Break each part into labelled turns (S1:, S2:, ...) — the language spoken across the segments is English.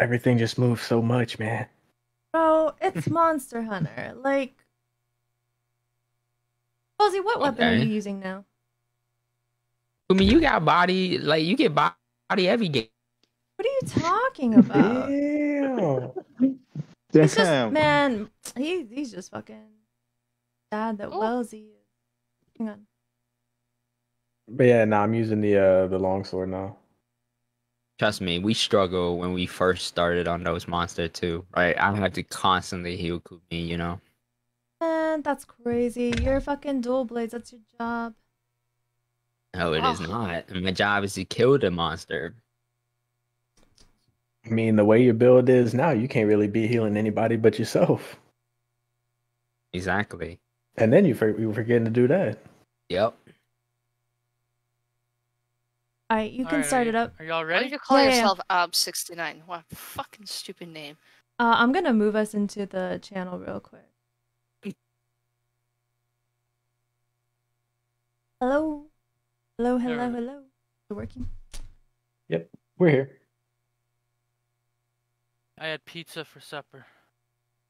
S1: Everything just moves so much, man.
S2: Bro, it's Monster Hunter. Like, Fuzzy, what weapon are you using now?
S3: I mean, you got body like you get body every game.
S2: What are you talking about?
S1: Damn.
S2: He's just man. He he's just fucking sad that
S4: Oh.
S2: Wellesley is. Hang on.
S1: But yeah, no, I'm using the uh the longsword now.
S3: Trust me, we struggle when we first started on those monster too, right? I had to constantly heal Kumi, you know.
S2: Man, that's crazy. You're fucking dual blades. That's your job.
S3: No, it is
S4: Oh.
S3: not. My job is to kill the monster.
S1: I mean, the way your build is now, you can't really be healing anybody but yourself.
S3: Exactly.
S1: And then you for, you forgetting to do that.
S3: Yep.
S2: All right, you can
S5: Alright,
S2: start
S5: are
S2: it up.
S5: Are y'all
S4: Why
S5: ready?
S4: did you call
S2: Yeah, yeah, yeah.
S4: yourself Ob69? What a fucking stupid name.
S2: Uh, I'm gonna move us into the channel real quick. Hello, hello, hello,
S5: There.
S2: hello. Is it working?
S1: Yep, we're here.
S5: I had pizza for supper.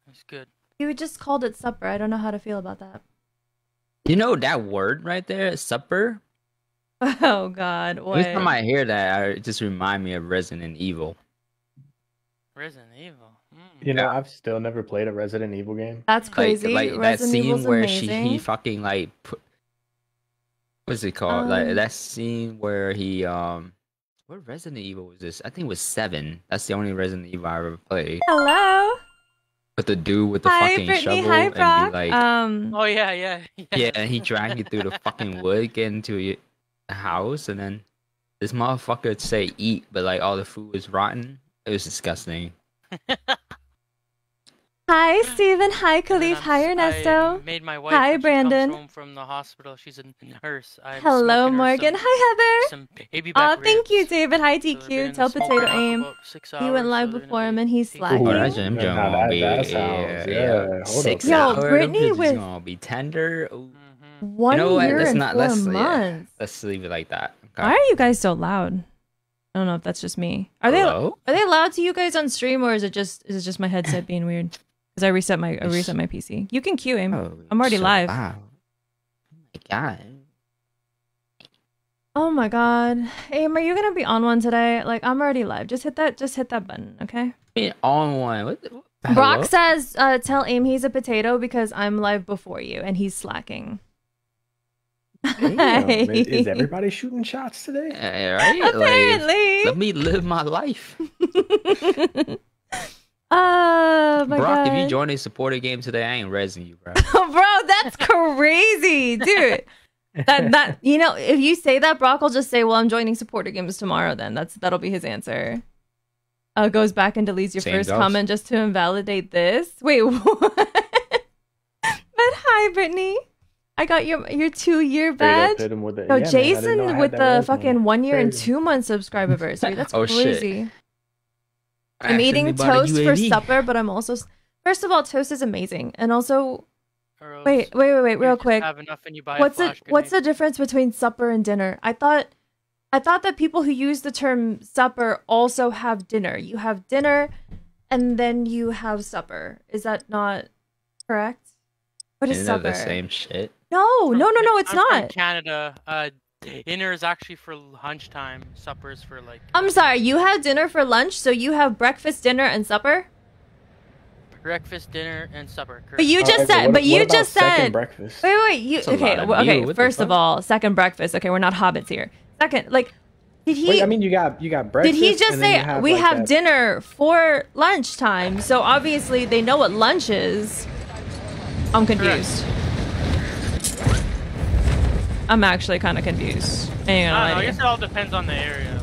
S5: It's good.
S2: You just called it supper. I don't know how to feel about that.
S3: You know that word right there, supper?
S2: Oh God, what?
S3: Every time I hear that, I it just remind me of Resident Evil.
S5: Resident Evil. Mm.
S1: You know, I've still never played a Resident Evil game.
S2: That's crazy.
S3: like that scene
S2: Evil's
S3: where
S2: amazing.
S3: she he fucking like put what's it called?
S2: Um,
S3: like that scene where he um what Resident Evil was this? I think it was seven. That's the only Resident Evil I ever played.
S2: Hello.
S3: With the dude with the
S2: Hi,
S3: fucking
S2: Brittany.
S3: shovel
S2: Hi,
S3: and
S2: Brock.
S3: be like
S2: um,
S5: Oh yeah, yeah, yeah.
S3: Yeah, and he dragged you through the fucking wood, get into y- the house, and then this motherfucker would say eat, but like all the food was rotten. It was disgusting.
S2: hi, Stephen. Hi, Khalif. Hi,
S5: s- I
S2: Ernesto.
S5: made my wife.
S2: Hi,
S5: when she
S2: Brandon.
S5: Comes home from the hospital. She's a nurse. I'm
S2: Hello, Morgan.
S5: Some,
S2: Hi, Heather.
S5: some baby
S2: Aw,
S5: back
S2: thank you. David. Hi, DQ.
S5: gonna
S2: Tell Potato Aim. He went live
S5: so
S2: before him and he's
S5: taking
S2: slacking.
S3: Oh,
S2: Ooh.
S3: that gym
S1: Yeah, that- that
S3: yeah,
S1: sounds-
S3: yeah,
S1: yeah, hold up.
S3: six
S2: Yo,
S3: hours. them
S2: Brittany with-
S3: gonna be tender. Ooh.
S2: One
S3: know what?
S2: year
S3: Let's
S2: and
S3: not-
S2: 4
S3: let's- yeah.
S2: months.
S3: Let's leave it like that. Okay.
S2: Why are you guys so loud? I don't know if that's just me. Are they
S3: Hello?
S2: are they loud to you guys on stream or is it just is it just my headset being weird? Because I reset my I reset my PC. You can queue him.
S3: Oh,
S2: I'm already
S3: so
S2: live.
S3: loud. Oh my god.
S2: Oh my god. Aim, are you gonna be on one today? Like I'm already live. Just hit that just hit that button, okay?
S3: Be on one. What? what-
S2: Brock says, uh, tell Aim he's a potato because I'm live before you and he's slacking.
S1: Damn, is, is everybody shooting shots today?
S3: Uh, right? Like,
S2: Apparently.
S3: let me live my life.
S2: oh my
S3: Brock,
S2: god.
S3: if you join a supporter game today, I ain't rezzing you, bro.
S2: bro, that's crazy, dude. That that you know, if you say that, Brock will just say, "Well, I'm joining supporter games tomorrow." Then that's that'll be his answer. Uh, goes back and deletes your
S3: Same
S2: first
S3: goes.
S2: comment just to invalidate this. Wait, what? but hi, Brittany. I got your your two year
S1: Straight up
S2: badge.
S1: hit 'em with the-
S2: No,
S1: yeah, man, I didn't know I
S2: Jason
S1: had
S2: with the fucking
S1: one.
S2: one year and
S1: Crazy.
S2: two month subscribiversary. That's
S3: Oh, shit.
S2: crazy. I'm
S3: Ask
S2: eating toast for supper, but I'm also first of all, toast is amazing, and also
S5: Or else
S2: wait, wait, wait, wait, real quick.
S5: Have enough and you buy
S2: What's
S5: a
S2: the what's the difference between supper and dinner? I thought I thought that people who use the term supper also have dinner. You have dinner and then you have supper. Is that not correct? What is
S3: Isn't
S2: supper?
S3: the same shit?
S2: No,
S5: From-
S2: no, no, no, it's
S5: I'm from
S2: not.
S5: Canada. Uh, dinner is actually for lunchtime. Supper is for like
S2: I'm sorry, you have dinner for lunch, so you have breakfast, dinner, and supper?
S5: breakfast, dinner, and supper.
S2: But you
S1: Oh,
S2: just
S1: okay,
S2: said
S1: what-
S2: but you
S1: what about
S2: just
S1: second
S2: said
S1: breakfast.
S2: Wait, wait, wait. You
S3: That's
S2: okay? well, okay.
S3: meal. What the
S2: First of all, second breakfast. Okay, we're not hobbits here. Second, like, did he?
S1: Wait, I mean, you got you got breakfast.
S2: did he just say
S1: have,
S2: we
S1: like,
S2: have
S1: that-
S2: dinner for lunchtime? So obviously they know what lunch is. I'm confused. I'm actually kind of confused. I
S5: I, know, I guess it all depends on the area.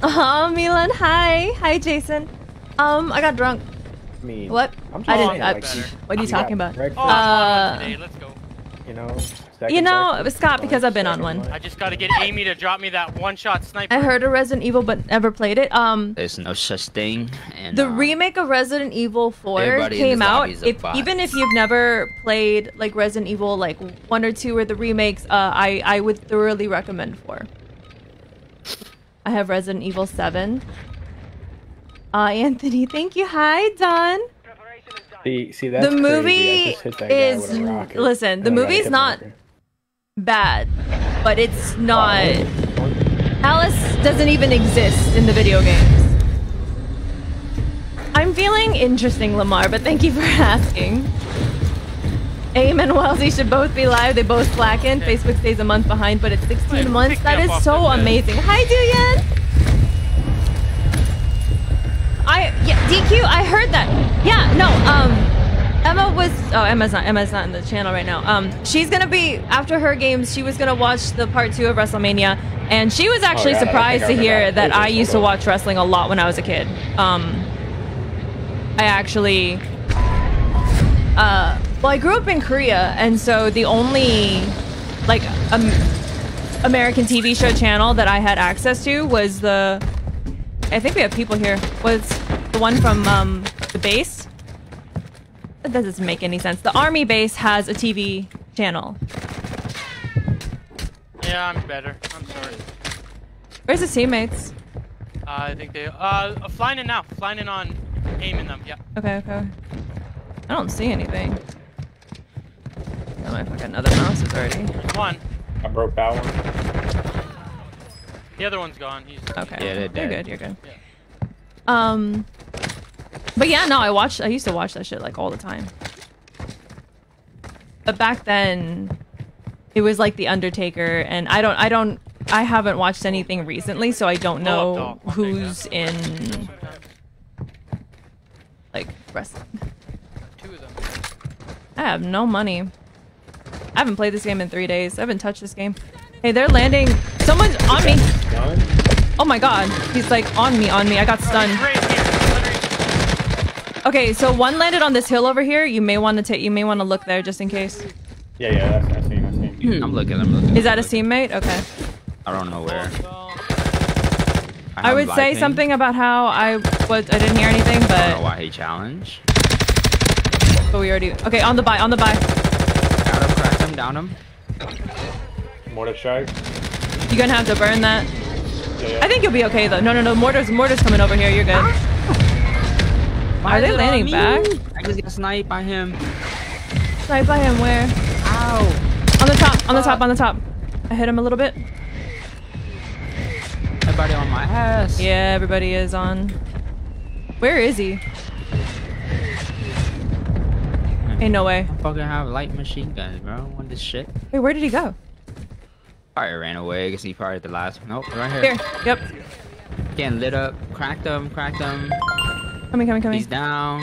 S5: But...
S2: Uh-huh, Milan. Hi, hi, Jason. Um, I got drunk.
S1: I mean,
S2: What?
S1: I'm just
S2: I didn't. I, what are you
S1: you
S2: talking about?
S5: Oh,
S2: Uh,
S5: today. Let's go.
S1: you know,
S2: You
S1: second
S2: know,
S1: breakfast,
S2: Scott, because I've been on one.
S5: I just gotta get Amy to drop me that one-shot sniper.
S2: I heard of Resident Evil, but never played it. Um,
S3: There's no such thing. And
S2: the
S3: um,
S2: remake of Resident Evil 4 came out.
S3: lobby
S2: If even if you've never played like Resident Evil like 1 or 2 or the remakes, uh I I would thoroughly recommend 4. I have Resident Evil 7. Uh, Anthony, thank you. Hi, Don.
S1: See, see that's
S2: The
S1: crazy. I
S2: movie
S1: just hit that guy
S2: is-
S1: with a
S2: listen, the
S1: and I
S2: movie's not-
S1: marker.
S2: Bad, but it's not. Alice doesn't even exist in the video games. I'm feeling interesting, Lamar, but thank you for asking. Aim and Wellesley should both be live. They both slackened.
S5: Okay.
S2: Facebook stays a month behind, but it's 16
S5: Wait,
S2: months. That is so amazing. Hi, Duyan. I yeah, DQ. I heard that. Yeah, no. Um, Emma was. Oh, Emma's not. Emma's not in the channel right now. Um, she's gonna be after her games. She was gonna watch the part two of WrestleMania, and she was actually
S1: God, I don't
S2: surprised to hear that
S1: that.
S2: I used to watch wrestling a lot when I was a kid. Um, I actually. Uh, well, I grew up in Korea, and so the only like um, American TV show channel that I had access to was the. I think we have people here. Was the one from um, the base? That doesn't make any sense. The army base has a TV channel.
S5: Yeah, I'm better. I'm sorry.
S2: Where's his teammates?
S5: Uh, I think they. Uh, flying in now. Flying in on aiming them. Yeah.
S2: Okay, okay. I don't see anything. Oh my fucking other mouse is already.
S5: There's one.
S1: I broke that one.
S5: The other one's gone. He's.
S2: Okay.
S3: Yeah, they're
S2: You're good, you're good. Um But yeah, no, I watched I used to watch that shit like all the time. But back then it was like The Undertaker and I don't I don't I haven't watched anything recently, so I don't know
S5: up, dog. One
S2: who's in like wrestling.
S5: Two of them.
S2: I have no money. I haven't played this game in three days. I haven't touched this game. Hey, they're landing. Someone's on me. Oh my god. He's like on me, on me. I got stunned.
S5: Right here. Literally.
S2: Okay, so one landed on this hill over here. You may want to take. You may want to look there just in case.
S1: Yeah, yeah, that's I seen, I seen.
S3: I'm looking. I'm looking.
S2: Is that a
S3: I'm looking.
S2: teammate? Okay.
S3: I don't know where.
S5: Well,
S2: I would say
S3: ping.
S2: something about how I was. I didn't hear anything,
S3: I don't know
S2: but
S3: why he challenged.
S2: but we already. Okay, on the buy. On the buy.
S3: Got him, cracked him, down him.
S1: Mortar strike.
S2: You're gonna have to burn that.
S1: Yeah, yeah.
S2: I think you'll be okay though. No, no, no. Mortars, mortars coming over here. You're good. Are they
S3: is it on
S2: landing back?
S3: I just got sniped by him.
S2: Snipe by him. Where?
S3: Ow!
S2: On the top. On the top. On the top. I hit him a little bit.
S3: Everybody on my ass.
S2: Yeah, everybody is on. Where is he? Hmm. Ain't no way.
S3: I fucking have light machine guns, bro. What this shit?
S2: Wait, where did he go?
S3: Probably ran away. I guess he probably the last. Nope, right here.
S2: Here. Yep.
S3: Getting lit up. Cracked him. Cracked him.
S2: Coming, coming, coming.
S3: He's down.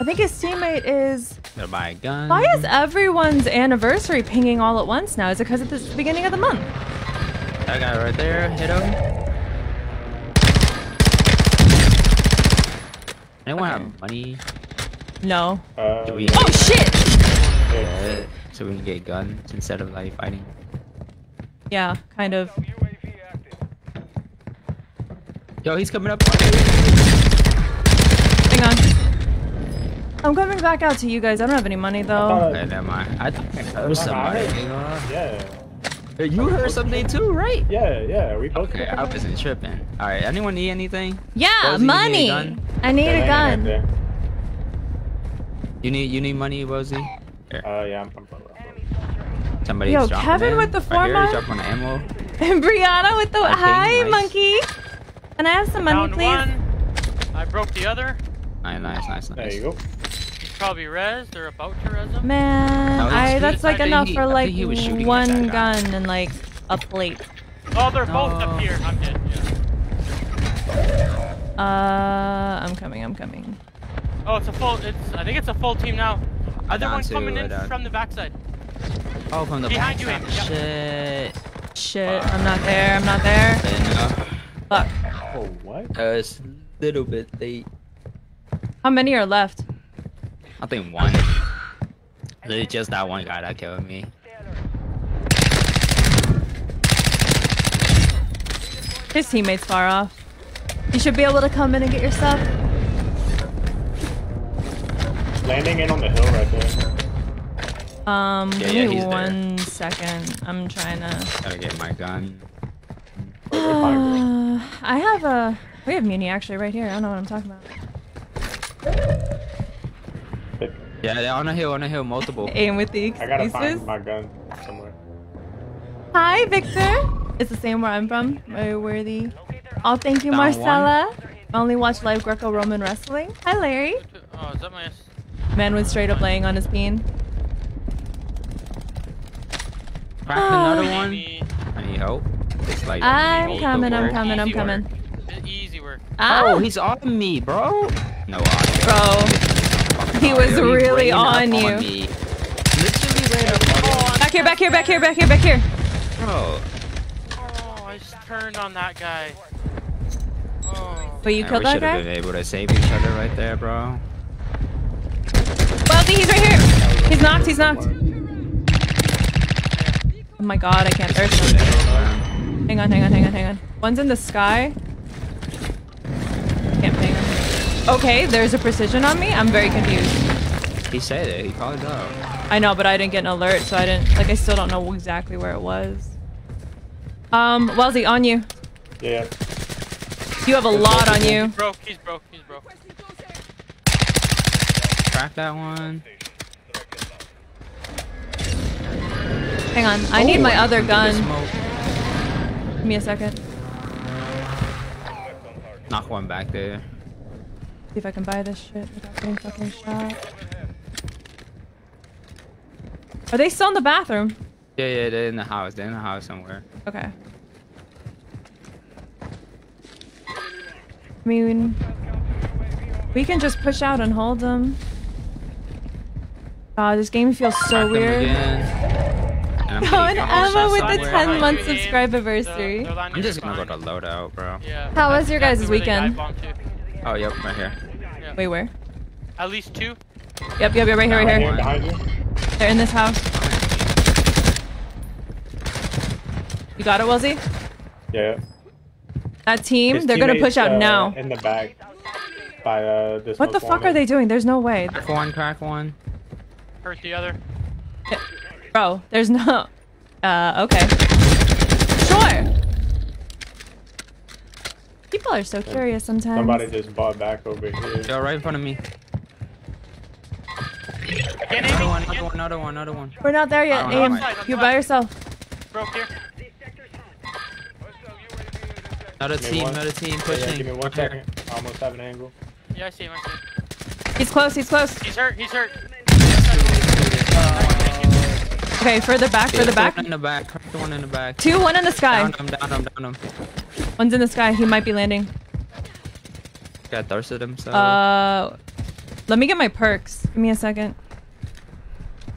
S2: I think his teammate is.
S3: Gotta buy a gun.
S2: Why is everyone's anniversary pinging all at once now? Is it because it's the beginning of the month?
S3: that guy right there? Hit him. Anyone
S2: Okay.
S3: have money?
S2: No.
S1: Uh,
S3: Do we-
S2: Oh shit!
S3: Yeah, so we can get guns instead of like fighting.
S2: Yeah, kind of.
S3: Yo, he's coming up.
S2: Hang on. I'm coming back out to you guys. I don't have any money though.
S1: thought-
S3: Okay, never mind. I thought I heard somebody. nigga.
S1: Yeah,
S3: Hey, You heard something too, right?
S1: yeah, yeah. We both.
S3: Okay, I wasn't tripping. All right, anyone need anything?
S2: Yeah,
S3: Rosie, you need
S2: money. I need a gun.
S3: You need you need money, Rosie? Here,
S1: Uh, yeah, I'm. I'm, I'm
S3: somebody.
S2: Yo, Kevin with the
S3: right here,
S2: format?
S3: drop on ammo.
S2: And Brianna with the
S3: Okay,
S2: hi,
S3: nice.
S2: monkey. Can I have some money,
S5: Down
S2: please?
S5: one. I broke the other.
S3: Nice, nice, nice, nice.
S1: There you go.
S5: He's probably res. They're about to res him.
S2: Man,
S3: No,
S2: I, that's like
S3: think
S2: enough
S3: he-
S2: for like
S3: he was
S2: one
S3: that guy.
S2: gun and like a plate.
S5: Oh, they're both
S3: No.
S5: up here. I'm dead. Yeah.
S2: Uh, I'm coming. I'm coming.
S5: Oh, it's a full. It's. I think it's a full team now. Other
S3: Down
S5: one coming in
S3: right
S5: from the backside.
S3: Oh, from the
S5: Behind you,
S3: back.
S5: Amy, yep.
S3: Shit.
S2: Shit, I'm not there. I'm not there.
S3: Enough.
S2: Fuck.
S1: Oh, what?
S3: Uh, it's a little bit late.
S2: How many are left?
S3: I think one. Literally just that one guy that killed me.
S2: His teammate's far off. You should be able to come in and get your stuff.
S1: Landing in on the hill right there.
S2: Um,
S3: Yeah,
S2: give
S3: yeah,
S2: me
S3: he's there.
S2: one second. I'm trying to.
S3: Gotta get my gun.
S1: Wait, wait, fire.
S2: Uh, I have a. We have Muni actually right here. I don't know what I'm talking about.
S3: Yeah, they're on a hill, on a hill, multiple.
S2: Aim with the
S1: I gotta find my gun somewhere.
S2: Hi, Victor. It's the same where I'm from. Where, where the... Oh, thank you,
S3: Down one.
S2: Marcella. I only watch live Greco-Roman wrestling. Hi, Larry.
S5: Oh, is that my?
S2: Man was straight up laying on his bean.
S3: Crack another one. I need help. It's like
S2: I'm coming, I'm coming, I'm coming.
S5: work. Easy work.
S2: Ah,
S3: Oh, he's on me, bro. No audio.
S2: bro. He was
S3: He's
S2: really
S3: ran
S2: on you.
S3: me. Literally ran up on me.
S2: Back here, back here, back here, back here, back here.
S3: Bro.
S5: Oh, I just turned on that guy. Oh.
S2: But you
S3: Man,
S2: killed
S3: we should have been able to save each other right there, bro.
S2: Wealthy, he's right here. He's knocked, he's knocked. Oh my god, I can't thirst him. Hang on, hang on, hang on, hang on. One's in the sky. Can't ping him. Okay, there's a precision on me. I'm very confused.
S3: He said it. He called it out.
S2: I know, but I didn't get an alert, so I didn't. Like, I still don't know exactly where it was. Um, Wellesley, on you.
S1: Yeah.
S2: You have a lot on you.
S5: He's broke. He's broke. He's broke.
S3: Crack that one.
S2: Hang on, I need
S3: Oh,
S2: my
S3: I
S2: other
S3: can do
S2: gun. Give me a second.
S3: Knock one back there.
S2: See if I can buy this shit without getting fucking shot. Are they still in the bathroom?
S3: Yeah, yeah, they're in the house. They're in the house somewhere.
S2: Okay. I mean, we can just push out and hold them. Ah, this game feels so weird.
S3: Again. I'm
S2: Oh, and Emma with the 10 month
S5: Behind
S2: subscribe anniversary.
S5: The- the line
S3: I'm just gonna go to
S5: you.
S3: loadout, bro.
S5: Yeah.
S2: How was your guys'
S5: exactly where they
S2: weekend?
S5: dive bombed to.
S3: Oh, yep, right here.
S5: Yeah.
S2: Wait, where?
S5: At least two.
S2: Yep, yep, yep, right here, right
S1: Right
S2: here.
S1: here behind you.
S2: They're in this house. You got it, Wellesley?
S1: Yeah.
S2: That team,
S1: His
S2: they're gonna push out
S1: uh,
S2: now.
S1: In the back. By uh this.
S2: What the
S1: most
S2: fuck are they doing? There's no way.
S3: Crack one, crack one.
S5: Hurt the other.
S2: Bro, there's no... Uh, okay. Sure! People are so curious sometimes.
S1: Somebody just bought back over here.
S3: Yo, right in front of me.
S5: Again,
S3: Another one, another one, another one, another one.
S2: We're not there yet,
S3: I
S2: Aim.
S3: know.
S5: On
S2: You're by yourself.
S5: Broke here.
S3: Another team,
S1: one-
S3: another team
S1: Yeah, yeah, give me one
S3: Up here.
S1: second. I almost have an angle.
S5: Yeah, I see him. I see him.
S2: He's close, he's close.
S5: He's hurt. He's hurt.
S2: Okay, further back, further
S3: the
S2: back.
S3: one in the back. Crack one in the back.
S2: Two, one in the sky.
S3: Down him, down him, down him.
S2: One's in the sky. He might be landing.
S3: Got thirsted himself.
S2: Uh, let me get my perks. Give me a second.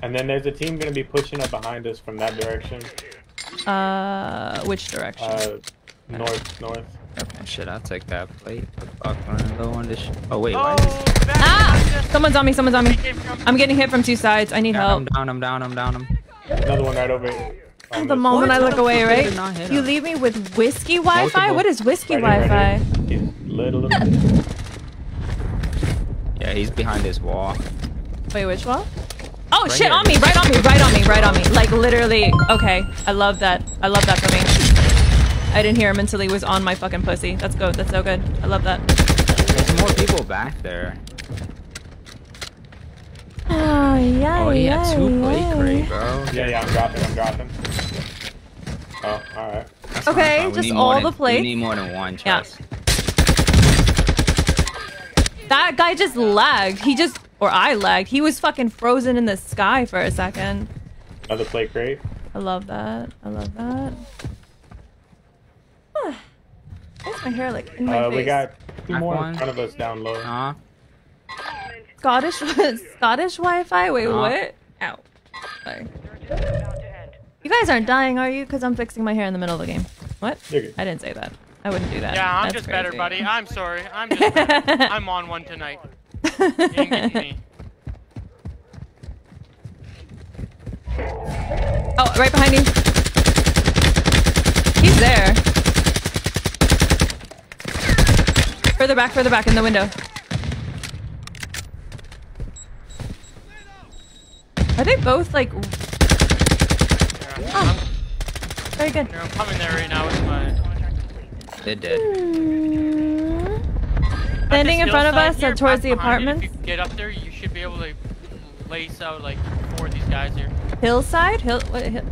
S1: And then there's a team gonna be pushing up behind us from that direction.
S2: Uh, which direction?
S1: Uh, north, north.
S3: Shit, I'll take that plate. Fuck, I'm gonna this. Oh wait, why?
S5: Oh,
S3: is-
S2: Ah! Someone's on me, someone's on me.
S5: He came from-
S2: I'm getting hit from two sides. I need
S3: Down him,
S2: help.
S3: down him, down him, down him.
S1: Another one right over. here. on
S2: The moment
S1: side.
S2: I look away, right?
S3: did not hit
S2: You leave me with whiskey Wi-Fi?
S3: Multiple.
S2: What is whiskey
S1: Right
S2: Wi-Fi?
S1: here. He's lit a little bit.
S3: Yeah, he's behind this wall.
S2: Wait, which wall? Oh
S3: Right
S2: shit,
S3: here.
S2: on me, right on me, right on me, right on me. Like literally, okay. I love that. I love that for me. I didn't hear him until he was on my fucking pussy. That's good. That's so good. I love that.
S3: There's more people back there.
S2: Oh, yeah,
S3: Oh, he
S2: yeah,
S3: two plate
S2: yeah.
S3: crate, bro.
S1: Yeah, yeah, I'm dropping, I'm dropping. Oh, alright.
S2: Okay,
S3: fine,
S2: just all
S3: than-
S2: the plates.
S3: We need more than one
S2: Yeah. That guy just lagged. He just, or I lagged. He was fucking frozen in the sky for a second.
S1: Another plate crate.
S2: I love that. I love that. Why is my hair like in my
S1: Uh,
S2: face?
S1: we got two more in front of us down low.
S3: Huh?
S2: Scottish Scottish Wi-Fi. Wait,
S3: Uh.
S2: what? Ow. Sorry. You guys aren't dying, are you? Because I'm fixing my hair in the middle of the game. What? I didn't say that. I wouldn't do that.
S5: Yeah, I'm
S2: That's
S5: just better, buddy. I'm sorry. I'm just. I'm on one tonight. You ain't getting me.
S2: Oh, right behind you. He's there. Further back, further back in the window. Are they both like
S5: Yeah, I'm,
S2: very good?
S5: here, I'm coming there right now with my.
S3: They're dead.
S2: Hmm. Standing in front of us
S5: here,
S2: or towards the
S5: behind it,
S2: apartments?
S5: If you get up there, you should be able to lace out like four of these guys here.
S2: Hillside? Hill. What, hill?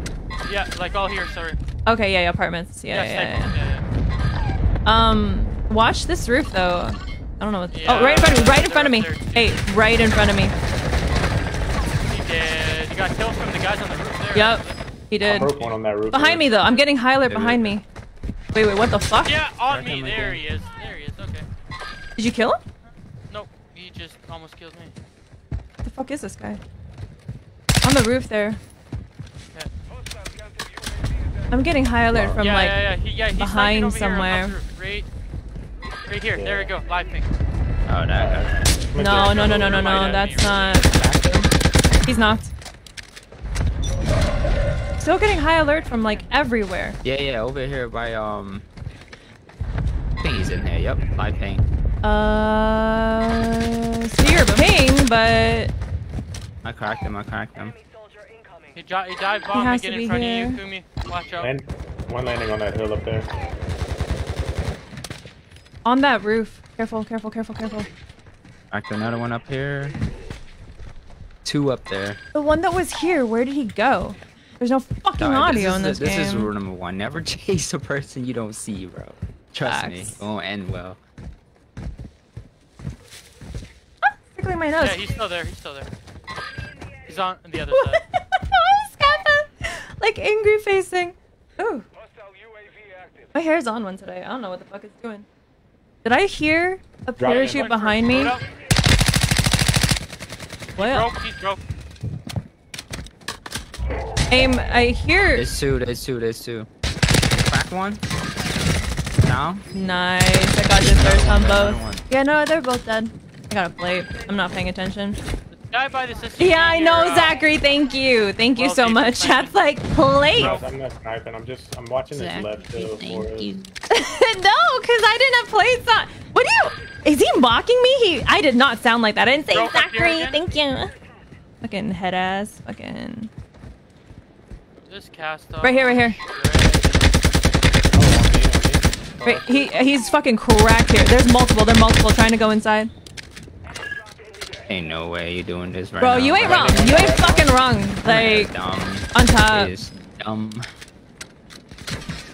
S5: Yeah, like all here. Sorry.
S2: Okay, yeah, yeah, apartments. Yeah, yeah,
S5: same.
S2: yeah,
S5: yeah,
S2: yeah. Um, watch this roof though. I don't know what.
S5: Yeah,
S2: oh, right in front of me! Right in front of me!
S5: up there, too.
S2: Hey, right in front of me.
S5: Yeah. He did. You got killed from the guys on the roof there.
S2: Yep, he
S1: I
S2: did.
S1: broke one on that roof.
S2: Behind me though. I'm getting high alert behind me. Wait, wait, what the fuck?
S5: Yeah, on me. There he is. There he is. Okay.
S2: Did you kill him?
S5: Nope. He just almost killed me.
S2: What the fuck is this guy? On the roof there.
S5: Yeah.
S2: I'm getting high alert from
S5: yeah,
S2: like.
S5: yeah, yeah. He, yeah, he's
S2: behind
S5: over
S2: somewhere.
S5: Here, up right, right here. There we go. Live ping.
S3: Oh, that guy.
S2: No, no, no, no, no, no.
S5: Right at
S2: That's not. He's knocked. Still getting high alert from like everywhere.
S3: Yeah, yeah, over here by um. I think he's in here. Yep, live ping.
S2: Uh, see your ping, but
S3: I cracked him. I cracked him.
S5: He, di- he dive bomb
S2: has
S5: and get
S2: to be
S5: in front
S2: here.
S5: of you, Kumi. Watch out.
S1: And one landing on that hill up there.
S2: on that roof. Careful, careful, careful, careful.
S3: Cracked another one up here. Two up there.
S2: The one that was here, where did he go? There's no fucking
S3: Dog,
S2: audio
S3: this
S2: in
S3: is,
S2: this,
S3: This
S2: game.
S3: is rule number one. Never chase a person you don't see, bro. Trust me. It won't end well.
S2: Ah, tickling my nose.
S5: Yeah, he's still there. He's still there. He's on the other side.
S2: He's like angry facing. Ooh. My hair's on one today. I don't know what the fuck it's doing. Did I hear a parachute
S5: Going for it.
S2: behind me?
S5: Load up.
S2: What?
S5: Broke. He's broke.
S2: Aim. I hear.
S3: There's two. There's two. There's two. Crack one. Down.
S2: Nice. I got this first on both. Yeah, no, they're both dead. I got a plate. I'm not paying attention.
S5: The guy by the system.
S2: Yeah, I know, Zachary. Thank you. Thank you
S5: Well,
S2: so much. That's like plate.
S1: No, I'm not sniping. I'm just I'm watching this left hill for
S2: no, because I didn't have plates on. What do you? Is he mocking me? He. I did not sound like that. I didn't say
S5: Throw up here
S2: Zachary. Thank you. Fucking head ass. Fucking.
S5: This cast off.
S2: Right here, right here. Oh, right, he he's fucking cracked here. There's multiple. They're multiple trying to go inside.
S3: Ain't no way you doing this right
S2: Bro,
S3: now.
S2: you ain't wrong. You ain't fucking wrong. Like
S3: dumb.
S2: on top.
S3: It is dumb.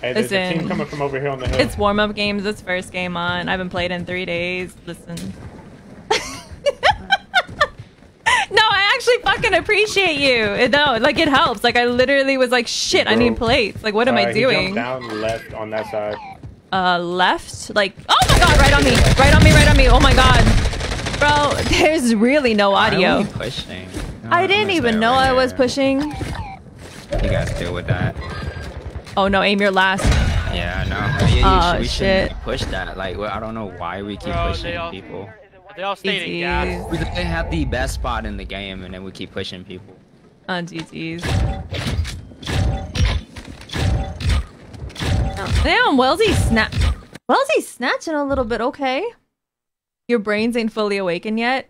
S1: Hey, there's a
S2: Listen.
S1: team coming from over here on the hill.
S2: It's warm up games. It's first game on. I haven't played in three days. Listen. no, I actually fucking appreciate you. No, like it helps. Like I literally was like, shit, I need
S1: Bro.
S2: plates. Like what am
S1: Uh,
S2: I
S1: he
S2: doing?
S1: jumped down left on that side.
S2: Uh, left. Like, oh my god, right on me, right on me, right on me. Oh my god, bro. There's really no
S3: Why are
S2: audio.
S3: we pushing? No,
S2: I
S3: I'm
S2: didn't even know
S3: right
S2: I was
S3: here.
S2: pushing.
S3: You guys deal with that.
S2: Oh no, aim your last.
S3: Yeah, no. know. Yeah, you
S2: Aw,
S3: should, we
S2: shit.
S3: shouldn't push that. Like, well, I don't know why we keep
S5: Bro,
S3: pushing
S5: they all-
S3: people.
S5: They all stayed in
S2: GGs.
S5: gas.
S3: We they have the best spot in the game, and then we keep pushing people.
S2: Oh, GG's. Damn, Wellesley snap. Wellesley's snatching a little bit. Okay, your brains ain't fully awakened yet.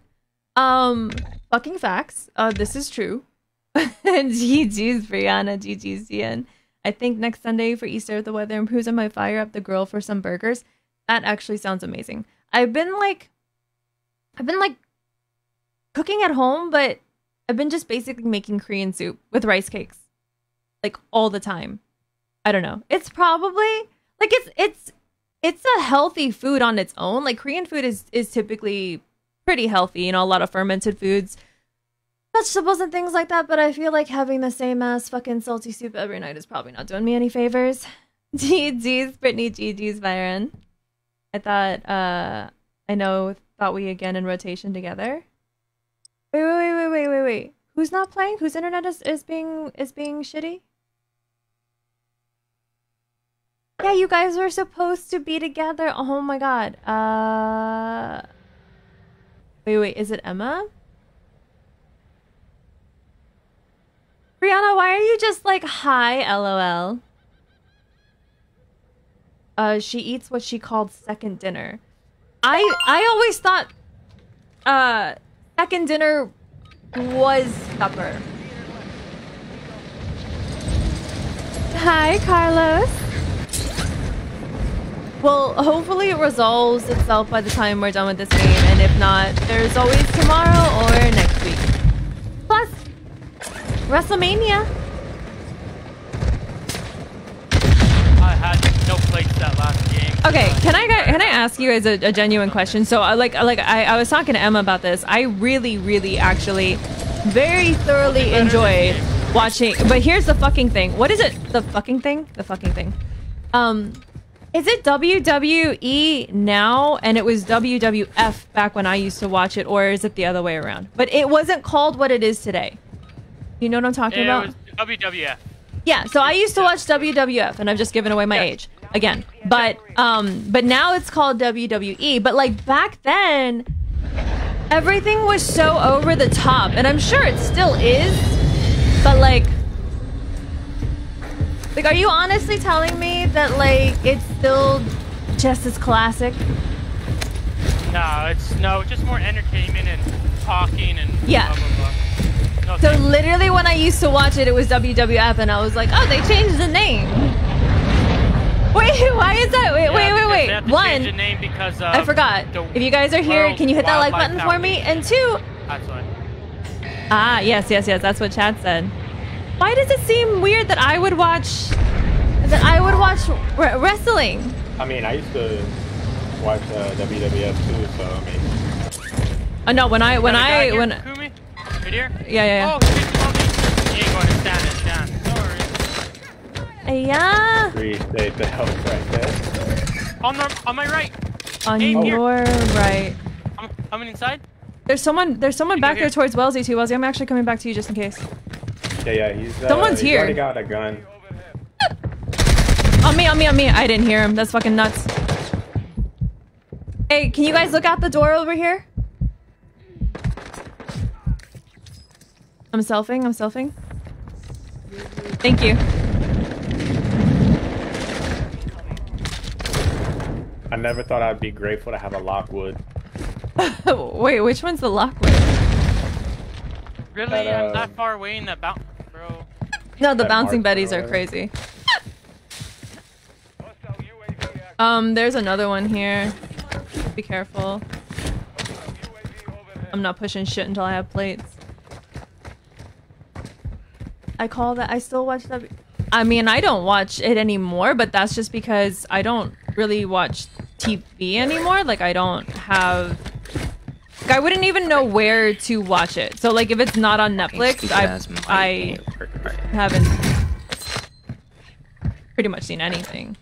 S2: Um, fucking facts. Uh, this is true. GG's, Brianna. GG's, Ian. I think next Sunday for Easter, the weather improves, I might fire up the grill for some burgers. That actually sounds amazing. I've been like, I've been like cooking at home, but I've been just basically making Korean soup with rice cakes, like all the time. I don't know. It's probably like it's it's it's a healthy food on its own. Like Korean food is is typically pretty healthy, you know, a lot of fermented foods, vegetables and things like that. But I feel like having the same ass fucking salty soup every night is probably not doing me any favors. GG's, Brittany, GG's, Byron. I thought, uh, I know, thought we again in rotation together. Wait, wait, wait, wait, wait, wait, wait. Who's not playing? Whose internet is, is being is being shitty? Yeah, you guys were supposed to be together. Oh my god. Uh Wait, wait, is it Emma? Brianna, why are you just like hi, lol? Uh she eats what she called second dinner. I I always thought uh second dinner was supper. Hi, Carlos. Well, hopefully it resolves itself by the time we're done with this game, and if not, there's always tomorrow or next week. Plus, WrestleMania.
S5: I had no plates that last game.
S2: Okay, can I can I ask you guys a, a genuine question? So, uh, like, like I, I was talking to Emma about this. I really, really, actually, very thoroughly enjoyed watching. But here's the fucking thing. What is it? The fucking thing? The fucking thing. Um, is it WWE now and it was WWF back when I used to watch it, or is it the other way around? But it wasn't called what it is today. You know what I'm talking
S5: It
S2: about?
S5: was WWF.
S2: Yeah, so I used to watch WWF, and I've just given away my age again. But um, but now it's called WWE. But like back then, everything was so over the top, and I'm sure it still is. But like, like, are you honestly telling me that like it's still just as classic?
S5: No, it's no, just more entertainment and talking and
S2: Yeah.
S5: blah blah blah. No,
S2: So literally, when I used to watch it, it was WWF, and I was like, oh, they changed the name. Wait, why is that? Wait,
S5: yeah,
S2: wait, wait,
S5: they
S2: wait.
S5: have to
S2: One,
S5: change the name because of
S2: I forgot. If you guys are here, can you hit that like button for me? And two,
S5: That's why.
S2: ah, yes, yes, yes, that's what Chad said. Why does it seem weird that I would watch that I would watch re- wrestling?
S1: I mean, I used to watch uh, WWF too, so I mean,
S2: Oh no, when I when
S5: Got a guy
S2: I
S5: here,
S2: when
S5: Kumi? Right here?
S2: yeah yeah
S5: Oh, shit, Kumi. He ain't going to stand it, Jan. Don't
S2: yeah yeah
S1: appreciate the help right there.
S5: On, the, on my right.
S2: on
S5: Hey, here.
S2: your right.
S5: I'm coming inside.
S2: There's someone there's someone back there towards Wellesley too. Wellesley, I'm actually coming back to you just in case.
S1: Yeah, yeah, he's uh,
S2: Someone's
S1: he's
S2: here.
S1: already got a gun.
S2: On me, on me, on me. I didn't hear him. That's fucking nuts. Hey, can you guys look out the door over here? I'm selfing, I'm selfing. Thank you.
S1: I never thought I'd be grateful to have a Lockwood.
S2: Wait, which one's the Lockwood?
S5: Really?
S1: But,
S5: I'm
S1: um,
S5: that far away in the bounce, bro.
S2: No, the
S1: That
S2: bouncing
S1: Mark
S2: betties are crazy. Um, there's another one here. Be careful. I'm not pushing shit until I have plates. I call that I still watch that. I mean, I don't watch it anymore, but that's just because I don't really watch TV anymore. Like, I don't have. Like, I wouldn't even know where to watch it. So, like, if it's not on Netflix, I I
S3: ain't working right.
S2: haven't pretty much seen anything.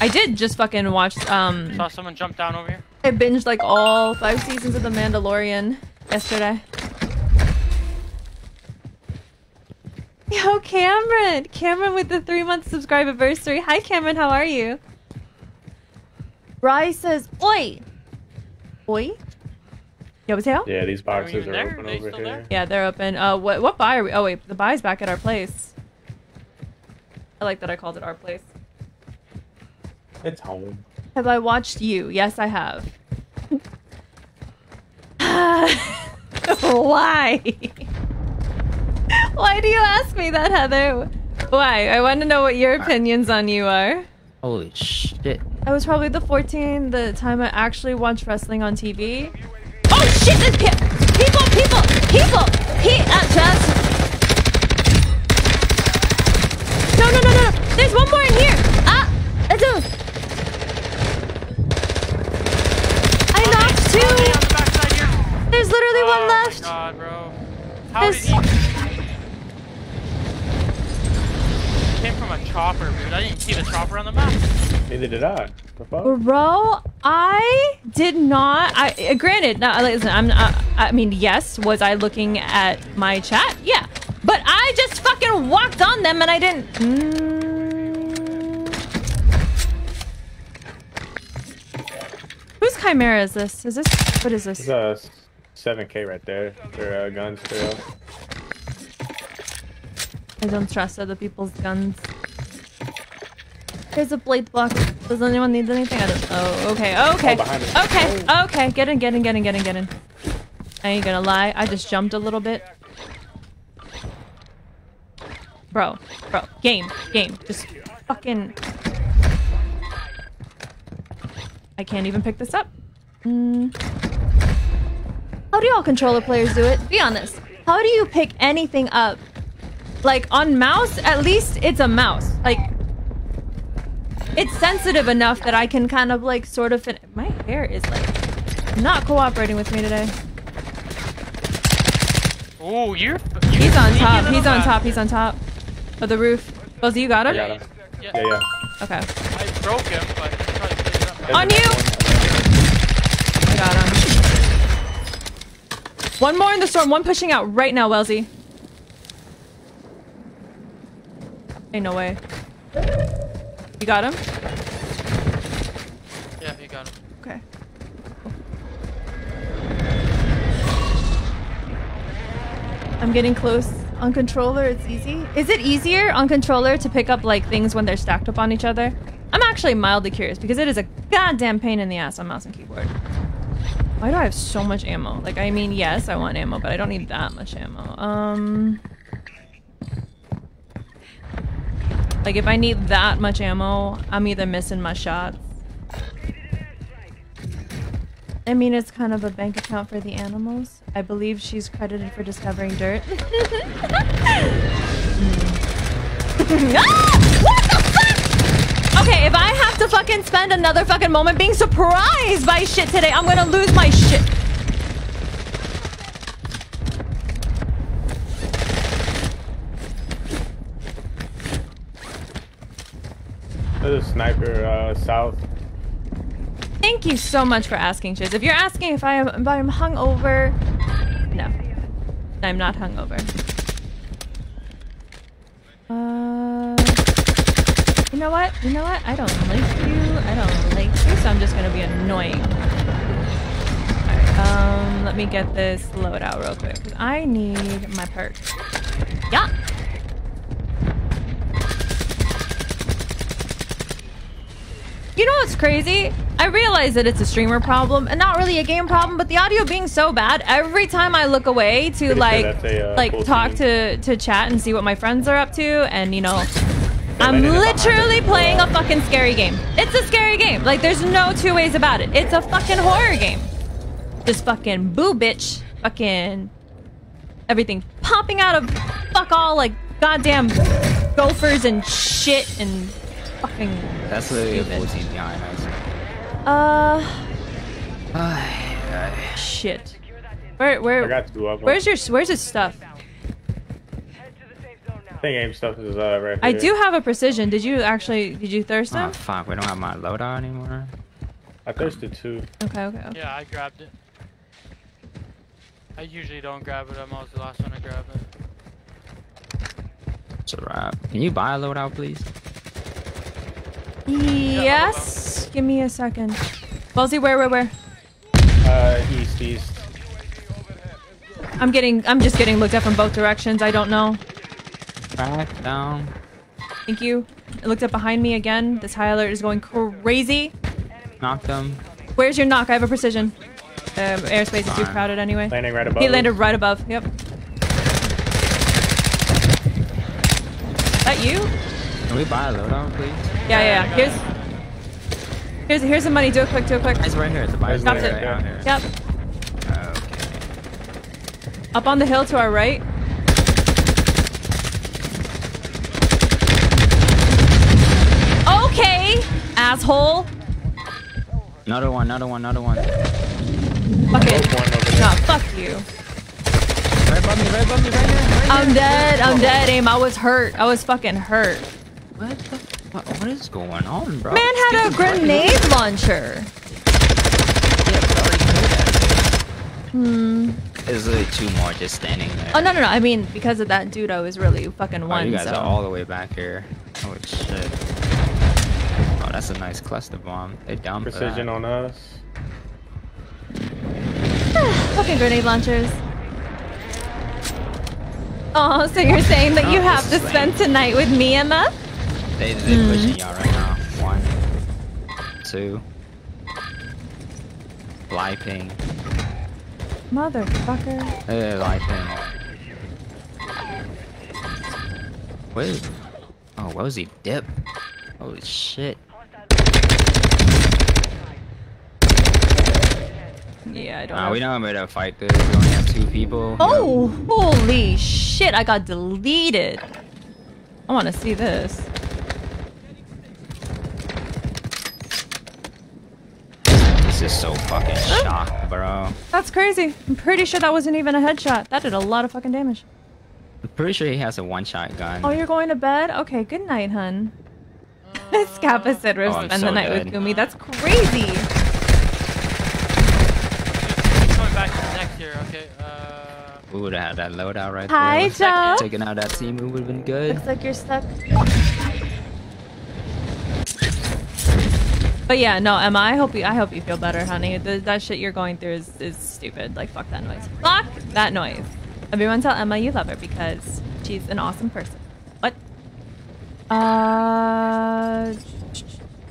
S2: I did just fucking watch. Um,
S5: Saw someone jump down over here.
S2: I binged like all five seasons of The Mandalorian yesterday. Yo, Cameron! Cameron with the three month subscribe anniversary. Hi, Cameron. How are you? Bry says, "Oi, oi." 여보세요?
S1: Yeah, these boxes
S5: even
S1: are
S5: there?
S1: open
S5: They
S1: over
S5: still
S1: here.
S5: there?
S2: Yeah, they're open. Uh, what what buy are we? Oh wait, the buy's back at our place. I like that I called it our place.
S1: It's home.
S2: Have I watched you? Yes, I have. Why? Why do you ask me that, Heather? Why? I want to know what your opinions on you are.
S3: Holy shit.
S2: I was probably the 14 the time I actually watched wrestling on TV. Oh shit! There's pe- people, people, people! He, uh, just. No, no, no, no, no! There's one more in here! Ah! It's a- I knocked two!
S5: the backside here.
S2: There's literally
S5: oh
S2: one left!
S5: my god, bro. How
S2: There's-
S5: did he... Came from a chopper, dude. I didn't see the chopper on the map.
S1: Neither did I.
S2: Bro, I did not. I uh, granted, now listen. I'm. Uh, I mean, yes. Was I looking at my chat? Yeah. But I just fucking walked on them and I didn't. Mm. Whose chimera is this? Is this what is this?
S1: It's
S2: this?
S1: a 7K right there. Their uh, guns still.
S2: I don't trust other people's guns. There's a blade block. Does anyone need anything? I don't. Oh, okay, okay,
S1: Oh,
S2: okay, okay. Get in, get in, get in, get in, get in. I ain't gonna lie. I just jumped a little bit. Bro, bro, game, game. Just fucking. I can't even pick this up. Mm. How do y'all controller players do it? Be honest. How do you pick anything up? Like on mouse, at least it's a mouse. Like it's sensitive enough that I can kind of like sort of fit. My hair is like not cooperating with me today.
S5: Oh, you're.
S2: He's
S5: you're
S2: on top. He's on top. He's on top of the roof. Bozy, you got him?
S1: got him.
S5: Yeah,
S1: Yeah, yeah.
S2: Okay.
S5: I broke him, but I tried to pick it up.
S2: On you! I got him. One more in the storm. One pushing out right now, Wellesley. Ain't no way. You got him?
S5: Yeah, you got him.
S2: Okay. I'm getting close. On controller, it's easy. Is it easier on controller to pick up like things when they're stacked up on each other? I'm actually mildly curious because it is a goddamn pain in the ass on mouse and keyboard. Why do I have so much ammo? Like, I mean, yes, I want ammo, but I don't need that much ammo. Um, like if I need that much ammo, I'm either missing my shots. I mean, it's kind of a bank account for the animals. I believe she's credited for discovering dirt. Hmm. Ah! What the fuck? Okay, if I have to fucking spend another fucking moment being surprised by shit today, I'm gonna lose my shit.
S1: There's a sniper uh, south.
S2: Thank you so much for asking, Shiz. If you're asking if I am if I'm hungover, no, I'm not hungover. Uh, you know what? You know what? I don't like you. I don't like you, so I'm just gonna be annoying. Um, let me get this loadout real quick. I need my perk. Yeah. You know what's crazy? I realize that it's a streamer problem and not really a game problem, but the audio being so bad, every time I look away to like
S1: a, uh,
S2: like
S1: cool
S2: talk
S1: team.
S2: to to chat and see what my friends are up to and you know I'm literally playing a fucking scary game. It's a scary game. Like there's no two ways about it. It's a fucking horror game. Just fucking boo bitch. Fucking everything popping out of fuck all like goddamn gophers and shit and fucking
S3: That's literally a
S2: Stupid.
S3: full team behind us.
S2: uh
S3: Ay, ay.
S2: shit. Where
S1: I
S2: where
S1: got two of them.
S2: where's your where's his stuff?
S1: I think aim stuff is uh, right
S2: I
S1: here.
S2: do have a precision. Did you actually did you thirst
S3: Oh fuck, we don't have my loadout anymore.
S1: I thirsted two.
S2: Okay, okay, okay.
S5: Yeah, I grabbed it. I usually don't grab it. I'm always the last one to grab it.
S3: It's a wrap. Can you buy a loadout, please?
S2: Yes. Give me a second. Ballsy, where, where, where?
S1: Uh, east, east.
S2: I'm getting, I'm just getting looked at from both directions. I don't know.
S3: Back down.
S2: Thank you. I looked up behind me again. This high alert is going crazy.
S3: Knock them.
S2: Where's your knock? I have a precision. Um, airspace is too crowded anyway.
S1: Landing right above.
S2: He landed right above. Yep. That you?
S3: Can we buy a loadout, please?
S2: Yeah, yeah, yeah. Here's, here's, here's the money. Do it quick. Do it quick.
S3: It's right here. It's a buy
S1: There's
S2: it.
S1: right
S3: out here.
S2: Yep.
S3: Okay.
S2: Up on the hill to our right. Okay, asshole.
S3: Another one. Another one. Another one.
S2: Fuck it.
S1: one.
S2: No, fuck you.
S3: Right above me. Right above me. Right here. Right
S2: I'm
S3: here.
S2: dead. I'm dead, aim. I was hurt. I was fucking hurt.
S3: What the? What, what is going on, bro?
S2: Man had a grenade launcher. Hmm.
S3: There's literally two more just standing there.
S2: Oh no no no! I mean, because of that dude, I was really fucking
S3: Oh,
S2: one.
S3: you guys
S2: so.
S3: are all the way back here. Oh, shit. Oh, that's a nice cluster bomb. They dumb for
S1: Precision on us.
S2: fucking grenade launchers. Oh, so you're saying that you
S3: Oh,
S2: have to spend tonight with me, Emma?
S3: They, they
S2: Hmm.
S3: pushing y'all right now. One, two. Light ping.
S2: Motherfucker.
S3: Uh, light ping. Wait. Oh, what was he dip? Holy shit.
S2: Yeah, I don't know.
S3: we know I'm to fight this. We only have two people.
S2: Oh, holy shit! I got deleted. I want to see this.
S3: This is so fucking shocked, bro.
S2: That's crazy. I'm pretty sure that wasn't even a headshot. That did a lot of fucking damage.
S3: I'm pretty sure he has a one-shot gun.
S2: Oh, you're going to bed? Okay, good night, hun. Scappa said we're
S3: Oh, I'm
S2: spend the
S3: so
S2: night with. Gumi. That's crazy.
S5: He's going back to the next here. Okay. Uh,
S3: We would have had that loadout right
S2: Hi,
S3: there.
S2: Joe.
S3: Taking out that team, it would have been good.
S2: Looks like you're stuck. But yeah, no, Emma. I hope you. I hope you feel better, honey. The, that shit you're going through is, is stupid. Like fuck that noise. Fuck that noise. Everyone tell Emma you love her because she's an awesome person. What? Uh,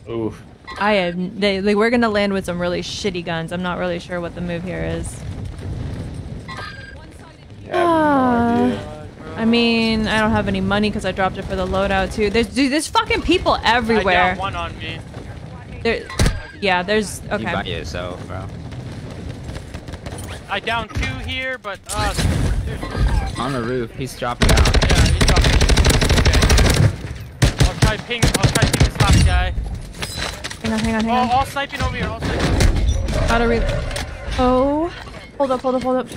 S1: Oof.
S2: I am They, they we're gonna land with some really shitty guns. I'm not really sure what the move here is.
S1: Yeah, I have no idea.
S5: God, bro.
S2: I mean, I don't have any money because I dropped it for the loadout too. There's dude, there's fucking people everywhere.
S5: I
S2: everywhere.
S5: got one on me.
S2: There, yeah, there's okay.
S3: You by
S2: okay.
S3: yourself, bro.
S5: I down two here, but uh,
S3: On the roof, he's dropping out.
S5: yeah, he's dropping. Okay. I'll try ping. I'll try ping this last guy.
S2: Hang on, hang on,
S5: Oh,
S2: hang on.
S5: all sniping over here. All sniping.
S2: Gotta re. Oh, hold up, hold up, hold up.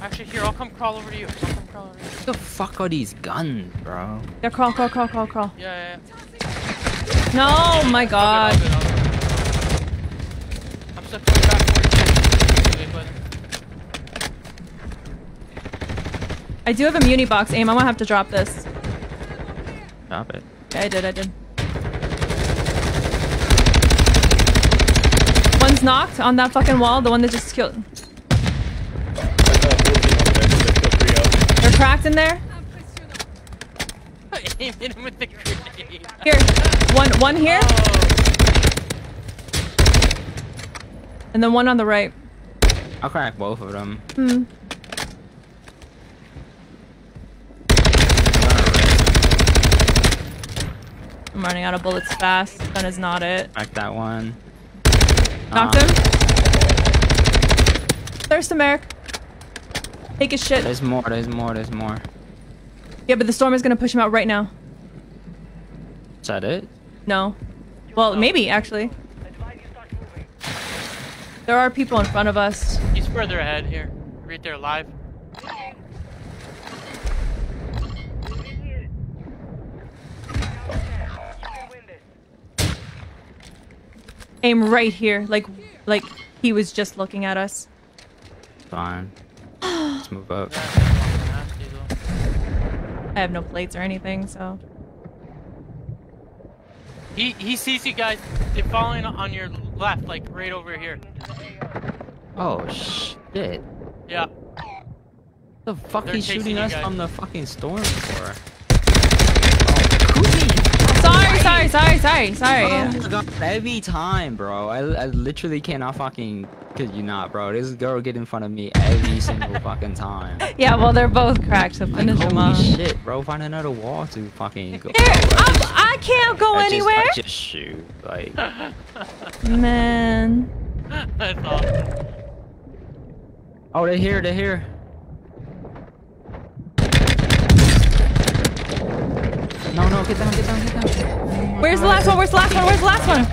S5: Actually, here, I'll come crawl over to you. I'll come crawl over to you.
S3: What the fuck are these guns, bro?
S2: Yeah, crawl, crawl, crawl, crawl, crawl.
S5: Yeah, yeah, yeah.
S2: No, my God.
S5: good, all good. I'm still coming back for you. Wait, but-
S2: I do have a muni box. Aim. I'm gonna have to drop this.
S3: Drop it.
S2: Yeah, I did, I did. One's knocked on that fucking wall. The one that just killed.
S1: I saw 14 over there, so there's still three up.
S2: They're cracked in there.
S5: Aim hit him with the grenade.
S2: Here, one, one here, and then one on the right.
S3: I'll crack both of them.
S2: Hmm. I'm running out of bullets fast. Gun is not it.
S3: Crack that one.
S2: Knocked
S3: Uh,
S2: him. There's some Eric. Take his shit.
S3: There's more, there's more, there's more.
S2: Yeah, but the storm is gonna push him out right now.
S3: Is that it?
S2: No. Well, maybe actually. There are people in front of us.
S5: he's further ahead here. Right there, live.
S2: Aim right here, like, like he was just looking at us.
S3: Fine. Let's move up.
S5: Yeah, that's fucking nasty, though.
S2: I have no plates or anything, so.
S5: He he sees you guys. They're falling on your left, like right over here.
S3: Oh shit.
S5: Yeah.
S3: The fuck
S5: They're
S3: he's shooting us
S5: guys.
S3: from the fucking storm for?
S2: Sorry, sorry, sorry, sorry, sorry.
S3: Oh every time, bro. I, I literally cannot fucking kid you not, bro. This girl get in front of me every single fucking time.
S2: Yeah, well, they're both cracked, so
S3: Like,
S2: finish them
S3: holy
S2: off.
S3: shit, bro. Find another wall to fucking go.
S2: Here,
S3: I
S2: I'm,
S3: just-
S2: I can't go
S3: I just-
S2: anywhere.
S3: I just shoot. Like,
S2: Man.
S5: That's awesome.
S3: oh, they're here, they're here. No, no, get down, get down, get down.
S2: Where's the last one? Where's the last one? Where's the last one?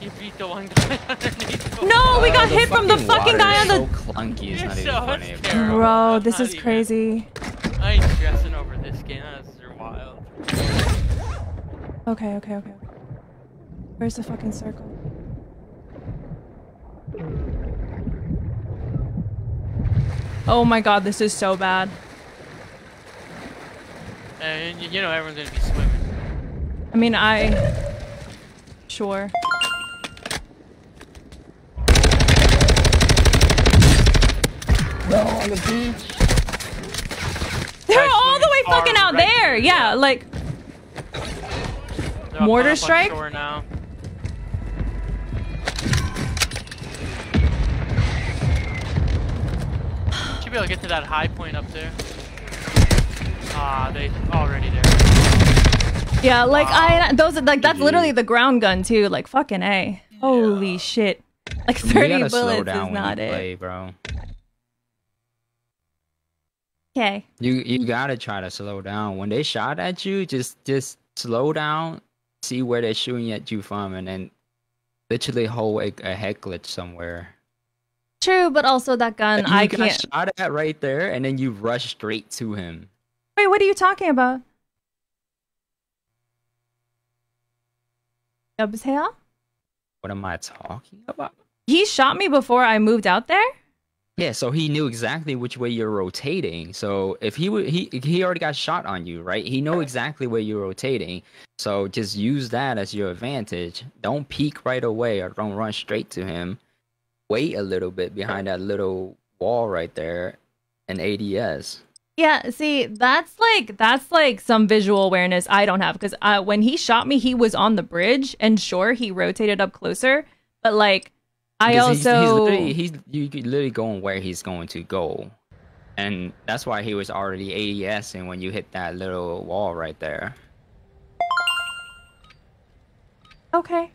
S5: You beat the one guy underneath.
S2: No, we
S3: Uh,
S2: got
S3: the
S2: hit from the fucking guy on the.
S3: So clunky, it's
S5: You're
S3: not even funny. bro.
S5: terrible.
S2: This
S5: not
S2: is
S5: even-
S2: crazy.
S5: I ain't stressing over this game. That's wild.
S2: Okay, okay, okay. Where's the fucking circle? Oh my god, this is so bad.
S5: And you, you know everyone's gonna be swimming.
S2: I mean, I. Sure. They're all the way fucking out
S5: right
S2: there.
S5: here,
S2: Yeah,
S5: yeah.
S2: like
S5: They're
S2: Mortar
S5: on- up on
S2: strike?
S5: now. Should be able to get to that high point up there. Ah, they already there.
S2: yeah, like I those are like that's literally the ground gun too. Like fucking a. Holy shit. Like 30
S3: gotta slow
S2: bullets
S3: down
S2: is
S3: when
S2: not
S3: you
S2: it.
S3: play, bro.
S2: Okay.
S3: You you gotta try to slow down. When they shot at you, just just slow down, see where they're shooting at you from, and then literally hold a, a head glitch somewhere.
S2: True, but also that gun,
S3: you
S2: I
S3: got
S2: can't.
S3: shot at right there, and then you rush straight to him.
S2: Wait, what are you talking about? 여보세요?
S3: What am I talking about?
S2: He shot me before I moved out there?
S3: Yeah, so he knew exactly which way you're rotating. So if he would, he he already got shot on you, right? He know exactly where you're rotating. So just use that as your advantage. Don't peek right away or don't run straight to him. Wait a little bit behind that little wall right there, and ADS.
S2: Yeah, see, that's like that's like some visual awareness I don't have because uh, when he shot me, he was on the bridge, and sure, he rotated up closer, but like I
S3: Because he's-
S2: also
S3: he's, literally he's literally going where he's going to go, and that's why he was already ADS. And when you hit that little wall right there,
S2: okay.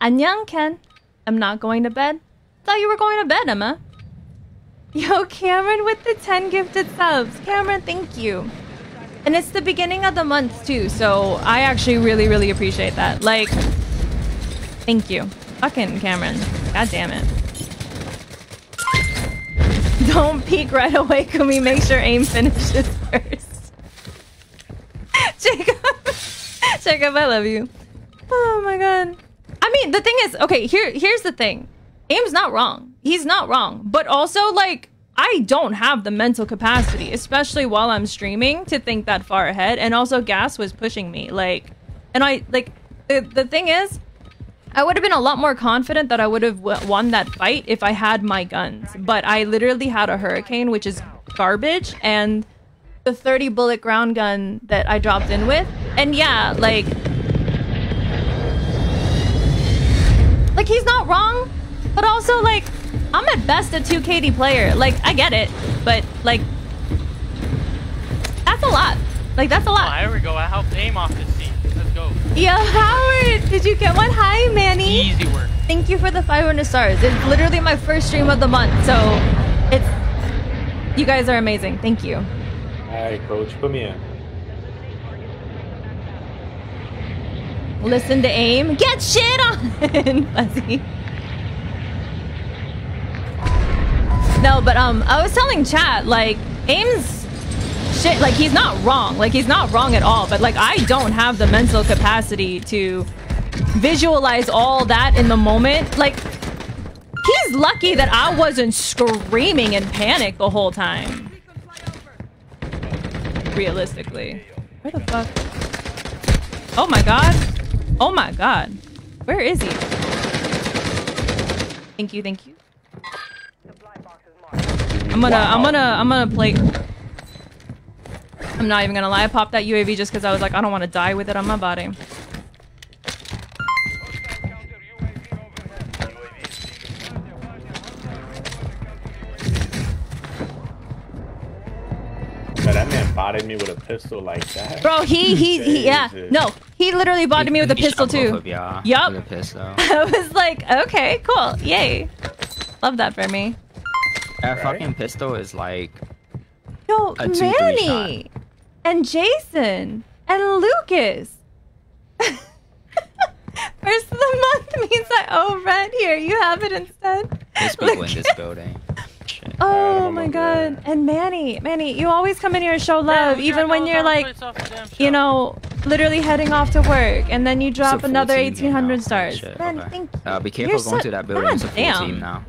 S2: 안녕, Ken. I'm not going to bed. Thought you were going to bed, Emma. Yo, Cameron with the 10 gifted subs. Cameron, thank you. And it's the beginning of the month too, so I actually really, really appreciate that. Like, thank you. Fucking Cameron. God damn it. Don't peek right away, Kumi. Make sure aim finishes first. Jacob. Jacob, I love you. Oh my god. I mean, the thing is, okay, here here's the thing. Aim's not wrong. He's not wrong. But also, like, I don't have the mental capacity, especially while I'm streaming, to think that far ahead. And also, Gas was pushing me. Like, and I, like, the, the thing is, I would have been a lot more confident that I would have won that fight if I had my guns. But I literally had a Hurricane, which is garbage, and the 30 bullet ground gun that I dropped in with. And yeah, like, like he's not wrong, but also like I'm at best a 2 KD player. Like I get it, but like that's a lot. Like that's a
S5: Oh,
S2: lot.
S5: here we go. I helped aim off the seat. Let's go.
S2: Yo, Howard, did you get one? Hi, Manny.
S5: Easy work.
S2: Thank you for the 500 stars. It's literally my first stream of the month, so it's you guys are amazing. Thank you.
S1: Alright, coach, put me in.
S2: Listen to aim. Get shit on, Fuzzy. No, but um, I was telling chat like aim's shit. Like he's not wrong. Like he's not wrong at all. But like I don't have the mental capacity to visualize all that in the moment. Like he's lucky that I wasn't screaming in panic the whole time. Realistically, where the fuck? Oh my god. Oh my god. Where is he? Thank you, thank you. I'm gonna I'm gonna I'm gonna play I'm not even gonna lie, I popped that UAV just because I was like, I don't want to die with it on my body.
S1: But that man botted me with a pistol like that.
S2: Bro, he he, he yeah. No, he literally bodied me with a pistol too.
S3: of y'all
S2: Yup.
S3: with a pistol.
S2: I was like, okay, cool. Yay. Love that for me.
S3: That
S1: Right?
S3: fucking pistol is like
S2: Yo,
S3: A two, three
S2: Manny and Jason and Lucas. First of the month means I owe rent here. You have it instead.
S3: there's people in this building. Shit.
S2: Oh
S1: I'm
S2: my god.
S1: there.
S2: And Manny, Manny, you always come in here and show love,
S5: we
S2: even when you're like,
S5: plates off the damn
S2: you know, literally heading off to work, and then you drop
S3: full
S2: another 1800
S3: now.
S2: stars.
S3: Shit,
S2: Man,
S3: okay.
S2: thank
S3: Uh, be
S2: You're
S3: careful going
S2: so-
S3: to that building. It's a full
S2: God
S3: team now.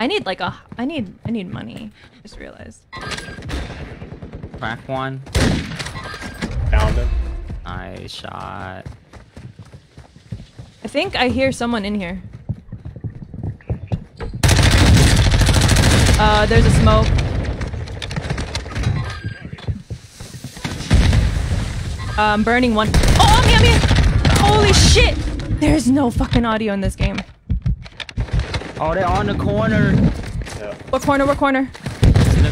S2: I need like a, I need, I need money. Just realized.
S3: Crack one.
S1: Found him.
S3: Nice shot.
S2: I think I hear someone in here. Uh, there's a smoke. Um, burning one. Oh, I'm here, I'm here. Holy shit! There's no fucking audio in this game.
S3: Oh, they're on the corner.
S1: Yeah.
S2: What corner? What corner?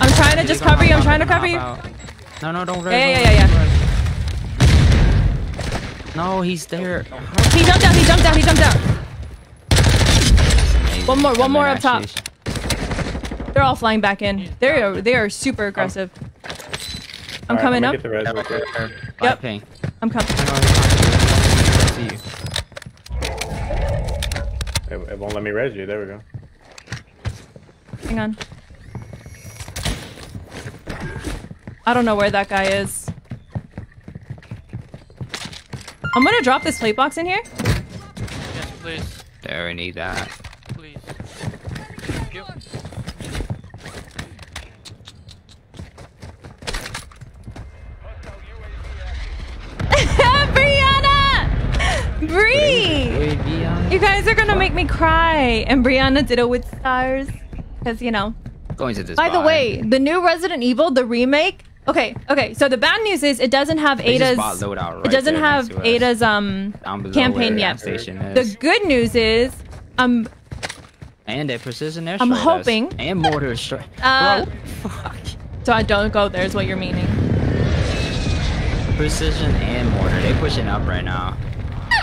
S2: I'm trying to just cover you, I'm trying to cover you.
S3: No, no, don't.
S2: Yeah, yeah, yeah, yeah,
S3: No, he's there.
S2: He jumped out. He jumped out. He jumped out. One more, one more up top. They're all flying back in. They are they are super aggressive. I'm coming up.
S1: gonna Get the res real quick.
S3: Bye,
S2: Yep. I'm coming.
S3: See you.
S1: It, it won't let me res you. There we go.
S2: Hang on. I don't know where that guy is. I'm gonna drop this plate box in here.
S5: Yes, please.
S3: There, we need that.
S5: Please. Thank you.
S2: Brianna! Bree! You guys are gonna make me cry. And Brianna did it with stars. Because, you know.
S3: Going to this.
S2: By the way, the new Resident Evil, the remake. Okay, okay. So the bad news is it doesn't have
S3: They
S2: Ada's.
S3: right
S2: it doesn't have
S3: next to us.
S2: Ada's um campaign yet. The good news is um
S3: and a precision air
S2: I'm
S3: strike us.
S2: hoping-
S3: And mortar strike.
S2: uh
S3: Bro, fuck.
S2: so I don't go there is what you're meaning.
S3: Precision and mortar. They pushing up right now.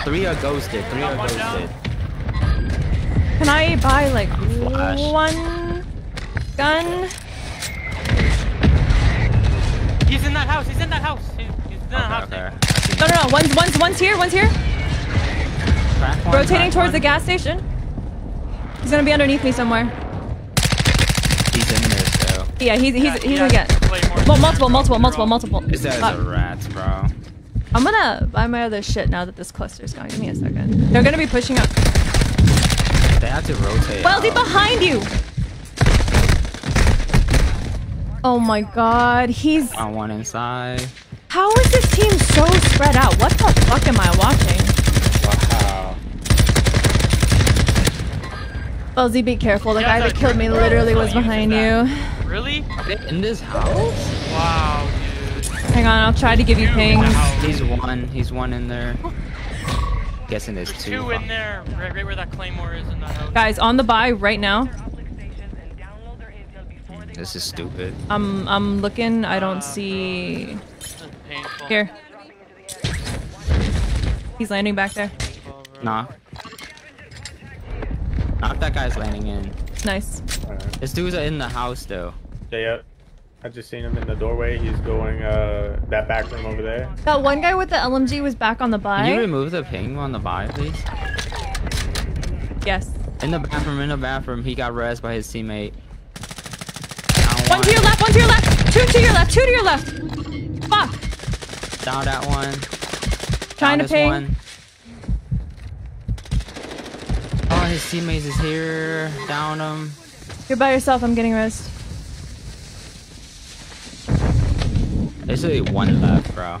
S3: Three are ghosted. Three are
S5: One down.
S3: ghosted.
S2: Can I buy like
S3: Flash.
S2: one gun?
S5: He's in that house. He's in that house. He- He's in that house.
S3: Okay, okay. I see
S2: No, no, no. One's one's one's here. One's here.
S3: One,
S2: Rotating towards
S3: one.
S2: the gas station. He's gonna be underneath me somewhere.
S3: He's in there still.
S2: Yeah, he's he's
S5: Yeah,
S2: he's
S5: he
S2: gonna get.
S5: Claymore.
S2: Multiple, multiple, multiple, multiple.
S3: This guy's
S2: Uh,
S3: a rat, bro.
S2: I'm gonna buy my other shit now that this cluster's gone. Give me a second. They're gonna be pushing up.
S3: They have to rotate.
S2: Weldy
S3: out.
S2: behind you! Oh my god, he's.
S3: On one inside.
S2: How is this team so spread out? What the fuck am I watching?
S1: Wow.
S2: Welzy, be careful. The
S5: Yeah,
S2: guy that
S5: that-
S2: killed me literally was behind you.
S5: that. Really?
S3: In this house?
S5: Wow, dude.
S2: Hang on, I'll try to give you
S5: Two in the
S2: pings.
S3: He's one. He's one in there. Guessing there's
S5: There's
S3: two.
S5: two in there, right, right where that claymore is in that house.
S2: Guys, on the buy right now.
S3: This is stupid.
S2: I'm I'm looking. I don't uh, see.
S5: This is painful.
S2: Here. He's landing back there.
S3: Nah. Not that guy's landing in.
S2: Nice.
S1: Alright.
S3: This dude's in the house though.
S1: Yeah, yep. I just seen him in the doorway. He's going uh that back room over there.
S2: That one guy with the LMG was back on the
S3: Can you remove the ping on the buy, please?
S2: Yes.
S3: In the bathroom, in the bathroom, he got rezzed by his teammate. Down
S2: One to your left. One to your left. Two to your left. Two to your left. Fuck.
S3: Down that one.
S2: Trying
S3: Down
S2: to ping.
S3: One. Oh, his teammates is here. Down him.
S2: You're by yourself. I'm getting res.
S3: There's only one left, bro.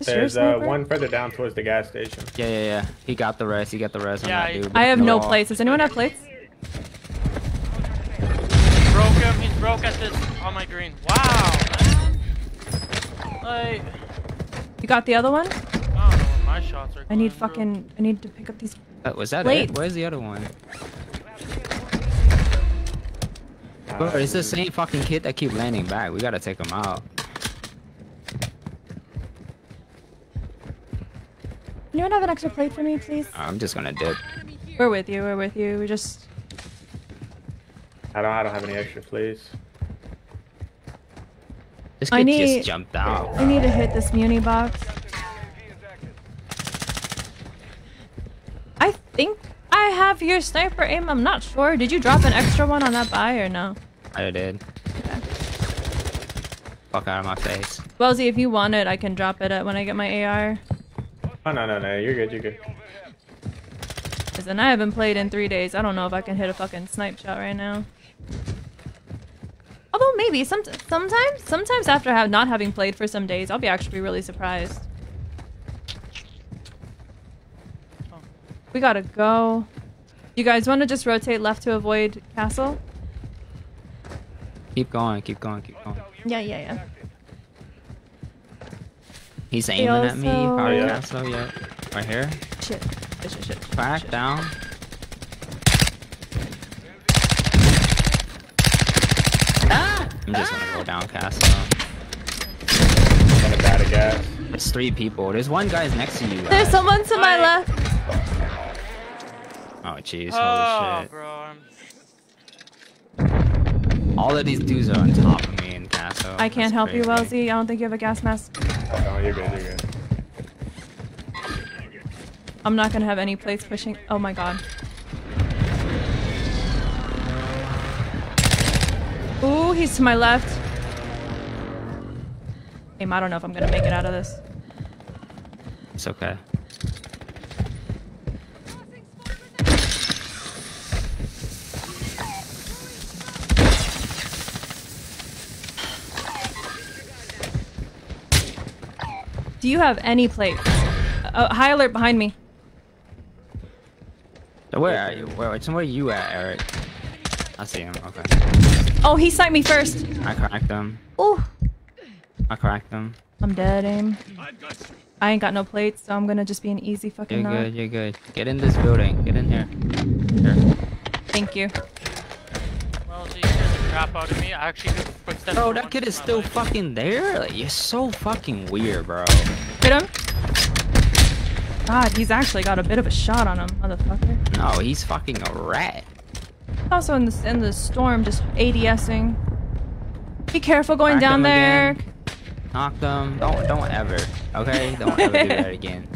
S1: There's uh, one further down towards the gas station.
S3: Yeah, yeah, yeah. He got the rest. He got the rest
S5: Yeah,
S3: that dude.
S2: I have no
S3: wall.
S2: plates. Does anyone have plates?
S5: Broke him. He's broke at this on my green. Wow, man. Like,
S2: You got the other one?
S5: I don't know where my shots are.
S2: I need
S5: going, bro.
S2: fucking. I need to pick up these.
S3: Uh, was that
S2: Plate.
S3: it? Where's the other one? Bro, it's the same fucking kid that keep landing back. We gotta take him out.
S2: Anyone have an extra plate for me, please?
S3: I'm just gonna dip.
S2: We're with you. We're with you. We just.
S1: I don't. I don't have any extra, please.
S3: This
S2: I
S3: kid
S2: need-
S3: just jumped out.
S2: I need to hit this muni box. I think I have your sniper aim. I'm not sure. Did you drop an extra one on that buy or no?
S3: I did.
S2: Okay.
S3: Fuck out of my face.
S2: Wellesley, if you want it, I can drop it at when I get my AR.
S1: Oh no no no. You're good. You're good.
S2: Listen, I haven't played in three days. I don't know if I can hit a fucking snipe shot right now. Although maybe some sometimes sometimes after have not having played for some days, I'll be actually really surprised. We gotta go. You guys want to just rotate left to avoid castle?
S3: Keep going, keep going, keep going.
S2: Yeah, yeah, yeah.
S3: He's
S2: They
S3: aiming at me.
S2: also-
S3: Power
S1: Yeah.
S3: castle, yeah. Right here.
S2: Shit. Shit, shit, shit.
S3: Back
S2: shit.
S3: down. Ah! I'm just gonna go down castle.
S1: I'm gonna bat a gas.
S3: There's three people. There's one guy's next to you.
S2: There's someone to my left.
S3: Oh jeez,
S5: Oh,
S3: holy shit.
S5: bro. I'm...
S3: All of these dudes are on top of me in castle.
S2: I can't
S3: That's
S2: help you,
S3: crazy.
S2: Wellesley. I don't think you have a gas mask.
S1: Oh, you're good, you're good.
S2: I'm not gonna have any plates pushing. Oh my god. Ooh, he's to my left. Aim, I don't know if I'm gonna make it out of this.
S3: It's okay.
S2: Do you have any plates? Uh, high alert behind me.
S3: Where are you? Where, where you at, Eric? I see him. Okay.
S2: Oh, he sniped me first.
S3: I cracked him.
S2: Oh.
S3: I cracked him.
S2: I'm dead, aim. I ain't got no plates, so I'm gonna just be an easy fucking
S3: You're
S2: knock.
S3: good. You're good. Get in this building. Get in here. Here.
S2: Thank you.
S5: Well, so you scared the crap out of me. I actually did
S3: Bro, that kid is still
S5: life.
S3: fucking there. Like, you're so fucking weird, bro.
S2: Hit him. God, he's actually got a bit of a shot on him, motherfucker.
S3: No, he's fucking a rat.
S2: Also in the in the storm, just ADSing. Be careful going
S3: Crack
S2: down there.
S3: again. Knock them. Don't don't ever. Okay? Don't ever do that again.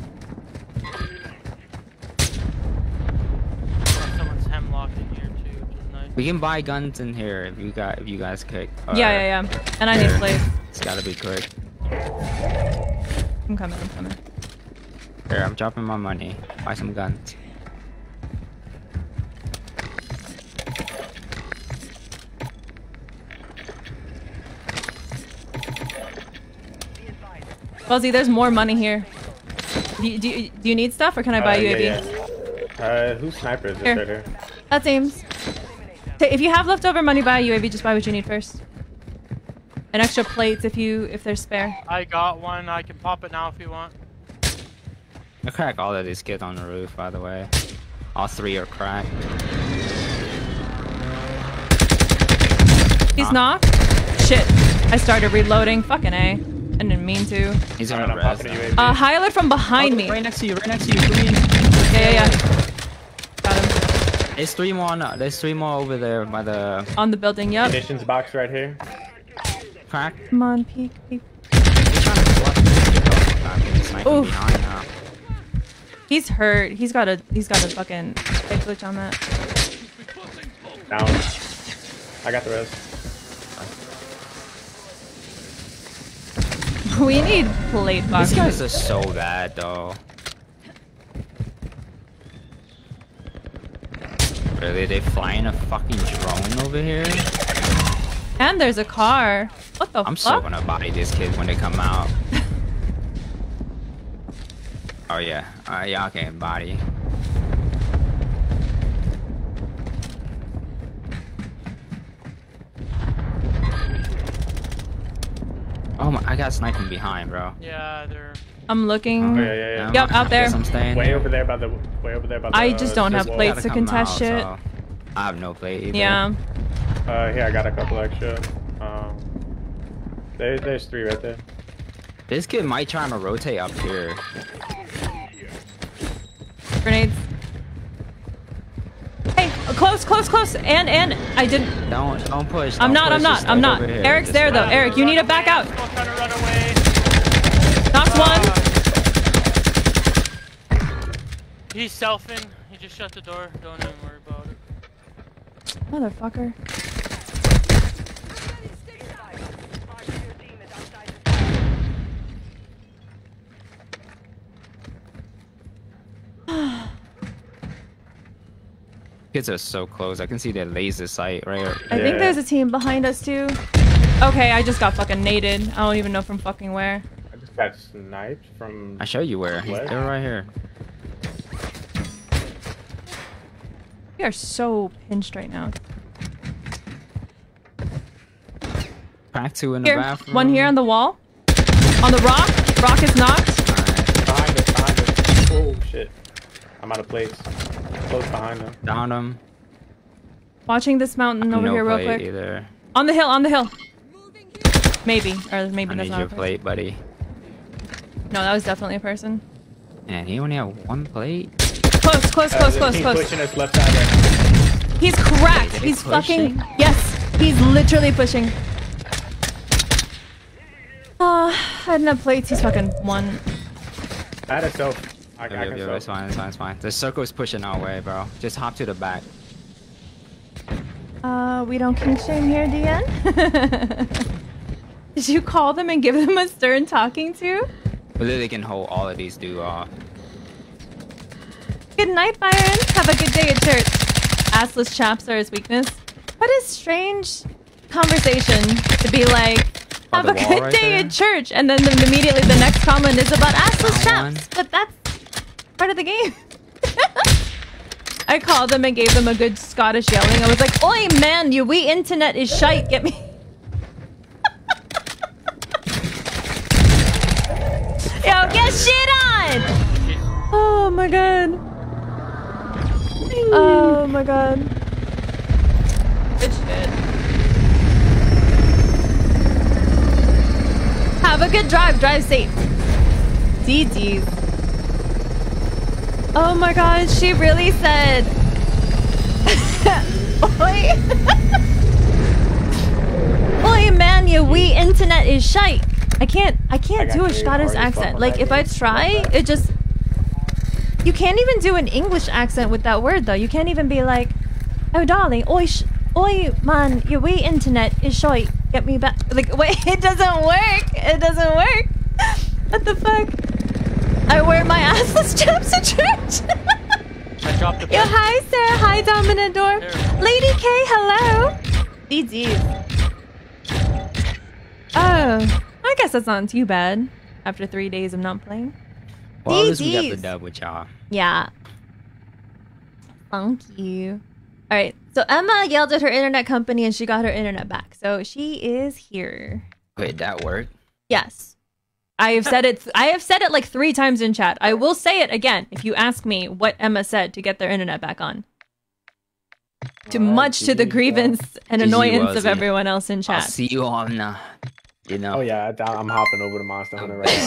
S5: Someone's hemlock in here too, which is nice.
S3: We can buy guns in here if you got if you guys could.
S2: Yeah, yeah, yeah. And I need
S3: Here.
S2: plates.
S3: It's gotta be quick.
S2: I'm coming. I'm coming.
S3: Here, I'm dropping my money. Buy some guns.
S2: Buzzy, there's more money here. Do you, do you, do you need stuff, or can I buy
S1: Uh,
S2: you
S1: yeah,
S2: a B?
S1: yeah. Uh, whose sniper is this
S2: Here.
S1: right here?
S2: That's Aim's. If you have leftover money, buy a UAV. Just buy what you need first. An extra plates if you if there's spare.
S5: I got one. I can pop it now if you want.
S3: I crack all of these kids on the roof, by the way. All three are cracked.
S2: He's
S3: Huh?
S2: knocked. Shit. I started reloading. Fucking a. I didn't mean to.
S3: He's
S1: Alright,
S3: gonna
S1: I'm
S3: res
S1: popping a
S3: them.
S1: UAV.
S2: Uh, high alert from behind
S3: Oh,
S2: me.
S3: Right next to you, right next to you. Come in.
S2: Yeah, yeah, yeah. Got him.
S3: There's three more on, there's three more over there by the
S2: On the building. Yep.
S1: Munitions box right here.
S3: crack.
S2: Come on, peek, peek.
S3: He's trying to flush the I'm getting sniped from
S2: Oof. He's hurt. He's got a he's got a fucking big glitch on that.
S1: Down. I got the rest.
S2: we need plate
S3: These
S2: boxes.
S3: guys are so bad though. Really, they flying a fucking drone over here?
S2: And there's a car. What the fuck?
S3: I'm so gonna body these kids when they come out. oh yeah, uh, y'all can body. Oh my, I got sniped from behind, bro.
S5: Yeah, they're.
S2: I'm looking.
S1: Oh, yeah, yeah, yeah.
S2: Yep, out there.
S3: I'm staying
S1: Way over there by the way over there by the.
S2: I just don't have plates
S3: Gotta
S2: to
S3: come
S2: contest
S3: out,
S2: shit.
S3: so I have no plate either.
S2: Yeah.
S1: Uh, here I got a couple extra. Um, there, there's three right there.
S3: This kid might try to rotate up here.
S2: Grenades. Hey, close, close, close. And and I didn't.
S3: Don't don't push.
S2: I'm
S3: don't
S2: not. I'm not. I'm not. Eric's
S3: Just
S2: there though. Eric, you need to back out.
S5: I'm still trying to run away.
S2: Knocked one.
S5: Uh, He's selfing. He just shut the door. Don't even worry about it.
S2: Motherfucker.
S3: Kids are so close. I can see their laser sight right. Here.
S2: I think there's a team behind us too. Okay, I just got fucking naded. I don't even know from fucking where.
S1: I just got sniped from.
S3: I show you where. He's,
S1: What?
S3: they're right here.
S2: We are so pinched right now.
S3: Crack two in the bathroom.
S2: one here on the wall. On the rock. Rock is knocked.
S3: Alright,
S1: Behind us, behind us. Oh shit. I'm out of plates. Close behind them.
S3: Down him.
S2: Watching this mountain over
S3: no
S2: here real quick.
S3: either.
S2: On the hill, on the hill. Maybe, or maybe
S3: I
S2: that's
S3: need
S2: not.
S3: your
S2: a person.
S3: plate, buddy.
S2: No, that was definitely a person.
S3: Man, he only had one plate.
S2: Close, close,
S1: Uh,
S2: close, close,
S1: he's
S2: close.
S1: pushing us left side right
S2: He's cracked.
S3: Wait,
S2: He's
S3: he's
S2: fucking. Yes, he's literally pushing. Uh, I had enough plates. He's fucking one.
S1: now. I had a self. I, I
S3: Yo,
S1: can
S3: yo, yo, it's fine, it's fine, it's fine. The circle's pushing our way, bro. Just hop to the back.
S2: Uh, we don't kink shame here, DN. Did you call them and give them a stern talking to?
S3: We literally can hold all of these do off.
S2: Good night, Byron. Have a good day at church. Assless chaps are his weakness. What a strange conversation to be like, have
S3: the
S2: a good
S3: right
S2: day
S3: there?
S2: at church, and then, then immediately the next comment is about assless
S3: That
S2: chaps. But that's part of the game. I called them and gave them a good Scottish yelling. I was like, Oi, man, your wee internet is shite. Get me. Yo, get shit on! Oh my god. Oh my god. Have a good drive. Drive safe. DDs. Oh my god, she really said. Oi. Oi, man, your wee internet is shite. I can't, I can't
S1: I
S2: do a Scottish
S1: hard as fuck
S2: accent. Like, if I try, it just. You can't even do an English accent with that word, though. You can't even be like, oh, darling, oi, sh- oi, man, your wee internet is shite. Get me back. Like, wait, it doesn't work. It doesn't work. What the fuck? I wear my assless chaps to church.
S5: I dropped the
S2: Yo, hi, Sarah. Hi, Dominador. Lady K, hello. DD. Oh, I guess that's not too bad after three days of not playing.
S3: Well, at least we got the
S2: DDs.
S3: dub with y'all.
S2: Yeah. Thank you. All right. So Emma yelled at her internet company and she got her internet back. So she is here.
S3: Wait, that worked?
S2: Yes. I have said it I have said it like 3 times in chat. I will say it again if you ask me what Emma said to get their internet back on. To
S1: Alright,
S2: much to the
S1: GG,
S2: grievance and annoyance of everyone else in
S3: I'll
S2: chat.
S3: see you on, uh, you know.
S1: Oh yeah, I- I'm hopping over to Monster Hunter right now.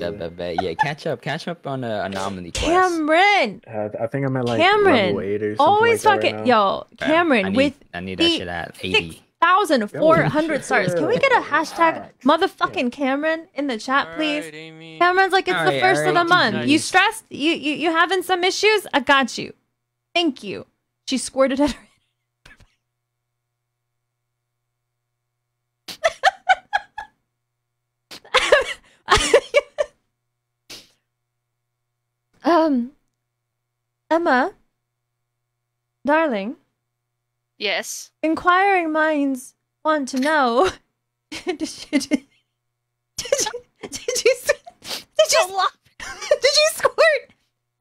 S3: Yeah,
S1: Actually.
S3: bet, bet. yeah, catch up, catch up on the anomaly quest.
S2: Cameron,
S1: Uh, I think I'm at like
S2: Cameron,
S1: level eight or something
S2: always
S1: like that
S2: fucking
S1: right
S2: yo, Cameron
S3: I need,
S2: with
S3: I need that
S2: the
S3: shit at 80.
S2: 6,400 stars. Can we get a hashtag motherfucking Cameron in the chat, please?
S5: Alright,
S2: Cameron's like, it's the
S3: Alright,
S2: first of the
S3: alright,
S2: month. You stressed? You, you you having some issues? I got you. Thank you. She squirted at her. um, Emma, darling,
S4: Yes.
S2: inquiring minds want to know. did, you, did, you, did you did you did you squirt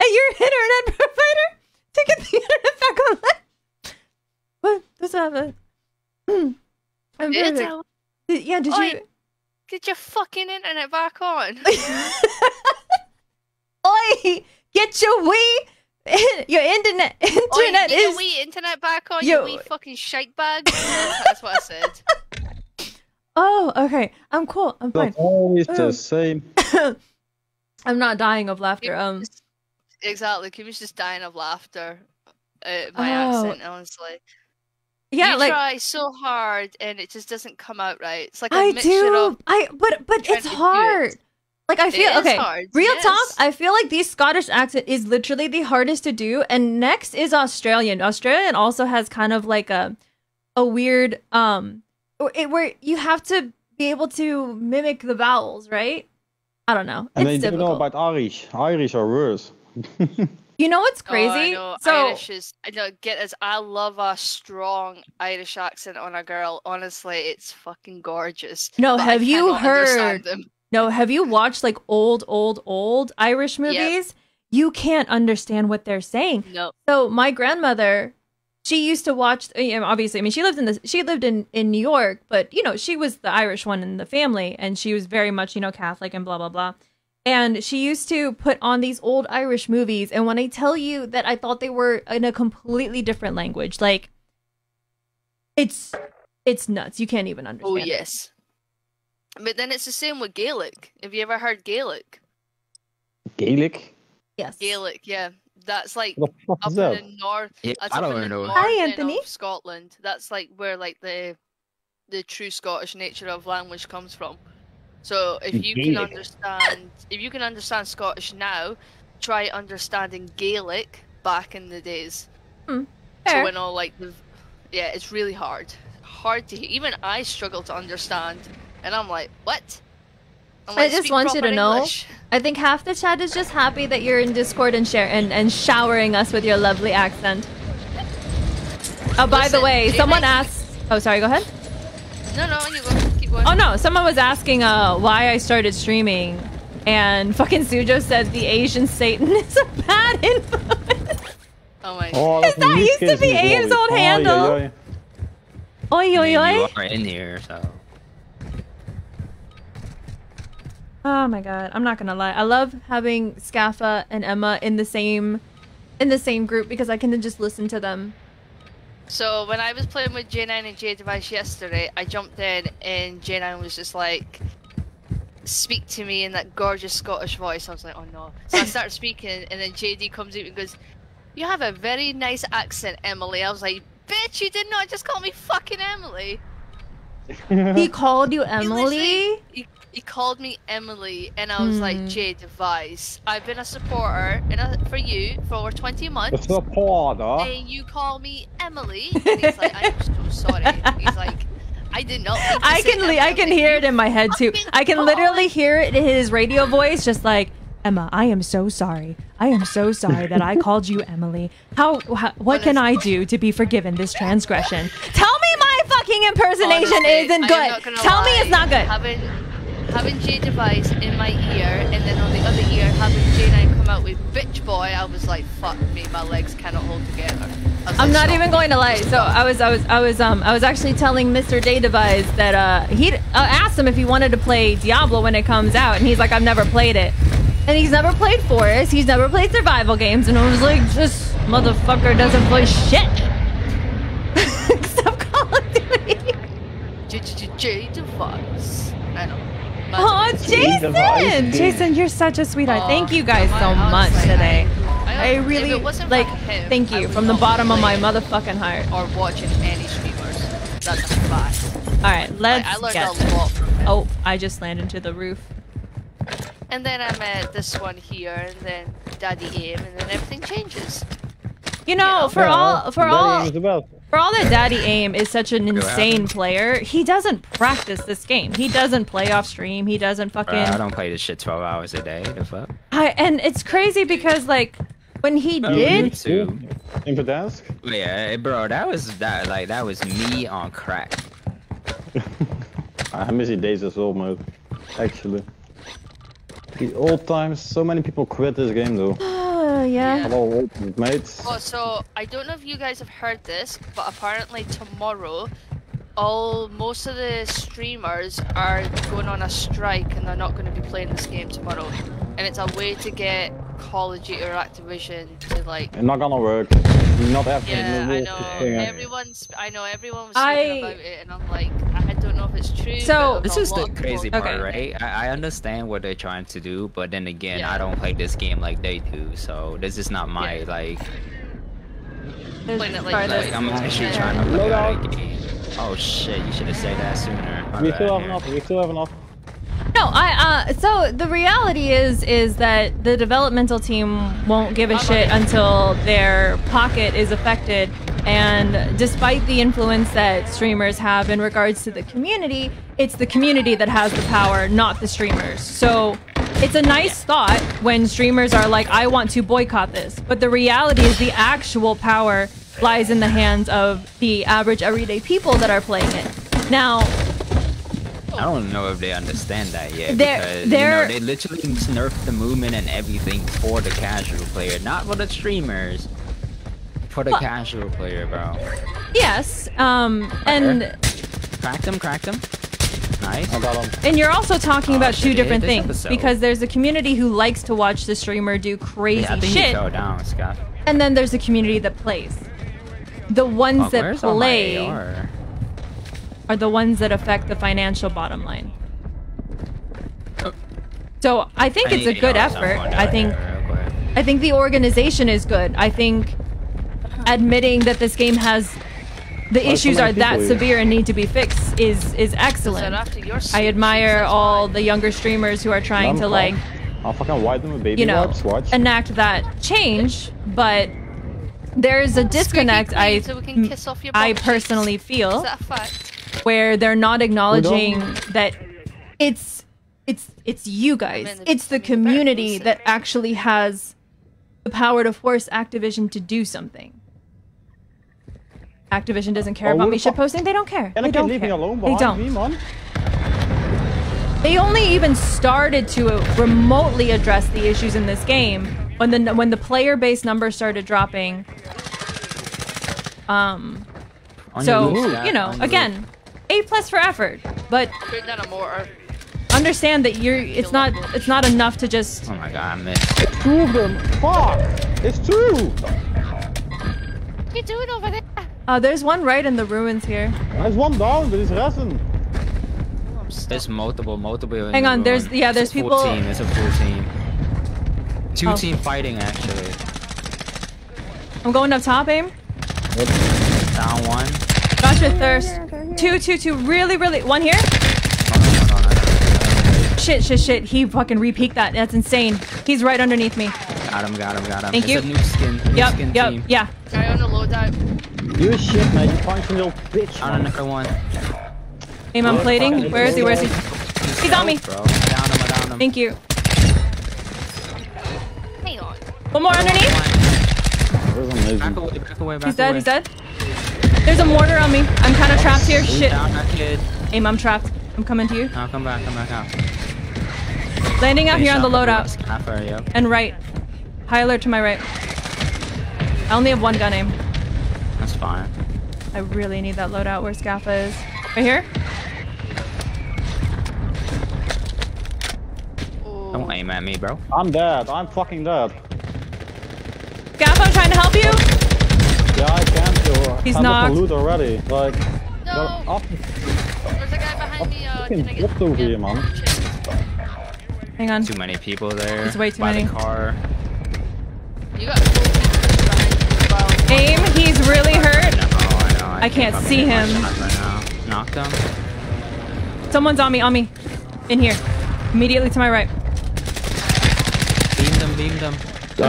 S2: at your internet provider to get the internet back online? What does that have a? I'm
S4: Did,
S2: perfect. Did- yeah, did
S4: Oi.
S2: you?
S4: get your fucking internet back on.
S2: Oi, get your wee, your internet internet
S4: get your
S2: is.
S4: wee internet back on,
S2: your...
S4: you wee fucking shite bag. That's what I said.
S2: Oh, okay. I'm cool. I'm fine.
S6: Always
S2: Oh.
S6: the same.
S2: I'm not dying of laughter. Um,
S4: Exactly. Kimmy's just dying of laughter at my
S2: Oh.
S4: accent, honestly.
S2: yeah,
S4: you
S2: like
S4: try so hard and it just doesn't come out right. It's like a
S2: I
S4: mixture
S2: do.
S4: of
S2: I but but it's
S4: hard. do it.
S2: Hard. Like I feel
S4: is
S2: okay.
S4: hard,
S2: Real
S4: yes.
S2: talk. I feel like the Scottish accent is literally the hardest to do, and next is Australian. Australian also has kind of like a a weird um, it, where you have to be able to mimic the vowels, right? I don't know.
S6: And
S2: it's
S6: then you know
S2: difficult.
S6: about Irish. Irish are worse.
S2: you know what's
S4: Oh, I
S2: crazy?
S4: know.
S2: so
S4: Irish is I know get as I love a strong Irish accent on a girl. Honestly, it's fucking gorgeous.
S2: No,
S4: but I
S2: have you
S4: cannot understand
S2: heard-
S4: them.
S2: No, have you watched like old, old, old Irish movies? You can't understand what they're saying.
S4: No.
S2: So my grandmother, she used to watch. Uh, obviously, I mean, she lived in the she lived in in New York, but you know, she was the Irish one in the family, and she was very much you know Catholic and blah blah blah. And she used to put on these old Irish movies, and when I tell you that I thought they were in a completely different language, like it's it's nuts. You can't even oh, understand.
S4: Oh
S2: it.
S4: Yes. But then it's the same with Gaelic. Have you ever heard Gaelic?
S6: Gaelic?
S2: Yes.
S4: Gaelic, yeah. That's like
S6: the
S4: up
S6: is
S4: in
S6: that?
S4: the north.
S3: Yeah, I don't
S4: the
S3: know.
S2: Hi, Anthony.
S4: Of Scotland. That's like where like the the true Scottish nature of language comes from. So if you can understand, if you can understand Scottish now, try understanding Gaelic back in the days. Hmm,
S2: so
S4: when all like the, yeah, it's really hard, hard to hear. Even I struggle to understand, and I'm like, what? I'm
S2: I just want you to
S4: proper
S2: know
S4: English."
S2: I think half the chat is just happy that you're in Discord and share and, and showering us with your lovely accent. Oh, by the way, someone
S4: makes-
S2: asked. Oh, sorry. Go ahead.
S4: No, no, you go. Keep going.
S2: Oh no, someone was asking uh why I started streaming, and fucking Sujo said the Asian Satan is a bad influence.
S4: Oh my.
S6: Oh, that's
S2: that used to be
S6: in
S2: Abe's old
S6: Ai, ai,
S2: handle. Oi oi oi.
S3: you are in here, so
S2: Oh my god, I'm not gonna lie. I love having Scaffa and Emma in the same in the same group because I can just listen to them.
S4: So when I was playing with J9 and J Device yesterday, I jumped in and J9 was just like, "Speak to me in that gorgeous Scottish voice." I was like, "Oh no!" So I started speaking, and then JD comes in and goes, "You have a very nice accent, Emily." I was like, "Bitch, you did not just call me fucking Emily."
S2: He called you Emily.
S4: literally- He, he called me Emily, and I was
S2: Hmm.
S4: like, "J Device, I've been a supporter in a, for you for over 20
S6: The
S4: months."
S6: supporter.
S4: and you call me Emily. And he's like, I'm so sorry. He's like, I did not. mean to
S2: I can li- I can hear it in my head too. I can
S4: call
S2: literally hear it in his radio voice, just like Emma. I am so sorry. I am so sorry that I called you Emily. How, how what can I do to be forgiven this transgression? Tell me my fucking impersonation
S4: Honestly,
S2: isn't good.
S4: not gonna
S2: Tell me it's not good.
S4: Having J device in my ear, and then on the other ear having J9 come out with bitch boy, I was like, fuck me, my legs cannot hold together. I
S2: I'm
S4: like,
S2: not even going to lie. So I was, I was, I was, um, I was actually telling Mr. Day Devise that uh, he uh, asked him if he wanted to play Diablo when it comes out, and he's like, I've never played it, and he's never played Forest, he's never played survival games, and I was like, this motherfucker doesn't play shit. Stop calling Duty.
S4: J J J device. I know.
S2: Oh, Jason! Jason, you're such a sweetheart.
S4: Aw,
S2: Thank you guys so much
S4: honestly,
S2: today.
S4: I,
S2: I really like.
S4: him,
S2: Thank you from the bottom of my motherfucking heart.
S4: Or watching any streamers. That's a fact.
S2: All right, let's
S4: I, I learned
S2: get.
S4: a lot from him.
S2: Oh, I just landed into the roof.
S4: And then I met this one here, and then Daddy Aim, and then everything changes.
S2: You know,
S4: Yeah.
S2: for
S6: Yeah,
S2: all for all
S6: is the best.
S2: for all that Daddy Aim is such an insane player, he doesn't practice this game. He doesn't play off stream. He doesn't fucking.
S3: Bruh, I don't play this shit 12 hours a day. The fuck?
S2: I, and it's crazy because like when he
S3: Oh,
S2: did,
S3: YouTube.
S6: In Verdansk?
S3: Yeah, eh, bro, that was that like that was me on crack.
S6: I miss the days as well, mate. Actually. The old times, so many people quit this game though.
S2: uh, yeah.
S6: Hello, mates.
S4: Oh, so I don't know if you guys have heard this, but apparently tomorrow, all most of the streamers are going on a strike and they're not going to be playing this game tomorrow. And it's a way to get Call of Duty or Activision to like.
S6: It's not gonna work. Not having
S4: Yeah, I know.
S6: to stay on.
S4: Everyone's. I know everyone was
S2: I-
S4: about it, and I'm like, I don't know if it's true.
S2: So-
S3: This is the
S4: lot of people-
S3: crazy part,
S2: Okay.
S3: right? I, I understand what they're trying to do, but then again,
S4: Yeah.
S3: I don't play this game like they do, so this is not my
S4: Yeah.
S3: like.
S2: There's
S4: Playing it like
S3: Like I'm actually
S4: Yeah.
S3: trying to look
S6: Load
S3: at a
S6: out.
S3: game. Oh shit! You should have said that sooner. My
S6: We still have
S3: here.
S6: enough, we still have enough.
S2: No, I uh so the reality is is that the developmental team won't give a shit until their pocket is affected and despite the influence that streamers have in regards to the community, it's the community that has the power, not the streamers. So it's a nice thought when streamers are like I want to boycott this, but the reality is the actual power lies in the hands of the average everyday people that are playing it. Now,
S3: I don't know if they understand that yet.
S2: They're-
S3: because,
S2: they're-
S3: you know, they literally nerfed the movement and everything for the casual player, not for the streamers. For the
S2: Well-
S3: casual player, bro.
S2: yes, um and
S3: Cracked him, cracked him. Nice.
S6: I got him.
S2: And you're also talking
S3: Oh,
S2: about two different things
S3: episode.
S2: because there's a community who likes to watch the streamer do crazy
S3: Yeah, I think he
S2: shit,
S3: fell down, Scott.
S2: and then there's a community that plays. The ones
S3: Oh,
S2: that
S3: where's all my
S2: play
S3: AR?
S2: Are the ones that affect the financial bottom line. So I think it's a good effort. I think I think the organization is good. I think admitting that this game has the
S6: so
S2: issues
S6: many
S2: are that severe and need to be fixed is is excellent. I admire all the younger streamers who are trying to like.
S6: I'll fucking wipe them with baby
S2: you know,
S6: wipes, watch.
S2: enact that change, but there's a disconnect I
S4: so we can kiss off your
S2: I
S4: bum cheeks.
S2: personally
S4: Is
S2: feel
S4: that a fact?
S2: Where they're not acknowledging that it's it's it's you guys. It's the
S4: I mean, the
S2: community that actually has the power to force Activision to do something. Activision doesn't care about me
S6: the fuck-
S2: shitposting. They don't care. They don't care. They don't. They only even started to remotely address the issues in this game when the when the player base numbers started dropping. Um, so you know, again, A plus for effort, but
S4: Put down a mortar.
S2: understand that you're. It's not. It's not enough to just.
S3: Oh my god, I missed.
S6: Two of them. Fuck! It's two!
S4: What are you doing over there?
S2: Uh, there's one right in the ruins here.
S6: There's one down, but it's resting.
S4: I'm stuck.
S3: There's multiple, multiple. in
S2: Hang
S3: the
S2: on, there's- yeah, there's
S3: It's a full
S2: people-
S3: Team. It's a full team. Two
S2: Oh.
S3: team fighting actually.
S2: I'm going up top, aim.
S3: Down one.
S2: Got your thirst. Two, two, two. Really, really. One here.
S3: Hold on, hold on, I got
S2: Shit, shit, shit. He fucking repeaked that. That's insane. He's right underneath me.
S3: Got him, got him, got him.
S2: Thank
S3: it's
S2: you.
S3: a new skin. New
S2: Yep,
S3: skin
S2: yep,
S3: team.
S2: yeah.
S4: Guy on the loadout.
S6: You shit, man. You punching little bitch.
S3: On
S6: man.
S3: another one.
S2: Aim, I'm plating. Where is he? Where is he? He's on me.
S3: Bro, I downed him, I downed him.
S2: Thank you.
S4: Hang on.
S2: One more underneath.
S3: Back away, back away, back
S2: He's dead.
S3: away.
S2: He's dead. There's a mortar on me. I'm kind of trapped here.
S3: Shoot
S2: Shit.
S3: down that kid.
S2: Aim, I'm trapped. I'm coming to you.
S3: Now come back, come back out.
S2: Landing out here on the loadout.
S3: Scaffer, yep.
S2: And right. High alert to my right. I only have one gun aim.
S3: That's fine.
S2: I really need that loadout where Scaffa is. Right here?
S4: Oh.
S3: Don't aim at me, bro.
S6: I'm dead. I'm fucking dead.
S2: Scaffa, I'm trying to help you.
S6: Yeah, I can't do
S2: He's
S6: I'm
S2: knocked.
S6: loot already. Like,
S4: No!
S6: got up.
S4: There's a guy behind me. Uh,
S6: fucking
S4: can I get
S6: over here, man.
S2: Hang on.
S3: Too many people there.
S2: It's way too
S3: by
S2: many.
S3: the car.
S4: You got behind you.
S2: Aim, he's really hurt.
S3: No, I know. I,
S2: I can't see him.
S3: shot Right. Knocked him.
S2: Someone's on me, on me. In here. Immediately to my right.
S3: Beamed him, beamed him.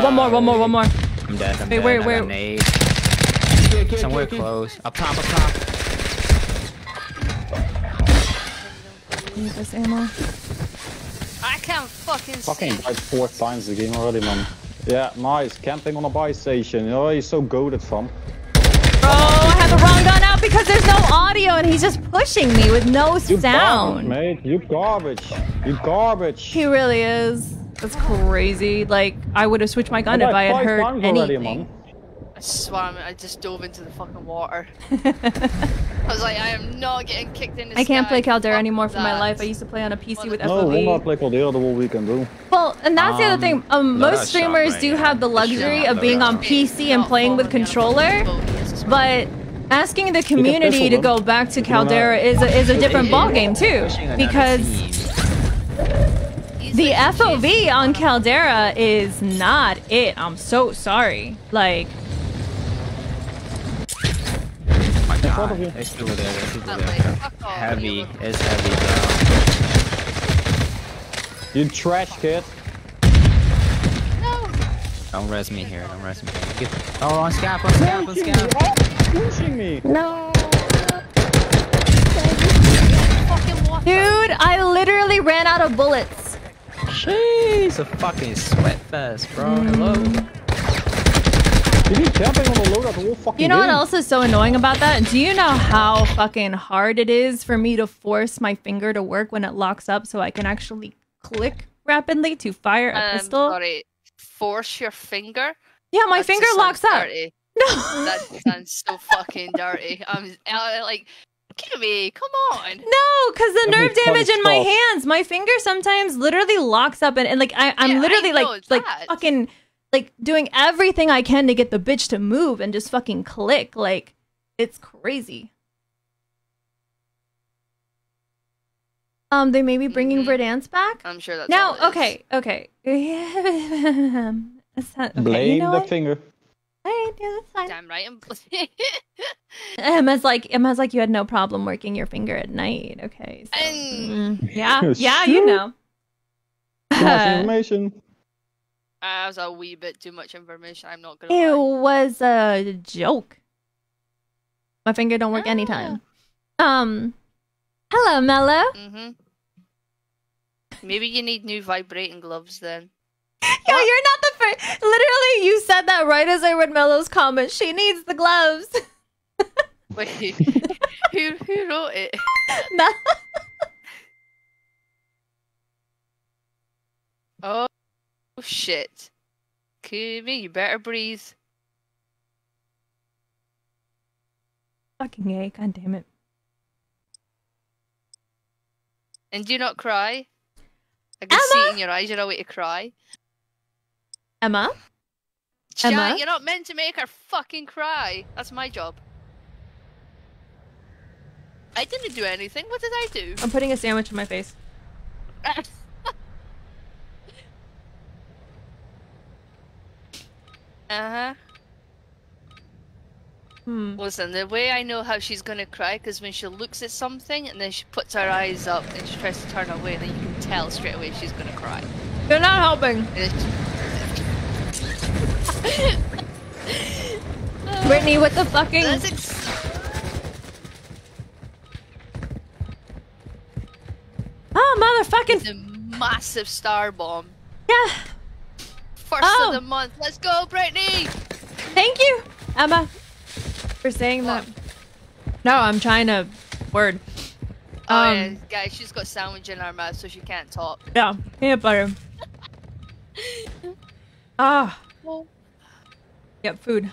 S2: One more, one more, one more.
S3: I'm dead. I'm
S2: Wait,
S3: dead.
S2: where-
S3: I
S2: where-
S3: got nade. Somewhere close. Up top, up top.
S2: Need this ammo.
S4: I can't fucking,
S6: Fucking
S4: see.
S6: died four times the game already, man. Yeah, nice. Camping on a buy station. You know where he's so goaded from?
S2: Bro, I had the wrong gun out because there's no audio and he's just pushing me with no
S6: You garbage,
S2: sound.
S6: mate. You garbage. You garbage.
S2: He really is. That's crazy. Like, I would have switched my gun if I had heard
S6: times already,
S2: anything.
S6: man.
S4: I swam. I just dove into the fucking water. I was like, I am not getting kicked in the
S2: I can't play Caldera
S4: Fuck
S2: anymore for my life. I used to play on a PC with
S6: No, we'll not play Caldera the whole weekend, though.
S2: Well, and that's the other
S3: Um,
S2: thing. Um,
S3: loadout
S2: most streamers do have the
S3: Sure,
S2: luxury of being on. PC and playing with controller, but asking the community to go back to
S6: You can,
S2: Caldera is a, is a different
S3: Hey,
S2: ball game too, because the FOV on Caldera is not it. I'm so sorry. Like,
S3: My
S6: front of you.
S3: There's people there. There's people
S4: I'm
S3: there.
S4: like, fuck off.
S3: Heavy. It's heavy, bro.
S6: You trash kid.
S4: No.
S3: Don't res me here. Don't res me here. Get... Oh, on scap, on scap, on scap.
S6: Pushing me.
S4: No.
S2: Dude, I literally ran out of bullets.
S3: Jeez, a fucking sweat fest, bro. Hello.
S6: You be camping on the loadout the whole fucking
S2: You know what else is so annoying about that? Do you know how fucking hard it is for me to force my finger to work when it locks up so I can actually click rapidly to fire a
S4: Um,
S2: pistol?
S4: Sorry. Force your finger.
S2: Yeah, my
S4: That
S2: finger locks up.
S4: dirty.
S2: No.
S4: That sounds so fucking dirty. I'm I, like, kill me. Come on.
S2: No, because the
S6: Let
S2: nerve damage in my hands, my finger sometimes literally locks up and, and like I, I'm
S4: Yeah,
S2: literally
S4: know,
S2: like
S4: it's
S2: like fucking like doing everything I can to get the bitch to move and just fucking click. Like it's crazy. Um, they may be bringing
S4: Mhm.
S2: Verdansk back.
S4: I'm sure that's
S2: Now,
S4: all it is.
S2: okay, okay. Is that- okay,
S6: Blame
S2: you know
S6: the
S2: what?
S6: finger.
S2: Alright, yeah, that's fine.
S4: Damn right. I'm...
S2: Emma's like Emma's like you had no problem working your finger at night. Okay. So,
S4: And-
S2: mm, yeah, yeah, you know.
S6: Too much information.
S4: That was a wee bit too much information. I'm not gonna.
S2: It
S4: lie.
S2: was a joke. My finger don't work
S4: Ah.
S2: anytime. Um, hello, Mello.
S4: Mhm. Maybe you need new vibrating gloves then.
S2: Yo, you're not the first. Literally, you said that right as I read Mello's comment. She needs the gloves.
S4: Wait, who who wrote it?
S2: Mel-
S4: Oh Oh, shit, Kumi, you better breathe.
S2: Fucking gay. God damn it.
S4: And do not cry. I can see
S2: Emma?
S4: it in your eyes. You're away to cry.
S2: Emma.
S4: Chat,
S2: Emma?
S4: you're not meant to make her fucking cry. That's my job. I didn't do anything. What did I do?
S2: I'm putting a sandwich in my face.
S4: Uh huh.
S2: Hmm.
S4: Listen, the way I know how she's gonna cry, because when she looks at something and then she puts her eyes up and she tries to turn away, then you can tell straight away she's gonna cry.
S2: You're not helping. Brittany with the fucking. Oh, motherfucking.
S4: the massive star bomb.
S2: Yeah.
S4: First
S2: Oh.
S4: of the month. Let's go, Brittany!
S2: Thank you, Emma, for saying that. No, I'm trying to. Word.
S4: Oh,
S2: Um,
S4: yeah, guys, she's got sandwich in her mouth, so she can't talk.
S2: Yeah, peanut butter. Ah. Yep, food.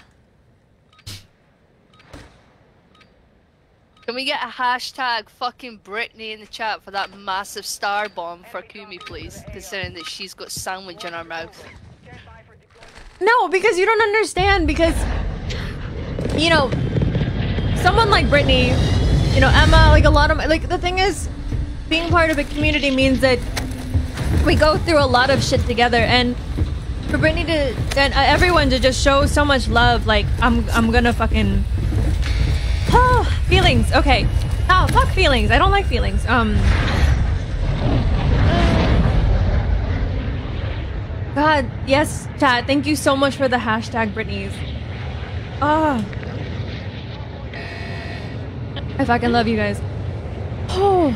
S4: Can we get a hashtag fucking Brittany in the chat for that massive star bomb for Kumi, please? Considering that she's got sandwich in her mouth.
S2: No, because you don't understand. Because you know, someone like Brittany, you know, Emma, like a lot of like the thing is, being part of a community means that we go through a lot of shit together, and for Brittany to and uh, everyone to just show so much love, like I'm I'm gonna fucking oh feelings. Okay, oh fuck feelings. I don't like feelings. Um. God, yes, chat. Thank you so much for the hashtag Britney's. Ah. I fucking love you guys. Oh.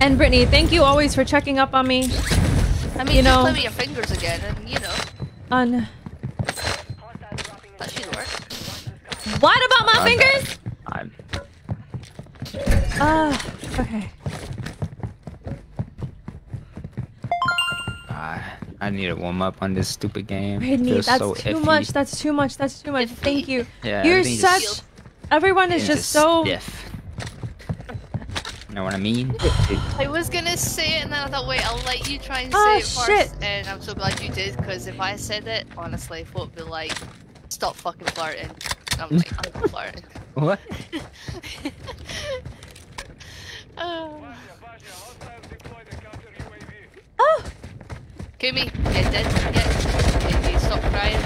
S2: And Brittany, thank you always for checking up on me
S4: I mean,
S2: You know-
S4: play with your fingers again, and you know,
S2: on
S4: that should work.
S2: what about my
S3: I'm
S2: fingers?
S3: I'm
S2: Ah, okay.
S3: uh, I need to warm up on this stupid game.
S2: Brittany,
S3: Feels
S2: that's
S3: so
S2: too
S3: iffy.
S2: much. That's too much. That's too much.
S4: Iffy.
S2: Thank you.
S3: Yeah,
S2: You're such.
S3: just-
S2: Everyone is
S3: it's
S2: just so.
S3: stiff. You know what I mean?
S4: I was gonna say it, and then I thought, wait, I'll let you try and say
S2: Oh,
S4: it first.
S2: shit.
S4: And I'm so glad you did, because if I said it, honestly, folk would be like, stop fucking flirting. I'm like, I'm not.
S3: What?
S4: Uh,
S2: Oh,
S4: Kumi, get dead. Get. Get, get, stop crying.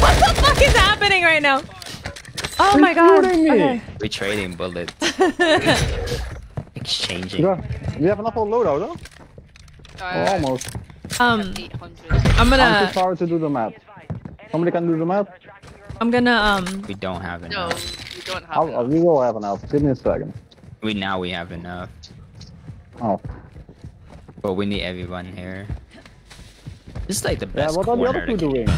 S2: what the fuck is happening right now? Oh my god.
S6: shooting me.
S2: Okay.
S3: We trading bullets, exchanging.
S6: Yeah. We have enough of loadout, though? Oh,
S4: Uh,
S6: almost.
S2: um, I'm gonna.
S6: I'm too
S2: gonna.
S6: tired to do the map. Somebody can do the map?
S2: I'm gonna. Um.
S3: We don't have enough.
S4: No, we don't have
S6: I'll,
S4: enough.
S6: we will have enough. Give me a second.
S3: We now we have enough,
S6: Oh.
S3: but we need everyone here. This is like the best.
S6: Yeah, what are the other two doing?
S3: bro.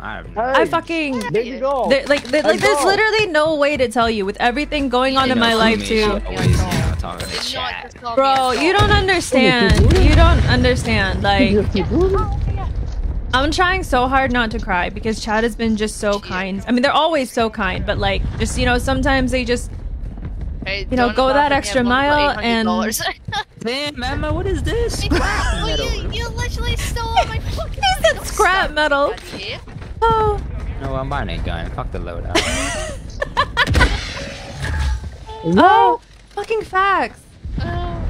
S3: I have no
S2: I fucking.
S6: there you go.
S2: there- like, there- like, there's
S6: go.
S2: literally no way to tell you with everything going on
S3: You
S2: in
S3: know,
S2: my life too.
S3: Always, you know, to chat.
S4: just call me
S2: Bro, you don't understand. You don't understand. Like,
S6: Just keep moving.
S2: I'm trying so hard not to cry because Chad has been just so kind. I mean, they're always so kind, but like, just you know, sometimes they just
S4: Hey,
S2: you know, go that extra
S4: I've only got
S2: mile and-
S4: $800.
S3: Damn, Emma, what is this?
S4: Oh, you, you literally stole my fucking
S2: He said scrap metal. Oh.
S3: No, I'm buying a gun. Fuck the loadout.
S2: Oh. Fucking facts.
S4: Oh,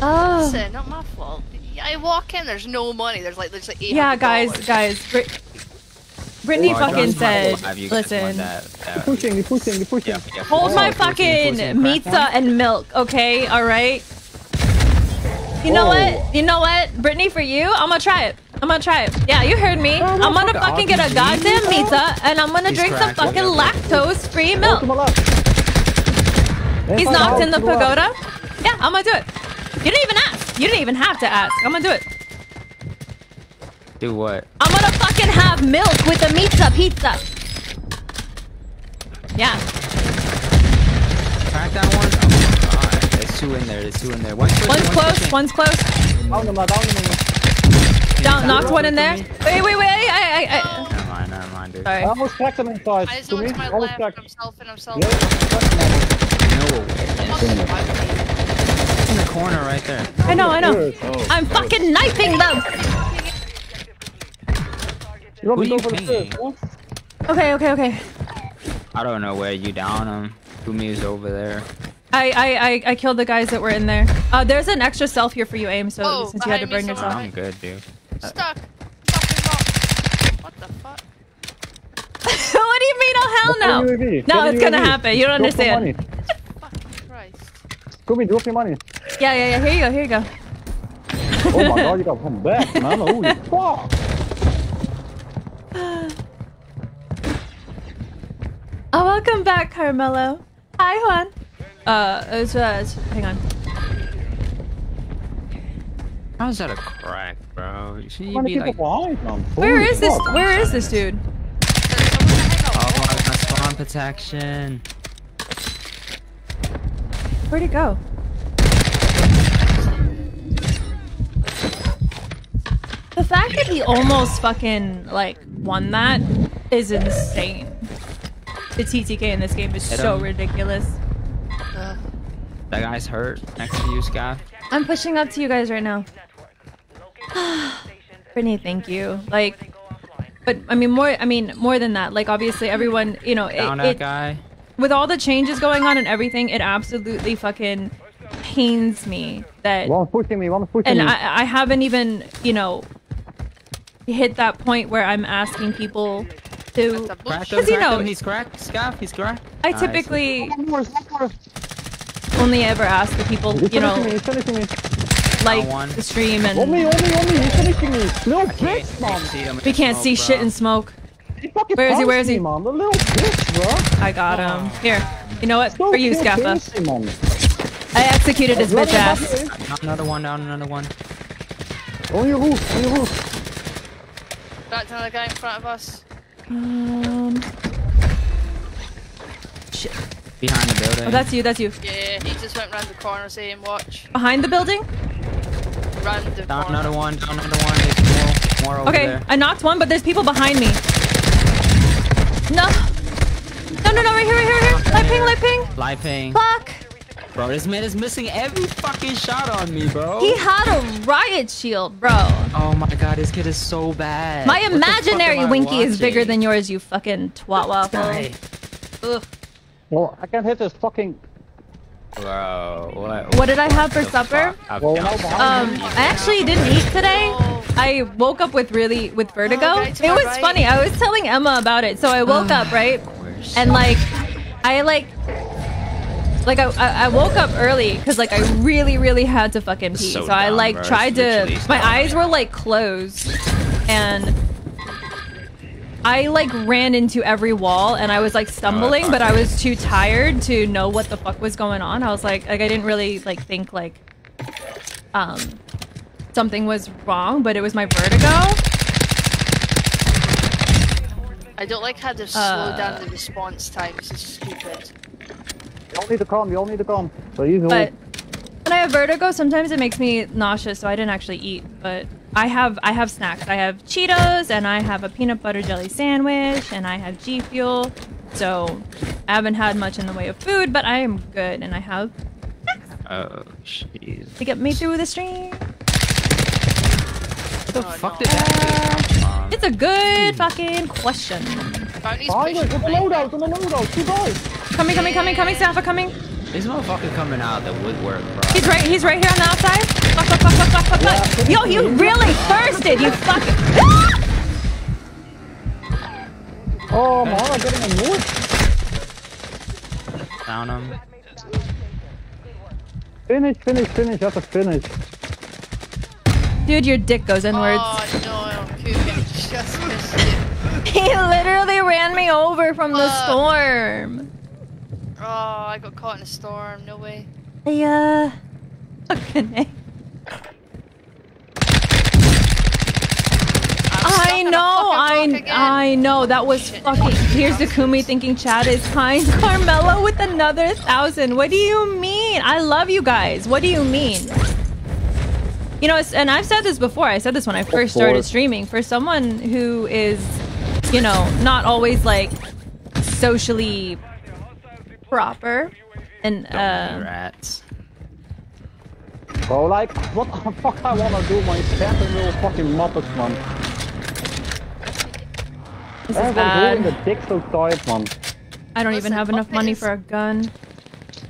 S2: Oh.
S4: listen, not my fault. I walk in, there's no money. There's like, there's like $800.
S2: Yeah, guys, guys. Brit- Brittany
S3: Well,
S2: fucking
S3: don't
S2: said,
S3: have you guys want
S2: listen,
S3: that- that-
S6: You're pushing, you're pushing, you're pushing.
S3: Yeah, yeah,
S2: hold
S3: pushing,
S2: my fucking
S3: pushing,
S2: pizza and milk, okay? All right. You know what? You know what? Brittany, for you, I'm gonna try it. I'm gonna try it. Yeah, you heard me. I'm gonna fucking get a goddamn pizza and I'm gonna
S3: He's
S2: drink some fucking lactose-free milk.
S6: my left.
S2: He's
S6: Inside
S2: knocked in the pagoda. Yeah, I'm gonna do it. You didn't even ask. You didn't even have to ask. I'm gonna do it.
S3: Do what?
S2: I'm gonna fucking have milk with the pizza pizza. Yeah.
S3: Crack that one? Oh my god. There's two in there. There's two in there. One's pushing,
S2: One's close.
S3: pushing.
S2: One's close.
S6: Down them, down them.
S2: Down. Knocked one in there. Wait, wait, wait. I, I, I.
S3: Never mind, never mind, dude.
S2: Sorry.
S6: I almost cracked them inside.
S4: I just
S6: To
S4: looked
S6: me,
S4: to my
S6: almost
S4: left,
S6: cracked.
S4: I'm selfing, I'm
S6: Yeah,
S4: selfing.
S6: cracked.
S3: No. It's in the corner right there.
S2: I know. I know.
S6: Oh.
S2: I'm fucking knifing them.
S6: You want me
S3: Who
S6: to go
S3: you
S6: for the
S3: pinging?
S6: huh?
S2: Okay. Okay. Okay.
S3: I don't know where you down him. Kumi is over there.
S2: I, I, I, I killed the guys that were in there. Uh, there's an extra self here for you, aim. So
S4: Oh,
S2: since you had to
S4: behind
S2: burn yourself.
S4: someone.
S3: I'm good, dude.
S4: Stuck. Fucking. What the fuck?
S2: what do you mean? Oh hell no!
S6: Drop your UAV.
S2: No, it's gonna happen. You don't understand.
S6: money.
S4: Fucking Christ.
S6: Kumi, drop your money.
S2: Yeah, yeah, yeah. Here you go. Here you go.
S6: Oh my god, you got come back, man. Holy fuck.
S2: Oh, welcome back, Carmelo. Hi, Juan. Uh, it's, uh, it's, hang on.
S3: How's that a crack, bro? Shouldn't you
S6: many
S3: be like,
S6: behind, man?
S2: Where this?
S6: fuck.
S2: Where is this dude?
S4: There's someone behind the
S3: oh,
S4: wall.
S3: I spawn protection.
S2: Where'd he go? The fact that he almost fucking like won that is insane. The TTK in this game is
S3: Hit
S2: so
S3: him.
S2: ridiculous.
S3: That guy's hurt next to you, Sky.
S2: I'm pushing up to you guys right now. Brittany, thank you. Like, but I mean more. I mean more than that. Like obviously everyone, you know, it,
S3: Down that
S2: it-
S3: guy.
S2: With all the changes going on and everything, it absolutely fucking pains me that
S6: One's pushing me, one's pushing
S2: and
S6: me.
S2: I, I haven't even you know hit that point where I'm asking people to.
S4: That's a
S3: Crack
S4: bullshit.
S2: you
S3: crack
S2: know-
S3: him. He's cracked. Scaff, he's cracked.
S2: I
S3: Nice.
S2: typically
S6: One more, one more.
S2: only ever ask the people
S6: He's
S2: you
S6: finishing me,
S2: know
S6: he's finishing me.
S2: like
S3: one.
S2: the stream
S6: On me,
S2: and
S6: on me, on me, he's finishing me. Little
S3: Can't-
S6: bitch, man.
S3: can't see him
S2: we can't
S3: smoke,
S2: see shit in smoke.
S6: He fucking
S2: Where is he? Where is he?
S6: me, Man. The little bitch, bro.
S2: I got him. Here, you know what?
S6: So
S2: For you,
S6: fucking
S2: Scaffa. I executed his
S6: Running
S2: bitch ass.
S3: Down another one, down another one.
S6: On your roof, on your roof.
S4: Back to another guy in front of us.
S2: Um, Shit.
S3: Behind the building.
S2: oh, that's you. That's you.
S4: Yeah, he just went round the corner saying watch.
S2: Behind the building.
S4: Round the
S3: Down
S4: corner.
S3: another one, down another one. There's more, more over
S2: Okay,
S3: there.
S2: I knocked one, but there's people behind me. No. No, no, no, right here, right here, right here. Light ping, light ping.
S3: Live ping.
S2: Fuck.
S3: Bro, this man is missing every fucking shot on me, bro.
S2: He had a riot shield, bro.
S3: Oh my god, this kid is so bad.
S2: My
S3: What
S2: imaginary
S3: am I
S2: Winky is bigger than yours, you fucking twat waffle. Ugh.
S6: Well, I can't hit this fucking.
S3: Bro, what?
S2: What did I have for supper?
S3: I've
S6: Well,
S3: got
S6: now behind
S2: Um, I actually didn't eat today. I woke up with really with vertigo.
S4: Oh, right to
S2: It was funny. I was telling Emma about it. So I woke up right, and like, I like, like I I I woke up early because like I really really had to fucking pee.
S3: So
S2: So, I like
S3: bro.
S2: tried to. My eyes were like closed, and. I like ran into every wall and I was like stumbling, but I was too tired to know what the fuck was going on. I was like, like I didn't really like think like, um, something was wrong, but it was my vertigo.
S4: I don't like how they've slowed
S2: Uh,
S4: down the response times. It's stupid.
S6: You all need to calm, you all need to calm. So you
S2: But when I have vertigo, sometimes it makes me nauseous, so I didn't actually eat. But I have I have snacks. I have Cheetos and I have a peanut butter jelly sandwich and I have G Fuel. So I haven't had much in the way of food, but I am good and I have
S3: Oh, jeez.
S2: to get me through the stream.
S3: What the
S4: Oh,
S3: fuck
S4: no.
S3: did that dude uh, come?
S2: It's a good hmm. fucking question.
S4: Barney's
S6: Behind us,
S4: pushing
S6: on the loadout, on the loadout, two guys!
S2: Coming, coming, coming, coming, Safa coming.
S3: This motherfucker coming out of the woodwork, bro.
S2: He's right. He's right here on the outside. Fuck, fuck, fuck, fuck, fuck, fuck, fuck. Yo, you really thirsted. You fucking.
S6: Oh man, I'm getting a annoyed.
S3: Down him.
S6: Finish, finish, finish, you have to finish.
S2: Dude, your dick goes inwards.
S4: Oh no, Coogan just missed it.
S2: He literally ran me over from the
S4: Fuck.
S2: storm.
S4: Oh, I got caught in a storm. No way.
S2: Yeah. Fucking A.
S4: I'm stuck
S2: I know, I. I know. That was
S4: Shit.
S2: fucking. Here's the Kumi thinking Chad is kind. Carmelo with another thousand. What do you mean? I love you guys. What do you mean? You know, it's- and I've said this before. I said this when I first started streaming. For someone who is, you know, not always like socially proper and
S3: Don't
S2: uh,
S3: rats.
S6: Bro, like, what the fuck I wanna do, my standing little fucking Muppets, man.
S2: This is
S6: Everyone's holding the
S2: bad.
S6: dick so tight, man.
S2: I don't even have enough money
S4: Muppets-
S2: for a gun.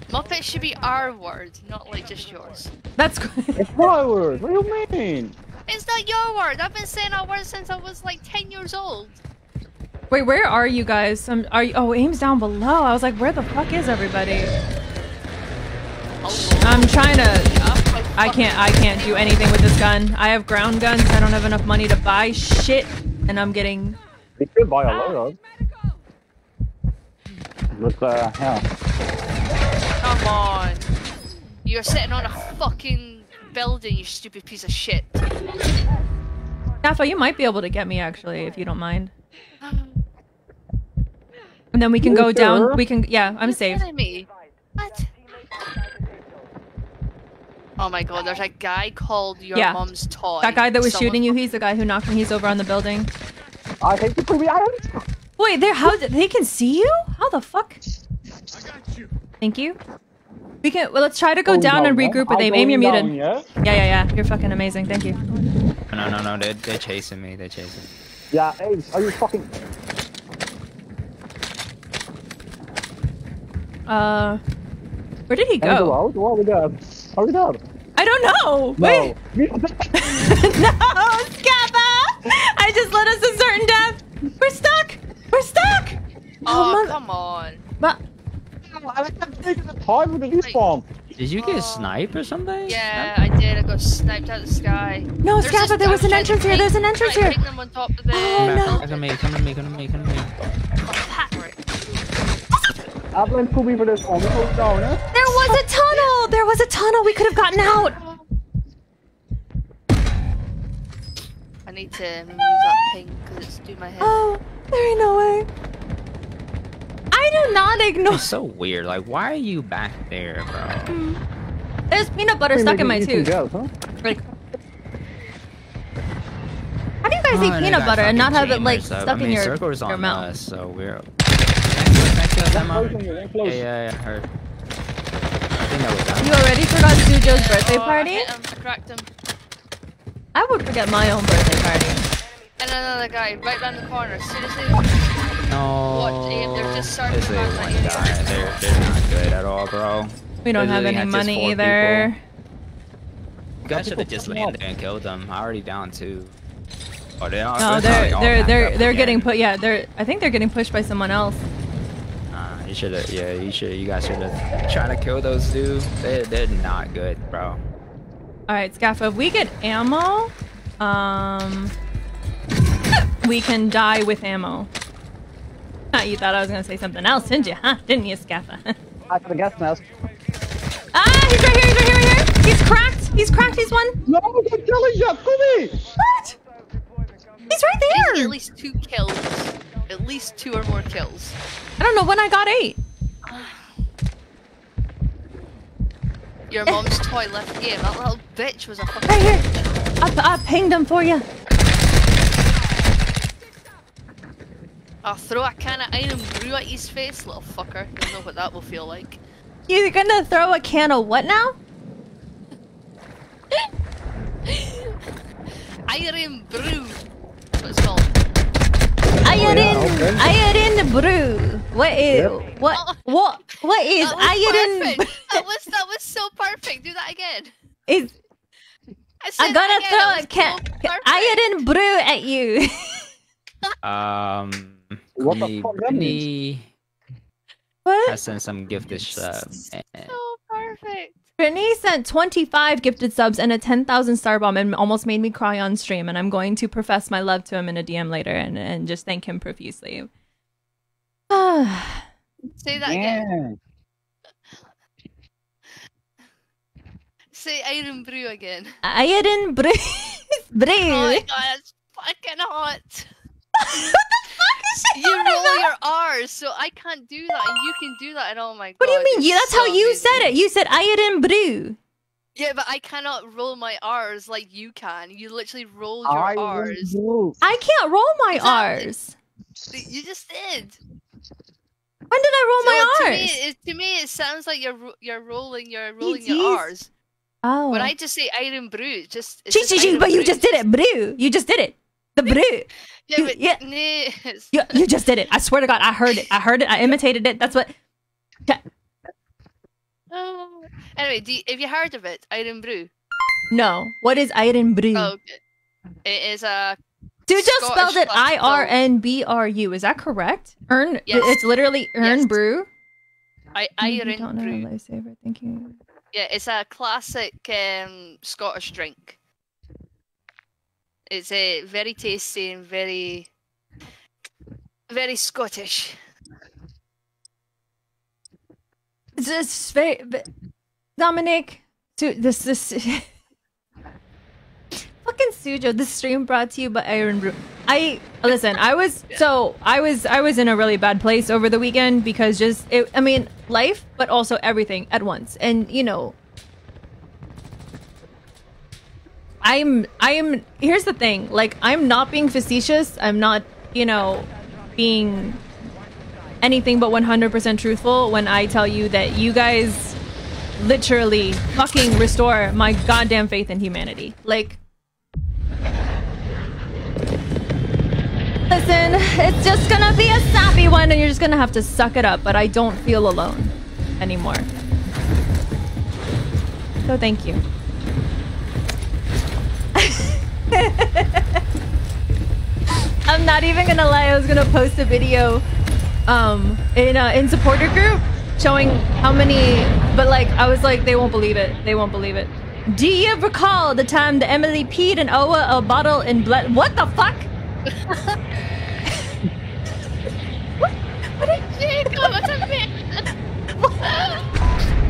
S4: Muppet should be our word, not like just yours.
S2: That's good.
S6: It's my word, what do you mean?
S4: It's not your word. I've been saying our word since I was like 10 years old.
S2: Wait, where are you guys? Um, are you? Oh, aim's down below. I was like, where the fuck is everybody?
S4: Hello.
S2: I'm trying to.
S4: Up
S2: I can't. I can't do anything with this gun. I have ground guns. I don't have enough money to buy shit, and I'm getting.
S6: We could buy a loadout. But, uh, yeah.
S4: Come on. You're sitting on a fucking building, you stupid piece of shit.
S2: Naffa, you might be able to get me actually, if you don't mind. And then we can
S6: You
S2: go down. We can. Yeah, I'm
S4: You're
S2: safe.
S4: me. What? Oh my god, there's a guy called Your
S2: Yeah.
S4: Mom's Toy.
S2: That guy that was
S4: Someone-
S2: shooting you, he's the guy who knocked me. He's over on the building.
S6: I hate you, Kobe Island!
S2: Wait, there. How they can see you? How the fuck? I got you. Thank you. We can. Well, let's try to go
S6: Going
S2: down and regroup with
S6: I'm
S2: aim. Aim, you're
S6: going
S2: muted.
S6: down, yeah?
S2: Yeah, yeah, yeah. You're fucking amazing. Thank you.
S3: No, no, no. They're, they're chasing me. They're chasing me.
S6: Yeah, Ace, are you fucking...
S2: Uh, where did he
S6: go
S2: go?
S6: out? Or are we dead? Are we dead?
S2: I don't know. Wait.
S6: No.
S2: no, Scabba! I just led us a certain death. We're stuck. We're stuck.
S4: Oh, oh
S2: mother-
S4: come on.
S2: But
S6: I kept taking the time with the respawn.
S3: Did you get
S4: Oh.
S3: sniped or something?
S4: Yeah, I did. I got sniped out of the sky.
S2: no,
S4: There's
S2: Scabba, there was an entrance here. There's an entrance here.
S4: ping them on top of the.
S2: Oh, no.
S3: back on me. Come to me. Come to me. Come to me.
S6: I blame Kobe for this one. We go down?
S2: There was a tunnel. There was a tunnel. We could have gotten out.
S4: I need to remove that ping because it's doing my head.
S2: Oh, there ain't no way. I do not ignore.
S3: It's so weird. Like, why are you back there, bro? Hmm.
S2: There's peanut butter stuck in my
S6: Maybe you can
S2: tooth.
S6: guess, huh?
S2: Like, how do you guys
S3: Oh,
S2: eat peanut butter and not have it like
S3: gamers up.
S2: stuck
S3: I mean,
S2: in your,
S3: circle's
S2: your
S3: on
S2: mouth?
S3: us, so we're. Thank you, thank you, Emma.
S6: Close on you,
S3: Yeah,
S6: close.
S3: yeah, yeah. Heard. I think that was that.
S2: You already forgot Sujo's birthday
S4: Oh, I
S2: party?
S4: hit him. I cracked him.
S2: I would forget my own birthday party.
S4: And another guy right round the corner. Seriously?
S3: No.
S4: Watch aim, they're just starting to run like.
S3: They're, they're not good at all, bro.
S2: We don't have any money
S3: four
S2: either.
S3: You guys should have just landed and killed them. I already down two. Oh, they are.
S2: No,
S3: it's not
S2: they're they're they're they're
S3: again.
S2: getting put. Yeah, they're. I think they're getting pushed by someone else.
S3: Nah, you should have. Yeah, you should. You guys should have tried to kill those dudes. They they're not good, bro.
S2: All right, Scaffa. If we get ammo, um, we can die with ammo. Ah, you thought I was gonna say something else, didn't you? Huh? Didn't you, Scaffa?
S6: I got a gas mask.
S2: ah, he's right here. He's right here. Right here. He's cracked. He's cracked. He's one.
S6: No, they're killing you, Kobe!
S2: What? He's right there!
S4: At least two kills. At least two or more kills.
S2: I don't know when I got eight
S4: your mom's toy left here. That little bitch was a fucking.
S2: Right here. I, I pinged him for you.
S4: I'll throw a can of iron brew at his face, little fucker. You know what that will feel like.
S2: You're gonna throw a can of what now?
S4: iron brew. That's what it's called.
S2: Iron,
S6: okay.
S2: iron brew. What is
S6: Yep.
S2: what what what is
S4: That was
S2: iron?
S4: perfect. that was that was so perfect. Do that again.
S2: Is
S4: I said
S2: I'm
S4: that
S2: gonna
S4: again.
S2: throw
S4: That
S2: a
S4: was
S2: can,
S4: so perfect.
S2: iron brew at you.
S3: Um,
S6: What the
S3: Queenie-
S6: fuck that means?
S2: What?
S3: has sent some gifted subs. and-
S4: So perfect.
S2: Brittany sent 25 gifted subs and a 10,000 star bomb and almost made me cry on stream. And I'm going to profess my love to him in a DM later and, and just thank him profusely.
S4: Say that again. Say Iron Brew again.
S2: iron brew. brew.
S4: Oh my god, it's fucking hot.
S2: what the fuck is she
S4: You
S2: on
S4: roll
S2: about?
S4: your R's, so I can't do that, and you can do that. And oh my god.
S2: What do you mean?
S4: it's
S2: You, that's how you
S4: amazing.
S2: said it. You said iron brew.
S4: Yeah, but I cannot roll my R's like you can. You literally roll your
S6: I
S4: R's.
S6: will
S2: I can't roll my
S4: Exactly.
S2: R's.
S4: You just did.
S2: When did I roll
S4: So
S2: my
S4: to
S2: R's?
S4: me, it, to me, it sounds like you're you're rolling you're rolling
S2: jeez.
S4: your R's.
S2: oh.
S4: When I just say iron brew, it's just it's
S2: Chi-
S4: just
S2: chi- chi,
S4: iron
S2: but you just did it. Brew. You just did it. The brew.
S4: Yeah,
S2: you- yeah. You, you just did it. I swear to God, I heard it. I heard it. I imitated it. That's what.
S4: Oh. Anyway, do you, have you heard of it? Iron brew.
S2: No. What is iron brew?
S4: Oh, okay. It is a
S2: Dude just
S4: Scottish
S2: spelled it I R N B R U. Is that correct? Earn.
S4: Yes.
S2: It's literally earn
S4: Yes.
S2: brew.
S4: I, iron
S2: don't know
S4: brew.
S2: lifesaver. Thank you.
S4: Yeah, it's a classic um, Scottish drink. It's a very tasty and very, very Scottish.
S2: Just very. Dominic, Su- this this. Fucking Sujo. This stream brought to you by Iron Brew. I listen. I was so I was I was in a really bad place over the weekend because just it. I mean, life, but also everything at once, and you know. I'm I'm here's the thing like I'm not being facetious I'm not you know being anything but 100% truthful when I tell you that you guys literally fucking restore my goddamn faith in humanity. Like, listen, it's just gonna be a sappy one and you're just gonna have to suck it up, but I don't feel alone anymore. So thank you. I'm not even gonna lie, I was gonna post a video um in uh, in supporter group showing how many but like I was like they won't believe it. They won't believe it. Do you recall the time that Emily peed and Owa a bottle in blood? What the fuck? what, what, did,
S4: Jacob, a bit?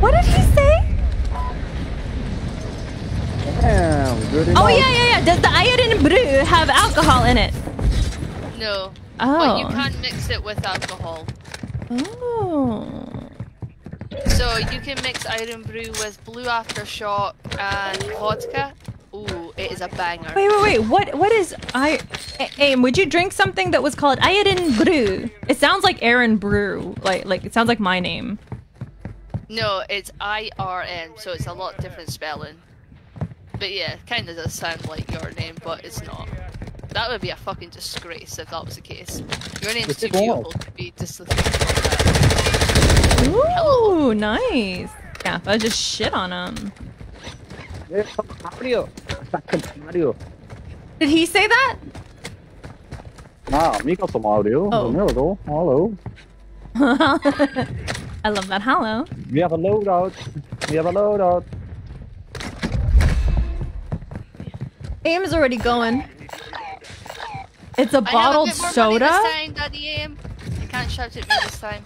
S2: what did he say?
S6: Damn, good
S2: Oh yeah, yeah, yeah. Does the iron brew have alcohol in it?
S4: No.
S2: Oh.
S4: But you oh. can mix it with alcohol.
S2: Oh.
S4: So you can mix Iron Brew with Blue Aftershock and vodka. Ooh, it is a banger.
S2: Wait, wait, wait. What? what is I Aim, would you drink something that was called Iron Brew? It sounds like Aaron Brew. Like, like it sounds like my name.
S4: No, it's I R N, so it's a lot different spelling. But yeah, kind of does sound like your name, but it's not. That would be a fucking disgrace if that was the case. Your name's
S6: It's
S4: too beautiful to be disrespectful.
S2: Ooh, nice. Yeah, I just shit on him.
S6: Mario. Mario.
S2: Did he say that?
S6: Ah, Mika som audio.
S2: Oh.
S6: Miracle. Hello.
S2: I love that. Hello.
S6: We have a loadout. We have a loadout.
S2: Aim is already going. It's a
S4: I have a
S2: bottled
S4: bit more money
S2: soda.
S4: this time, Daddy Aim. You can't shout at me this time.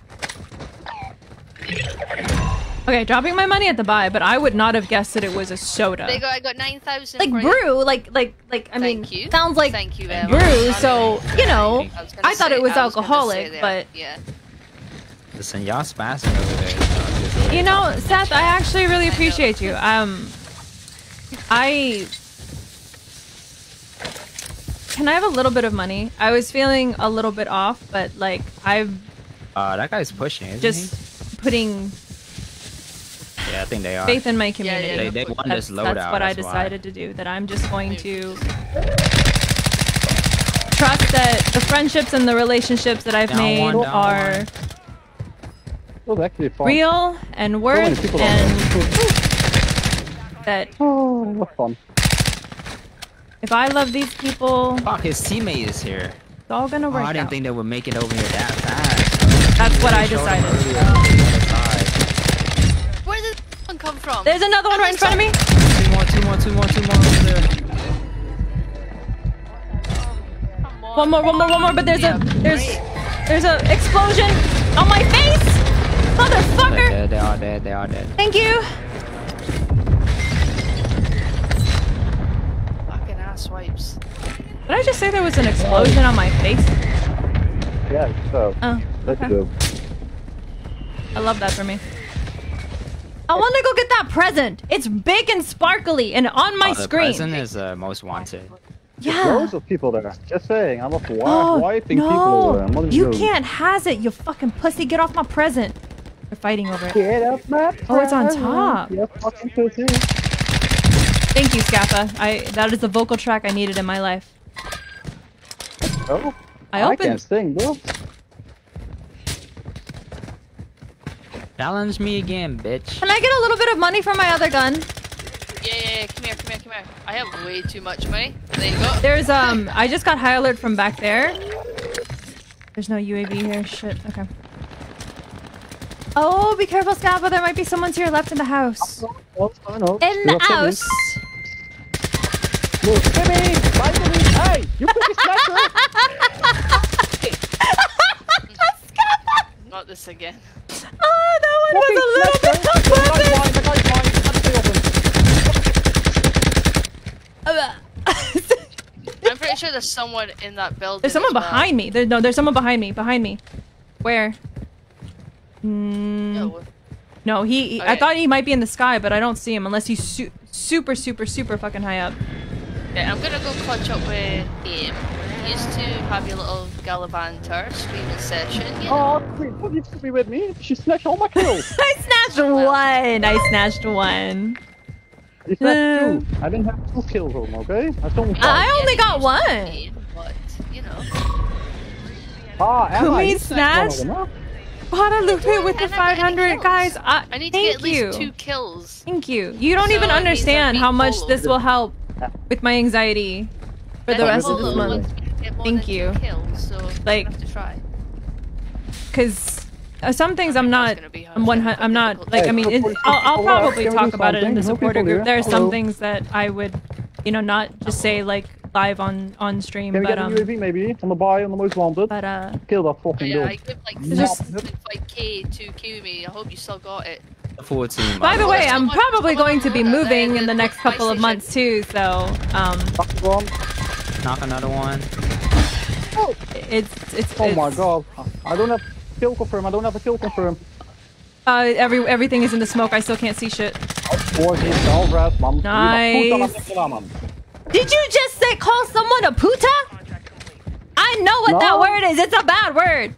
S2: Okay, dropping my money at the buy, but I would not have guessed that it was a soda.
S4: There you go, I got 9,000
S2: Like
S4: for you.
S2: brew, like like like I mean,
S4: Thank you.
S2: sounds like
S4: Thank you
S2: brew.
S4: much.
S2: So you know,
S4: I,
S2: I thought
S4: say-
S2: it was
S4: I gonna say
S2: alcoholic, but
S4: Yeah.
S3: Listen, y'all spazzing over there. so just wait.
S2: You know, Seth, I actually really appreciate you. Um, I can I have a little bit of money? I was feeling a little bit off, but like I've
S3: Uh, that guy's pushing, isn't
S2: just putting.
S3: Yeah, I think they are.
S2: faith in my
S4: yeah,
S2: community.
S3: They, they won
S2: that's,
S3: this loadout.
S2: that's what I
S3: that's why.
S2: decided to do. That I'm just going to trust that the friendships and the relationships that I've
S3: Down
S2: made
S3: one,
S2: are
S3: one.
S6: It was actually
S2: real and worth
S6: people
S2: and that
S6: Oh, it was fun.
S2: If I love these people,
S3: Fuck, his teammate is here.
S2: it's all gonna
S3: Oh,
S2: work
S3: I didn't
S2: out.
S3: think they would make it over here that fast.
S2: That's what I
S3: They showed him
S2: decided.
S3: earlier on the other side.
S4: Where did this one come from?
S2: There's another one right in front of me.
S3: Two more, two more, two more, two more over there.
S2: One more, one more, one more. But there's
S4: Yeah,
S2: a there's
S4: great.
S2: there's a explosion on my face,
S3: They're
S2: motherfucker.
S3: dead, they are dead, they are dead.
S2: Thank you.
S4: Fucking ass wipes.
S2: Did I just say there was an explosion on my face?
S6: Yeah, so.
S2: Oh,
S6: Let's
S2: okay.
S6: go.
S2: I love that for me. I want to go get that present. It's big and sparkly and on my
S3: oh, the
S2: screen.
S3: present is uh, most wanted.
S2: Yeah.
S6: Loads of people there. Just saying, I was wi-
S2: Oh,
S6: wiping people over there.
S2: no. You
S6: going-
S2: can't has it, you fucking pussy. Get off my present. They're fighting over it.
S6: Get up my
S2: Oh, it's on top.
S6: You fucking pussy.
S2: Thank you, Scappa. I that is the vocal track I needed in my life.
S6: Oh,
S2: I
S6: I
S2: opened
S6: can't sing, bro.
S3: Challenge me again, bitch.
S2: Can I get a little bit of money for my other gun?
S4: Yeah, yeah, yeah. Come here, come here, come here. I have way too much money. There you go.
S2: There's um I just got high alert from back there. There's no UAV here. Shit. Okay. Oh, be careful, Scappa. There might be someone to your left in the house.
S6: Oh, oh, no.
S2: In the
S6: are coming.
S2: house.
S6: Look, Timmy! Finally! Hey! You fucking smasher!
S4: Not this again.
S2: Oh, that one was a little bit
S6: The
S2: too
S6: guy's
S2: weapon.
S6: the guy's mine. Let's stay open.
S4: I'm pretty sure there's someone in that building.
S2: There's someone
S4: well.
S2: behind me. There, no, there's someone behind me. Behind me. Where? Mm,
S4: No.
S2: no, he. he- I thought he might be in the sky, but I don't see him unless he's su- super, super, super fucking high up.
S4: Yeah, I'm gonna go clutch up with him. Used to have your little gallivanter streaming session. You know?
S6: Oh, wait, what used to be with me? She snatched all my kills.
S2: I snatched one. I snatched one.
S6: You snatched two. I didn't have two kills on, okay? I don't
S2: I only
S4: Yeah,
S2: got one.
S4: used to be, But you know,
S6: Ah, Emma,
S2: Kumi
S6: you snatched one of
S2: snatched?
S6: them.
S2: Guadalupe with the
S4: I never got any
S2: 500 guys. I,
S4: I need to
S2: thank
S4: get at least
S2: you.
S4: two kills.
S2: Thank you. You don't
S4: So
S2: even
S4: it means I'm
S2: understand how much this will help with my anxiety for the rest of
S4: Polo
S2: this month.
S4: wants me to get more
S2: Thank you.
S4: Kills, so
S2: Like-
S4: have to try.
S2: Because uh, some things I'm not.
S4: gonna be hard.
S2: I'm one. I'm not like. I mean, it's, I'll, I'll probably talk about it in the supporter group. There are some things that I would, you know, not just say like live on on stream,
S6: Can we
S2: but
S6: get a
S2: um,
S6: UAV maybe? On the buy, on the most wanted?
S2: but uh,
S6: Kill that fucking
S4: Yeah,
S6: dude.
S4: I give like
S6: just-
S4: 6.5k to Kumi. I hope you still got it.
S3: Full team.
S2: by the way, I'm probably going to be moving in the
S4: the
S2: next couple of months too. So um,
S6: Knock one.
S3: knock another one. Oh.
S2: it's it's.
S6: Oh my god. I don't have kill confirm. I don't have a kill confirm.
S2: Uh, every everything is in the smoke. I still can't see shit.
S6: Hoor je zelf red, man.
S2: Nice.
S6: Goed aan het gedaan, man.
S2: Did you just say call someone a puta? I know what that word is. It's a bad word.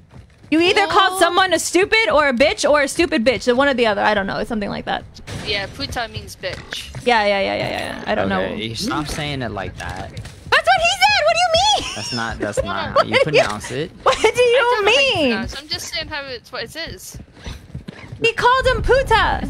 S2: You either called
S4: No.
S2: someone a stupid or a bitch or a stupid bitch. One or the other. I don't know. It's something like that.
S4: Yeah, puta means bitch.
S2: Yeah, yeah, yeah, yeah, yeah. I don't
S3: okay,
S2: know.
S3: you stop saying it like that.
S2: That's what he said. What do you mean?
S3: That's not. That's not how you
S2: What you-
S3: pronounce it.
S2: What do
S4: I
S2: you
S4: don't know how you
S2: mean?
S4: I'm just saying how it's what it is.
S2: He called him puta.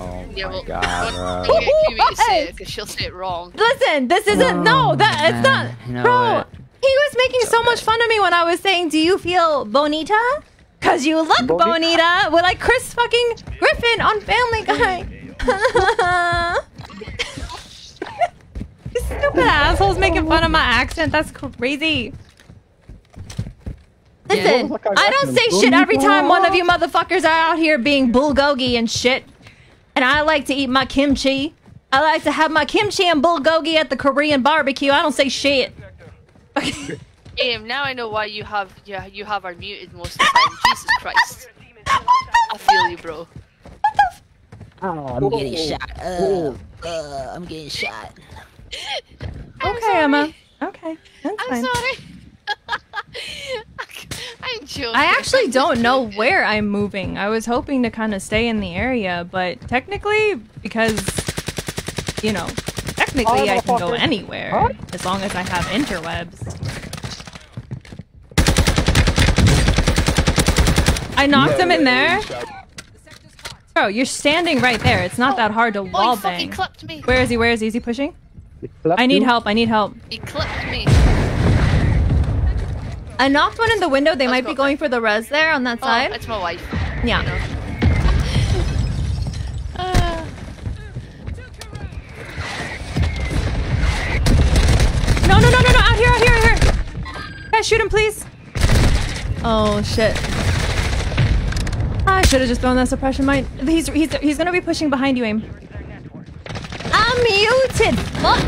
S3: Oh
S4: Yeah,
S3: my
S4: well,
S3: god,
S4: don't
S3: bro.
S4: get Kumi to say it because she'll say it wrong.
S2: Listen, this isn't. No, that it's not.
S3: You know
S2: Bro,
S3: what?
S2: he was making so much fun of me when I was saying, "Do you feel bonita?" Cause you look
S6: Bonita?
S2: bonita. We're like Chris fucking Griffin on Family Guy. you stupid assholes making fun of my accent. That's crazy. Listen,
S6: What was that guy's
S2: I don't say shit every time one of you motherfuckers are out here being bulgogi and shit. And I like to eat my kimchi. I like to have my kimchi and bulgogi at the Korean barbecue. I don't say shit.
S4: Aim, now I know why you have yeah you have our muted most of the time. Jesus Christ. I feel you, bro.
S3: Oh, I'm getting shot. Uh, uh, I'm getting shot.
S4: I'm
S2: okay,
S4: sorry.
S2: Emma. Okay, that's
S4: I'm
S2: fine.
S4: sorry. I'm Sure.
S2: I actually don't know where I'm moving. I was hoping to kind of stay in the area, but technically, because, you know, technically I can go anywhere
S6: Huh?
S2: as long as I have interwebs. I knocked him in there. Bro, you're standing right there. It's not oh, that hard to
S4: Oh, he
S2: wall bang.
S4: clipped me.
S2: Where is he? Where is he? Is he pushing? I need help. I need help.
S4: He clipped me.
S2: I knocked one in the window. They
S4: Let's
S2: might be going for the res there on that
S4: Oh,
S2: side.
S4: it's my wife.
S2: Yeah.
S4: You know. Uh,
S2: No, no, no, no, no! Out here, out here, out here! Guys, shoot him, please! Oh shit! I should have just thrown that suppression mine. He's he's he's gonna be pushing behind you, aim. I'm muted. Fuck.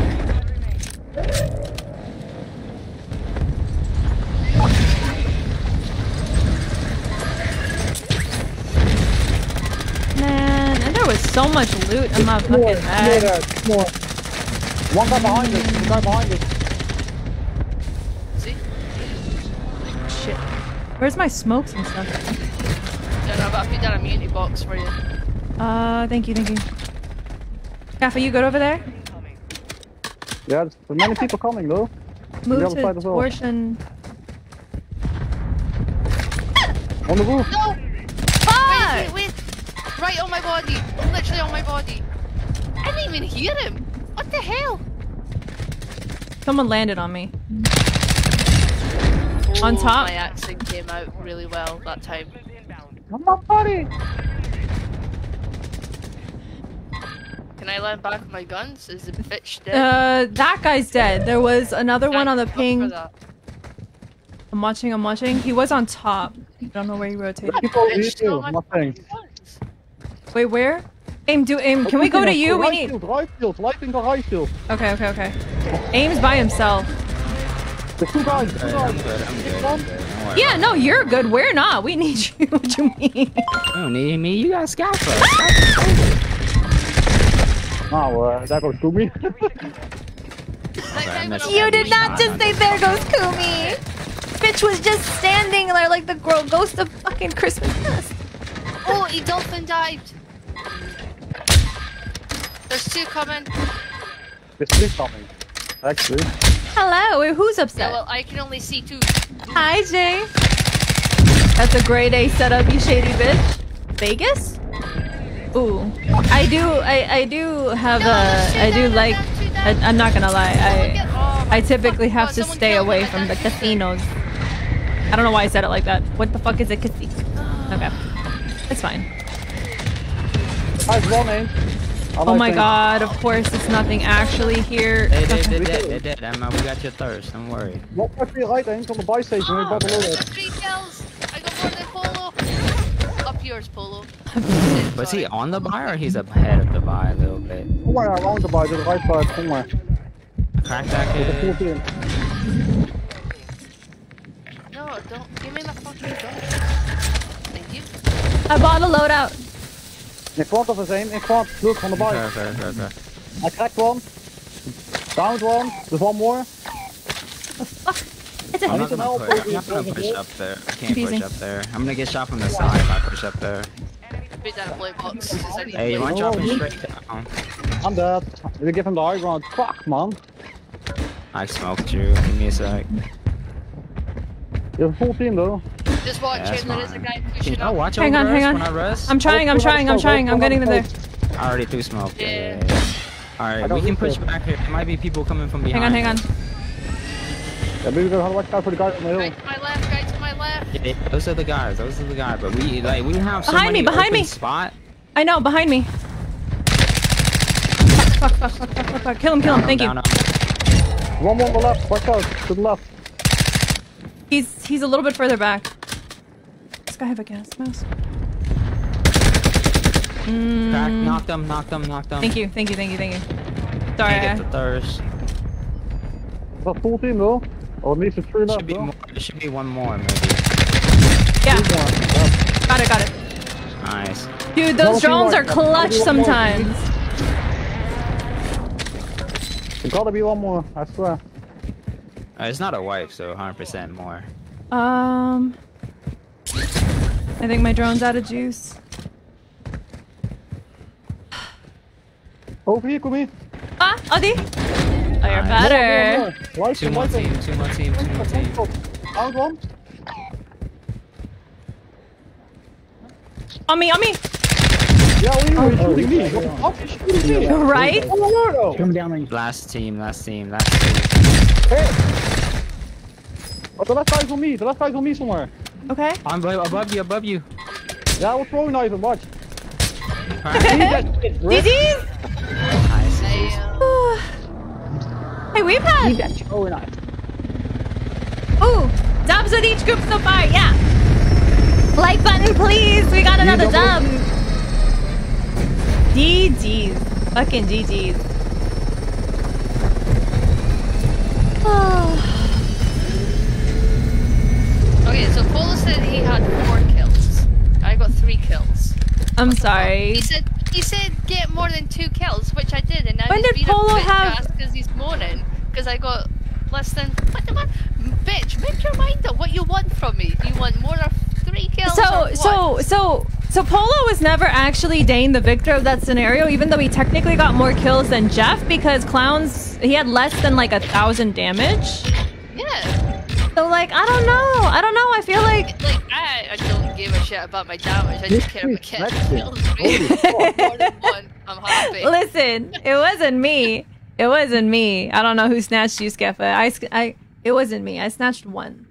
S2: Man, and there was so much loot in my fucking
S6: More, more
S2: bag.
S6: there, more. One guy behind us, one guy behind us.
S4: see?
S2: Shit. Where's my smokes and stuff?
S4: Yeah, no, but I put down a immunity box for you.
S2: Uh, thank you, thank you. Gaffa, you good over there?
S6: Yeah, there's many people coming though.
S2: Move to
S6: side as well. On the roof.
S4: No!
S2: Fuck!
S4: Wait, wait, wait! Right on my body. Literally on my body. I didn't even hear him. What the hell?
S2: Someone landed on me. On
S4: Oh,
S2: top?
S4: My accent came out really well that time.
S6: On my body.
S4: Can I land back on my guns? Is the bitch dead?
S2: Uh, that guy's dead. There was another one on the
S4: Thank fuck for
S2: ping. I'm watching, I'm watching. He was on top. I don't know where he rotated.
S6: People
S4: Bitch
S6: leave
S4: stole
S6: nothing.
S4: Fucking guns.
S2: Wait, where? Aim, do aim. Can we go to you? We need.
S6: field, right field, right in the right field.
S2: Okay, okay, okay. Aim's by himself.
S6: There's two guys, two guys.
S3: I'm good. I'm good. I'm good. Don't worry
S2: Yeah, no, you're good. We're not. We need you. what you mean?
S3: You don't need me. You got Scaffa.
S6: Nou, uh, daar goes Kumi.
S4: That time when
S3: missed
S4: I
S2: You did not just say there goes Kumi. Bitch was just standing there like the girl ghost of fucking Christmas past.
S4: Oh, he dolphin dived. There's two coming.
S6: There's three coming. Actually.
S2: Hello, wait, who's
S4: Yeah, well, I can only see two.
S2: Hi, Jay. That's a grade A setup, you shady bitch. Vegas? Ooh, I do, I, I do have
S4: No,
S2: a,
S4: there's two
S2: I do
S4: down,
S2: like,
S4: there's
S2: I, I'm not gonna lie, I, I typically have
S4: Oh,
S2: to stay away from the casinos. I don't know why I said it like that. What the fuck is a casino? Okay, it's fine.
S6: Guys, running.
S2: Oh, oh my god, of course it's nothing actually here.
S3: They did,
S2: Okay.
S3: they did, they did. Emma, we got your thirst. Don't worry.
S6: What my three right aims on the buy station, we got below that.
S4: Three kills. I got more than Polo. Up yours, Polo.
S3: Was he on the buy or he's ahead of the buy a little bit?
S6: Kom maar around the buy to the right side, kom maar.
S3: Crack that
S6: With the full
S3: kid.
S4: No, don't give me my fucking gun. Thank you.
S2: I bought a loadout.
S6: In front of us aim, in front, look on the buy.
S3: Okay, okay, okay, okay.
S6: I cracked one. Downed one. There's one more.
S2: It's a
S3: I'm not
S6: some
S3: gonna push, I'm not gonna up there. I can't
S2: Confusing.
S3: push up there. I'm gonna get shot from the side if I push up there. Hey, you want
S4: box.
S3: dropping straight down?
S6: I'm dead. We give him the high ground. Fuck, man.
S3: I smoked you. Give me a sec.
S6: You have a full team though.
S4: Just
S3: Yeah,
S4: watching.
S3: that's
S4: there is a guy pushing up.
S3: watch
S2: Hang on, hang on.
S3: I rest?
S2: I'm trying, I'm
S6: oh,
S2: trying, I'm trying. I'm getting them there.
S3: I already threw smoke. Yeah.
S4: Yeah.
S3: yeah, yeah.
S6: I
S3: Alright, we can push
S6: refill.
S3: back here. There might be people coming from
S2: Hang
S3: behind.
S2: on, hang on.
S6: Yeah, maybe we gotta watch out for the guy on the hill.
S4: Guy to my left. Guy to my left.
S3: Yeah, those are the guys. Those are the guys. But we like we have so
S2: Behind me, behind
S3: open
S2: me.
S3: spot.
S2: I know, behind me. Fuck, fuck, fuck, fuck, fuck, fuck, fuck. Kill him, kill him. Thank you.
S3: Down, down.
S6: One more on the left. Watch out. To the left.
S2: He's he's a little bit further back. This guy have a gas mask. Mm,
S3: Crack, knock them, knock them, knock them.
S2: Thank you, thank you, thank you, thank you. Sorry.
S3: Can't get the thirst.
S6: That's full team though. Or at least it's three left
S3: Should be
S6: though.
S3: more. There should be one more maybe.
S2: yeah,
S6: more. Yeah.
S2: got it, got it.
S3: Nice.
S2: Dude, those drones
S6: more.
S2: are clutch
S6: Maybe one more.
S2: sometimes.
S6: There gotta be one more. I swear.
S3: Uh, it's not a wipe, so 100% more.
S2: Um, I think my drone's out of juice.
S6: Over here, kom hier.
S2: Ah, Adi. Oh, you're
S3: Nice.
S2: better.
S6: Light
S3: Two more
S6: light
S3: team, two more team, two more team.
S6: Out one.
S2: On me, on me.
S6: Yeah, what are you shooting me? What the fuck is me?
S2: Right?
S6: Oh,
S7: Come down on you.
S3: Last team, last team, last team.
S6: Oh, the left guy's on me. The left guy's on me somewhere.
S2: Okay.
S3: I'm above, above you, above you.
S6: Yeah, we're throwing knife and watch.
S2: GG's.
S3: Nice.
S4: I,
S2: hey, we've
S7: Leave
S2: had.
S7: that throwing knife.
S2: Ooh, dubs with each group so far. Yeah. Like button, please. We got another dub. GG's. Fucking GG's. Oh.
S4: Okay, so Polo said he had four kills. I got three kills.
S2: I'm sorry.
S4: He said he said get more than two kills, which I did, and now
S2: When
S4: he's
S2: did Polo have-
S4: because he's moaning because I got less than what the what? Bitch, make your mind up. What you want from me? Do you want more of three kills?
S2: So
S4: or
S2: so so so Polo was never actually Dane the victor of that scenario, even though he technically got more kills than Jeff because Clowns he had less than like a thousand damage.
S4: yeah,
S2: So like I don't know, I don't know. I feel like
S4: like I, I don't give a shit about my damage. I just care about
S6: This
S4: getting
S6: is
S4: kills. Really. more than one, I'm happy.
S2: listen, it wasn't me. It wasn't me. I don't know who snatched you, Skeffa. I I it wasn't me. I snatched one,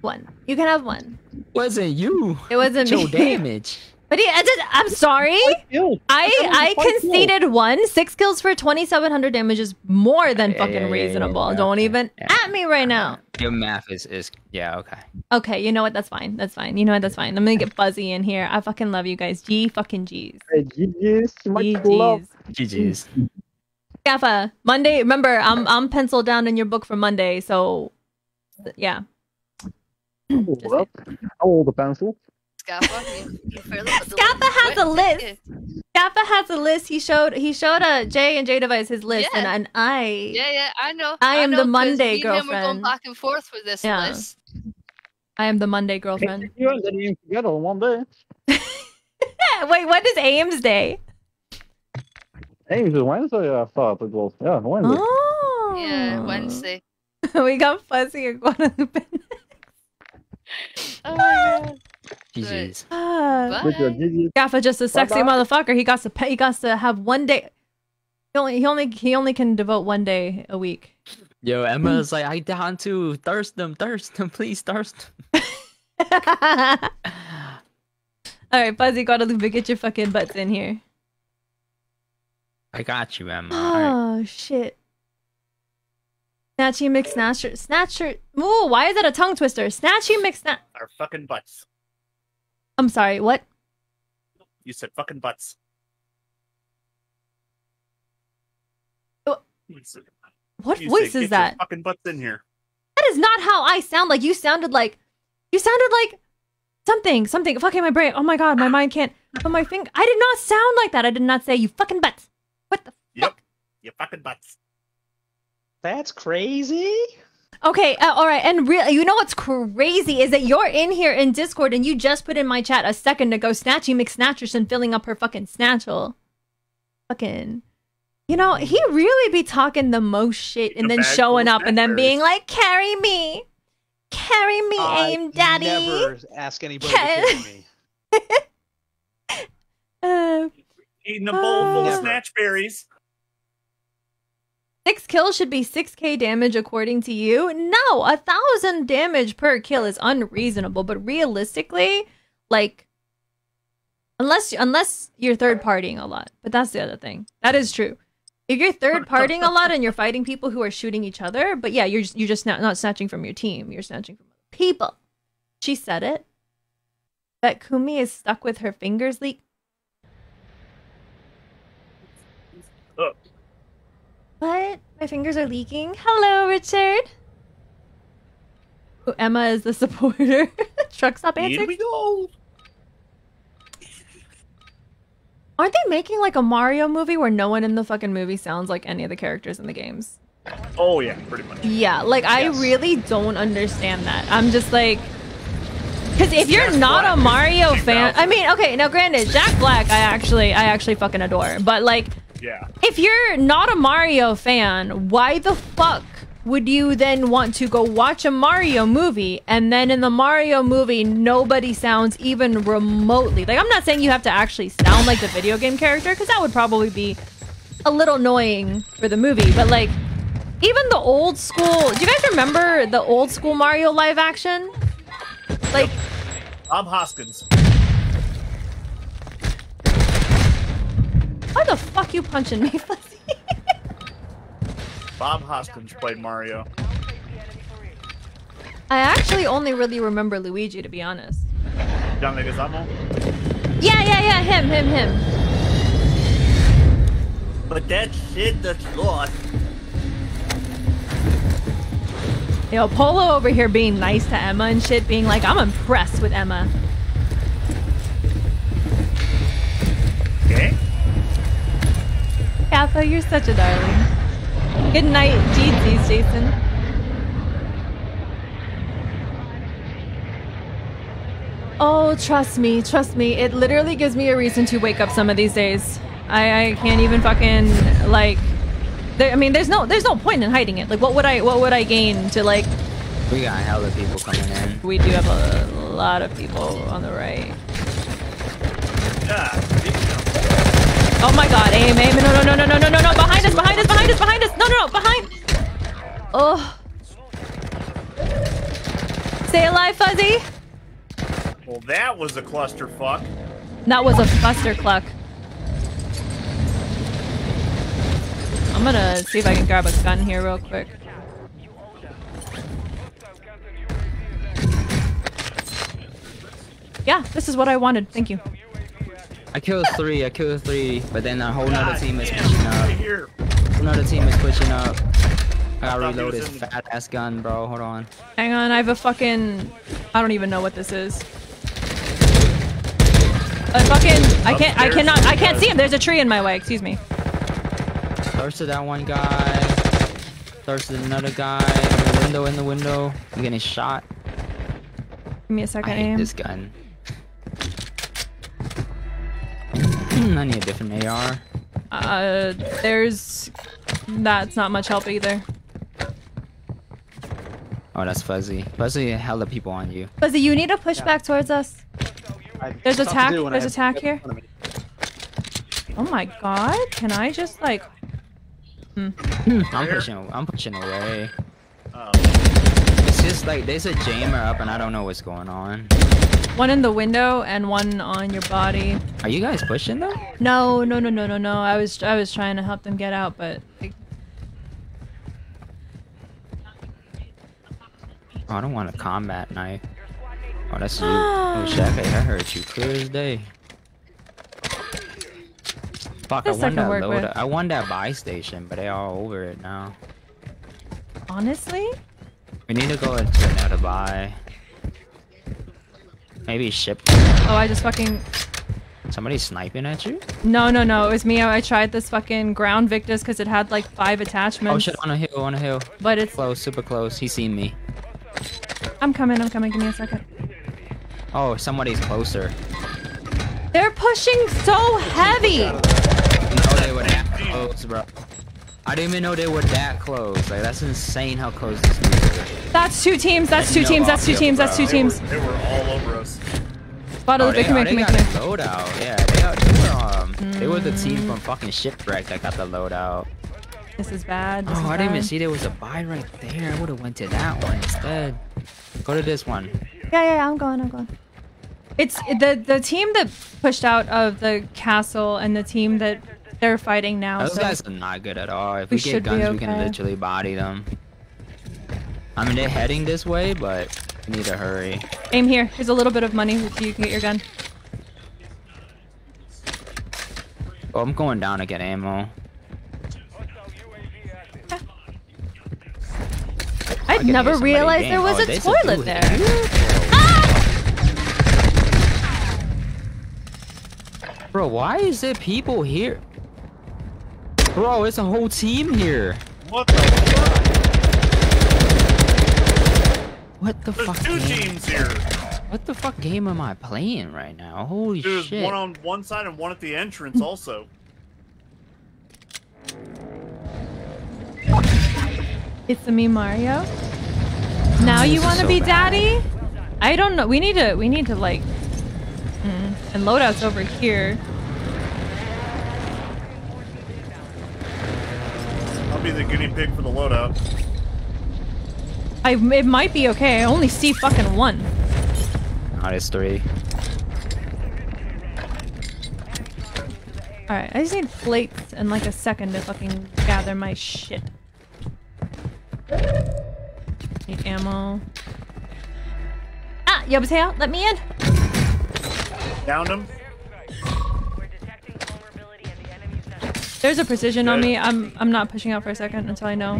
S2: one. You can have one.
S3: Wasn't you?
S2: It wasn't
S3: Your
S2: me.
S3: damage.
S2: But he, I did, I'm sorry.
S6: I
S2: I
S6: That was
S2: I
S6: a fight kill.
S2: conceded one. Six kills for 2,700 damage is more than
S3: Yeah,
S2: fucking
S3: yeah, yeah, yeah,
S2: reasonable.
S3: yeah,
S2: Don't even
S3: Yeah.
S2: at me right now.
S3: Your math is is yeah okay.
S2: Okay, you know what? That's fine. That's fine. You know what? That's fine. I'm gonna get Buzzy in here. I fucking love you guys. G fucking G's.
S6: Hey, GG's. Much love.
S2: GG's.
S3: GG's.
S2: Gaffa. Monday. Remember, I'm I'm penciled down in your book for Monday. So, yeah.
S6: Oh, hold up. I'll hold the pencil.
S4: Scaffa, you, you fairly got the
S2: Scaffa has
S4: wit,
S2: a list.
S4: didn't you?
S2: Gaffa has a list. He showed he showed uh, a J and J device his list,
S4: Yeah.
S2: and, and I
S4: Yeah, yeah, I know.
S2: I am
S4: know,
S2: the
S4: 'cause
S2: Monday
S4: me and him were going back and forth with this
S2: Yeah.
S4: list.
S2: I am the Monday girlfriend.
S6: You and Danny aim together on one day.
S2: Wait, what is Ames Day?
S6: Ames is Wednesday, I thought it was. Yeah, Wednesday.
S2: Oh.
S4: Yeah, Wednesday.
S2: we got Fuzzy and Guadalupe.
S4: Oh my god.
S3: GG's.
S6: With
S4: Bye.
S2: Gaffa just a sexy
S6: Bye-bye.
S2: motherfucker. He got to pay, he got to have one day. He only he only he only can devote one day a week.
S3: Yo, Emma's like, I down to thirst them, thirst them, please thirst. 'em."
S2: All right, Fuzzy Guadalupe, get your fucking butts in here.
S3: I got you, Emma. Alright.
S2: Oh shit. Snatchy McSnatcher. Snatcher. Ooh, why is that a tongue twister? Snatchy McSnat.
S8: Our fucking butts.
S2: I'm sorry, what?
S8: You said fucking butts.
S2: Oh. What
S8: you
S2: voice
S8: said,
S2: is
S8: "Get your
S2: that?
S8: Fucking butts in here.
S2: That is not how I sound like. You sounded like. You sounded like something, something. Fucking my brain. Oh my god, my mind can't. But my finger. I did not sound like that. I did not say you fucking butts. What the
S8: Yep.
S2: fuck?
S8: You fucking butts.
S7: That's crazy.
S2: Okay, uh, all right. And real, you know what's crazy is that you're in here in Discord and you just put in my chat a second ago, Snatchy McSnatcherson filling up her fucking snatchel. Fucking. You know, he really be talking the most shit and then showing up
S8: of
S2: and then being like, carry me. Carry me,
S9: I
S2: aim daddy.
S9: Never ask anybody
S2: Can-
S9: to kill me.
S2: Uh,
S8: Eating a bowl full of snatch berries.
S2: Six kills should be 6k damage according to you. No, a thousand damage per kill is unreasonable, but realistically, like unless unless you're third partying a lot. But that's the other thing. That is true. If you're third partying a lot and you're fighting people who are shooting each other, but yeah, you're just, you're just not, not snatching from your team. You're snatching from other people. She said it. That Kumi is stuck with her fingers leak.
S8: Ugh.
S2: What? My fingers are leaking. Hello, Richard. Oh, Emma is the supporter. Truck stop
S8: Here we go.
S2: Aren't they making like a Mario movie where no one in the fucking movie sounds like any of the characters in the games?
S8: Oh yeah, pretty much.
S2: Yeah, like I really don't understand that. I'm just like, because Because if you're
S8: Jack
S2: not a
S8: Black is
S2: Mario fan, I mean, okay, now granted, Jack Black, I actually, I actually fucking adore. But like,
S8: Yeah.
S2: if you're not a Mario fan, why the fuck would you then want to go watch a Mario movie and then in the Mario movie nobody sounds even remotely like I'm not saying you have to actually sound like the video game character because that would probably be a little annoying for the movie, but like even the old school, do you guys remember the old school Mario live action? Like
S8: Bob Hoskins.
S2: Why the fuck you punching me? Fuzzy?
S8: Bob Hoskins played Mario.
S2: I actually only really remember Luigi to be honest.
S8: John Leguizamo.
S2: Yeah, yeah, yeah, him, him, him.
S8: But that shit that's lost.
S2: Yo, Polo over here being nice to Emma and shit, being like, I'm impressed with Emma.
S8: Okay.
S2: Kappa, you're such a darling. Good night, Jeetsies, Jason. Oh, trust me, trust me. It literally gives me a reason to wake up some of these days. I, I can't even fucking like. There, I mean, there's no, there's no point in hiding it. Like, what would I, what would I gain to like?
S3: We got hell hella people coming in.
S2: We do have a lot of people on the right.
S8: Yeah.
S2: Oh my god, aim, aim. No, no, no, no, no, no, no, no. Behind us, behind us, behind us, behind us. No, no, no, behind. Oh. Stay alive, Fuzzy.
S8: Well, that was a clusterfuck.
S2: That was a clustercluck. I'm gonna see if I can grab a gun here real quick. Yeah, this is what I wanted. Thank you.
S3: I killed three, I killed three, but then a whole nother team is
S8: damn,
S3: pushing up. Another team is pushing up. I gotta reload this fat ass gun, bro. Hold on.
S2: Hang on, I have a fucking. I don't even know what this is. A fucking. I can't. I cannot. I can't see him. There's a tree in my way. Excuse me.
S3: Thirsted that one guy. Thirsted another guy. In the window, in the window. I'm getting shot.
S2: Give me a second.
S3: I hate
S2: aim.
S3: this gun. I need a different AR.
S2: Uh, there's. That's not much help either.
S3: Oh, that's Fuzzy. Fuzzy, hella people on you.
S2: Fuzzy, you need to push back towards us. There's attack.
S7: do when I
S2: There's attack here.
S7: in front of me.
S2: Oh my god! Can I just like?
S3: I'm pushing. I'm pushing away.
S8: Oh.
S3: It's just like there's a jammer up, and I don't know what's going on.
S2: One in the window and one on your body.
S3: Are you guys pushing though?
S2: No, no, no, no, no, no. I was I was trying to help them get out, but like,
S3: Oh, I don't want a combat knife. Oh, that's you. Oh, shit, I heard you clear as day. Fuck, I
S2: This I
S3: won that load.
S2: with.
S3: I won that buy station, but they all over it now.
S2: honestly,
S3: We need to go into another buy. Maybe ship.
S2: oh, I just fucking
S3: Somebody sniping at you?
S2: no, no, no. It was me. I tried this fucking ground Victus because it had like five attachments.
S3: Oh shit, on a hill, on a hill.
S2: But it's.
S3: Close, super close. He seen me.
S2: I'm coming. I'm coming. Give me a second.
S3: Oh, somebody's closer.
S2: They're pushing so heavy.
S3: Didn't they were that close, bro. I didn't even know they were that close. Like that's insane how close this dude is.
S2: That's two teams. That's two
S3: No,
S2: teams. That's two teams. That's
S3: bro.
S2: two
S8: They were,
S2: teams.
S8: they were all over us.
S2: Spot
S3: Oh,
S2: of the
S3: they,
S2: come
S3: oh,
S2: here,
S3: they
S2: come here,
S3: got
S2: come
S3: a
S2: here.
S3: loadout. Yeah, they, are, they were um, they were the team from fucking shipwreck that got the loadout.
S2: This is bad. This
S3: Oh,
S2: is
S3: I didn't even see there was a buy right there. I would have went to that one instead. Go to this one.
S2: Yeah, yeah, yeah, I'm going, I'm going. It's the the team that pushed out of the castle and the team that they're fighting now.
S3: Those
S2: so
S3: guys are not good at all. If
S2: we
S3: we, get guns, we can literally body them. I mean, they're heading this way, but we need to hurry.
S2: aim here. Here's a little bit of money so you can get your gun.
S3: Oh, I'm going down to get ammo.
S2: I'd never realized there was
S3: Oh,
S2: a toilet there. Ah!
S3: Bro, why is there people here? Bro, it's a whole team here.
S8: What the fuck?
S3: What the
S8: There's
S3: fuck?
S8: two
S3: man?
S8: teams here.
S3: What the fuck game am I playing right now? Holy
S8: There's
S3: shit.
S8: There's one on one side and one at the entrance also.
S2: It's the me Mario. Now you
S3: This is
S2: want to
S3: so
S2: be
S3: bad.
S2: daddy? I don't know. We need to. We need to like. Mm. And loadout's over here.
S8: be the guinea pig for the loadout.
S2: I, it might be okay. I only see fucking one.
S3: No, three.
S2: Alright, I just need plates and like a second to fucking gather my shit. Need ammo. Ah, Yub's tail, let me in!
S8: Downed him.
S2: There's a precision on me. I'm. I'm not pushing out for a second until I know.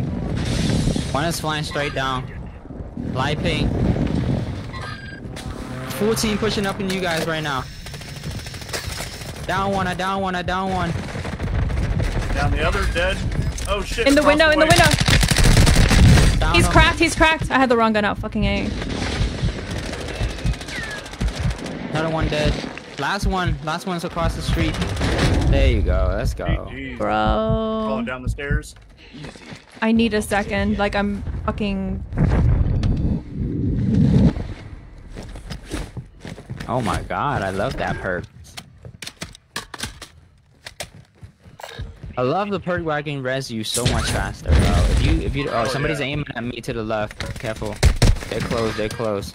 S3: One is flying straight down. Light ping. 14 pushing up in you guys right now. Down one, I down one, I down one.
S8: Down the other, dead. Oh shit.
S2: In the
S8: across
S2: window. In the window.
S3: Down
S2: He's
S3: him.
S2: cracked. He's cracked. I had the wrong gun out. Fucking a.
S3: Another one dead. Last one. Last one's across the street. There you go. Let's go.
S8: GG.
S2: Bro.
S8: Falling down the stairs.
S2: I need a second. Like I'm fucking.
S3: Oh my god, I love that perk. I love the perk where I can res you so much faster, bro. If you, if you, oh,
S8: Oh,
S3: somebody's
S8: yeah.
S3: aiming at me to the left. Careful. They're close, they're close.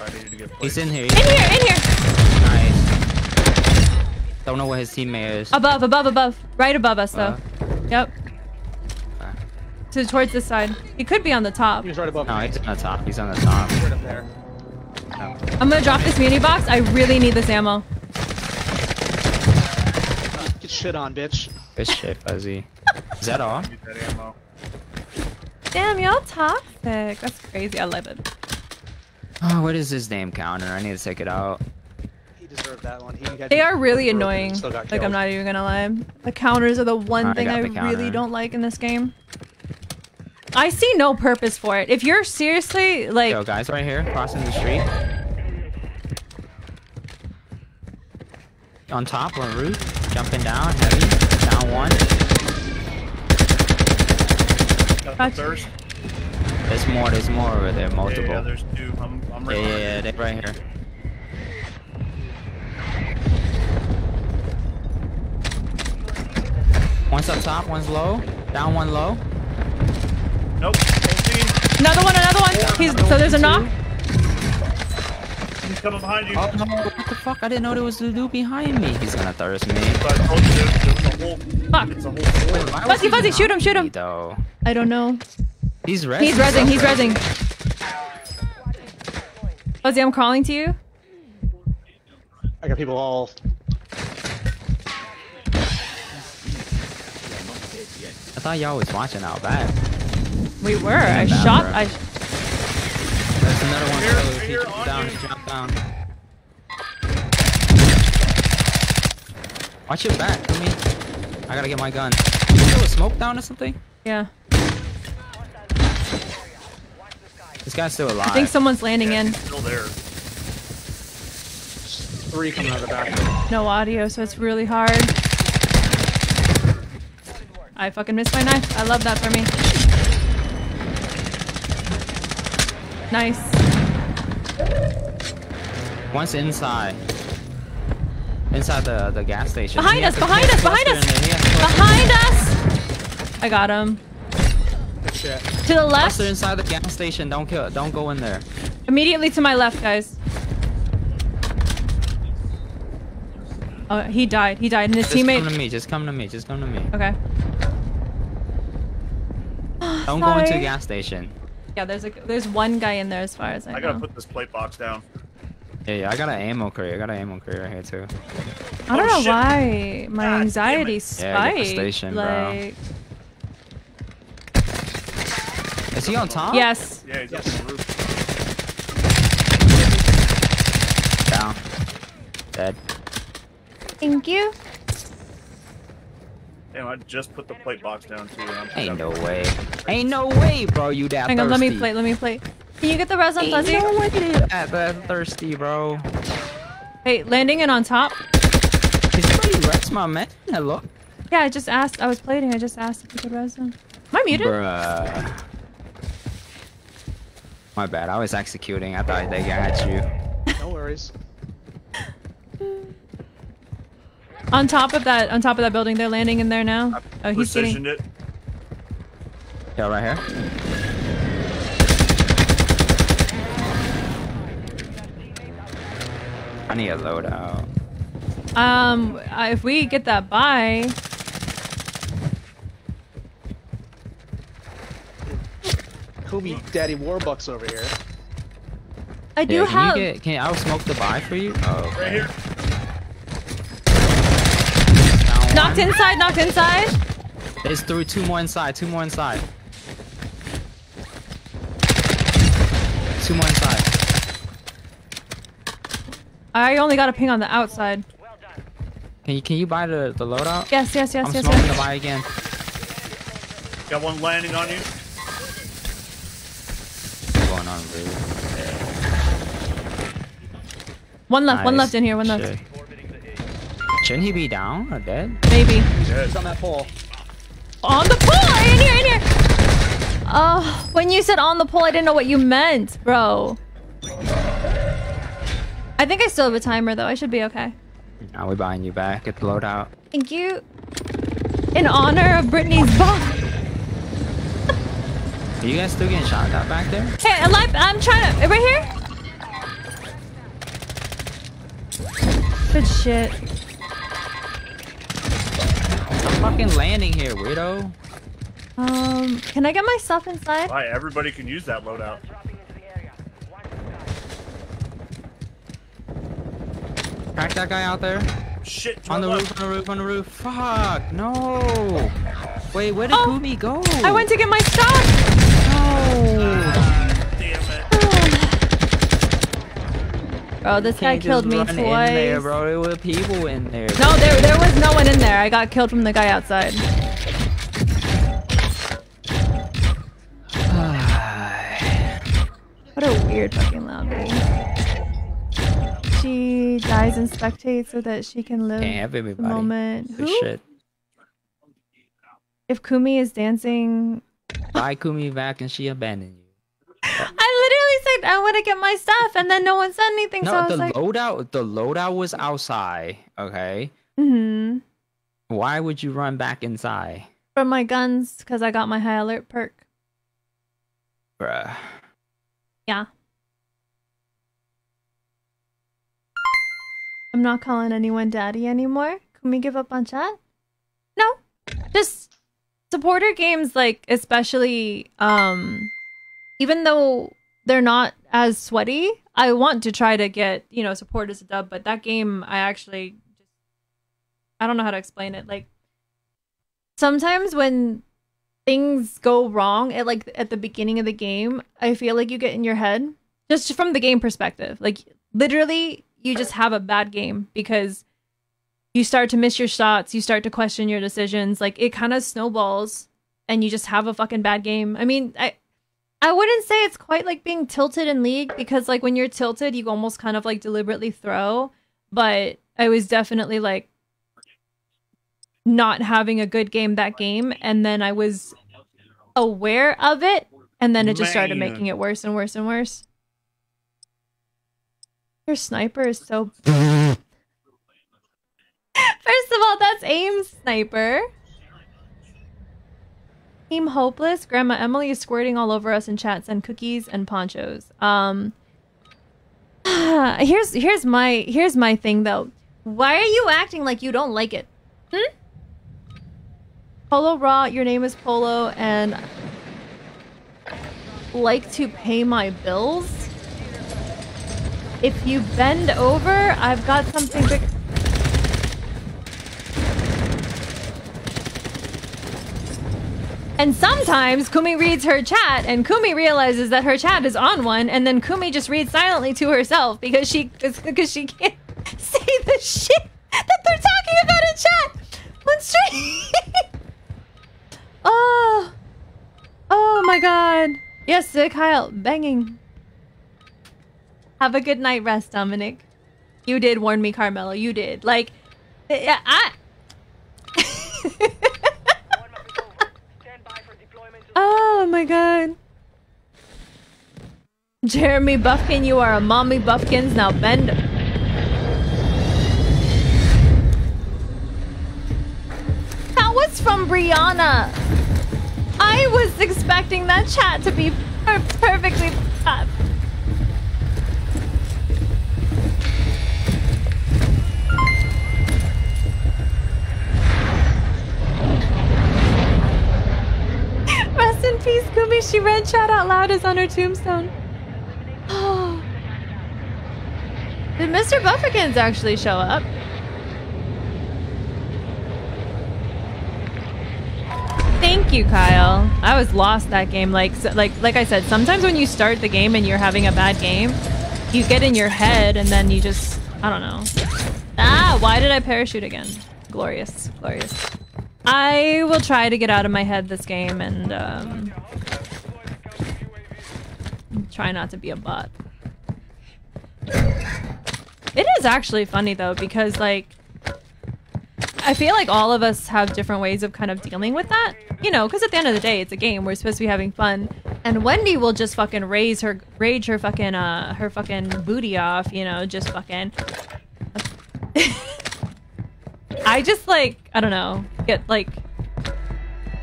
S8: I needed to get
S3: He's in here.
S2: He's In here. In here.
S3: Nice. Don't know where his teammate is.
S2: Above. Above. Above. Right above us though.
S3: Uh,
S2: Yep.
S3: Okay.
S2: To towards this side. He could be on the top.
S7: He was right above
S3: no,
S7: me.
S3: he's on the top. He's on the top.
S7: Right up there.
S2: I'm gonna drop this muni box. I really need this ammo.
S7: Get shit on, bitch.
S3: Good shit, Fuzzy. Is that all?
S8: That.
S2: Damn, y'all toxic. That's crazy. I love it.
S3: Oh, what is his name counter? I need to take it out.
S7: He deserved that one. He got
S2: They are really annoying. Like I'm not even gonna lie. The counters are the one
S3: I
S2: thing
S3: got
S2: I really don't like in this game. I see no purpose for it. If you're seriously like
S3: Yo, guys, right here, crossing the street. On top, on roof, jumping down, heavy, down one.
S8: Got the
S2: Gotcha.
S3: There's more, there's more over there,
S8: Yeah,
S3: multiple.
S8: yeah, there's two. I'm, I'm
S3: Yeah,
S8: right
S3: yeah,
S8: behind
S3: yeah,
S8: you.
S3: they're right here. One's up top, one's low. Down one low.
S8: Nope. Whole
S2: another one, another one. He's so there's a knock.
S8: He's coming behind you.
S3: Oh no, what the fuck? I didn't know there was a dude behind me. He's gonna thirst me.
S8: But oh, I told you there, there was a whole.
S2: Fuck.
S8: It's a whole floor.
S3: Why was
S2: Fuzzy,
S3: he
S2: Fuzzy, shoot him,
S3: behind
S2: shoot him.
S3: Though.
S2: I don't know.
S3: He's rezzing.
S2: He's rezzing, he's rezzing. Fuzzy, I'm crawling to you.
S7: I got people all.
S3: Thought y'all was watching out back.
S2: We were. I shot.
S3: bro.
S2: I.
S3: There's another one.
S8: Here,
S3: so he
S8: here,
S3: jumped
S8: on
S3: down.
S8: you.
S3: He jumped down. Watch your back. I mean, I gotta get my gun. Is there a smoke down or something?
S2: Yeah.
S3: This guy's still alive.
S2: I think someone's landing in.
S8: He's still there.
S7: Three coming out of the back.
S2: No audio, so it's really hard. I fucking missed my knife. I love that for me. Nice.
S3: Once inside. Inside the the gas station.
S2: Behind us, behind us, behind us!
S3: in there, he has a cluster.
S2: Behind us! I got him.
S7: Good shit.
S2: To the left.
S3: Cluster inside the gas station. Don't kill. Don't go in there.
S2: Immediately to my left, guys. Oh, he died. He died. And his
S3: Just come to me. Just come to me. Just come to me.
S2: Okay.
S3: Don't go into the gas station.
S2: Yeah, there's a there's one guy in there as far as I, know.
S8: I gotta put this plate box down.
S3: Yeah, yeah. I got an ammo crate. I got an ammo crate right here too.
S2: I don't
S8: Oh,
S2: know
S8: shit.
S2: why ah, my
S8: God
S2: anxiety
S8: it.
S3: Yeah, get the
S2: spiked.
S3: station, bro. Is he on top?
S2: yes.
S8: Yeah, he's up on the roof.
S3: Down. Dead.
S2: Thank you.
S8: Damn, I just put the plate box down too. and I'm
S3: Ain't no way. Ain't no way, bro. You that
S2: Hang on, let me
S3: thirsty.
S2: play. Let me play. Can you get the res on Fuzzy?
S3: No way that, that thirsty, bro.
S2: Hey, landing in on top.
S3: Can somebody rest my man? Hello?
S2: Yeah, I just asked. I was plating. I just asked if you could res him. Am I muted?
S3: Bruh. My bad. I was executing. I thought they got you.
S7: No worries.
S2: On top of that, on top of that building, they're landing in there now. Oh, he's
S8: Precisioned
S2: getting.
S8: it.
S3: Yeah, right here. I need a loadout.
S2: Um, uh, if we get that buy,
S7: Kobe Daddy Warbucks over here.
S2: I do
S3: yeah, can
S2: have.
S3: you get? Can I smoke the buy for you? Oh, okay.
S8: Right here.
S3: Down
S2: Knocked inside. Knocked inside.
S3: There's three, two more inside. Two more inside. Two more inside.
S2: I only got a ping on the outside.
S3: Can you can you buy the the loadout?
S2: Yes, yes, yes, yes.
S3: I'm
S2: yes,
S3: smoking the
S2: yes.
S3: buy again.
S8: Got one landing on you.
S3: What's going on, dude?
S2: One left. One left in here. One left.
S3: Shit. Shouldn't he be down or dead?
S2: Maybe.
S7: He's on that pole.
S2: On the pole! In here, in here! Oh, when you said on the pole, I didn't know what you meant, bro. I think I still have a timer, though. I should be okay.
S3: Now we're buying you back. Get the loadout.
S2: Thank you. In honor of Brittany's bomb.
S3: Are you guys still getting shot at back there?
S2: Hey, alive! I'm trying to. Right here? Good shit.
S3: I'm fucking landing here, weirdo.
S2: Um, can I get my stuff inside?
S8: Why everybody can use that loadout.
S3: Crack that guy out there.
S8: Shit.
S3: On the
S8: my
S3: roof, on the roof, on the roof. Fuck, no. Wait, where did
S2: Oh,
S3: Kumi go?
S2: I went to get my stuff!
S3: No.
S8: Damn it.
S2: Oh, bro, this guy killed me twice.
S3: There, bro. There were people in there.
S2: No, there there was no one in there. I got killed from the guy outside. What a weird fucking lobby. She dies and spectates so that she can live
S3: Can't have
S2: the moment. Who?
S3: shit.
S2: If Kumi is dancing,
S3: Buy Kumi back and she abandoned you.
S2: I literally said I want to get my stuff, and then no one said anything. so
S3: No,
S2: was
S3: the
S2: like,
S3: loadout, the loadout was outside. Okay.
S2: hmm
S3: Why would you run back inside,
S2: from my guns because I got my high alert perk.
S3: bruh?
S2: Yeah. I'm not calling anyone daddy anymore. Can we give up on chat? No. Just supporter games like especially um even though they're not as sweaty, I want to try to get, you know, support as a dub, but that game I actually just I don't know how to explain it. Like sometimes when things go wrong at like at the beginning of the game, I feel like you get in your head just from the game perspective. Like literally you just have a bad game because you start to miss your shots, you start to question your decisions, like it kind of snowballs and you just have a fucking bad game. I mean, I I wouldn't say it's quite like being tilted in league because like when you're tilted, you almost kind of like deliberately throw, but I was definitely like not having a good game that game and then I was aware of it and then it just started
S8: Man.
S2: making it worse and worse and worse. Your sniper is so First of all, that's aim sniper. Team hopeless. Grandma Emily is squirting all over us in chats Send cookies and ponchos. Um. Here's here's my here's my thing though. Why are you acting like you don't like it? Hmm. Polo Raw. Your name is Polo, and like to pay my bills. If you bend over, I've got something big. And sometimes Kumi reads her chat, and Kumi realizes that her chat is on one, and then Kumi just reads silently to herself because she because she can't say the shit that they're talking about in chat stream. oh, oh my god! Yes, Kyle, banging, Have a good night rest, Dominic. You did warn me, Carmelo. You did. Like, yeah, I. oh my god. Jeremy Buffkin, you are a mommy Buffkins. Now bend. That was from Brianna. I was expecting that chat to be per- perfectly. Uh, Rest in peace, Kumi. She read chat out loud is on her tombstone. Oh. Did Mr. Buffkins actually show up? Thank you, Kyle. I was lost that game. Like, like, like I said, sometimes when you start the game and you're having a bad game, you get in your head and then you just, I don't know. Ah, why did I parachute again? Glorious, glorious. I will try to get out of my head this game and um, try not to be a butt. It is actually funny though because like I feel like all of us have different ways of kind of dealing with that. You know, because at the end of the day, it's a game. We're supposed to be having fun, and Wendy will just fucking raise her, rage her fucking, uh, her fucking booty off. You know, just fucking. I just like I don't know, get like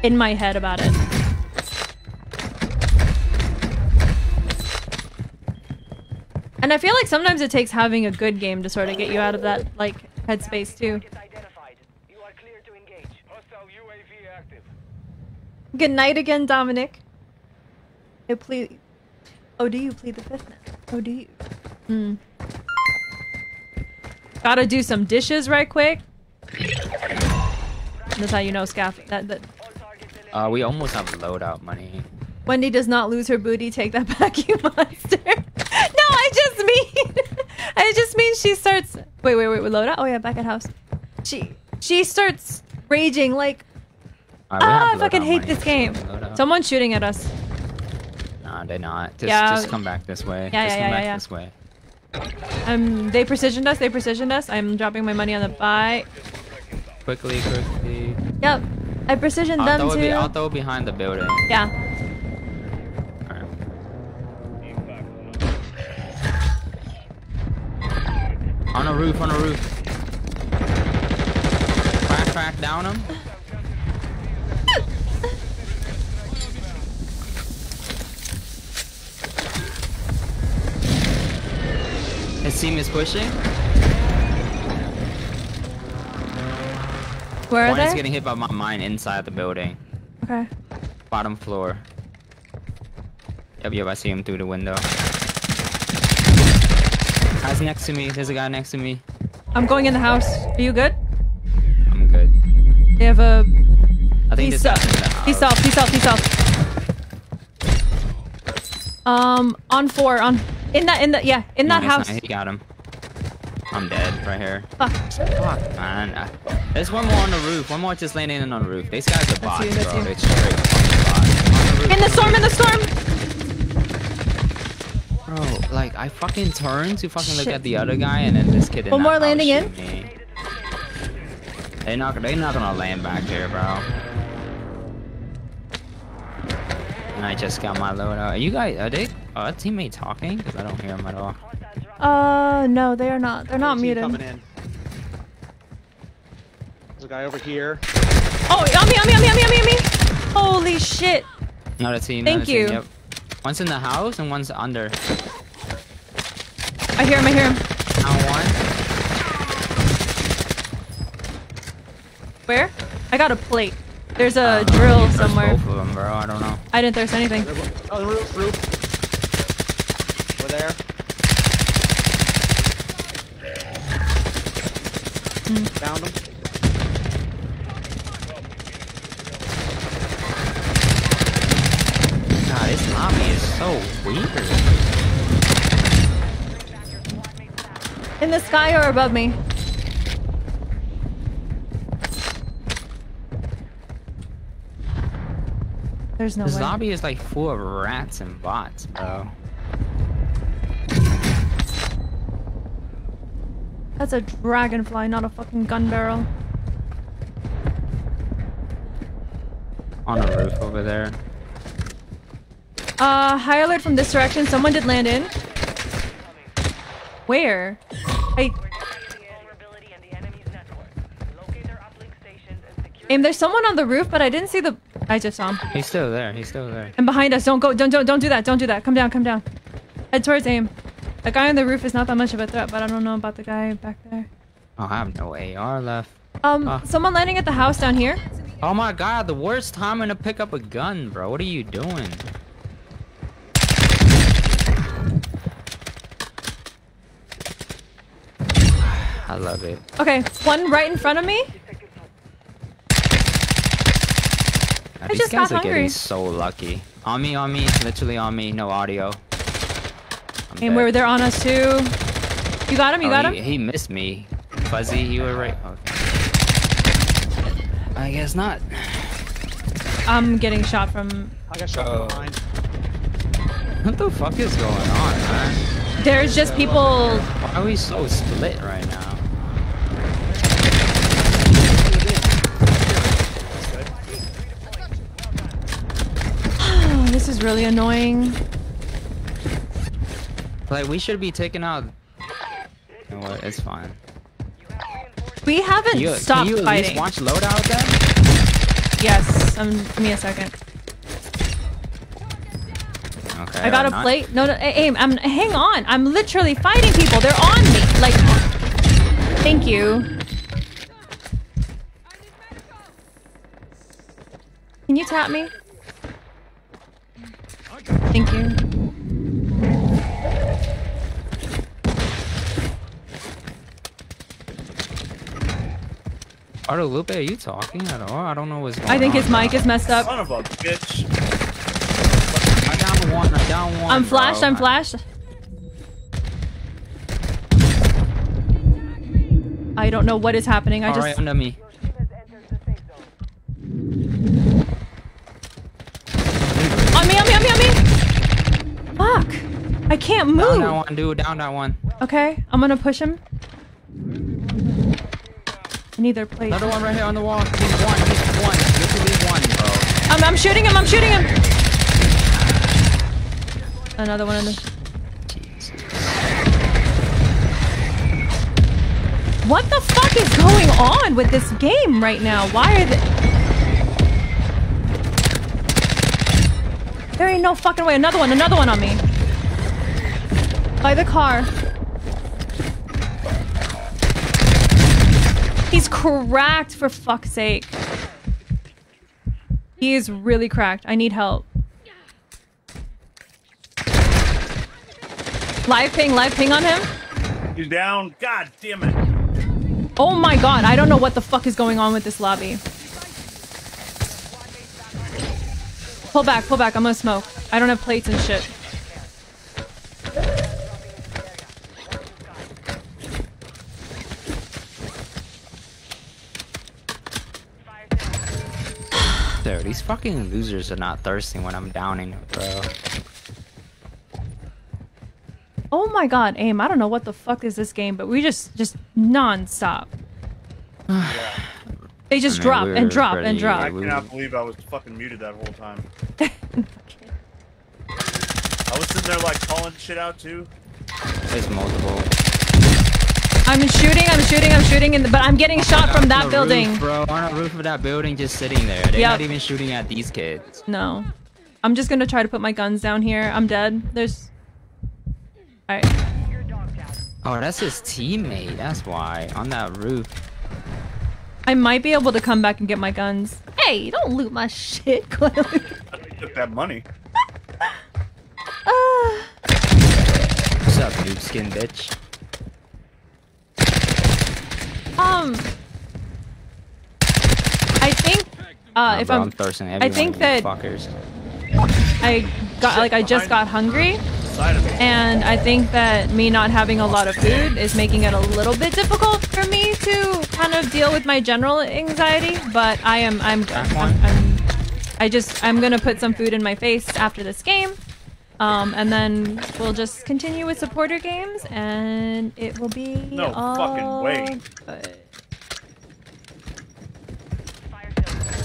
S2: in my head about it. And I feel like sometimes it takes having a good game to sort of get you out of that like headspace too. Good night again, Dominic. I plead. Oh, do you plead the fifth now? Oh, do you? Hmm. Gotta do some dishes right quick. That's how you know Scaff. That that
S3: Uh, we almost have loadout money.
S2: Wendy does not lose her booty. Take that back, you monster. no, I just mean, I just mean she starts. Wait, wait, wait. Load out. Oh yeah, back at house. She she starts raging like,
S3: Alright, we
S2: ah, I fucking hate
S3: money,
S2: this game.
S3: loadout.
S2: Someone's shooting at us.
S3: Nah, they're not. Just,
S2: Yeah.
S3: just come back this way.
S2: Yeah,
S3: just
S2: yeah,
S3: come
S2: yeah,
S3: back
S2: yeah.
S3: this way.
S2: Um, they precisioned us. They precisioned us. I'm dropping my money on the buy.
S3: Quickly, quickly.
S2: Yep, I precisioned them too.
S3: be, I'll throw behind the building.
S2: Yeah.
S3: Alright. On a roof, on a roof. Crack, crack, down him. His team is pushing.
S2: Where are
S3: One is getting hit by my mine inside the building.
S2: Okay.
S3: Bottom floor. Yep, yep, I see him through the window. Guy's next to me. There's a guy next to me.
S2: I'm going in the house. Are you good?
S3: I'm good.
S2: They have a.
S3: I think
S2: He's
S3: this
S2: up.
S3: guy's in the house.
S2: He's off. He's off. He's off. Um, on four. On in that. In the yeah. In that house.
S3: nice, He got him. I'm dead right here.
S2: Fuck.
S3: Fuck, man. I- There's one more on the roof. One more just landing in on the roof. These guys are bots,
S2: you, that's
S3: bro.
S2: you.
S3: They're straight fucking bots. The.
S2: In the storm. In the storm.
S3: Bro, like I fucking turned to fucking look at the other guy, and then this kid. in
S2: One more landing in.
S3: Me. They're not. They're not gonna land back here, bro. And I just got my load out. Are you guys? Are they? Are a teammate talking? Because I don't hear him at all.
S2: Uh, no, they are not. They're not
S7: Team
S2: muted.
S7: Coming in. There's a guy over here.
S2: Oh, on me, on me, on me, on me, on me, on me. Holy shit.
S3: Another team.
S2: Thank
S3: another team,
S2: you.
S3: Yep. One's in the house and one's under.
S2: I hear him. I hear him.
S3: Down one.
S2: Where? I got a plate. There's a
S3: Uh,
S2: drill
S3: you thirst
S2: somewhere.
S3: Both of them, bro. I don't know.
S2: I didn't thirst anything.
S7: Oh, the roof, roof. We're there. Found him.
S3: God, this lobby is so weird.
S2: In the sky or above me? There's no
S3: This
S2: way.
S3: lobby is like full of rats and bots, bro.
S2: That's a dragonfly, not a fucking gun barrel.
S3: On the roof over there.
S2: Uh, high alert from this direction. Someone did land in. Where? I. Aim, there's someone on the roof, but I didn't see the. I just saw him.
S3: He's still there. He's still there.
S2: And behind us. Don't go. Don't don't don't do that. Don't do that. Come down. Come down. Head towards aim. The guy on the roof is not that much of a threat, but I don't know about the guy back there.
S3: Oh, I have no AR left.
S2: Um,
S3: Ah.
S2: someone landing at the house down here.
S3: Oh my god, the worst time to pick up a gun, bro. What are you doing? I love it.
S2: Okay, one right in front of me.
S3: God,
S2: I
S3: these
S2: just
S3: guys
S2: got
S3: are getting so lucky. On me, on me, literally on me, no audio. I'm
S2: And where
S3: dead.
S2: they're on us too. You got him. You
S3: Oh,
S2: got
S3: he,
S2: him.
S3: He missed me. Fuzzy, you were right. Okay. I guess not.
S2: I'm getting shot from.
S7: I got shot
S3: Oh.
S7: from behind.
S3: What the fuck is going on, man?
S2: There's just people.
S3: Why are we so split right now?
S2: Oh, this is really annoying.
S3: Like, we should be taking out. You know what? It's fine.
S2: We haven't
S3: you,
S2: stopped
S3: can you at
S2: fighting.
S3: least watch loadout then?
S2: Yes. Um. Give me a second.
S3: Okay.
S2: I got a
S3: not.
S2: plate. No, no, aim. I'm. Hang on. I'm literally fighting people. They're on me. Like. Thank you. Can you tap me? Thank you.
S3: Guadalupe, are you talking at all? I don't know what's going on.
S2: I think his mic
S3: bro.
S2: is messed up.
S8: Son of a bitch.
S3: I down one. I down one.
S2: I'm flashed.
S3: bro.
S2: I'm flashed. I don't know what is happening. I
S3: All
S2: just.
S3: right, under me.
S2: On me, on me, on me, on me! Fuck! I can't move!
S3: Down that
S2: move!
S3: one, dude. Down that one.
S2: Okay, I'm gonna push him. I need their plates.
S3: Another one right here on the wall. He's one. He's one. Literally one, bro.
S2: I'm, I'm shooting him, I'm shooting him! Another one in the... What the fuck is going on with this game right now? Why are they... There ain't no fucking way. Another one, another one on me. By the car. Cracked for fuck's sake. He is really cracked. I need help. Live ping, live ping on him.
S8: He's down. God damn it.
S2: Oh my god, I don't know what the fuck is going on with this lobby. Pull back, pull back, I'm gonna smoke. I don't have plates and shit.
S3: Dude, these fucking losers are not thirsty when I'm downing, them, bro.
S2: Oh my god, aim, I don't know what the fuck is this game, but we just, just non-stop. They just
S3: I mean,
S2: drop
S3: we're
S2: and drop and drop.
S8: I cannot believe I was fucking muted that whole time. I was sitting there like calling shit out too.
S3: There's multiple.
S2: I'm shooting, I'm shooting, I'm shooting, in the, but I'm getting shot from that
S3: the
S2: building.
S3: roof, bro. On the roof of that building, just sitting there. They're
S2: Yep.
S3: not even shooting at these kids.
S2: No. I'm just gonna try to put my guns down here. I'm dead. There's... Alright.
S3: Oh, that's his teammate. That's why. On that roof.
S2: I might be able to come back and get my guns. Hey, don't loot my shit, Guadalupe.
S8: get that money.
S2: Ah.
S3: What's up, noob skin bitch?
S2: Um, I think, uh, if
S3: bro,
S2: I'm,
S3: I'm
S2: I think
S3: one of you
S2: that-
S3: fuckers.
S2: I got, like, I just got hungry,
S8: Side of me.
S2: and I think that me not having a lot of food is making it a little bit difficult for me to kind of deal with my general anxiety, but I am, I'm,
S3: Back
S2: I'm. I'm I just, I'm gonna put some food in my face after this game, Um, and then we'll just continue with supporter games, and it will be
S8: No
S2: all
S8: fucking way.
S2: good.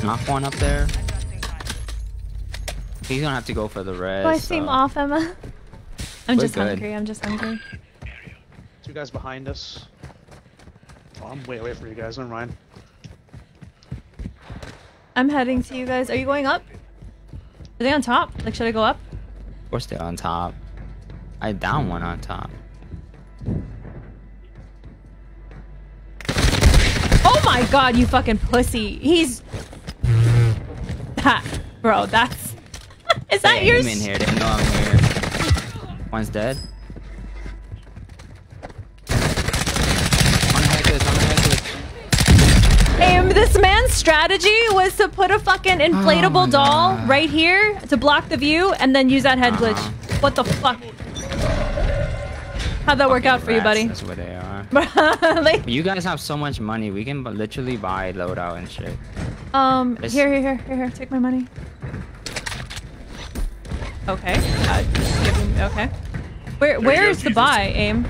S3: Knock one up there. He's gonna have to go for the red.
S2: Do I seem
S3: so-
S2: off, Emma? I'm
S3: We're
S2: just
S3: good.
S2: hungry. I'm just hungry.
S7: Two guys behind us. Oh, I'm way away from you guys. Never mind.
S2: I'm heading to you guys. Are you going up? Are they on top? Like, should I go up?
S3: Of course they're on top. I down hmm. one on top.
S2: Oh my god, you fucking pussy. He's. That, bro, that's. Is that
S3: They
S2: your.
S3: aim in here. They know I'm here. One's dead. One heckless, one
S2: Aim, this man's strategy was to put a fucking inflatable
S3: my
S2: doll
S3: God.
S2: right here to block the view and then use that head glitch. What the fuck? How'd that work out for you, buddy?
S3: That's where they are.
S2: like,
S3: You guys have so much money. We can literally buy loadout and shit.
S2: um,
S3: It's-
S2: here, here, here, here, here, take my money. Okay. Uh, me- okay. Where, where is the buy, Aim?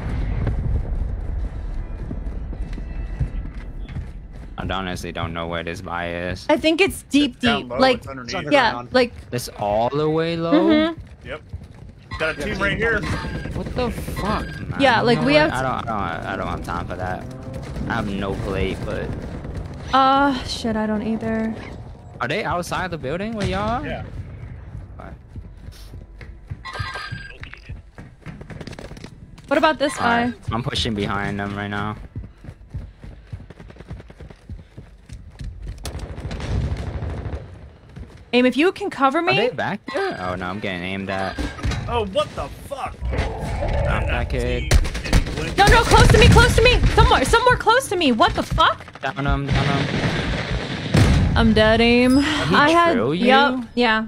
S3: I honestly don't know where this buy is.
S2: I think it's deep,
S8: Down
S2: deep.
S8: low,
S2: Like,
S8: it's underneath.
S7: It's under-
S2: yeah, like,
S3: This all the way low?
S2: mhm.
S8: Yep. Got a team right here.
S3: What the fuck, man?
S2: Yeah, like, we have
S3: I don't, I don't, I don't have time for that. I have no plate, but
S2: Uh, shit, I don't either.
S3: are they outside the building where y'all are?
S8: Yeah.
S3: Okay.
S2: What about this guy?
S3: Alright, I'm pushing behind them right now.
S2: Aim, if you can cover
S3: Are
S2: me.
S3: they back there? Oh no, I'm getting aimed at.
S8: Oh, what the fuck?
S3: I'm that kid.
S2: No, no, close to me, close to me. Somewhere, somewhere close to me. What the fuck?
S3: Down him, down him.
S2: I'm dead, Aim. I had.
S3: drill you?
S2: Yep, yeah.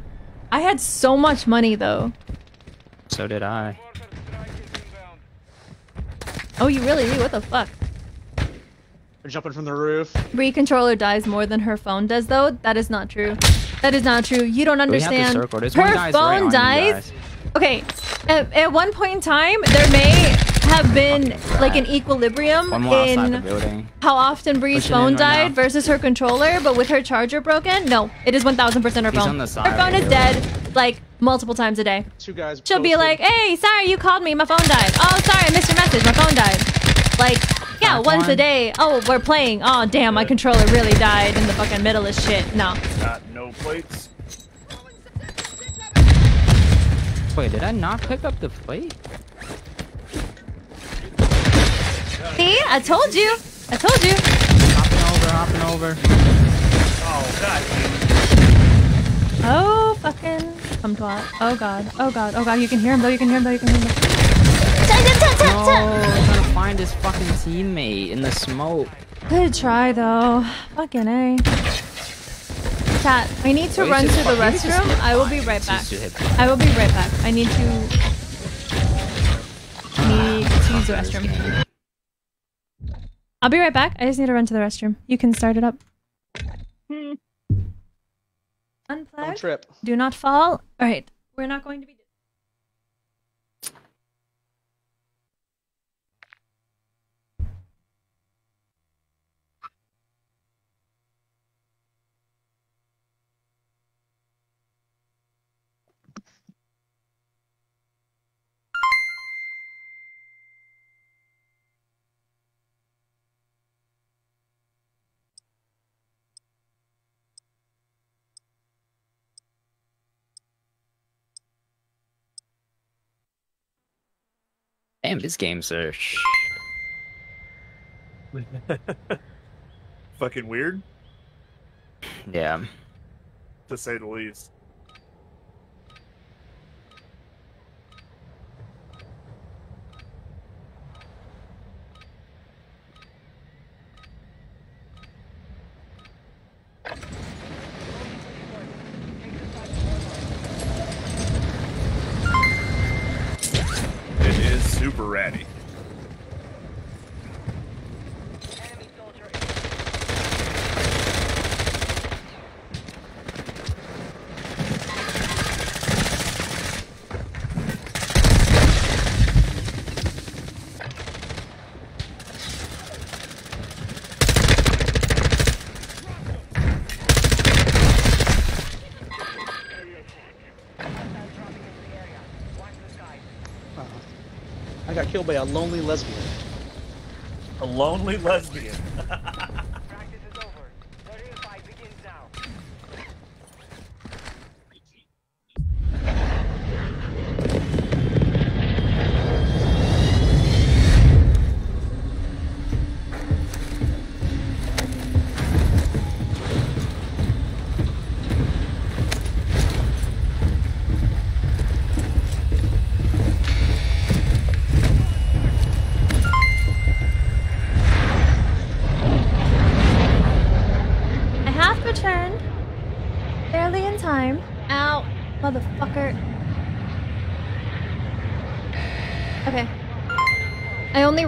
S2: I had so much money though.
S3: So did I.
S2: Oh, you really do? What the fuck?
S7: They're jumping from the roof.
S2: Re controller dies more than her phone does, though. That is not true. That is not true. You don't
S3: We have to
S2: understand.
S3: circle. This one
S2: Her
S3: right
S2: phone
S3: you
S2: dies. Okay, at, at one point in time, there may have been like an equilibrium
S3: One more outside the
S2: in how often Bree's
S3: Pushing
S2: phone
S3: right
S2: died
S3: now.
S2: versus her controller, but with her charger broken, no, it is 1000% her
S3: He's
S2: phone.
S3: on
S2: her phone
S3: of
S2: is
S3: the
S2: dead like multiple times a day.
S7: Two guys.
S2: She'll be like, "Hey, sorry you called me. My phone died. Oh, sorry, I missed your message. My phone died." Like, yeah,
S3: Knock
S2: once a day. Oh, we're playing. Oh, damn, my controller really died in the fucking middle of shit. No.
S8: Got no plates.
S3: Wait, did I not pick up the plate?
S2: See, I told you. I told you.
S3: Hopping over, hopping over.
S8: Oh, god.
S2: Oh, fucking come twat. Oh god. Oh god. Oh god. You can hear him though. You can hear him though. You can hear him. Though.
S3: No. I'm trying to find his fucking teammate in the smoke.
S2: Good try though. Fucking a. Chat. I need to
S3: Wait,
S2: run to the
S3: fuck- you just
S2: restroom. I will be right back. I will be right back. I need to. Need ah, to use the restroom. I'll be right back. I just need to run to the restroom. You can start it up.
S7: Hmm.
S2: Unplug.
S7: Don't trip.
S2: Do not fall. All right. We're not going to be.
S3: Damn, this game's a sh-
S8: Fucking weird,
S3: yeah.
S8: to say the least. It is super ratty.
S7: Killed by a lonely lesbian.
S8: A lonely lesbian.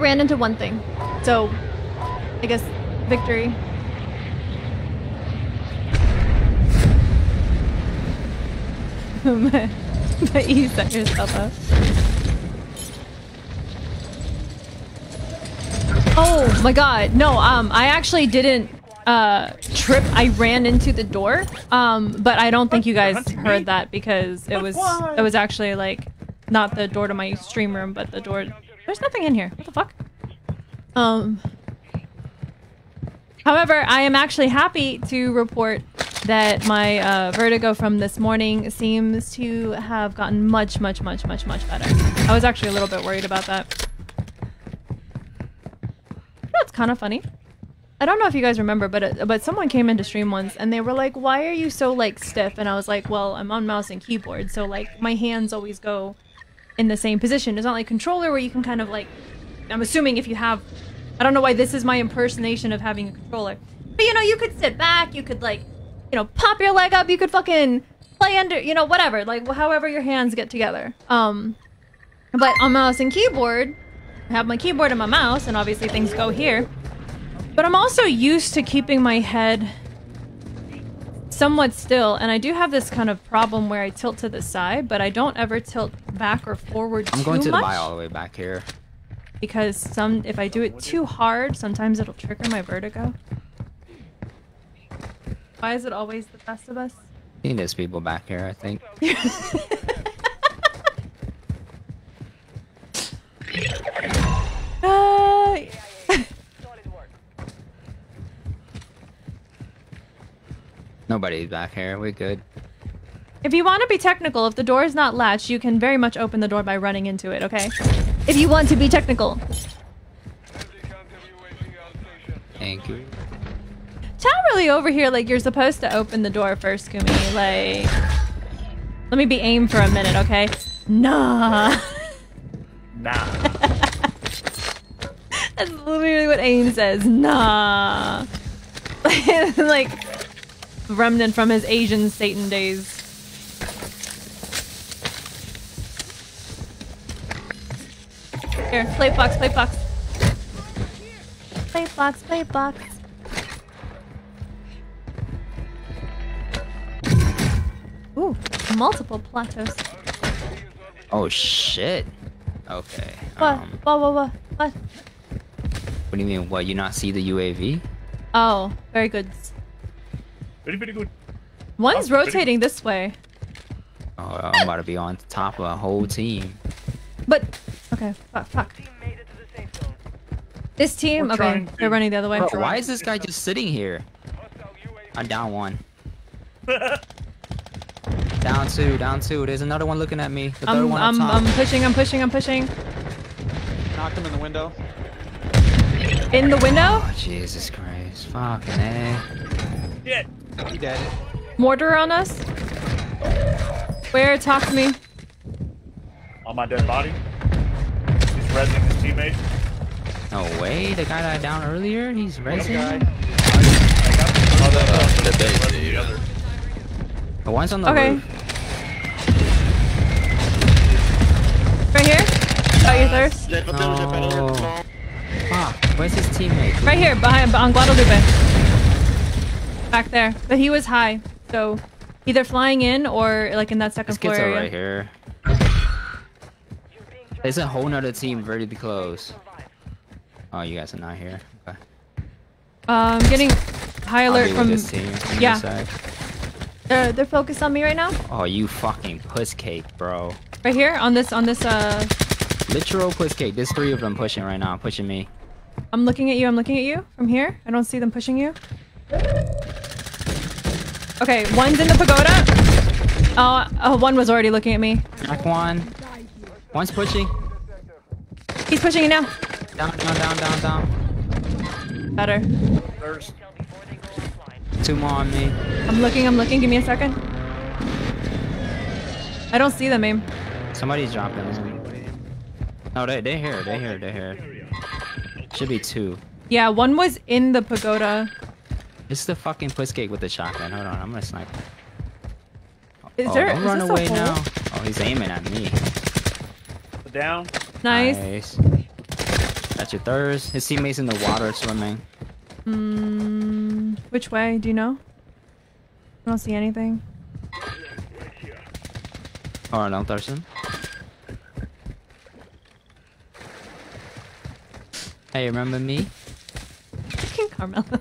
S2: ran into one thing. So, I guess victory. but you set yourself up. Oh my god. No, um I actually didn't uh trip. I ran into the door. Um but I don't think you guys heard that because it was it was actually like not the door to my stream room, but the door There's nothing in here. What the fuck? Um However, I am actually happy to report that my uh, vertigo from this morning seems to have gotten much, much, much, much, much better. I was actually a little bit worried about that. That's kind of funny. I don't know if you guys remember, but it, but someone came into stream once and they were like, "Why are you so like stiff?" And I was like, "Well, I'm on mouse and keyboard, so like my hands always go in the same position. It's not like controller where you can kind of like. I'm assuming if you have, I don't know why this is my impersonation of having a controller, but you know, you could sit back, you could like, you know, pop your leg up, you could fucking play under, you know, whatever, like however your hands get together. Um, but on mouse and keyboard, I have my keyboard and my mouse, and obviously things go here. But I'm also used to keeping my head somewhat still, and I do have this kind of problem where I tilt to the side, but I don't ever tilt back or forward
S3: I'm going to the buy all the way back here.
S2: Because some if I do it too hard, sometimes it'll trigger my vertigo. Why is it always the best of us?
S3: I think there's people back here, I think.
S2: Uh,
S3: Nobody's back here. We're good.
S2: if you want to be technical, if the door is not latched, you can very much open the door by running into it, okay? If you want to be technical.
S3: Thank you.
S2: Chat really over here like you're supposed to open the door first, Kumi. Like, let me be aim for a minute, okay? Nah.
S8: Nah.
S2: That's literally what aim says. Nah. like, remnant from his Asian Satan days. Here, plate box, plate box. Plate box, plate box. Ooh, multiple plateaus.
S3: Oh shit. Okay.
S2: What?
S3: Um,
S2: What? What? What? What?
S3: what do you mean? What? You not see the UAV?
S2: Oh, very good.
S8: Pretty, pretty good.
S2: One's
S8: Oh, pretty-
S2: rotating this way,
S3: Oh, I'm about to be on top of a whole team.
S2: but okay. Fuck. Fuck. This team.
S8: We're
S2: Okay,
S8: trying
S2: they're running the other way.
S3: Bro, why is this guy just sitting here? I'm down one. Down two, down two. There's another one looking at me. The 3rd
S2: I'm,
S3: one
S2: I'm. I'm pushing. I'm pushing. I'm pushing.
S7: Knocked him in the window.
S2: In the window.
S3: Oh, Jesus Christ. Fucking A.
S8: Shit.
S7: He dead.
S2: Mortar on us. Where? Talk to me.
S8: On my dead body. He's rezzing his teammate.
S3: No way. The guy that I down earlier, he's
S7: One
S3: racing.
S7: guy.
S8: Oh, that's uh,
S9: the base,
S8: the other.
S3: The one's on the
S2: Okay.
S3: roof.
S2: Right here. Got your thirst.
S3: No. Fuck. Where's his teammate?
S2: Right here, behind on Guadalupe. Back there, but he was high, so either flying in or like in that second
S3: This
S2: floor
S3: kid's
S2: area.
S3: right here. There's a whole nother team ready to close. Oh, you guys are not here. Okay.
S2: Um, getting high alert from.
S3: this team. on
S2: yeah. They're they're focused on me right now.
S3: Oh, you fucking puss cake, bro.
S2: Right here on this on this uh
S3: Literal push cake. There's three of them pushing right now, pushing me.
S2: I'm looking at you. I'm looking at you from here. I don't see them pushing you. Okay, one's in the pagoda. Oh, oh, one was already looking at me.
S3: Knock one. One's pushing.
S2: He's pushing you now.
S3: Down, down, down, down, down.
S2: Better.
S8: There's
S3: Two more on me.
S2: I'm looking. I'm looking. Give me a second. I don't see them, aim.
S3: Somebody's dropping in. No, they, they're here. They're here. They're here. Should be two.
S2: Yeah, one was in the pagoda.
S3: It's the fucking push cake with the shotgun. Hold on, I'm gonna snipe.
S2: Is
S3: oh,
S2: there?
S3: Don't
S2: is
S3: run
S2: a
S3: away now. Oh, he's aiming at me.
S8: Down.
S2: Nice.
S3: That's your thirst. His teammates in the water swimming.
S2: Mm, which way? Do you know? I don't see anything.
S3: Oh, no, Thurston. Hey, remember me?
S2: Fucking Carmelo.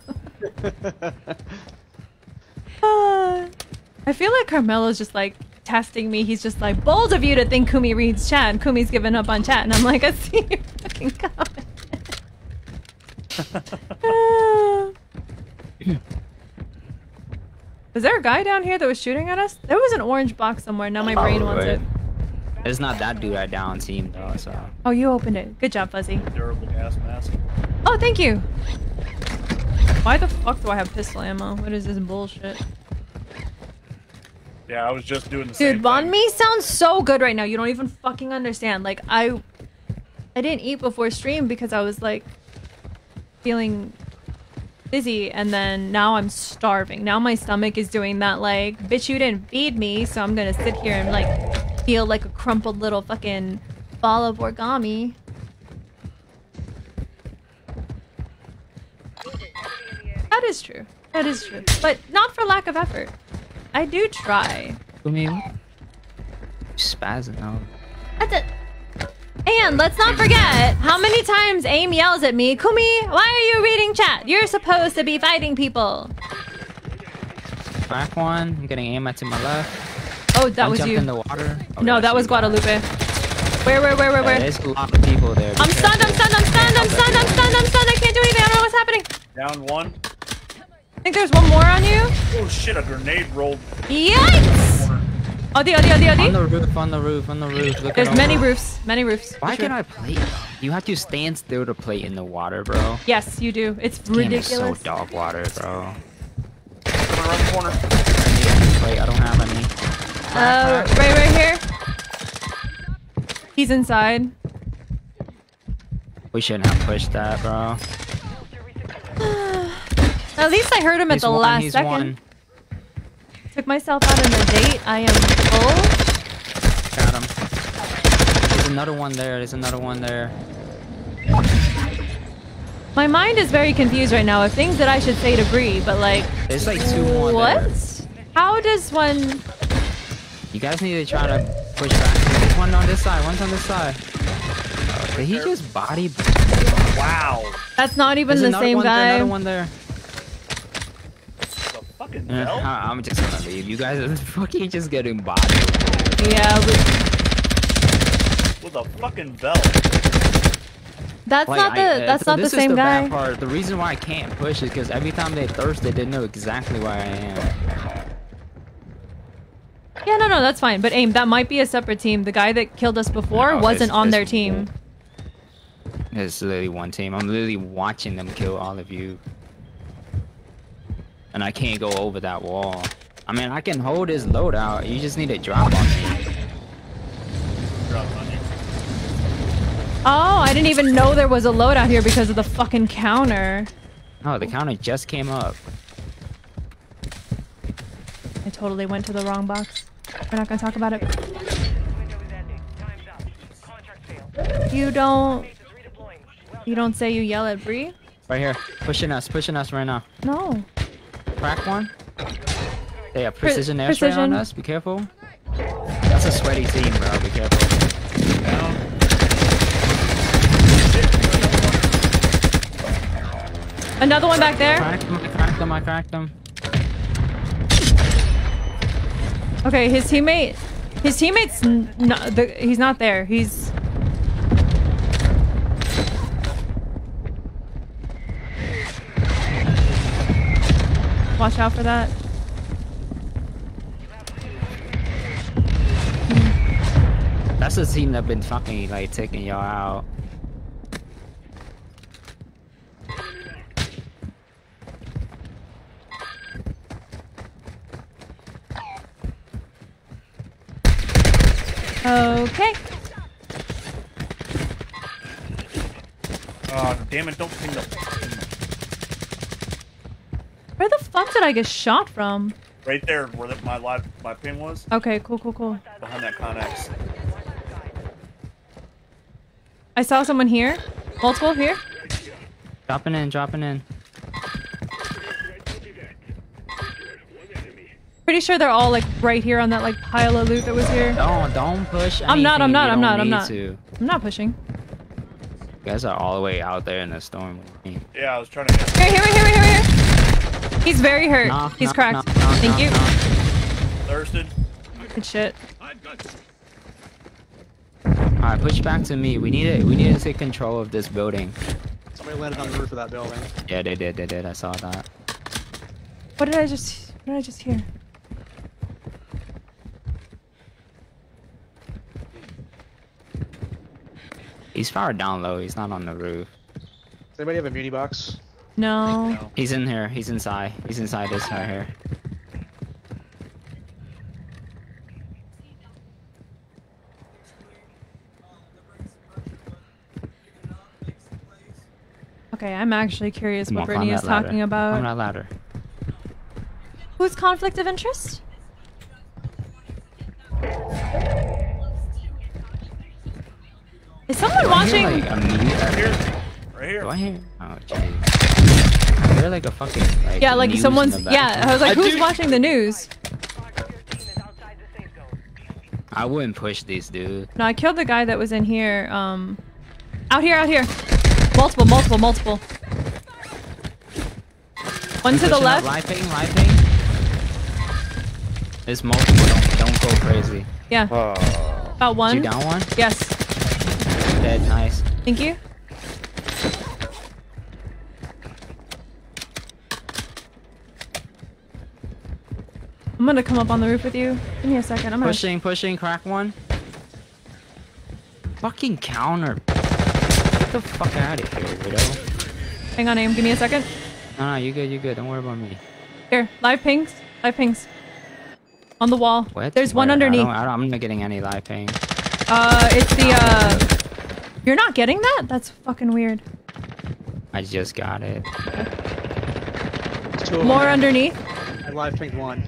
S2: Ah, I feel like Carmelo's just like testing me. He's just like, bold of you to think Kumi reads chat. And Kumi's given up on chat. And I'm like, I see your fucking comment. Was there a guy down here that was shooting at us? There was an orange box somewhere. Now my brain wants it.
S3: It's not that dude I down team though, so.
S2: Oh, you opened it. Good job, Fuzzy.
S8: Durable gas mask.
S2: Oh, thank you. Why the fuck do I have pistol ammo? What is this bullshit?
S8: Yeah, I was just doing the same
S2: Dude,
S8: Banh.
S2: Mi sounds so good right now. You don't even fucking understand. Like I I didn't eat before stream because I was like feeling dizzy and then now I'm starving. Now my stomach is doing that like, bitch you didn't feed me, so I'm gonna sit here and like feel like a crumpled little fucking ball of origami. That is true. That is true. But not for lack of effort. I do try.
S3: I mean, you spazzing out.
S2: That's it. And let's not forget how many times AIM yells at me, Kumi, why are you reading chat? You're supposed to be fighting people.
S3: Back one. I'm getting aim at to my left.
S2: Oh, that
S3: One
S2: was
S3: jumped
S2: you.
S3: in the water. Oh,
S2: No, that was
S3: you.
S2: Guadalupe. Where, where, where, where,
S3: Yeah,
S2: where?
S3: there's a lot of people there. Be
S2: I'm stunned, I'm
S3: careful.
S2: stunned, I'm stunned, I'm stunned, I'm stunned, I'm stunned. I can't do anything. I don't know what's happening.
S8: Down one.
S2: I think there's one more on you.
S8: Oh shit, a grenade rolled.
S2: Yikes!
S8: corner.
S2: Odi, Odi, Odi,
S3: On
S2: Odi.
S3: the On the roof, on the roof, on the roof. Look
S2: There's many
S3: over.
S2: roofs, many roofs.
S3: Why
S2: sure.
S3: can't I play? You have to stand still to play in the water, bro.
S2: Yes, you do. It's ridiculous.
S3: Game is so dog water, bro.
S8: Coming around the corner.
S3: Wait, I don't have any.
S2: Uh, right, right here. He's inside.
S3: We shouldn't have pushed that, bro.
S2: At least I heard him at the
S3: one,
S2: last second.
S3: one.
S2: Took myself out on a date. I am full.
S3: Got him. There's another one there. There's another one there.
S2: My mind is very confused right now of things that I should say to Bree, but like,
S3: There's like two more
S2: what?
S3: there.
S2: How does one?
S3: You guys need to try to push back. There's one on this side. One's on this side. Did he just body?
S8: Wow.
S2: That's not even
S3: There's
S2: the same
S3: one there. Another one there.
S8: The fucking
S3: Uh,
S8: bell?
S3: I- I'm just gonna leave. You guys are fucking just getting bodied.
S2: Yeah, we-
S8: With a fucking bell.
S2: that's
S3: Like,
S2: not the
S3: I- uh,
S2: that's not the
S3: this is
S2: same
S3: the
S2: guy.
S3: Bad part. The reason why I can't push is because every time they thirst, they didn't know exactly where I am.
S2: Yeah, no, no, that's fine. But aim, that might be a separate team. The guy that killed us before
S3: No,
S2: wasn't
S3: it's-
S2: on
S3: it's
S2: their team.
S3: It's literally one team. I'm literally watching them kill all of you. And I can't go over that wall. I mean, I can hold his loadout. You just need to drop on me.
S8: Dropping on you.
S2: Oh, I didn't even know there was a load out here because of the fucking counter.
S3: Oh, the counter just came up.
S2: I totally went to the wrong box. We're not gonna talk about it. You don't. You don't say you yell at Bree?
S3: Right here. Pushing us, pushing us right now.
S2: No.
S3: Crack one. They have precision airstrike on us. Be careful. That's a sweaty team, bro. Be careful.
S8: Down.
S2: Another one back there.
S3: Cracked them, I cracked them, I cracked them.
S2: Okay, his teammate. His teammate's n- not. The, he's not there. He's. Watch out for that.
S3: That's the team that been fucking like taking y'all out.
S2: Okay.
S8: Oh, damn it, don't ping the
S2: Where the fuck did I get shot from?
S8: right there where the, my live my pin was
S2: Okay, cool, cool, cool.
S8: behind that Connex.
S2: I saw someone here. Multiple here.
S3: Dropping in, dropping in.
S2: Pretty sure they're all like right here on that like pile of loot that was here.
S3: Don't don't push.
S2: I'm not, I'm not, I'm
S3: don't
S2: I'm not.
S3: To.
S2: I'm not pushing.
S3: You guys are all the way out there in the storm.
S8: Yeah, I was trying to.
S2: Here, here, here, here, here. He's very hurt.
S3: Knock,
S2: He's
S3: knock,
S2: cracked.
S3: knock, knock,
S2: Thank
S3: knock,
S2: you.
S3: knock.
S8: Thirsted.
S2: Good shit.
S3: Alright, push back to me. We need it. We need to take control of this building.
S7: Somebody landed on the roof of that building.
S3: Yeah, they did. They did. I saw that.
S2: What did I just? What did I just hear?
S3: He's far down low. He's not on the roof.
S7: Does anybody have a muni box?
S2: No.
S8: No.
S3: He's in here. He's inside. He's inside this right here.
S2: Okay, I'm actually curious
S3: Come
S2: what
S3: on,
S2: Brittany is talking about.
S3: that ladder.
S2: Who's conflict of interest? Is someone watching?
S3: like?
S8: Right here. Right here.
S3: Do I hear? Oh, jeez. I hear like a fucking like.
S2: yeah, like
S3: news in
S2: someone's.
S3: the
S2: Yeah. I was like, who's watching the news?
S3: I wouldn't push these, dude.
S2: No, I killed the guy that was in here. Um, out here, out here. Multiple, multiple, multiple. One to the left.
S3: Live ping, live ping. Multiple. Don't, don't go crazy.
S2: Yeah,
S1: Oh.
S2: about
S3: Did
S2: one.
S3: you down one?
S2: Yes.
S3: Dead. Nice.
S2: Thank you. I'm gonna come up on the roof with you. Give me a second. I'm gonna.
S3: Pushing, pushing. Crack one. Fucking counter. Get the fuck out of here, widow.
S2: Hang on, aim. Give me a second.
S3: No, no, you good, you good. Don't worry about me.
S2: Here, live pings. Live pings. On the wall.
S3: What?
S2: There's one
S3: Where? I
S2: underneath.
S3: don't- I don't, I'm not getting any live ping.
S2: Uh, it's the uh. You're not getting that? That's fucking weird.
S3: I just got it.
S7: There's two of them
S2: More underneath.
S7: I live pinged one.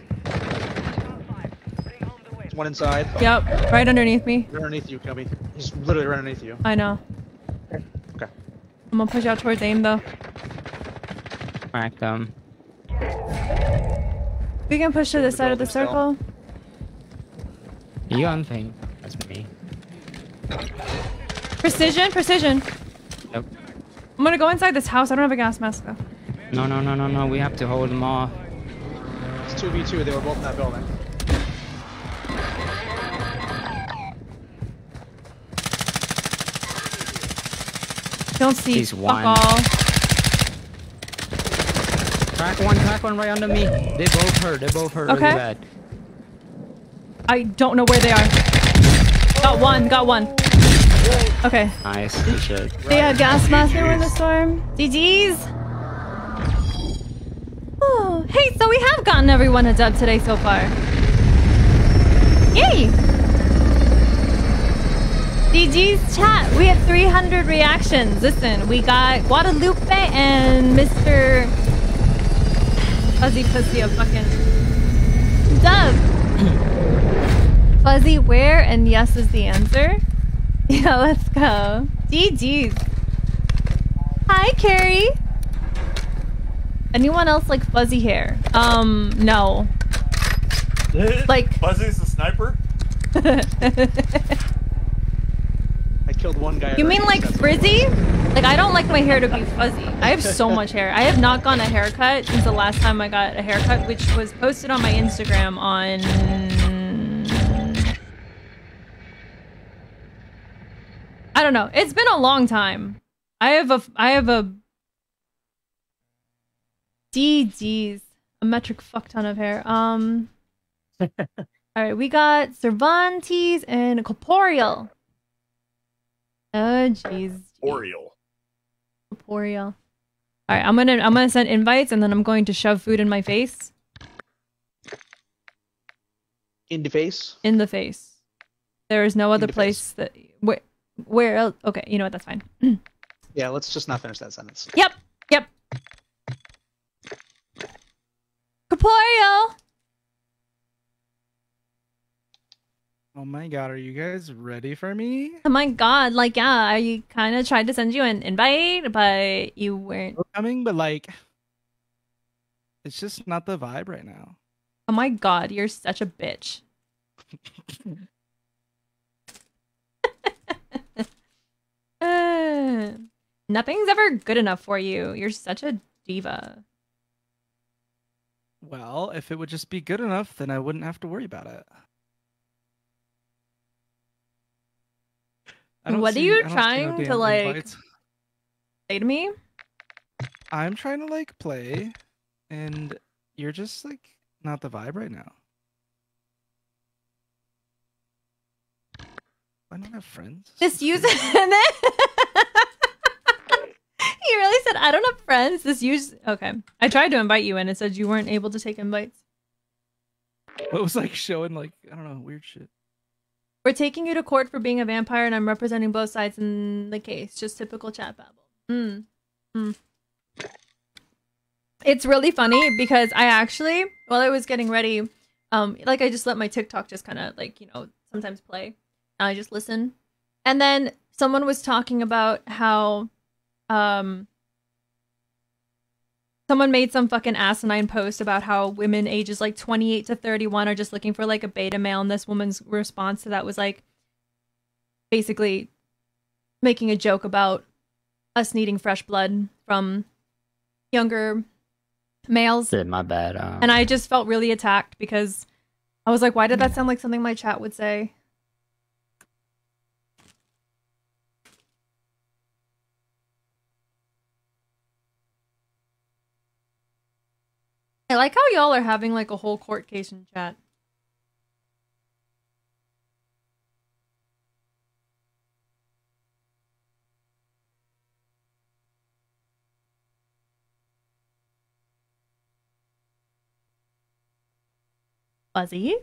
S7: There's one inside.
S2: Yep, right underneath me.
S7: Right underneath you, Cubby. He's literally right underneath you.
S2: I know.
S7: Okay.
S2: I'm gonna push out towards aim though.
S3: Crack them.
S2: We can push to the
S7: the
S2: side of the circle.
S7: still.
S3: You on ping? That's me.
S2: Precision, precision.
S3: Nope.
S2: I'm gonna go inside this house. I don't have a gas mask though.
S3: No, no, no, no, no. We have to hold them off.
S7: It's 2v2. They were both in that building.
S2: Don't see.
S3: He's
S2: fuck
S3: one.
S2: all.
S3: Crack one, crack one right under me. They both hurt. They both hurt
S2: Okay.
S3: really bad.
S2: I don't know where they are. Got one. Got one. Okay.
S3: Nice. Good shit.
S2: They had gas mask. They were in the storm. GG's. Oh, hey, so we have gotten everyone a dub today so far. Yay! GG's chat. We had 300 reactions. Listen, we got Guadalupe and Mr. Fuzzy Pussy a fucking dub. Fuzzy where and yes is the answer. Yeah, let's go. GG's. Hi, Carrie. Anyone else like fuzzy hair? Um, no. Like-
S8: Fuzzy's the sniper.
S7: I killed one guy.
S2: You mean like frizzy? Like I don't like my hair to be fuzzy. I have so much hair. I have not gotten a haircut since the last time I got a haircut, which was posted on my Instagram on. I don't know. It's been a long time. I have a. I have a. DGs. a metric fuck ton of hair. Um. all right, we got Cervantes and Corporeal. Oh jeez.
S8: Oriole.
S2: Corporeal. All right, I'm gonna I'm gonna send invites and then I'm going to shove food in my face.
S7: In the face.
S2: In the face. There is no other
S7: the
S2: place that where where else? Okay, you know what? That's fine.
S7: Yeah, let's just not finish that sentence.
S2: Yep. Yep. Corporeal.
S9: Oh my god, are you guys ready for me?
S2: Oh my god! Like yeah, I kind of tried to send you an invite, but you weren't.
S9: We're coming, but like, it's just not the vibe right now.
S2: Oh my god, you're such a bitch. Uh, nothing's ever good enough for you. You're such a diva.
S9: Well, if it would just be good enough, then I wouldn't have to worry about it.
S2: What are you
S9: no
S2: trying to, like-
S9: invites.
S2: Say to me,
S9: I'm trying to like play, and you're just like not the vibe right now. I don't have friends.
S2: just use it. He really said, "I don't have friends." This use. Okay, I tried to invite you, and it said you weren't able to take invites.
S9: It was like showing like I don't know weird shit.
S2: We're taking you to court for being a vampire, and I'm representing both sides in the case. Just typical chat babble. Hmm. Hmm. It's really funny because I actually, while I was getting ready, um, like I just let my TikTok just kind of like you know sometimes play, and I just listen, and then someone was talking about how, um. Someone made some fucking asinine post about how women ages like 28 to 31 are just looking for like a beta male, and this woman's response to that was like basically making a joke about us needing fresh blood from younger males.
S3: Shit, my bad. Um,
S2: And I just felt really attacked because I was like, why did that sound like something my chat would say? I like how y'all are having like a whole court case in chat. Fuzzy.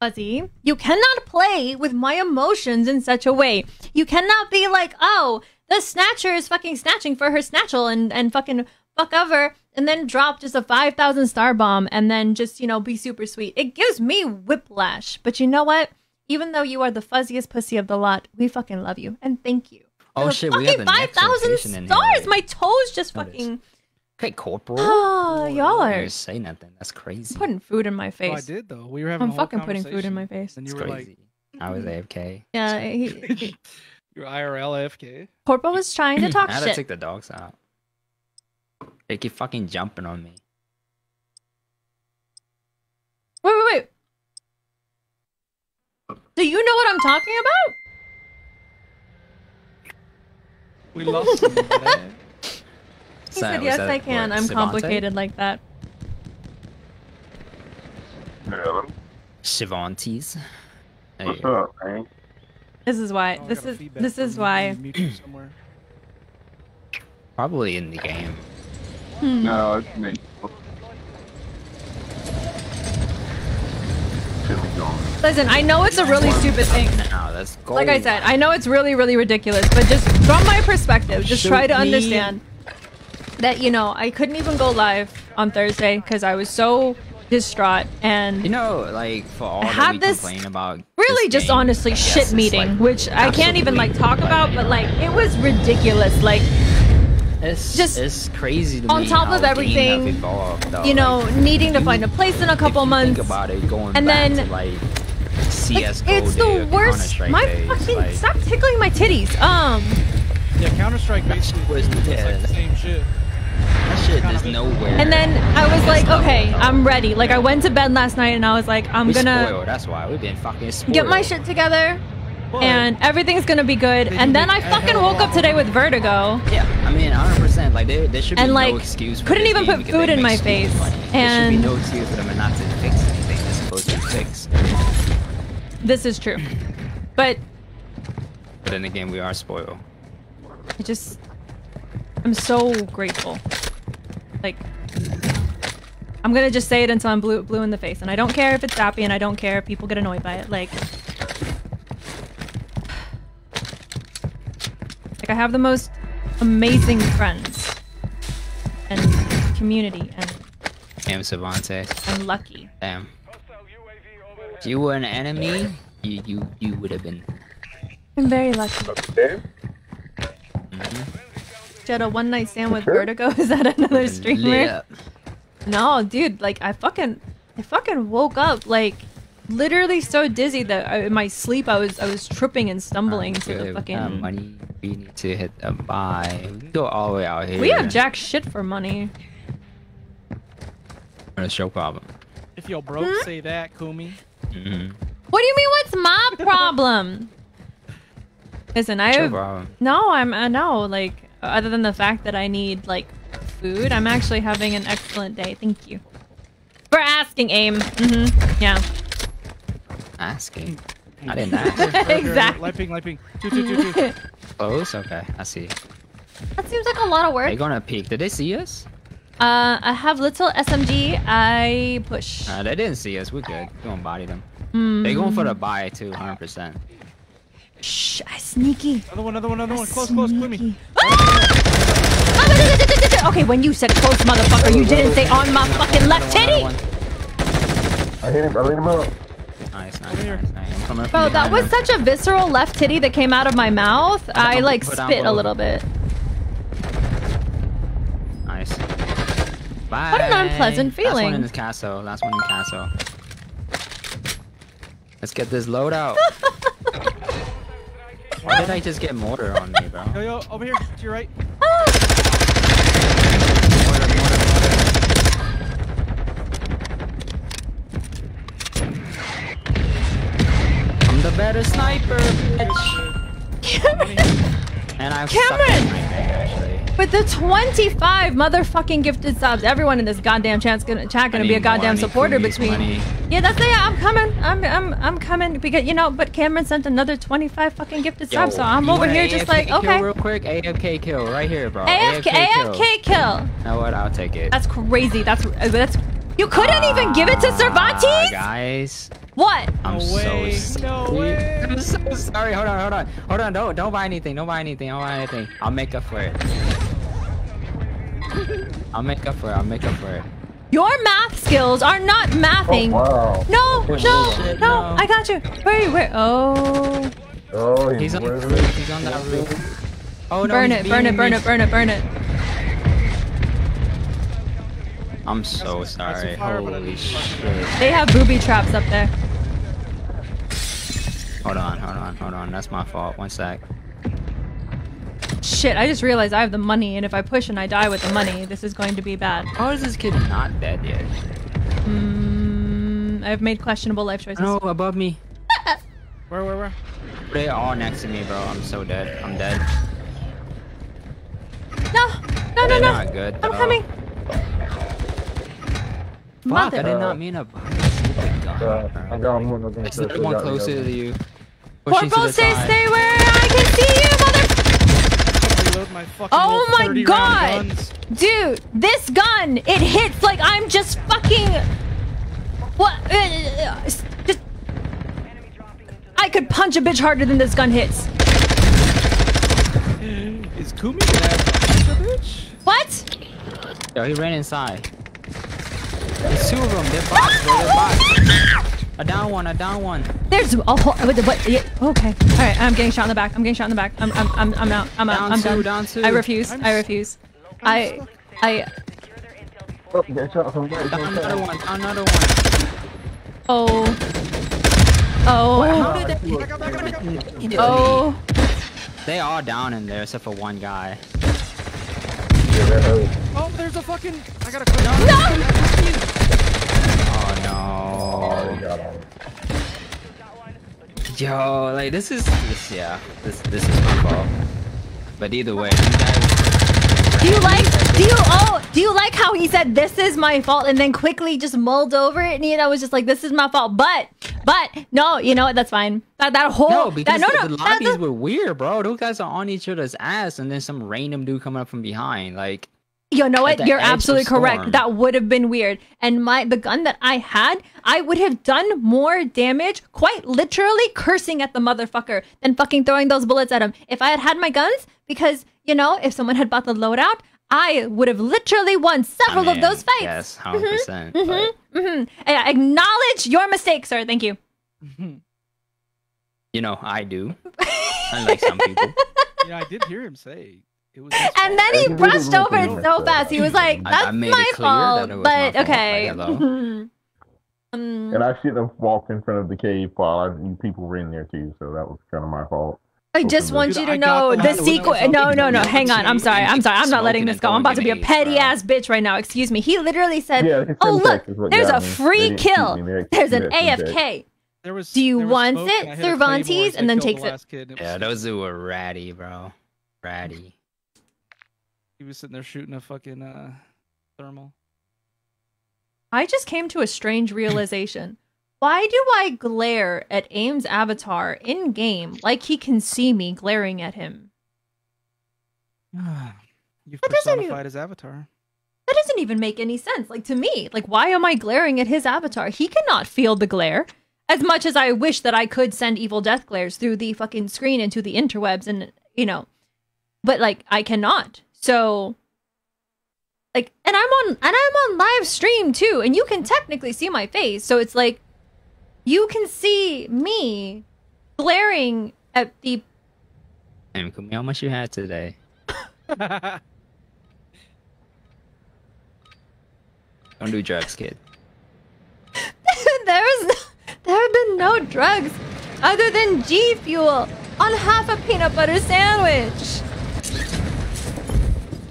S2: Fuzzy, you cannot play with my emotions in such a way. You cannot be like, oh, the snatcher is fucking snatching for her snatchel and, and fucking fuck over and then drop just a 5,000 star bomb and then just, you know, be super sweet. It gives me whiplash. But you know what? Even though you are the fuzziest pussy of the lot, we fucking love you and thank you.
S3: oh
S2: For
S3: shit, we have
S2: fucking
S3: the next
S2: 5,000 stars!
S3: here.
S2: My toes just
S3: Notice.
S2: fucking.
S3: Okay, corporal.
S2: Oh, y'all
S3: I
S2: are
S3: didn't say nothing. That's crazy.
S2: putting food in my
S9: Oh, I did though. We were having.
S2: I'm
S9: a
S2: fucking putting food in my face.
S9: And
S3: It's
S9: you were
S3: crazy. I was mm-hmm. AFK.
S2: Yeah, he,
S9: like,
S2: he,
S9: you're IRL AFK.
S2: Corporal was trying to talk
S3: I had to take the dogs out. They keep fucking jumping on me.
S2: Wait, wait, wait. Do you know what I'm talking about?
S9: We lost him.
S2: He said, "Yes, I can. I'm complicated like that."
S3: Shivantes. There
S10: What's
S3: you
S10: up, man?
S2: This is why.
S9: Oh,
S2: this is this is why.
S3: Probably in the game.
S2: Hmm.
S10: No, it's me. Should be gone.
S2: Listen, I know it's a really stupid thing.
S3: No, that's gold.
S2: Like I said, I know it's really, really ridiculous, but just from my perspective, just try to
S3: me.
S2: understand that you know I couldn't even go live on Thursday because I was so distraught and
S3: You know, like for all
S2: had
S3: that we
S2: this
S3: complain about,
S2: really
S3: this
S2: just
S3: game,
S2: honestly shit meeting,
S3: like,
S2: which I can't even like talk about, but like it was ridiculous. Like
S3: it's
S2: just
S3: it's crazy to
S2: on
S3: me
S2: top of
S3: the game have
S2: everything,
S3: evolved, though.
S2: you know,
S3: Like,
S2: needing to find a place in a couple months.
S3: Think about it, going
S2: and
S3: back
S2: then-
S3: to like
S2: Like,
S3: CS:GO
S2: it's the worst.
S3: Counter-Strike
S2: My
S3: days,
S2: fucking
S3: like,
S2: stop tickling my titties. Um,
S9: Yeah, Counter Strike basically
S3: was-
S9: was
S3: yeah,
S9: like the same shit.
S3: that shit is nowhere.
S2: and then I was like, okay,
S3: though.
S2: I'm ready. Like I went to bed last night and I was like, I'm
S3: we
S2: gonna
S3: spoiled. That's why we've been fucking spoiled.
S2: get my shit together and everything's gonna be good. And then I fucking woke up today with vertigo.
S3: Yeah, I mean, 100%. Like, there, there should be
S2: And,
S3: no
S2: like,
S3: excuse for
S2: couldn't even put food in my
S3: make so much
S2: face.
S3: money. There should
S2: And-
S3: be no excuse for them not to fix anything that's supposed to be fixed.
S2: This is true. But
S3: But then again, we are spoiled.
S2: I just I'm so grateful. Like I'm gonna just say it until I'm blue blue in the face, and I don't care if it's sappy, and I don't care if people get annoyed by it. Like, like I have the most amazing friends and community, and
S3: Damn, Cervantes.
S2: I'm lucky.
S3: Damn. If you were an enemy, you you, you would have been.
S2: I'm very lucky. Mm-hmm.
S8: There?
S2: Jed, a one night stand with Vertigo is that another streamer?
S3: lit.
S2: No, dude, like I fucking, I fucking woke up like literally so dizzy that I, in my sleep I was I was tripping and stumbling to the
S3: Good, we
S2: fucking.
S3: money. We need to hit a buy. We can go all the way out here.
S2: We have jack shit for money.
S3: Not a show problem.
S9: If you're broke,
S2: Hmm?
S9: say that, Kumi.
S3: Mm-hmm.
S2: What do you mean? What's my problem? Listen, I
S3: Show
S2: have
S3: problem.
S2: no. I'm I know like other than the fact that I need like food, I'm actually having an excellent day. Thank you for asking, Aim. Mm-hmm. Yeah.
S3: Asking. I didn't ask.
S2: Exactly.
S9: Light ping, light ping. Two, two, two, two.
S3: Close? Okay, I see.
S2: That seems like a lot of
S3: work. you
S2: work.
S3: gonna peek? Did they see us?
S2: Uh, I have little SMG. I push.
S3: Uh, they didn't see us. We're good. We're gonna body them.
S2: Mm.
S3: They going for the buy too, 100%.
S2: Shh, I sneaky.
S9: Another one, another one, another one. Close, close, Kumi.
S2: Sneaky. Okay, when you said close, motherfucker, you didn't say on my fucking left titty.
S8: I hit him. I lit him up.
S3: Nice, nice, nice, nice. I'm coming up
S2: Bro,
S3: from
S2: that was such a visceral left titty that came out of my mouth. I like spit a little bit.
S3: Nice. Bye.
S2: What an unpleasant feeling.
S3: Last one
S2: feeling.
S3: in this castle. Last one in the castle. Let's get this load out. Why did I just get mortar on me, bro?
S9: Yo, yo, over here, to your right.
S3: Mortar, mortar, mortar. I'm the better sniper, bitch. And I'm
S2: Cameron! With the 25 motherfucking gifted subs, everyone in this goddamn chat's gonna, chat gonna be a
S3: more,
S2: goddamn supporter between.
S3: money.
S2: Yeah, that's it. I'm coming. I'm I'm I'm coming because you know. But Cameron sent another 25 fucking gifted
S3: Yo,
S2: subs, so I'm over here
S3: an
S2: just like
S3: kill
S2: okay.
S3: real quick, AFK kill right here, bro.
S2: AFK AFK kill.
S3: You know what? I'll take it.
S2: That's crazy. That's that's. You couldn't even give it to Cervantes.
S3: guys.
S2: What?
S3: I'm
S9: No
S3: so sorry.
S9: no way.
S3: I'm so sorry. Hold on, hold on, hold on. Don't don't buy anything. Don't buy anything. Don't buy anything. I'll make up for it. I'll make up for it. I'll make up for it.
S2: Your math skills are not mathing.
S8: Wow.
S2: No, no, no,
S3: no.
S2: I got you. Where, are you? where? Oh,
S8: Oh,
S3: He's on the roof. He's on that roof. Oh no.
S2: burn it, burn it, burn it, burn it, burn it.
S3: I'm so sorry.
S9: fire,
S3: Holy shit.
S2: They have booby traps up there.
S3: Hold on, hold on, hold on. That's my fault. One sec.
S2: Shit, I just realized I have the money, and if I push and I die with the money, this is going to be bad.
S3: How is this kid not dead yet?
S2: Mm, I've made questionable life choices.
S3: No, above me.
S9: Where, where, where?
S3: They're all next to me, bro. I'm so dead. I'm dead.
S2: No, no, no,
S3: They're
S2: no.
S3: not good.
S2: I'm
S3: though.
S2: coming.
S3: Fuck,
S2: Mother-
S3: I did not mean to buy stupid gun,
S8: Uh,
S3: bro.
S8: I got one of them.
S3: It's the one closer to you.
S2: Corporal,
S3: the
S2: stay, where I can see you, mother.
S9: My
S2: Oh my God. Dude, this gun, it hits like I'm just fucking. What? Uh, uh, just. I could punch a bitch harder than this gun hits.
S9: Is Kumi gonna have a bitch?
S2: What?
S3: Yo, he ran inside. There's two of them. They're bots, bro. They're bots. A down one. A down one.
S2: There's a whole. What? what yeah, okay. All right. I'm getting shot in the back. I'm getting shot in the back. I'm. I'm. I'm. I'm out. I'm out.
S3: Down
S2: I'm
S3: two,
S2: done.
S3: down two.
S2: I refuse.
S9: I'm
S2: I
S9: s-
S2: refuse. I. I.
S8: Oh, get shot from right.
S3: Down another one. Down another one.
S2: Oh. Oh.
S3: How did that?
S2: Oh.
S3: They are down in there except for one guy.
S8: Yeah, that hurt.
S9: Oh, there's a fucking. I gotta click on.
S3: Oh
S8: Oh,
S3: no.
S8: they got him.
S3: Yo, like this is this yeah, this this is my fault. But either way, you guys
S2: Do you like? Do you oh? Do you like how he said this is my fault and then quickly just mulled over it and you know was just like this is my fault. But but no, you know what? That's fine. That that whole
S3: No, because
S2: that, no
S3: the,
S2: no
S3: the lobbies
S2: that-
S3: were weird, bro. Those guys are on each other's ass, and then some random dude coming up from behind. Like,
S2: You know what? You're absolutely correct. That would have been weird. And my the gun that I had, I would have done more damage, quite literally cursing at the motherfucker than fucking throwing those bullets at him. If I had had my guns, because you know, if someone had bought the loadout, I would have literally won
S3: I
S2: several of those fights.
S3: Yes, hundred percent.
S2: hmm mm-hmm, I acknowledge your mistake, sir. Thank you.
S3: You know, I do. Unlike some people.
S9: Yeah, I did hear him say it was. his
S2: And then he
S6: I
S2: brushed
S6: really
S2: over it so
S6: know.
S2: fast. He was like, "That's
S3: I made it
S2: my
S3: clear that
S2: fault."
S3: it was my
S2: But
S3: fault,
S2: okay.
S3: like,
S2: um,
S10: And I shouldn't have walked in front of the cave while I, you people were in there too, so that was kind of my fault.
S2: I just
S10: Open
S2: want you to
S9: I
S2: know
S9: the
S2: the
S9: line when I
S2: sequel. No, no, no. Hang on. I'm sorry. I'm sorry. I'm not letting this go. I'm about to be a petty
S3: grenades,
S2: ass bitch right now. Excuse me. He literally said,
S10: Yeah,
S2: "Oh look,
S10: is what
S2: there's
S10: got
S2: a free
S10: didn't
S2: kill. There's an
S10: actually had syntax.
S2: AFK."
S9: There was.
S2: Do you
S9: there was
S2: want
S9: smoke,
S2: it,
S9: and I hit a claymore
S2: Cervantes,
S9: as
S2: and then
S9: killed the
S2: takes it?
S9: last kid, and it
S3: Yeah,
S9: was-
S3: those two were ratty, bro. Ratty.
S9: He was sitting there shooting a fucking uh, thermal.
S2: I just came to a strange realization. Why do I glare at Aim's avatar in game like he can see me glaring at him?
S9: You've
S2: That
S9: personified
S2: even-
S9: his avatar.
S2: That doesn't even make any sense. Like to me, like why am I glaring at his avatar? He cannot feel the glare. As much as I wish that I could send evil death glares through the fucking screen into the interwebs and you know, but like I cannot. So like and I'm on and I'm on live stream too and you can technically see my face. So it's like you can see me glaring at the
S3: And tell me how much you had today. Don't do drugs, kid.
S2: There's there have been no drugs other than G Fuel on half a peanut butter sandwich.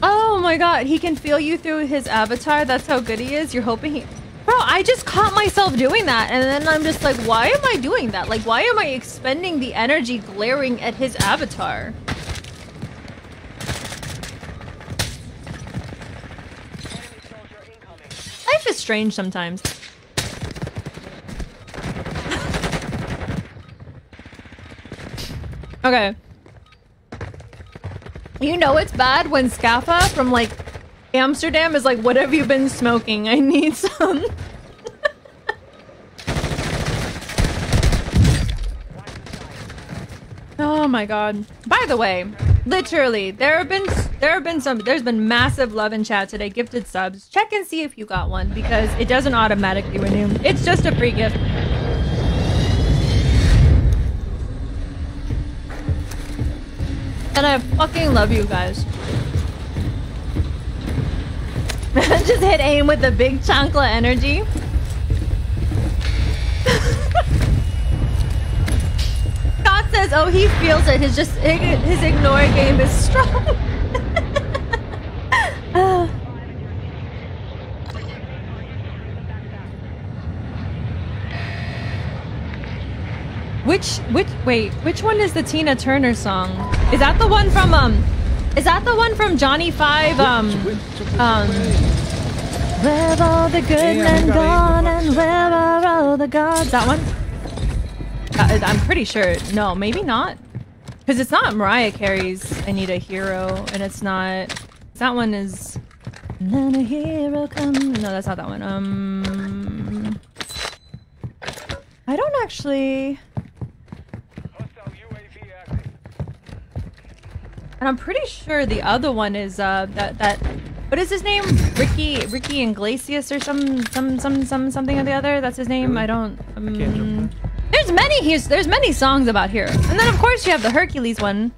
S2: Oh my god, he can feel you through his avatar. That's how good he is. You're hoping he Bro, I just caught myself doing that and then I'm just like, why am I doing that? Like why am I expending the energy glaring at his avatar? Life is strange sometimes. Okay. You know it's bad when Scaffa from like Amsterdam is like, what have you been smoking? I need some. oh my god. By the way, literally, there have been there have been some there's been massive love in chat today, gifted subs. Check and see if you got one because it doesn't automatically renew. It's just a free gift. And I fucking love you guys. Just hit aim with the big chancla energy. Scott says, "Oh, he feels it. His just his ignore game is strong." Ah. Which which wait, which one is the Tina Turner song? Is that the one from um is that the one from Johnny Five um um Where all the good men gone and where are all the gods? That one? Uh, I'm pretty sure. No, maybe not. Because it's not Mariah Carey's I Need a Hero, and it's not. That one is. Then a hero come. No, that's not that one. Um. I don't actually. And I'm pretty sure the other one is uh that that what is his name? Ricky Ricky Iglesias or some some some some something or the other. That's his name. I don't. Um,
S9: can't
S2: there's many here's there's many songs about here, and then of course you have the Hercules one.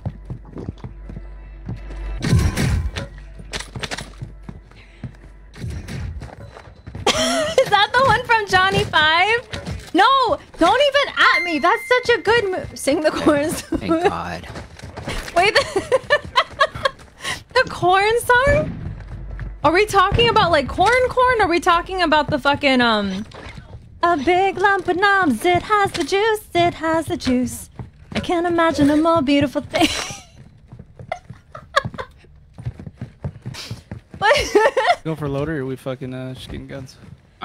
S2: is that the one from Johnny Five? No, don't even at me. That's such a good move. Sing the chorus.
S3: Thank God.
S2: Wait, the, the corn song? Are we talking about like corn corn? Are we talking about the fucking um A big lump of noms. It has the juice. It has the juice. I can't imagine a more beautiful thing.
S9: Go for loader or we fucking uh, just getting guns?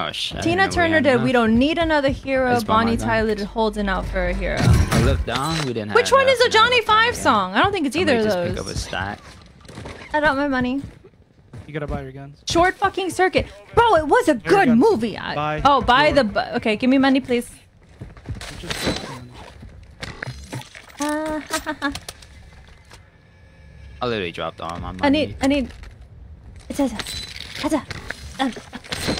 S3: Oh shit.
S2: Tina
S3: know we
S2: Turner did.
S3: enough.
S2: We don't need another hero.
S3: just bought my
S2: Bonnie. Tyler did holding out for a hero.
S3: I looked down. We didn't have.
S2: Which one is a Johnny Five
S3: again.
S2: song? I don't think it's either of
S3: Somebody just pick up a
S2: those.
S3: stack.
S2: I got my money.
S9: You gotta buy your guns.
S2: Short fucking circuit, bro. It was a
S9: There
S2: good
S9: you
S2: movie.
S9: Buy
S2: oh, buy
S9: your-
S2: the. bu- Okay, give me money, please. Uh.
S3: I literally dropped all my money.
S2: I need. I need. It's a. It's a. um, Okay.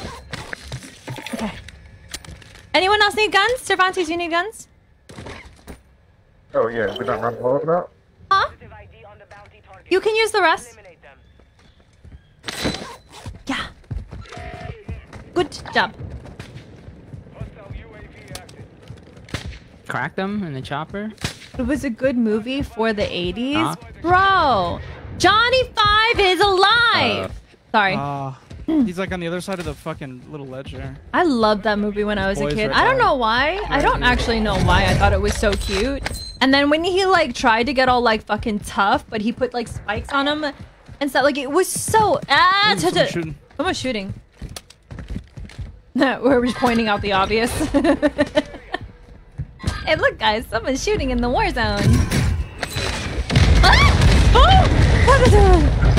S2: Anyone else need guns? Cervantes, you need guns?
S10: Oh yeah, we don't run all of that.
S2: Huh? You can use the rest. Yeah. Good job.
S3: Crack them in the chopper.
S2: It was a good movie for the 80s.
S3: Huh?
S2: Bro, Johnny Five is alive. Sorry.
S9: Ah, he's like on the other side of the fucking little ledge there.
S2: I loved that movie when I was a kid. I don't know why. I don't actually know why. I thought it was so cute. And then when he like tried to get all like fucking tough, but he put like spikes on him and stuff, like it was so ah.
S9: Ooh, someone's shooting.
S2: Someone's shooting. We're just pointing out the obvious. hey, look, guys, someone's shooting in the war zone. Ah! Oh! What is it?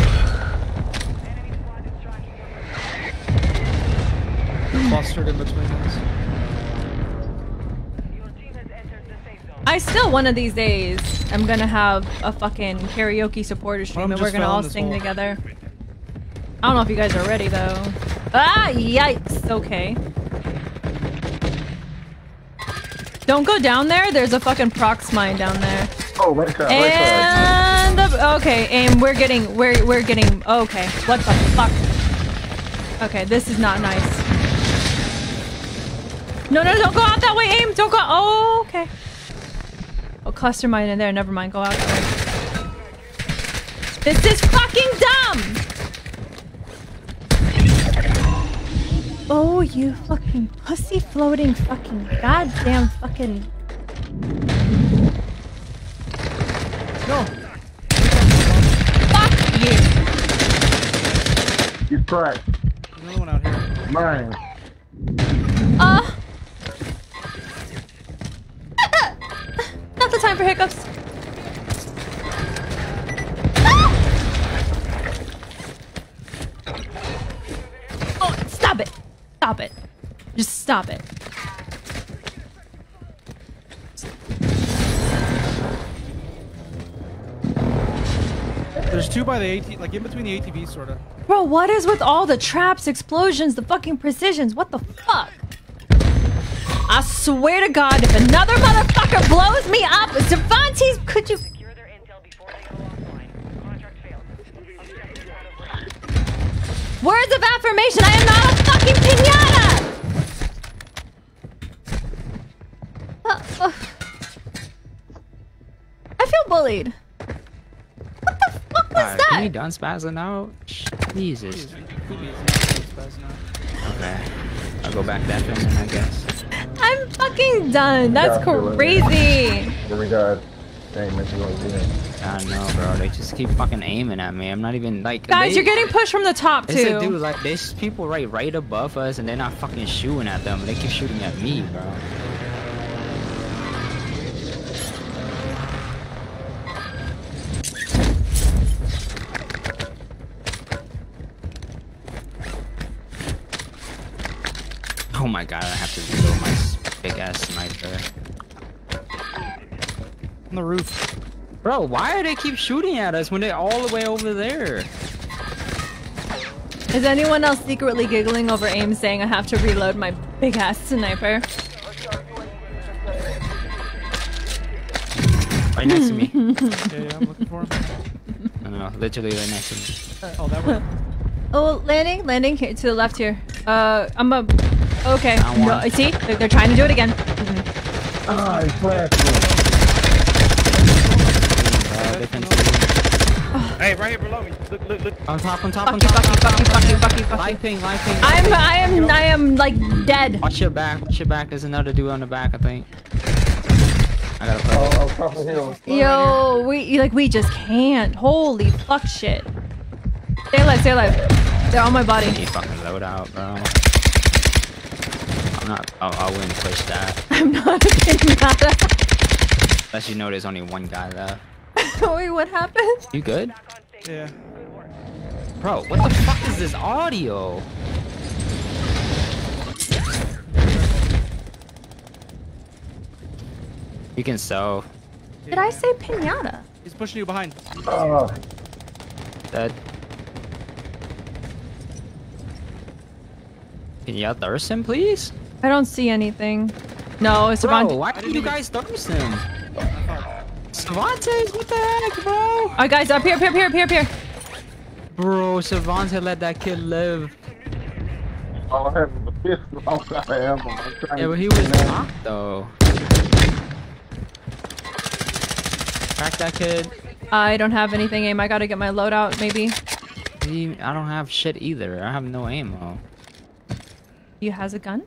S9: Clustered in between us.
S2: I still one of these days I'm gonna have a fucking karaoke supporter stream
S9: I'm
S2: and we're gonna all sing
S9: hole.
S2: together. I don't know if you guys are ready though. Ah, yikes. Okay. Don't go down there. There's a fucking prox mine down there.
S10: Oh, right side, right side.
S2: And the, okay, and we're getting we're we're getting okay. What the fuck? Okay, this is not nice. No, no, don't go out that way. Aim. Don't go. Oh, okay. Oh, cluster mine in there. Never mind. Go out that way. This is fucking dumb. Oh, you fucking pussy floating fucking goddamn fucking.
S9: No.
S2: Fuck you.
S10: He's cracked.
S9: Another one out here.
S10: Mine.
S2: Time for hiccups. Ah! Oh, stop it. Stop it. Just stop it.
S9: There's two by the AT, like in between the ATVs, sort of.
S2: Bro, what is with all the traps, explosions, the fucking precisions? What the fuck? I swear to God, if another motherfucker blows me up, Cervantes, could you? Words of affirmation. I am not a fucking pinata. Uh, uh. I feel bullied. What the fuck was
S3: that? can you
S2: that?
S3: done spazzing out? Jesus. Okay. I'll go back that then, I guess.
S2: I'm fucking done. That's
S10: Yeah, I
S2: crazy.
S10: Here we got. Dang, man, you gonna do that.
S3: I know, bro. They just keep fucking aiming at me. I'm not even like.
S2: Guys,
S3: they-
S2: you're getting pushed from the top
S3: It's
S2: too.
S3: a dude like there's people right right above us and they're not fucking shooting at them. They keep shooting at me, bro. My god, I have to reload my big ass sniper.
S9: On the roof.
S3: Bro, why do they keep shooting at us when they're all the way over there?
S2: Is anyone else secretly giggling over aim saying I have to reload my big ass sniper?
S3: Right next to me.
S9: yeah, yeah, I'm looking for him.
S3: No, no, literally right next to me.
S9: Oh, that one.
S2: Oh, landing, landing here to the left here. Uh, I'm a. Okay.
S3: Down
S2: No, see, they're, they're trying to do it again.
S10: Ah, he flashed.
S3: Uh, they can see.
S9: Hey, right here below me. Look, look, look.
S3: On top, on top,
S2: Fuck
S3: on
S2: you,
S3: top.
S2: fuck you, fuck you, fuck you, fuck you, fuck you.
S3: Light ping.
S2: I'm, I am, I am like dead.
S3: Watch your back, watch your back. There's another dude on the back, I think. I gotta play.
S10: Oh, oh, top of.
S2: Yo, we like we just can't. Holy fuck shit. Stay alive, stay alive. They're on my body.
S3: Need fucking load out, bro. I'm not. I, I wouldn't push that.
S2: I'm not a pinata.
S3: Unless you know there's only one guy left.
S2: Wait, what happened?
S3: You good?
S9: Yeah.
S3: Bro, what the fuck is this audio? You can sell
S2: Did I say pinata?
S9: He's pushing you behind.
S10: Oh,
S3: that. Can you thirst him, please?
S2: I don't see anything. No, it's
S3: Bro,
S2: around.
S3: why do you guys thirst him? Cervantes, what the heck, bro?
S2: Alright, guys, up here, up here, up here, up here, up here.
S3: Bro, Cervantes let that kid live.
S10: all I have is a pistol. I am. I'm
S3: Yeah, but he was
S10: that.
S3: knocked though. Crack that kid.
S2: I don't have anything aim. I gotta get my loadout, maybe.
S3: I don't have shit either. I have no ammo.
S2: You has a gun?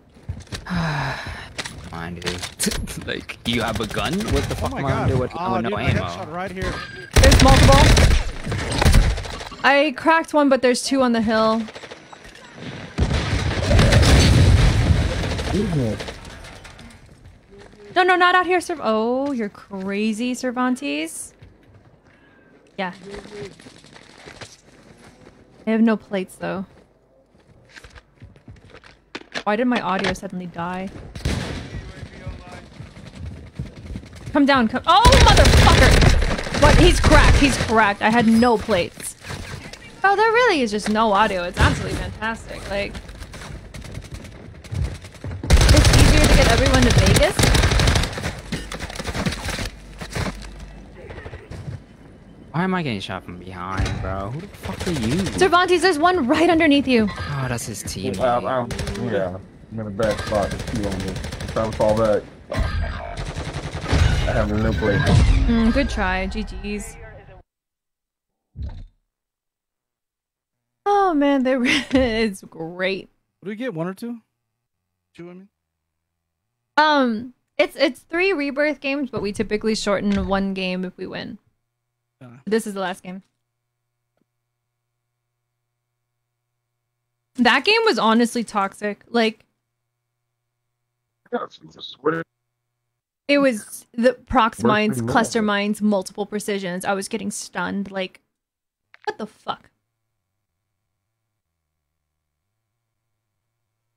S3: Fine, dude. like, you have a gun? What the
S9: Oh
S3: fuck
S9: my
S3: am I gonna
S9: god.
S3: Oh, ah, do with,
S9: oh,
S3: with no
S9: I
S3: ammo?
S9: shot right here.
S2: There's multiple. I cracked one, but there's two on the hill. No, no, not out here, Cerv- Oh, you're crazy, Cervantes. Yeah. I have no plates, though. Why did my audio suddenly die? Come down, come- Oh, motherfucker! What? He's cracked, he's cracked. I had no plates. Oh, there really is just no audio. It's absolutely fantastic. Like... It's easier to get everyone to Vegas?
S3: Why am I getting shot from behind, bro? Who the fuck are you?
S2: Cervantes, there's one right underneath you.
S3: Oh, that's his team.
S10: Yeah, I'm, I'm, yeah, I'm in a bad spot. There's two on me. I'm trying to fall back. I have no place.
S2: Mm, good try. GG's. Oh man, they re- it's great.
S9: Do we get one or two? Two, I mean.
S2: Um, it's it's three rebirth games, but we typically shorten one game if we win.
S9: Uh.
S2: This is the last game. That game was honestly toxic. Like it was the prox mines, cluster mines, multiple precisions. I was getting stunned. Like, what the fuck?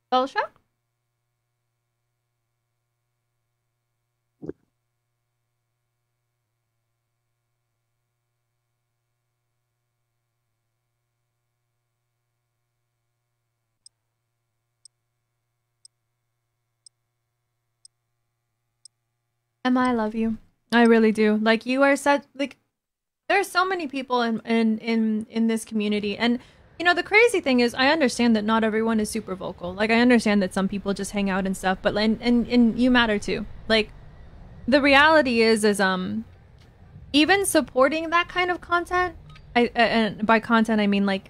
S2: Bell shock? Emma, I love you. I really do. Like you are such like there are so many people in in in in this community and you know the crazy thing is I understand that not everyone is super vocal. Like I understand that some people just hang out and stuff, but and and, and you matter too. Like the reality is is um even supporting that kind of content I and by content I mean like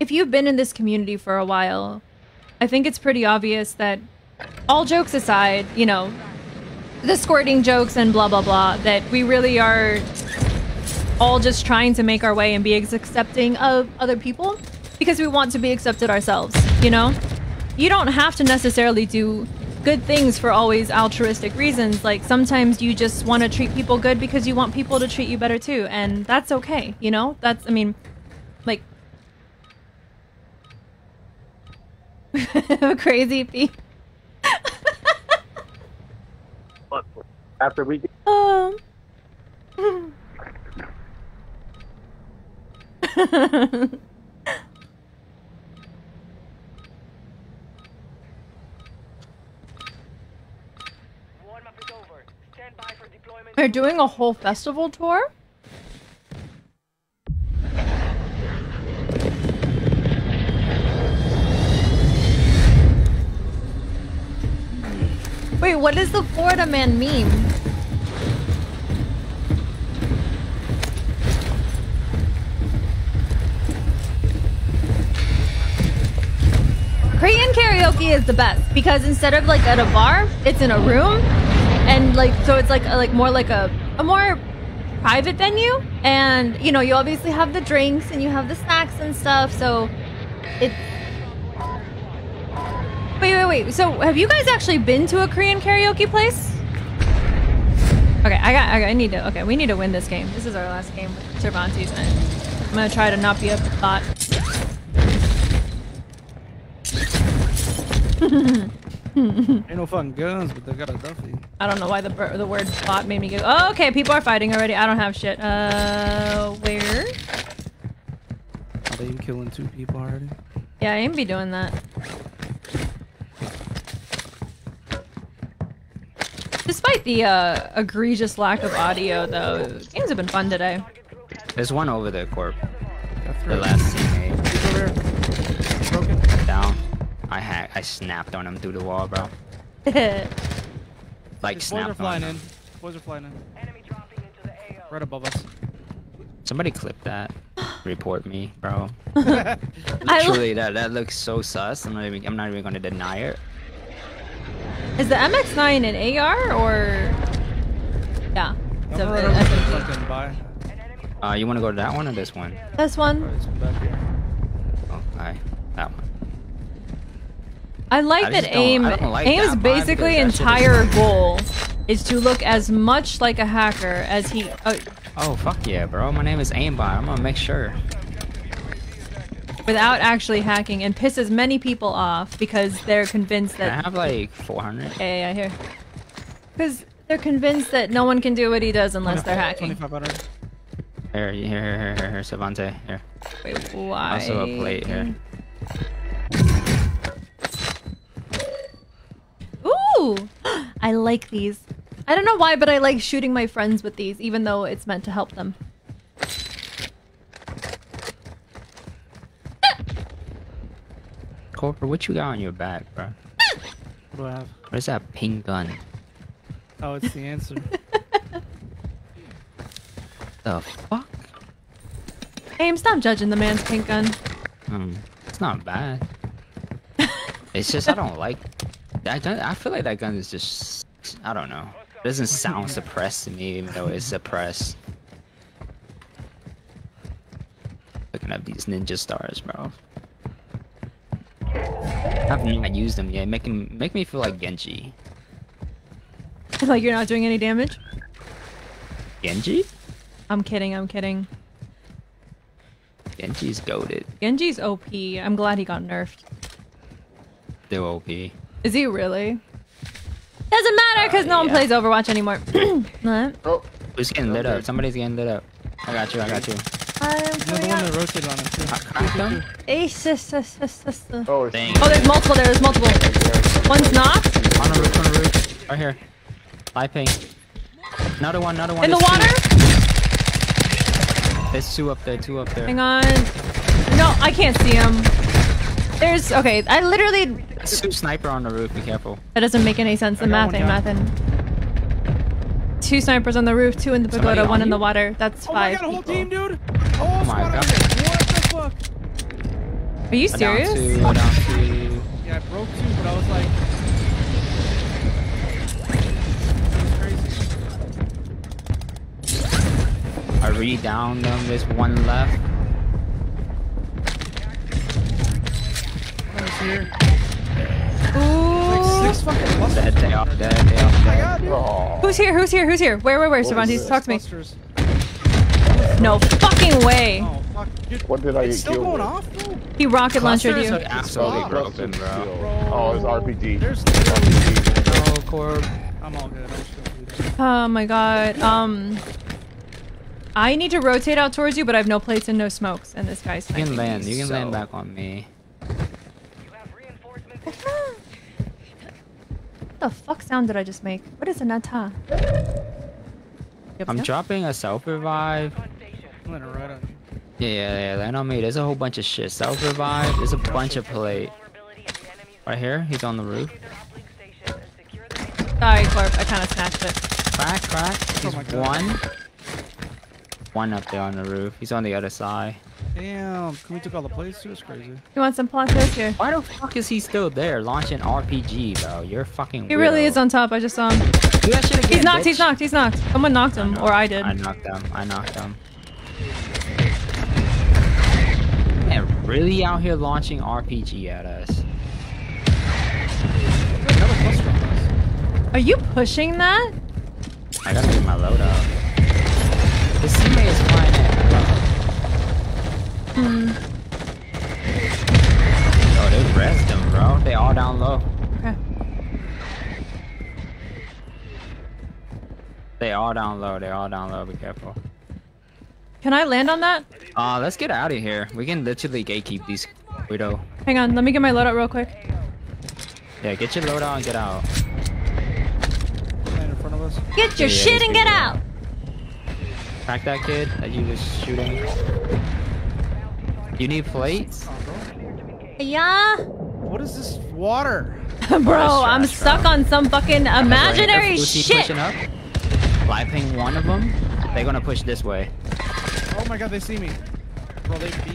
S2: if you've been in this community for a while, I think it's pretty obvious that all jokes aside, you know, the squirting jokes and blah blah blah that we really are all just trying to make our way and be accepting of other people because we want to be accepted ourselves you know? You don't have to necessarily do good things for always altruistic reasons. Like sometimes you just want to treat people good because you want people to treat you better too and that's okay you know? That's i mean like crazy P.
S10: After we get
S2: Um. They're doing a whole festival tour? Wait, what is the Florida man meme? Karaoke is the best because instead of like at a bar, it's in a room, and like so it's like a, like more like a a more private venue, and you know you obviously have the drinks and you have the snacks and stuff. So it. Wait, wait, wait. So have you guys actually been to a Korean karaoke place? Okay, I got, I got. I need to. Okay, we need to win this game. This is our last game with Cervantes, and I'm gonna try to not be a bot.
S9: Ain't no fucking guns, but they got a Duffy.
S2: I don't know why the the word bot made me go. Oh, okay. People are fighting already. I don't have shit. Uh, where?
S9: Are they killing two people already?
S2: Yeah, I ain't be doing that. Despite the uh, egregious lack of audio, though, games have been fun today.
S3: There's one over there, Corp. The
S9: three.
S3: last teammate.
S9: He's over there. Broken.
S3: Down. I hack. I snapped on him through the wall, bro. Like
S9: Boys are
S3: snapped on
S9: flying
S3: him.
S9: in. Boys are flying in. Right above us.
S3: Somebody clip that. Report me, bro.
S2: I
S3: Literally, that that looks so sus. I'm not even. I'm not even gonna deny it.
S2: Is the MX9 an AR or? Yeah. It's a,
S9: I'm right
S2: a
S9: over the
S2: SMG.
S9: fucking buy.
S3: Uh, you want to go to that one or this one?
S2: This one.
S9: Alright, this one back here.
S3: Okay, that one.
S2: I like
S3: I
S2: that AIM.
S3: Like
S2: AIM's
S3: that
S2: basically
S3: is-
S2: entire goal is to look as much like a hacker as he. Uh,
S3: Oh fuck yeah, bro. My name is Aimbot. I'm gonna make sure.
S2: without actually hacking and pisses many people off because they're convinced
S3: Can I have like 400?
S2: yeah, yeah, yeah here because they're convinced that no one can do what he does unless they're hacking
S9: 2500.
S3: Here, here, here, here, here, here, Savante. Here.
S2: wait why
S3: Also a plate here.
S2: Ooh i like these i don't know why but i like shooting my friends with these even though it's meant to help them
S3: Corporal, what you got on your back, bro?
S9: What do I have?
S3: What is that pink gun?
S9: Oh, it's the answer.
S3: The fuck?
S2: aim stop judging the man's pink gun
S3: Hmm. It's not bad. it's just I don't like that gun. I feel like that gun is just I don't know. It doesn't sound suppressed to me, even though it's suppressed. Looking at these ninja stars, bro. I've not used them yet. Making make me feel like Genji.
S2: like you're not doing any damage
S3: Genji?
S2: i'm kidding i'm kidding
S3: Genji's goaded.
S2: genji's op i'm glad he got nerfed
S3: They're OP.
S2: is he really doesn't matter because no one plays overwatch anymore What?
S10: Oh,
S3: Who's getting lit up? Somebody's getting lit up. I got you. I got you.
S2: I'm
S9: You're the
S2: pulling
S9: one that rotated on him too.
S3: I cracked
S2: sis.
S10: oh, oh
S3: Dang.
S2: Oh, there's multiple there. There's multiple. One's knocked.
S3: On the roof. On the roof. Right here. Light ping. Another one. Another one.
S2: In the water.
S3: Two. There's two up there. Two up there.
S2: Hang on. No, I can't see him. There's okay. I literally.
S3: There's two sniper on the roof. Be careful.
S2: That doesn't make any sense. The
S9: I got
S2: mathing, mathing. Two snipers on the roof. Two in the
S3: Somebody
S2: pagoda. One
S3: on
S2: in the water. That's
S9: Oh my
S2: five
S9: god, whole
S2: people.
S9: team, dude! Oh,
S3: my God.
S9: What the fuck?
S2: Are you
S3: Down
S2: serious?
S3: two. Down two.
S9: Yeah, I broke two, but I was like. Crazy.
S3: I read down them. There's one left.
S9: I was here.
S2: Ooh.
S9: Like six fucking clusters.
S3: Dead. They off. Dead. They off.
S9: Oh
S3: Dead.
S10: Oh,
S2: Who's here? Who's here? Who's here? Where? Where? Where? Cervantes,
S10: this?
S2: talk to me.
S9: Clusters.
S2: No fucking way.
S9: Oh, fuck. Dude,
S10: what did I
S9: it's
S10: get
S9: still going
S10: with?
S9: off, though?
S2: He rocket launched
S3: Clusters
S2: you.
S3: are absolutely
S9: Oh,
S3: broken, bro.
S10: Bro. Oh, it's RPG.
S9: There's
S10: RPG.
S3: No, Corp.
S9: I'm all good. I'm just gonna do that.
S2: Oh my god. Um. I need to rotate out towards you, but I have no plates and no smokes, and this guy's
S3: You can land. You can land back on me.
S2: What the fuck sound did I just make? What is a nata?
S3: I'm dropping a self revive.
S9: I'm gonna ride on you.
S3: Yeah, yeah, yeah, land on me. There's a whole bunch of shit. Self revive. There's a bunch of plate. Right here, he's on the roof.
S2: Sorry, Corp. I kind of snatched it.
S3: Crack, crack. He's
S9: Oh my God.
S3: one. One up there on the roof. He's on the other side.
S9: Damn, Kumi took all the plays too. It's crazy.
S2: You want some plantos here?
S3: Why the fuck is he still there launching RPG, bro? You're fucking.
S2: He really is on top. I just saw him.
S3: Do that shit again,
S2: He's knocked. He's knocked. He's knocked. Someone knocked him, or I did.
S3: I knocked him. I knocked him. And really out here launching RPG at us.
S9: Another cluster on us.
S2: Are you pushing that?
S3: I gotta get my load up. The teammate is flying in.
S2: Hmm.
S3: Oh, they rest them, bro. They all down low.
S2: Okay.
S3: They all down low. They all down low. Be careful.
S2: Can I land on that?
S3: Uh, let's get out of here. We can literally gatekeep these widow.
S2: Hang on. Let me get my loadout real quick.
S3: Yeah, get your load out and get out.
S9: Man in front of us.
S2: Get your
S3: Yeah,
S2: shit
S3: these
S2: and get out.
S3: Crack that kid that you was shooting. You need plates?
S2: Yeah.
S9: What is this water?
S2: Bro,
S3: trash,
S2: I'm
S3: bro.
S2: stuck on some fucking imaginary
S3: Is
S2: shit.
S3: pushing up? Live one of them. They're gonna push this way.
S9: Oh my god, they see me. Bro, they beat me.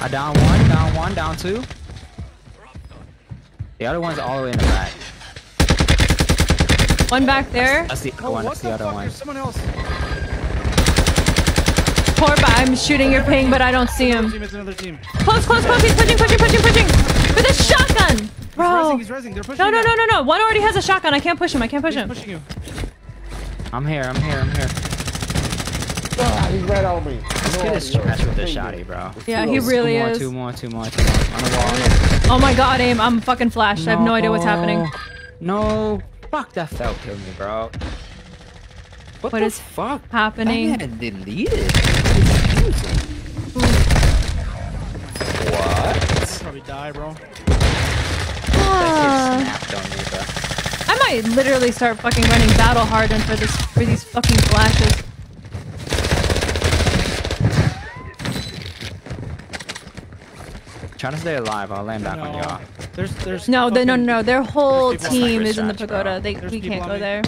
S3: I down one, down one, down two. The other one's all the way in the back.
S2: One back there.
S3: That's the other
S9: Oh,
S3: one. That's the
S9: the
S3: other
S9: fuck?
S3: one.
S9: There's someone else.
S2: Corp, I'm shooting your ping, but I don't see him.
S9: team, it's another team.
S2: Close, close, close. He's pushing, pushing, pushing, pushing. With a shotgun.
S9: He's
S2: Bro.
S9: resing, he's resing. They're pushing
S2: No, no, no, no, no. One already has a shotgun. I can't push him. I can't push
S9: He's
S2: him.
S9: pushing you.
S3: I'm here. I'm here. I'm here.
S10: Ah, he's right on me.
S3: This kid is trash with the shotty, bro.
S2: Yeah, he really
S3: two more,
S2: is.
S3: Two more. Two more. Two more. On the wall.
S2: Oh my god, aim. I'm fucking flashed. I have no idea what's happening.
S3: No. Fuck that felt kill me, bro. What,
S2: What
S3: the
S2: is
S3: fuck?
S2: happening?
S3: I had deleted. What?
S9: Probably die, bro.
S2: Ah.
S3: That kid snapped on me, bro.
S2: I might literally start fucking running battle hardened for this for these fucking flashes.
S3: Trying to stay alive. I'll land back on
S9: No.
S3: y'all.
S9: There's, there's.
S2: No, they, no, no, no. Their whole team is in the
S3: shots, bro.
S2: pagoda. They,
S9: There's
S2: we can't go
S9: me.
S2: there.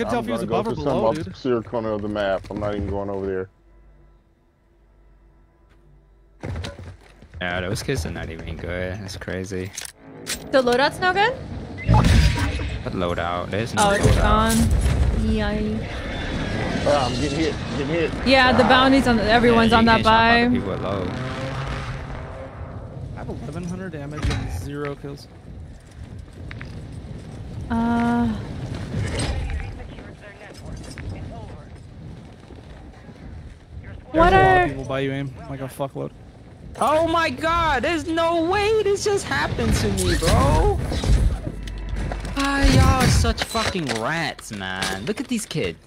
S9: I couldn't tell
S10: I'm
S9: if he was
S10: gonna go
S9: above or
S10: to some
S9: below, dude.
S10: obscure corner of the map. I'm not even going over there.
S3: Yeah, those kids are not even good. That's crazy.
S2: The loadout's no good?
S3: What loadout? There's no
S2: Oh, it's
S3: loadout.
S2: gone. Yay.
S10: Ah, I'm getting hit. Getting hit.
S2: Yeah, the bounties on the, everyone's
S3: Yeah,
S2: on that
S3: by
S2: buy.
S3: people at low.
S9: I have 1100 damage and zero kills.
S2: Uh, what
S9: There's a lot
S2: are?
S9: of people by you aim like a fuckload.
S3: Oh my god, there's no way this just happened to me, bro. Ah, y'all are such fucking rats, man. Look at these kids.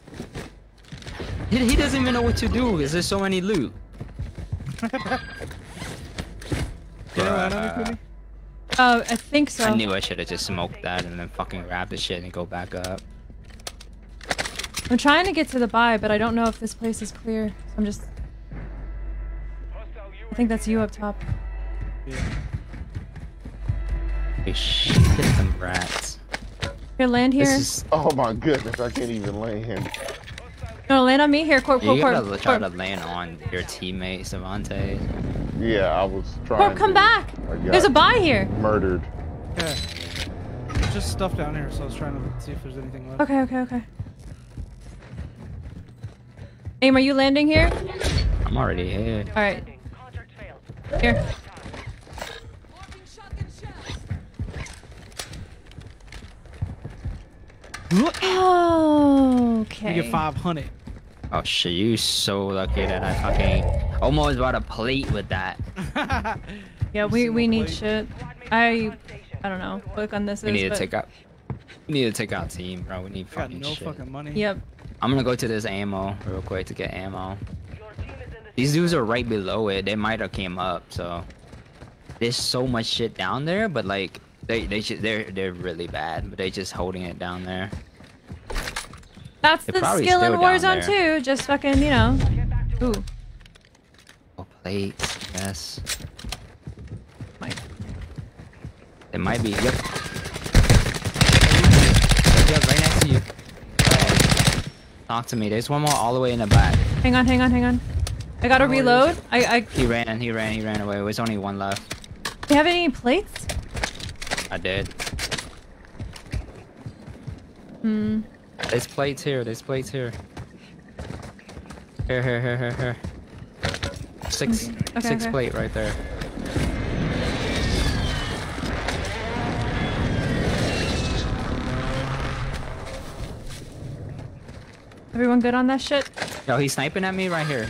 S3: He, he doesn't even know what to do because there's so many loot.
S9: Can you land on me, Kumi?
S2: Oh, I think so.
S3: I knew I should have just smoked that and then fucking grab the shit and go back up.
S2: I'm trying to get to the buy, but I don't know if this place is clear. So I'm just. I think that's you up top.
S3: Holy shit, some rats.
S2: Here, land here.
S3: This is.
S10: Oh my goodness, I can't even land. him.
S2: No, land on me here. Corp, corp,
S3: You
S2: corp.
S3: gotta try to land on your teammate, Savante.
S10: Yeah, I was trying.
S2: corp come
S10: to.
S2: back. There's a buy here.
S10: Murdered.
S9: Okay. There's just stuff down here, so I was trying to see if there's anything left.
S2: Okay, okay, okay. Aim, are you landing here?
S3: I'm already here.
S2: All right. Here. Oh, okay.
S9: You get 500.
S3: Oh shit, you so lucky that I fucking almost bought a plate with that.
S2: Yeah, we we need shit. I I don't know. Click on this
S3: We
S2: is.
S3: need to
S2: but-
S3: take out. We need to take out team, bro. We need
S9: I got
S3: fucking
S9: no
S3: shit.
S9: fucking money.
S2: Yep.
S3: I'm gonna go to this ammo real quick to get ammo. These dudes are right below it. They might have came up, so there's so much shit down there. But like they they should, they're they're really bad, but they just holding it down there.
S2: That's
S3: They're
S2: the skill in
S3: still down
S2: Warzone
S3: there.
S2: too. Just fucking, you know. Ooh.
S3: Oh, plates, yes.
S2: Might.
S3: It might be. Yep. Yep, right next to you. Talk to me. There's one more all the way in the back.
S2: Hang on, hang on, hang on. I gotta
S9: Oh,
S2: reload. I, I.
S3: He ran, he ran, he ran away. There's only one left.
S2: Do you have any plates?
S3: I did.
S2: Hmm.
S3: There's plates here. There's plates here. Here, here, here, here, here. Six,
S2: Okay,
S3: six
S2: okay.
S3: plate right there.
S2: Everyone good on that shit?
S3: Yo, he's sniping at me right here.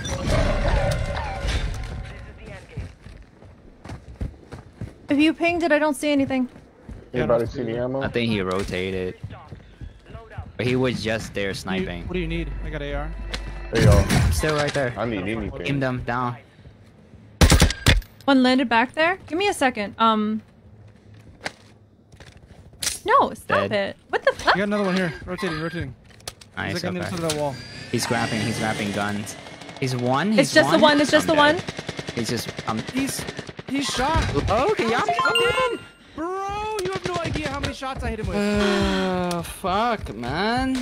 S2: If you pinged it, I don't see anything.
S10: Anybody see the ammo?
S3: I think he rotated. But he was just there sniping.
S9: What do you need? I got AR.
S10: There y'all.
S3: Still right there.
S10: I need anything.
S3: Aim them down.
S2: One landed back there. Give me a second. Um. No, stop
S3: Dead.
S2: it. What the fuck?
S9: You got another one here. Rotating, rotating.
S3: Nice,
S9: He's like on the other
S3: okay.
S9: side of wall.
S3: He's grabbing, he's grabbing guns. He's one. He's
S2: It's just the one. It's just
S3: I'm
S2: the one.
S3: He's just. um,
S9: He's he's shot.
S3: Okay, yeah, I'm
S9: Bro, you have no idea how many shots I hit him with.
S3: Uh, fuck, man.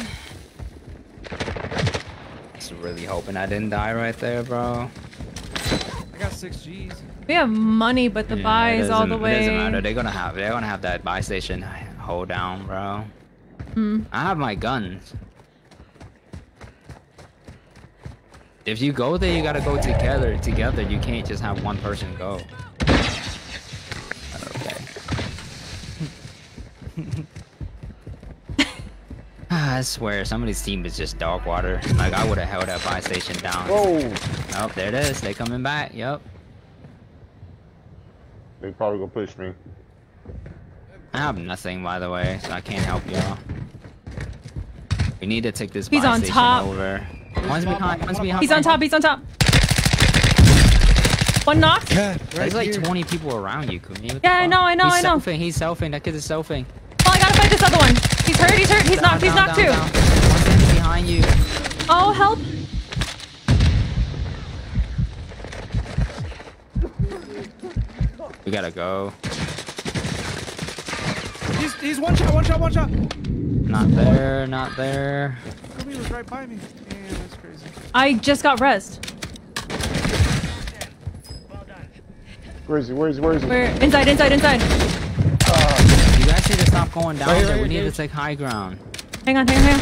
S3: Just really hoping I didn't die right there, bro.
S9: I got six G's.
S2: We have money, but the
S3: Yeah,
S2: buy
S3: it
S2: is all
S3: doesn't-
S2: the
S3: It
S2: way.
S3: doesn't matter. They're gonna have. They're gonna have that buy station hold down, bro.
S2: Hmm.
S3: I have my guns. If you go there, you gotta go together. Together, you can't just have one person go. Okay. Ah, I swear, somebody's team is just dog water. Like I would have held that buy station down.
S10: Whoa!
S3: Oh, there it is. They coming back. Yep.
S10: They probably gonna push me.
S3: I have nothing, by the way, so I can't help y'all. We need to take this
S2: He's
S3: buy
S2: on
S3: station
S2: top.
S3: over. One's behind. One's behind.
S2: He's on top. He's on top. One knock.
S9: Yeah,
S3: There's like 20 people around you, Kumi.
S2: Yeah, I know, I know,
S3: he's
S2: I know.
S3: Selfing, he's selfing. That kid is selfing.
S2: Oh, I gotta fight this other one. He's hurt. He's hurt. He's
S3: Down,
S2: knocked. He's knocked
S3: down,
S2: too.
S3: One's behind you.
S2: Oh, help!
S3: We gotta go.
S9: He's he's one shot, one shot, one shot.
S3: Not there. Not there.
S9: Kobe was right by me. Yeah, that's crazy.
S2: I just got rezzed.
S10: Where is he? Where is he? Where is he?
S2: We're inside, inside, inside.
S3: You guys need to stop going down
S10: Right
S3: there.
S10: right
S3: We need
S10: here,
S3: to take high ground.
S2: Hang on, hang on, hang on.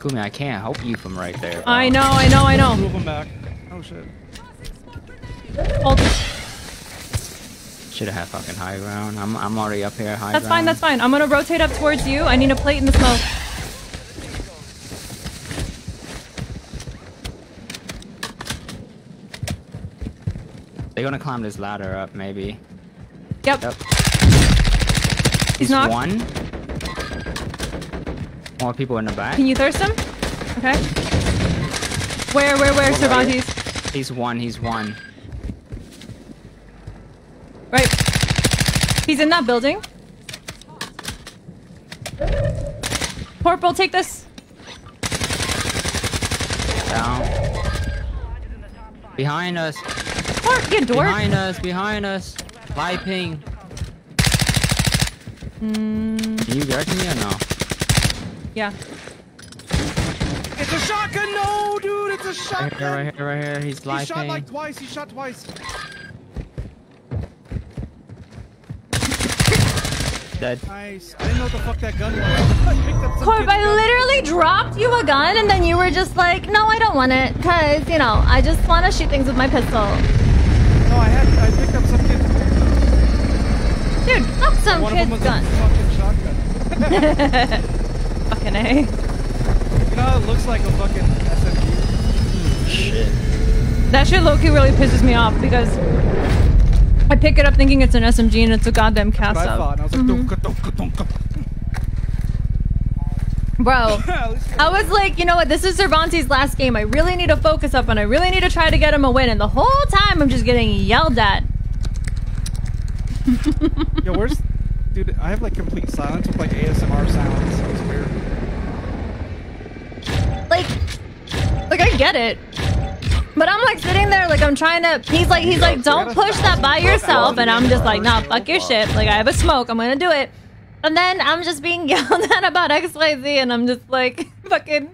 S3: Kumi, I can't help you from right there. bro.
S2: I know, I know, I know.
S9: Move them back. Oh shit.
S2: Hold.
S3: Should have had fucking high ground. I'm, I'm already up here. High
S2: That's
S3: ground.
S2: fine, that's fine. I'm gonna rotate up towards you. I need a plate in the smoke.
S3: They're gonna climb this ladder up, maybe.
S2: Yep.
S3: Yep.
S2: He's
S3: He's
S2: knocked.
S3: one. More people in the back.
S2: Can you thirst him? Okay. Where, where, where. Cervantes?
S3: He's one. He's one.
S2: Right. He's in that building. Corporal, take this.
S3: Down. Behind us.
S2: Corp, you dork.
S3: Behind us. Behind us. Light ping.
S2: Mm,
S3: Can you guard me or no?
S2: yeah.
S9: It's a shotgun! No, dude, it's a shotgun!
S3: Right
S9: shotgun!
S3: here, right here, right here. He's
S9: He shot like twice. He shot twice.
S3: Dead.
S9: Nice. I didn't know what the fuck that gun was. I picked up some
S2: Corp,
S9: kid's
S2: I literally dropped you a gun and then you were just like, no, I don't want it. Cause, you know, I just want to shoot things with my pistol.
S9: No, I had. I picked up some kid's gun.
S2: Dude, fuck some
S9: One of them
S2: kid's
S9: was
S2: gun.
S9: a fucking shotgun.
S2: Fucking A.
S9: You know how it looks like a fucking SMG?
S3: Shit.
S2: That shit low-key really pisses me off because I pick it up thinking it's an SMG and it's a goddamn
S9: That's
S2: cast
S9: what I
S2: up.
S9: thought. I was like,
S2: Mhm.
S9: dunka, dunka, dunka.
S2: Bro, I was like, you know what? This is Cervantes' last game. I really need to focus up and I really need to try to get him a win. And the whole time I'm just getting yelled at.
S9: Yo, where's... Dude, I have like complete silence with like ASMR sounds. It's weird.
S2: Like, like I get it. But I'm like sitting there, like I'm trying to. He's like, he's like, don't push that by yourself, and I'm just like, nah, fuck your shit. Like I have a smoke, I'm gonna do it. And then I'm just being yelled at about X, Y, Z, and I'm just like, fucking.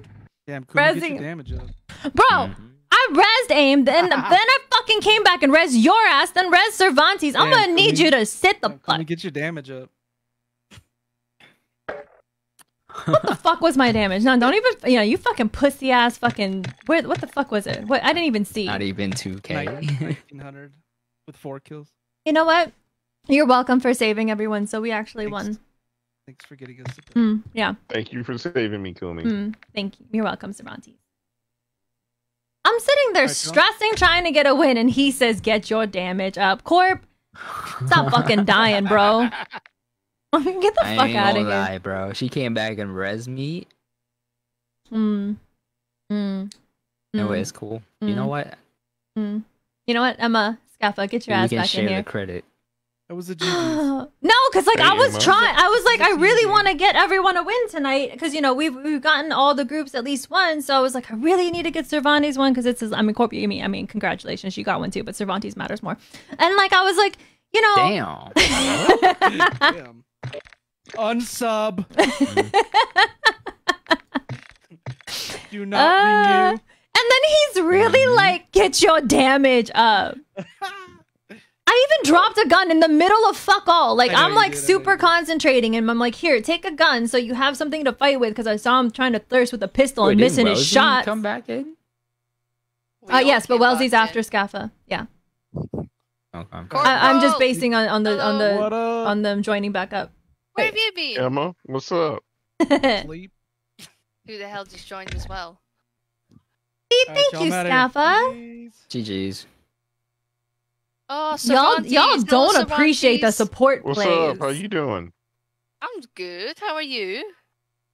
S9: Damn, cool. Get
S2: Rezzing-
S9: your damage up.
S2: Bro,
S3: Mhm.
S2: I rezzed aim, then then I fucking came back and res your ass, then res Cervantes. I'm
S9: Damn,
S2: gonna need
S9: we-
S2: you to sit the
S9: Let
S2: fuck.
S9: me get your damage up.
S2: What the fuck was my damage? No, don't even. You know, you fucking pussy ass fucking. Where, what the fuck was it? What? I didn't even see.
S3: Not even 2K.
S9: 1900 with four kills.
S2: You know what? You're welcome for saving everyone. So we actually
S9: Thanks.
S2: won.
S9: Thanks for getting us.
S2: Mm, yeah.
S11: Thank you for saving me, Kumi.
S2: Mm, thank you. You're welcome, Cervantes. I'm sitting there stressing, trying to get a win, and he says, "Get your damage up, Corp." Stop fucking dying, bro. get the
S3: I
S2: fuck
S3: ain't
S2: out
S3: gonna
S2: of here.
S3: lie, bro. She came back and res me.
S2: Mm. Mm.
S3: No,
S2: Mm.
S3: it's cool. You know
S2: Mm.
S3: what?
S2: Mm. You know what, Emma Scaffa, get your
S3: we
S2: ass
S3: can
S2: back
S3: share
S2: in
S3: the
S2: here.
S3: credit.
S9: That was a GG.
S2: no, because like I was trying. I was like, I really want to get everyone a win tonight because you know we've we've gotten all the groups at least one. So I was like, I really need to get Cervantes one because it's. his- I mean, Corp, I mean, I mean, congratulations, you got one too, but Cervantes matters more. And like I was like, you know,
S3: Damn.
S9: Damn. Unsub. Do not
S2: Uh,
S9: renew.
S2: and then he's really like, get your damage up. I even dropped a gun in the middle of fuck all. Like
S9: I know
S2: I'm like
S9: did,
S2: super concentrating, and I'm like, here, take a gun so you have something to fight with. Because I saw him trying to thirst with a pistol
S3: Wait,
S2: and
S3: did
S2: missing his shot.
S3: Come back in.
S2: Uh, yes, but
S4: came back
S2: Wellesley's
S4: in.
S2: after Scaffa. Yeah,
S3: Okay.
S2: I, I'm just basing on on the on the on them joining back up.
S4: Where have you been?
S11: Emma, what's up?
S9: Sleep.
S4: Who the hell just joined as well?
S9: Alright,
S2: Thank
S9: y'all.
S2: Scaffa.
S3: GG's.
S4: Oh,
S2: Y'all y'all don't appreciate the support
S11: What's
S2: plays.
S11: up? How you doing?
S4: I'm good. How are you?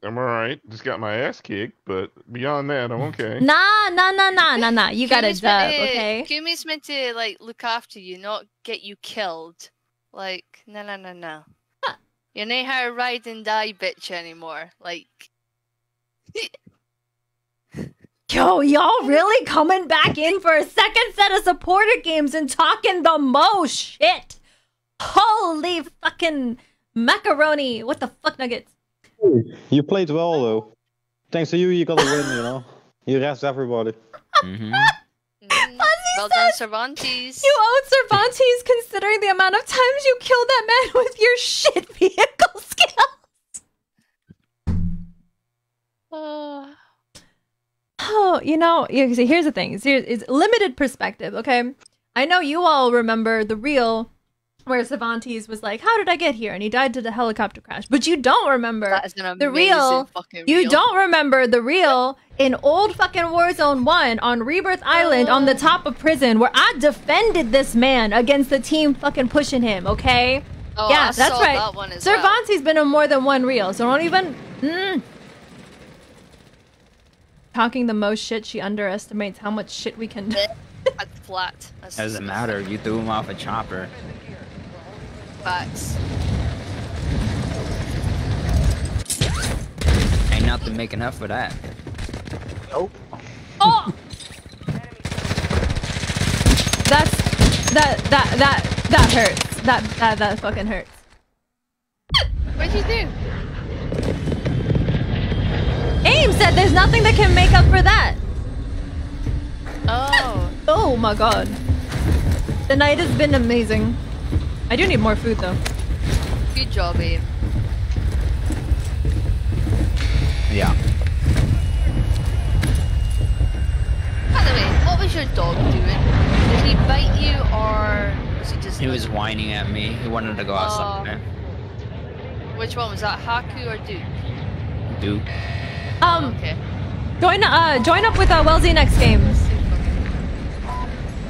S11: I'm alright. Just got my ass kicked, but beyond that, I'm okay.
S2: Nah, nah, nah, nah, nah, nah. You got a
S4: Kumi's
S2: dub,
S4: to-
S2: okay?
S4: Kumi's meant to like look after you, not get you killed. Like, no, no, no, no. You're not how to ride and die, bitch anymore. Like,
S2: Yo, y'all really coming back in for a second set of supporter games and talking the most shit. Holy fucking macaroni. What the fuck nuggets?
S6: You played well though. Thanks to you, you got a win. You know, you rest everybody.
S3: hmm
S4: mm, well done, Cervantes.
S2: You owe Cervantes considering the amount of times you killed that man with your shit vehicle skills.
S4: Oh.
S2: Oh, you know, yeah, see, here's the thing. It's, it's limited perspective, okay? I know you all remember the real where Cervantes was like, How did I get here? And he died to the helicopter crash. But you don't remember
S4: That is an
S2: the real.
S4: fucking
S2: You
S4: reel.
S2: don't remember the real in old fucking Warzone 1 on Rebirth Island on the top of prison where I defended this man against the team fucking pushing him, okay?
S4: Oh,
S2: yeah,
S4: I
S2: that's
S4: saw
S2: right.
S4: That one as well.
S2: Been in more than one reel, so don't even. Mm. Talking the most shit, she underestimates how much shit we can do.
S4: That's flat. That's
S3: Doesn't matter. You threw him off a chopper.
S4: Facts.
S3: Ain't nothing making up for that. Nope.
S2: Oh! That's that that that that hurts. That that that fucking hurts.
S4: What'd you do?
S2: Aim said there's nothing that can make up for that.
S4: Oh.
S2: Oh my god. The night has been amazing. I do need more food though.
S4: Good job, Abe.
S3: Yeah.
S4: By the way, what was your dog doing? Did he bite you or was he just
S3: He was whining at me. He wanted to go oh. outside.
S4: Which one was that? Haku or Duke?
S3: Duke.
S2: Um,
S4: Okay.
S2: join uh join up with uh, Wellesley next game.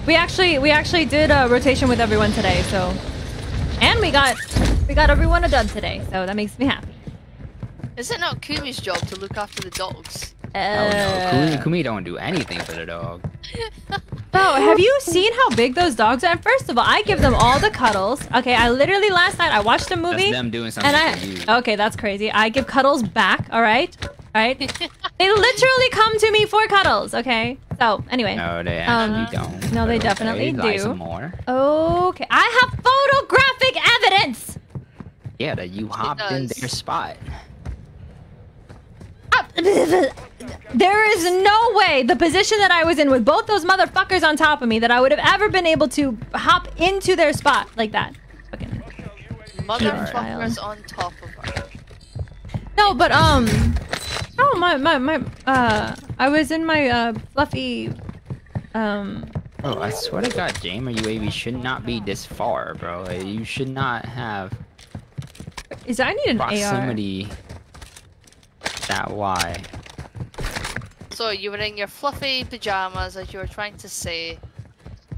S2: We actually we actually did a rotation with everyone today, so and we got we got everyone a dub today, so that makes me happy.
S4: Is it not Kumi's job to look after the dogs?
S3: Oh no, Kumi,
S2: Uh,
S3: Kumi don't do anything for the dog.
S2: Oh, have you seen how big those dogs are? First of all, I give them all the cuddles. Okay, I literally last night I watched a movie.
S3: That's them doing something
S2: and
S3: for you.
S2: I okay, that's crazy. I give cuddles back. All right, all right. they literally come to me for cuddles. Okay. So anyway,
S3: No, they
S2: Um,
S3: don't.
S2: no, they
S3: but
S2: definitely
S3: okay, like
S2: do.
S3: some more.
S2: okay, I have photographic evidence.
S3: Yeah, that you hopped in their spot.
S2: There is no way the position that I was in with both those motherfuckers on top of me that I would have ever been able to hop into their spot like that. Fucking
S4: Motherfuckers on top of her.
S2: No, but um, oh my my my uh, I was in my uh fluffy um.
S3: Oh, I swear to God, Jamer UAV should not be this far, bro. You should not have
S2: Is I need an AR.
S3: proximity that wide.
S4: So you were in your fluffy pajamas, as you were trying to say.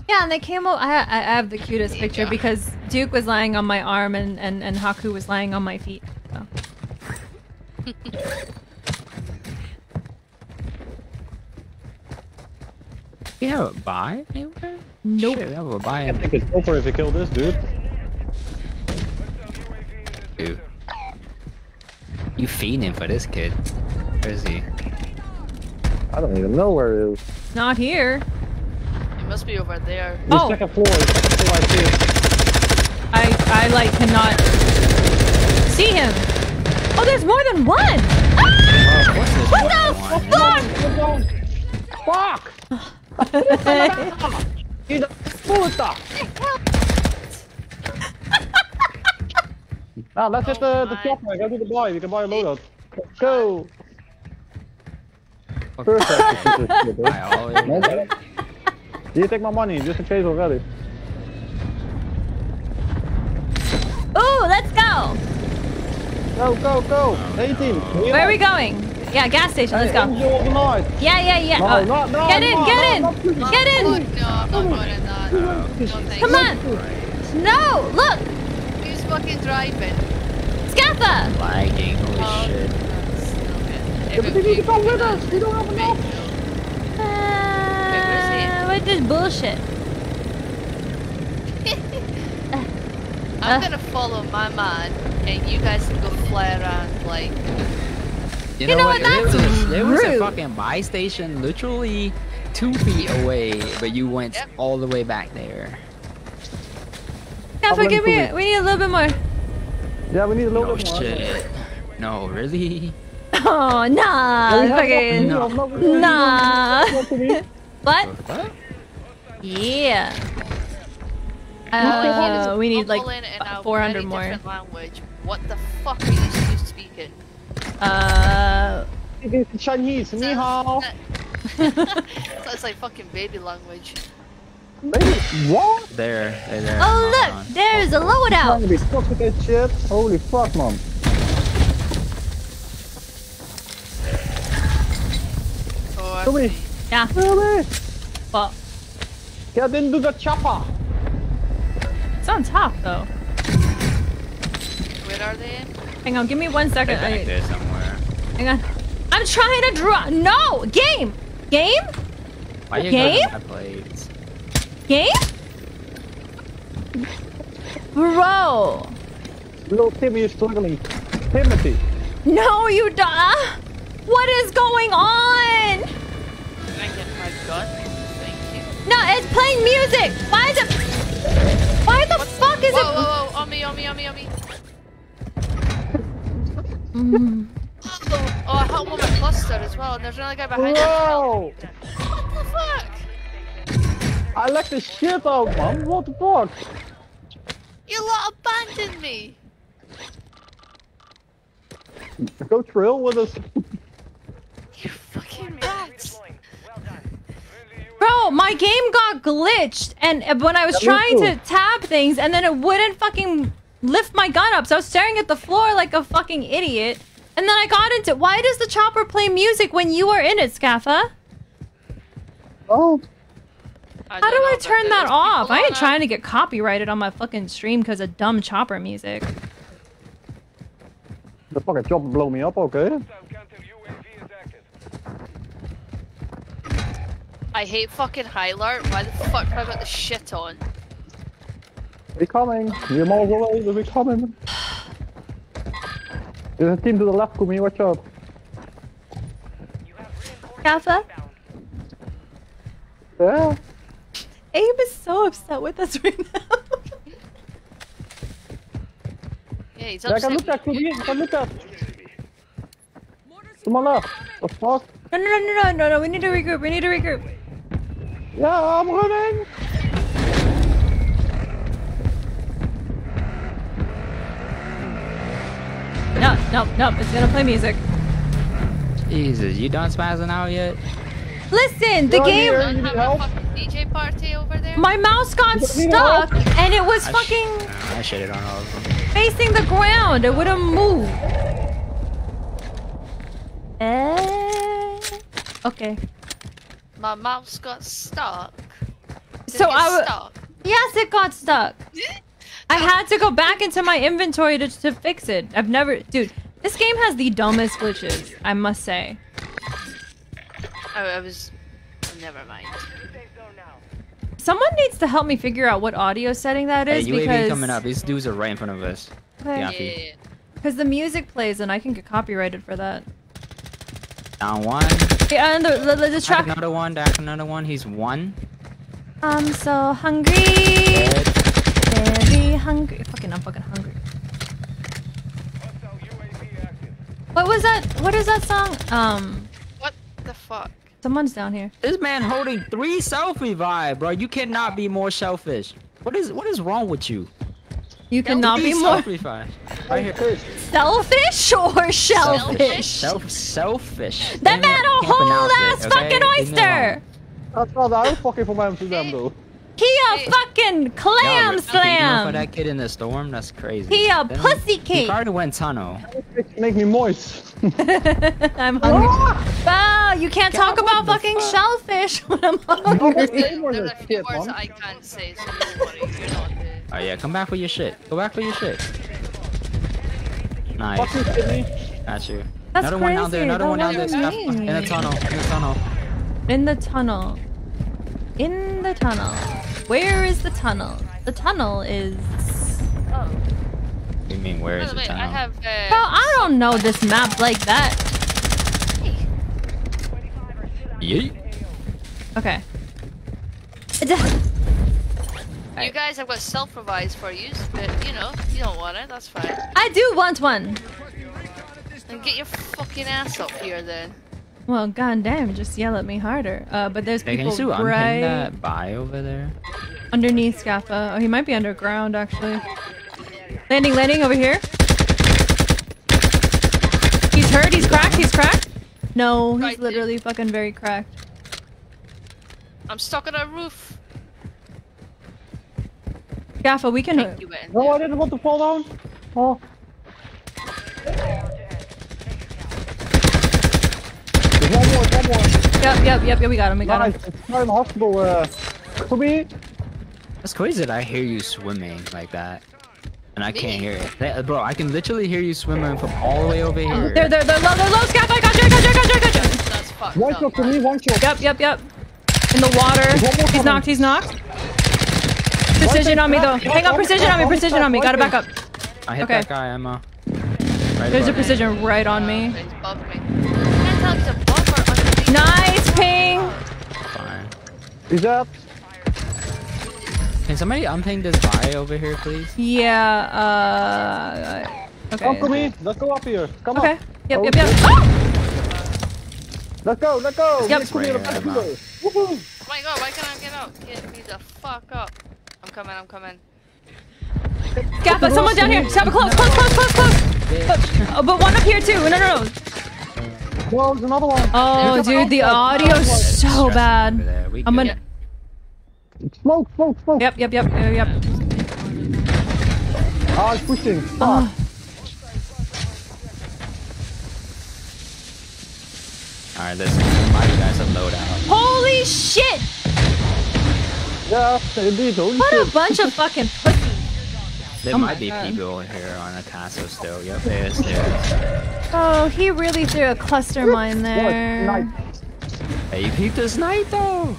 S2: Yeah, and they came over. I, I have the cutest picture because Duke was lying on my arm and, and, and Haku was lying on my feet. So.
S3: You have a buy anywhere?
S2: Nope.
S3: Shit, we have a buy.
S6: I think it's over if you kill this dude.
S3: Dude. You feeding for this kid. Where is he?
S6: I don't even know where he is.
S2: Not here.
S4: It must be over there.
S6: The
S2: Oh.
S6: second floor, the second floor I see.
S2: I I like cannot see him. Oh, there's more than one. Ah! What the fuck?
S6: Fuck! You the puta! Now let's hit the, the chopper, go to the boy, we can buy a loadout. Let's go! Perfect. Do you take my money, just in case already?
S2: Ooh, let's go.
S6: Go, go, go! 18!
S2: Where are we going? Yeah, gas station. Let's go. Yeah, yeah, yeah.
S6: No,
S2: Oh,
S6: no, no,
S2: get in,
S6: no,
S2: get
S6: no,
S2: in,
S6: no,
S2: get in.
S4: No, I'm not going in that. No thanks.
S2: Come on. No, look,
S4: Who's fucking driving?
S2: Scaffa.
S3: Lagging, holy
S4: Oh.
S3: shit.
S4: Okay.
S6: but they need to come with us, we don't have enough!
S2: Uh, what this bullshit?
S4: I'm
S2: Uh.
S4: gonna follow my man, and you guys can go fly around like.
S3: You,
S2: You know what,
S3: There
S2: that's
S3: was, there was a fucking buy station literally two feet away, but you went all the way back there.
S2: Scaffa, give me. We need a little bit more.
S6: Yeah, we need a little
S3: Oh
S6: bit more.
S3: shit. No, really?
S2: Oh nah,
S6: we
S2: fucking
S6: no- no, no, no,
S2: nah. What?
S3: What?
S2: Yeah. Uh, we need like
S4: Mumbling in a
S2: 400
S4: very
S2: more.
S4: different language. What the fuck are you two speaking?
S2: Uh,
S6: It's Chinese, ni hao!
S4: That's like fucking baby language.
S6: Baby, what?
S3: There, there, there.
S2: oh
S3: hold on.
S2: look, there's a
S6: Trying
S2: loadout.
S6: to be stuck with that shit? Holy fuck, man.
S4: Or
S6: Really?
S2: Yeah.
S6: Really?
S2: Well,
S6: Get into the chopper!
S2: It's on top though.
S4: where are they?
S2: Hang on, give me one second.
S3: They're back
S2: I-
S3: there somewhere.
S2: hang on. I'm trying to draw. No, game, game,
S3: Why you
S2: Game?
S3: got my plates?
S2: game. Bro,
S6: Little Timmy is struggling. Timothy!
S2: no, you da. Uh, what is going on?
S4: Can I get my gun? Thank you.
S2: No, it's playing music. Why is it? Why the fuck is
S4: Whoa,
S2: it?
S4: whoa, whoa! On me, on me, on me, on me!
S2: Mm.
S4: Oh, I hit one with my cluster as well, and there's another guy behind me.
S6: Whoa!
S4: What the fuck?
S6: I let the shit out, man. What the fuck?
S4: You lot abandoned me!
S6: Go trail with us.
S4: You fucking rats!
S2: Bro, my game got glitched, and uh, when I was
S6: Yeah,
S2: trying to
S6: too.
S2: tab things, and then it wouldn't fucking lift my gun up, so I was staring at the floor like a fucking idiot. And then I got into. Why does the chopper play music when you are in it, Scaffa?
S6: Oh.
S2: How
S4: don't
S2: do I turn that off? I ain't trying to get copyrighted on my fucking stream because of dumb chopper music.
S6: The fucking chopper blow me up, okay?
S4: I hate fucking Hylar. Why the fuck have I got the shit on?
S6: We're coming. We're miles away, but we coming. There's a team to the left, Kumi, watch out.
S2: Scaffa?
S6: Yeah.
S2: Abe is so upset with us right now.
S4: Yeah, he's upset.
S6: Yeah, I can look at Kumi, I can look at. To my left. The fuck?
S2: No, no, no, no, no, no, no. We need to regroup. We need to regroup.
S6: Yeah, I'm running.
S2: No, no, no. It's gonna play music.
S3: Jesus, you done spazzing out yet?
S2: Listen, the
S6: You're
S2: game.
S6: here.
S4: Don't
S6: You
S4: have a fucking DJ party over there?
S2: My mouse got stuck,
S6: help?
S2: and it was
S3: I sh-
S2: fucking
S3: I shit it on all of them.
S2: facing the ground. It wouldn't move. Eh. Okay.
S4: My mouse got stuck. Did
S2: So
S4: it get
S2: I w-
S4: stuck?
S2: Yes, it got stuck. I had to go back into my inventory to, to fix it. I've never, dude. This game has the dumbest glitches. I must say.
S4: Oh, I was. Never mind.
S2: Someone needs to help me figure out what audio setting that is Hey,
S3: UAV
S2: because
S3: coming up. These dudes are right in front of us.
S2: Okay.
S3: Yeah.
S4: Yeah.
S2: because the music plays and I can get copyrighted for that.
S3: Down one.
S2: Yeah, and the, the, the, the
S3: Back
S2: track.
S3: another one. Back another one. He's one.
S2: I'm so hungry.
S3: Dead.
S2: Very hungry. Fucking, I'm fucking hungry. What was that? What is that song? Um,
S4: What the fuck?
S2: someone's down here.
S3: This man holding three selfie vibe, bro. You cannot be more selfish. What is what is wrong with you?
S2: You cannot
S3: Three
S2: be more.
S3: Right
S2: selfish or shellfish.
S3: Self selfish.
S2: That man a whole ass
S3: it,
S2: fucking
S3: Leave me alone.
S2: oyster.
S6: That's not how fucking from Amsterdam though.
S2: He a fucking
S3: Yo,
S2: clam
S3: Rick, you know For
S2: slam.
S3: that kid in the storm, that's crazy.
S2: He a
S3: Then
S2: pussy
S3: He
S2: cake.
S3: probably went tunnel.
S6: Make, make me moist.
S2: I'm hungry. Wow, you can't talk about fucking shellfish when I'm hungry.
S4: There's,
S6: Everyone
S4: there's
S6: is
S4: a few words I can't say, so don't worry. You're not the.
S3: Oh yeah, come back for your shit. Go back for your shit. Nice.
S6: Fucking
S3: Got you.
S2: That's
S3: another one down there. Another
S2: That
S3: one down there.
S2: wasn't
S3: Steph.
S2: me.
S3: In the tunnel. In the tunnel.
S2: In the tunnel. In the tunnel. Where is the tunnel? The tunnel is.
S4: Oh.
S3: You mean where
S4: By
S3: is
S4: the
S3: the
S4: way, I
S3: tunnel?
S4: have. Uh,
S2: Bro, I don't know this map like that.
S3: Yeet.
S2: Okay.
S4: You guys have got self-revised for you, but you know, you don't want it, that's fine.
S2: I do want one.
S4: Then get your fucking ass up here then.
S2: Well, goddamn, just yell at me harder. Uh, but there's
S3: Hey, can
S2: people
S3: you see unpin
S2: right
S3: that buy over there?
S2: underneath Scaffa. Oh, he might be underground actually. Landing, landing over here. He's hurt. He's cracked. He's cracked. No, he's literally fucking very cracked.
S4: I'm stuck on a roof.
S2: Scaffa, we can.
S4: Take you in.
S6: No, I didn't want to fall down. Oh. There's one more, one more.
S2: Yep, yep, yep, yep. We got him. We got
S6: Nice.
S2: him.
S6: It's not in hospital. Uh, for me.
S3: That's crazy that I hear you swimming like that. And I
S4: Me?
S3: can't hear it. That- bro, I can literally hear you swimming from all the way over here.
S2: They're they're they're low. They're low. Scaffa, I got you. I got you. I got you. I got you.
S4: That's fucked
S6: One
S4: up.
S6: shot for me, one shot.
S2: Yep, yep, yep. In the water.
S6: There's one more
S2: He's knocked. He's knocked. Precision on me though. Hang on, precision on me. Precision on me. Gotta back up.
S3: I hit
S2: Okay.
S3: that guy, Emma. Right
S2: There's a
S3: above.
S2: precision right on me.
S4: He's above me. I can't tell if he's above or underneath.
S2: Nice ping.
S3: Fine.
S6: Is that?
S3: Can somebody unping this guy over here, please?
S2: Yeah. Uh.
S6: Come to
S2: Okay.
S6: me. Let's go up here. Come
S2: Okay.
S6: on.
S2: Yep,
S6: Oh,
S2: yep, yep. Oh!
S6: Let's go. Let's go.
S2: Yep.
S6: Let's go
S3: Right,
S6: back
S3: Emma.
S6: door. Woohoo.
S4: Oh my god, why can't I get out? Get me the fuck up. I'm coming, I'm coming.
S2: Scaffa, someone down here. Scaffa, close, close, close, close, close. But, oh, but one up here too. No, no, no.
S6: No, there's another one.
S2: Oh, dude, the
S4: phone call.
S2: audio's so bad. I'm gonna.
S6: Smoke, smoke, smoke.
S2: Yep, yep, yep, yep, yep.
S6: Ah, it's pushing. Fuck.
S2: Oh,
S3: Alright, listen. Buy you guys a loadout.
S2: holy shit!
S6: Yeah, indeed. Holy
S2: What a bunch of fucking pussies.
S3: There
S2: Oh
S3: might be
S2: God.
S3: people here on a castle still. Yep, there is. There
S2: Oh, he really threw a cluster mine
S6: Nice.
S2: there.
S3: is. Hey, you peeped this night though.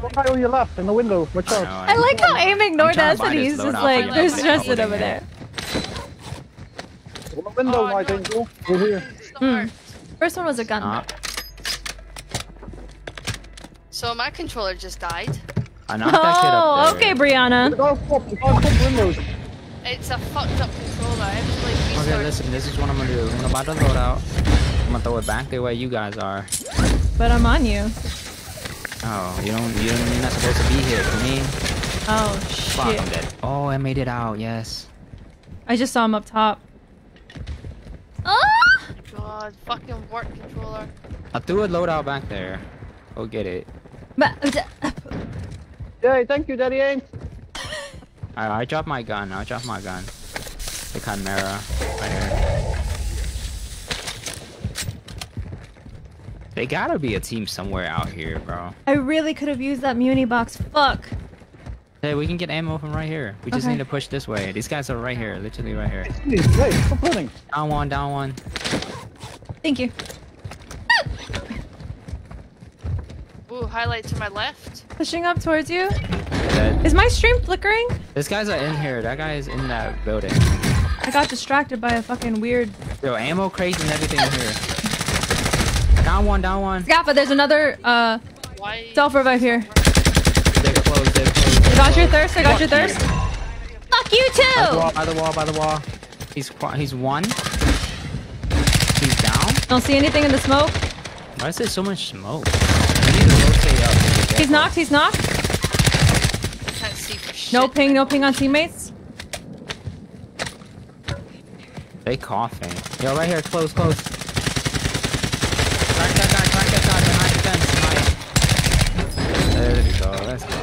S6: One guy on your left in the window. Watch
S3: I
S6: out.
S3: know,
S2: I like how Aim ignored us and he's just like,
S3: there's
S2: they're
S3: you.
S2: stressing
S3: Holding
S2: over
S3: it.
S2: there.
S6: On the window,
S4: Oh,
S6: my
S4: no.
S6: angel. Over here.
S2: Hmm. First one was a gun.
S3: Uh,
S4: So my controller just died.
S3: I knocked that kid
S2: Oh,
S3: up
S2: okay. Brianna.
S6: You can't stop. You can't windows.
S4: It's a fucked up controller. I have to like
S3: Okay,
S4: restart.
S3: listen, this is what I'm gonna do. I'm gonna buy the loadout. I'm gonna throw it back the way you guys are.
S2: But I'm on you.
S3: Oh, you don't. You don't. You're not supposed to be here for me.
S2: Oh
S3: Fuck,
S2: shit.
S3: I'm dead. Oh, I made it out. Yes.
S2: I just saw him up top. Ah!
S4: God, fucking work controller.
S3: I threw a loadout back there. Go get it.
S2: But uh,
S6: Yay, thank you, Daddy Aim.
S3: I, I dropped my gun. I dropped my gun. The Chimera. Right here. They gotta be a team somewhere out here, bro.
S2: I really could have used that muni box. Fuck.
S3: Hey, we can get ammo from right here. We just
S2: Okay.
S3: need to push this way. These guys are right here, literally right here.
S6: Wait, stop running.
S3: Down one, down one.
S2: Thank you.
S4: Ooh, highlight to my left.
S2: Pushing up towards you.
S3: Dead.
S2: Is my stream flickering?
S3: This guys are in here. That guy is in that building.
S2: I got distracted by a fucking weird.
S3: Yo, ammo crates and everything in here. Down one, down one.
S2: Scaffa, there's another uh
S4: Why?
S2: self revive here.
S3: They're closed, they're closed.
S2: I got your thirst. I got your
S3: Fuck
S2: thirst. Fuck you
S3: By the
S2: too.
S3: wall, by the wall, by the wall. He's he's one. He's down.
S2: Don't see anything in the smoke.
S3: Why is there so much smoke? We need to rotate up.
S2: He's knocked. He's knocked.
S4: Can't see for shit.
S2: No ping. No ping on teammates.
S3: They coughing. Yo, right here, close, close. Crack that guy, crack that guy behind the fence. Nice. There we go. Let's go.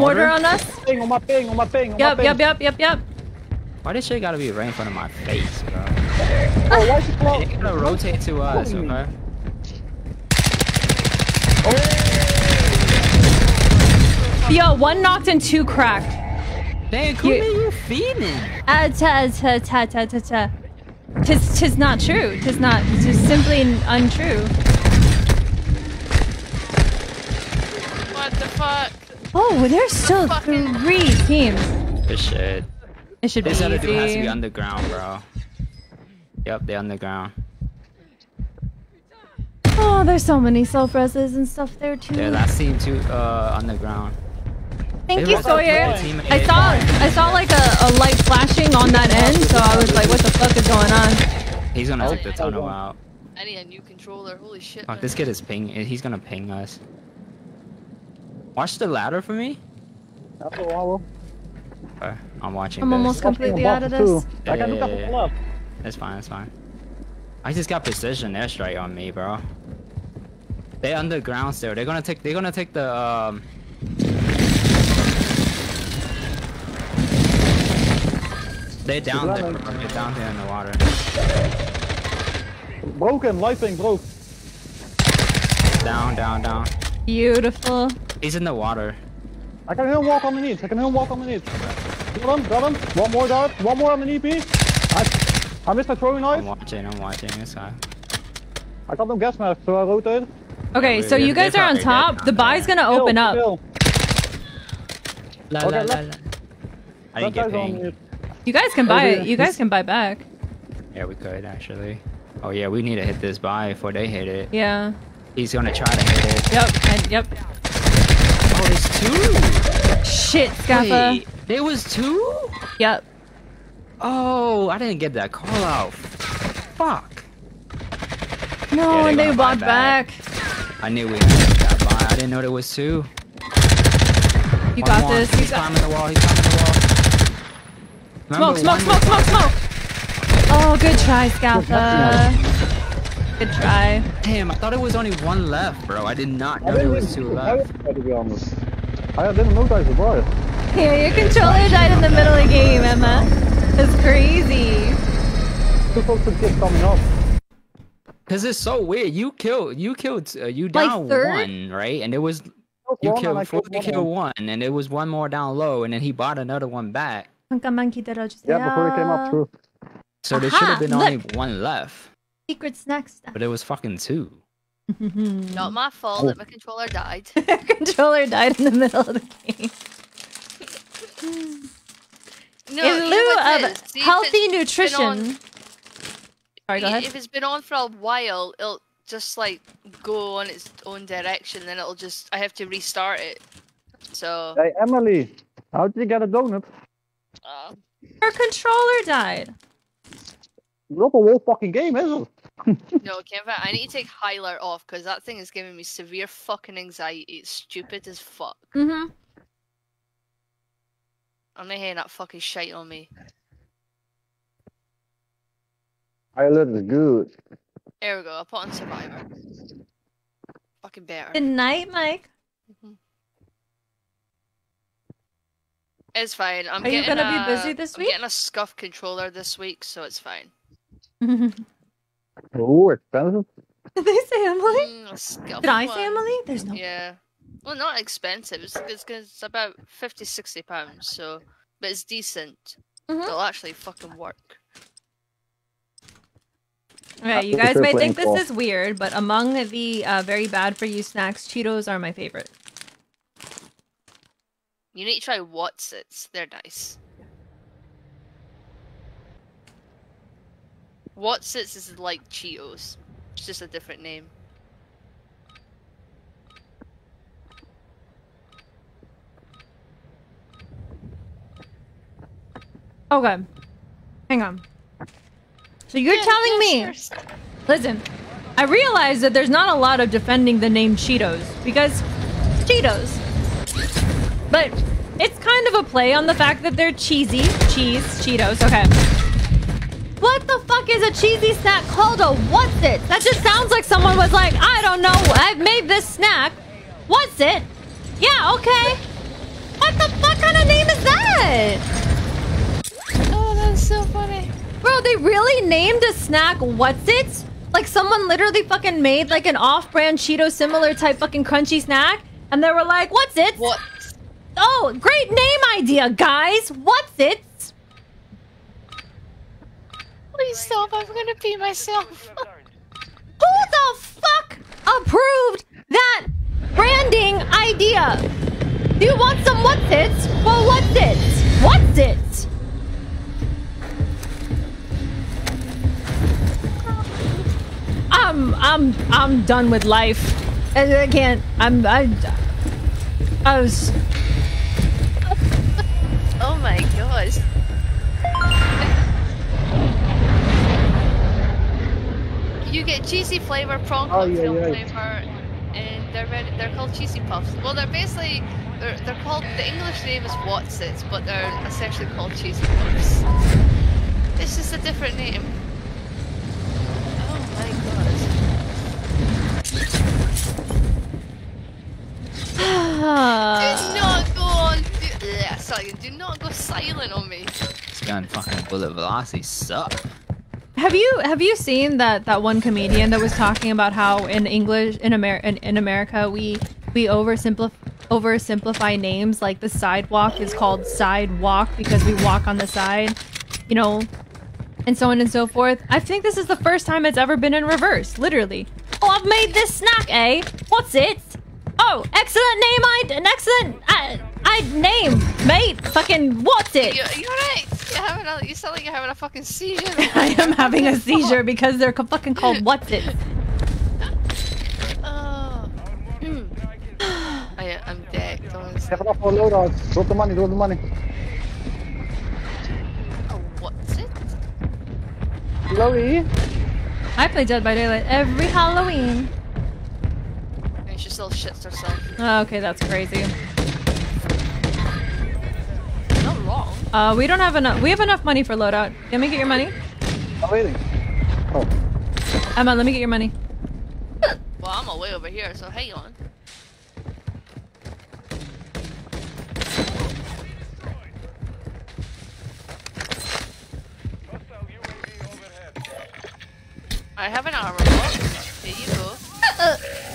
S2: Mortar on us.
S6: Ping on my ping, on my ping, on
S2: Yep.
S6: my ping.
S2: Yep. Yep. Yep.
S3: Why this shit gotta be right in front of my face, bro?
S6: Oh, why is it close?
S3: You gotta rotate to us, okay? Oh.
S2: Yo, one knocked and two cracked.
S3: Dang, Kuma, you feeding?
S2: Ah, ta ta ta ta ta ta. Tis tis not true. Tis not. Tis simply untrue.
S4: What the fuck?
S2: Oh, there's still
S4: Fucking-
S2: three teams.
S3: This shit.
S2: It should be
S3: This other dude has to be underground, bro. Yep, they're underground.
S2: Oh, there's so many self reses and stuff there too.
S3: Yeah, last team too, uh, underground.
S2: Thank
S3: They
S2: you, Sawyer.
S3: the team
S2: I
S3: A.
S2: saw I saw like a, a light flashing on that end, so I was like, what the fuck is going on?
S3: He's gonna take the tunnel out.
S4: I need a new controller. Holy shit.
S3: Fuck, this kid is ping. He's gonna ping us. Watch the ladder for me.
S6: That's all I will.
S3: Okay, I'm watching.
S2: I'm
S3: this.
S2: almost completely out of
S6: Too.
S2: this.
S6: I can look up
S3: Yeah, yeah. That's fine. That's fine. I just got precision airstrike on me, bro. They underground still. They're gonna take. They're gonna take the um. They're down there.
S6: running.
S3: They're down there in the water.
S6: Broken, light ping, broke.
S3: Down, down, down.
S2: Beautiful.
S3: He's in the water.
S6: I can hear him walk underneath. I can hear him walk underneath. Got him, got him. One more dart, one more underneath me. I, I missed my throwing knife.
S3: I'm watching. I'm watching this guy.
S6: I got no gas mask, so I rotated.
S2: Okay, so you guys are on top. The
S3: down
S2: buy's gonna open up.
S3: La,
S6: Okay,
S3: la, la,
S6: let-
S3: la. I didn't get
S6: guy's
S3: pinged.
S6: Mute.
S2: You guys can buy it. You guys can buy back.
S3: Yeah, we could actually. Oh yeah, we need to hit this buy before they hit it.
S2: Yeah.
S3: He's gonna try to hit it.
S2: Yep. And, yep.
S3: Oh, there's two.
S2: Shit, Scaffa.
S3: Wait, there was two.
S2: Yep.
S3: Oh, I didn't get that call out. Fuck.
S2: No,
S3: Yeah, they
S2: and they bought back.
S3: I knew we had that buy. I didn't know there was two.
S2: You
S3: One
S2: got
S3: more.
S2: this. You
S3: He's
S2: got.
S3: climbing the wall. He's climbing the wall.
S2: Smoke, smoke, smoke, smoke, smoke. Oh, good try, Scalpa. Good try.
S3: Damn, I thought it was only one left, bro. I did not
S6: I
S3: know there was two
S6: even
S3: left.
S6: I to be honest. I didn't know guys were
S2: Yeah, your controller died in the middle of the game, Emma. That's crazy.
S6: Too close to the coming up.
S3: Cause it's so weird. You killed, you killed, uh, you
S2: Like
S3: down
S2: third?
S3: one, right? And it was you
S6: One,
S3: killed,
S6: killed
S3: Forty
S6: one
S3: killed
S6: of
S3: one, and it was one more down low, and then he bought another one back.
S2: Monkey monkey did I just
S6: Yeah, before he came up, true.
S3: So there should have been only one left,
S2: Secret snack stuff.
S3: but it was fucking two.
S4: Not my fault that my controller died.
S2: controller died in the middle of the game.
S4: No,
S2: in
S4: you know
S2: lieu
S4: what it
S2: of
S4: is? See, if
S2: healthy
S4: it's been
S2: nutrition.
S4: on-
S2: Sorry, go
S4: i-
S2: ahead.
S4: If it's been on for a while, it'll just like go on its own direction, then it'll just I have to restart it. So
S6: Hey, Emily, how did you get a donut?
S4: Uh,
S2: Her controller died.
S6: Not a whole fucking game, is it?
S4: No, Kevin, I need to take highlight off because that thing is giving me severe fucking anxiety. It's stupid as fuck.
S2: Mm-hmm.
S4: I'm not hearing that fucking shite on me.
S6: Pilot is good.
S4: There we go. I'll put on Survivor. Fucking better.
S2: Good night, Mike.
S4: It's fine. I'm
S2: Are you
S4: getting
S2: gonna be
S4: a-
S2: busy this
S4: I'm
S2: week?
S4: getting a SCUF controller this week, so it's fine.
S6: oh, expensive.
S2: Did they say Emily?
S4: Mm, SCUF
S2: Did I
S4: one.
S2: say Emily? There's no.
S4: Yeah. Well, not expensive. It's it's, it's about 50, 60 pounds. So, but it's decent.
S2: Mhm.
S4: It'll actually fucking work.
S2: Okay, you guys
S6: her
S2: may think this is weird, but among the uh, very bad for you snacks, Cheetos are my favorite.
S4: You need to try Wotsits. They're nice. Wotsits is like Cheetos. It's just a different name.
S2: Okay, hang on. So you're telling me? Listen, I realize that there's not a lot of defending the name Cheetos because Cheetos. But kind of a play on the fact that they're cheesy. Cheese, Cheetos, okay. What the fuck is a cheesy snack called a what's it? That just sounds like someone was like, I don't know, I've made this snack. What's it? Yeah, okay. What the fuck kind of name is that?
S4: Oh, that's so funny.
S2: Bro, they really named a snack What's It? Like someone literally fucking made like an off-brand Cheeto similar type fucking crunchy snack, and they were like, "What's it?"
S4: What?
S2: Oh, great name idea, guys. What's it?
S4: Please stop. I'm gonna pee myself.
S2: Who the fuck approved that branding idea? Do you want some What's It? Well, what's it? What's it? I'm I'm I'm done with life. I, I can't. I'm I. I was.
S4: Oh my gosh. you get cheesy flavor, prawn
S6: Oh,
S4: cocktail
S6: yeah.
S4: flavor, and they're very, they're called cheesy puffs. Well, they're basically they're, they're called the English name is Wotsits, but they're essentially called cheesy puffs. It's just a different name. Oh my god. Do not go on. Do, yeah, sorry, do not go silent on me.
S3: This gun fucking bullet velocity suck.
S2: Have you have you seen that that one comedian that was talking about how in English in Amer in, in America we we oversimplify oversimplify names like the sidewalk is called sidewalk because we walk on the side, you know, and so on and so forth. I think this is the first time it's ever been in reverse, literally. Oh, I've made this snack, eh? What's it? Oh, excellent name, I an excellent I, I name, mate. Fucking what's it?
S4: You're, you're right. You're having a, you sound like you're having a fucking seizure.
S2: I am having a seizure because they're fucking called what's it.
S4: Oh. I, I'm dead. honestly.
S6: Have enough for loadouts. Drop the money, drop the money.
S4: Oh, what's it?
S6: Chloe?
S2: I play Dead by Daylight every Halloween.
S4: And she still shits herself.
S2: Oh, okay, that's crazy.
S4: Not wrong.
S2: Uh, we don't have enough. We have enough money for loadout. Let me get your money.
S6: I'm waiting. Oh.
S2: Emma, let me get your money.
S4: Well, I'm away over here, so hang on. I have an armor box. Here you go.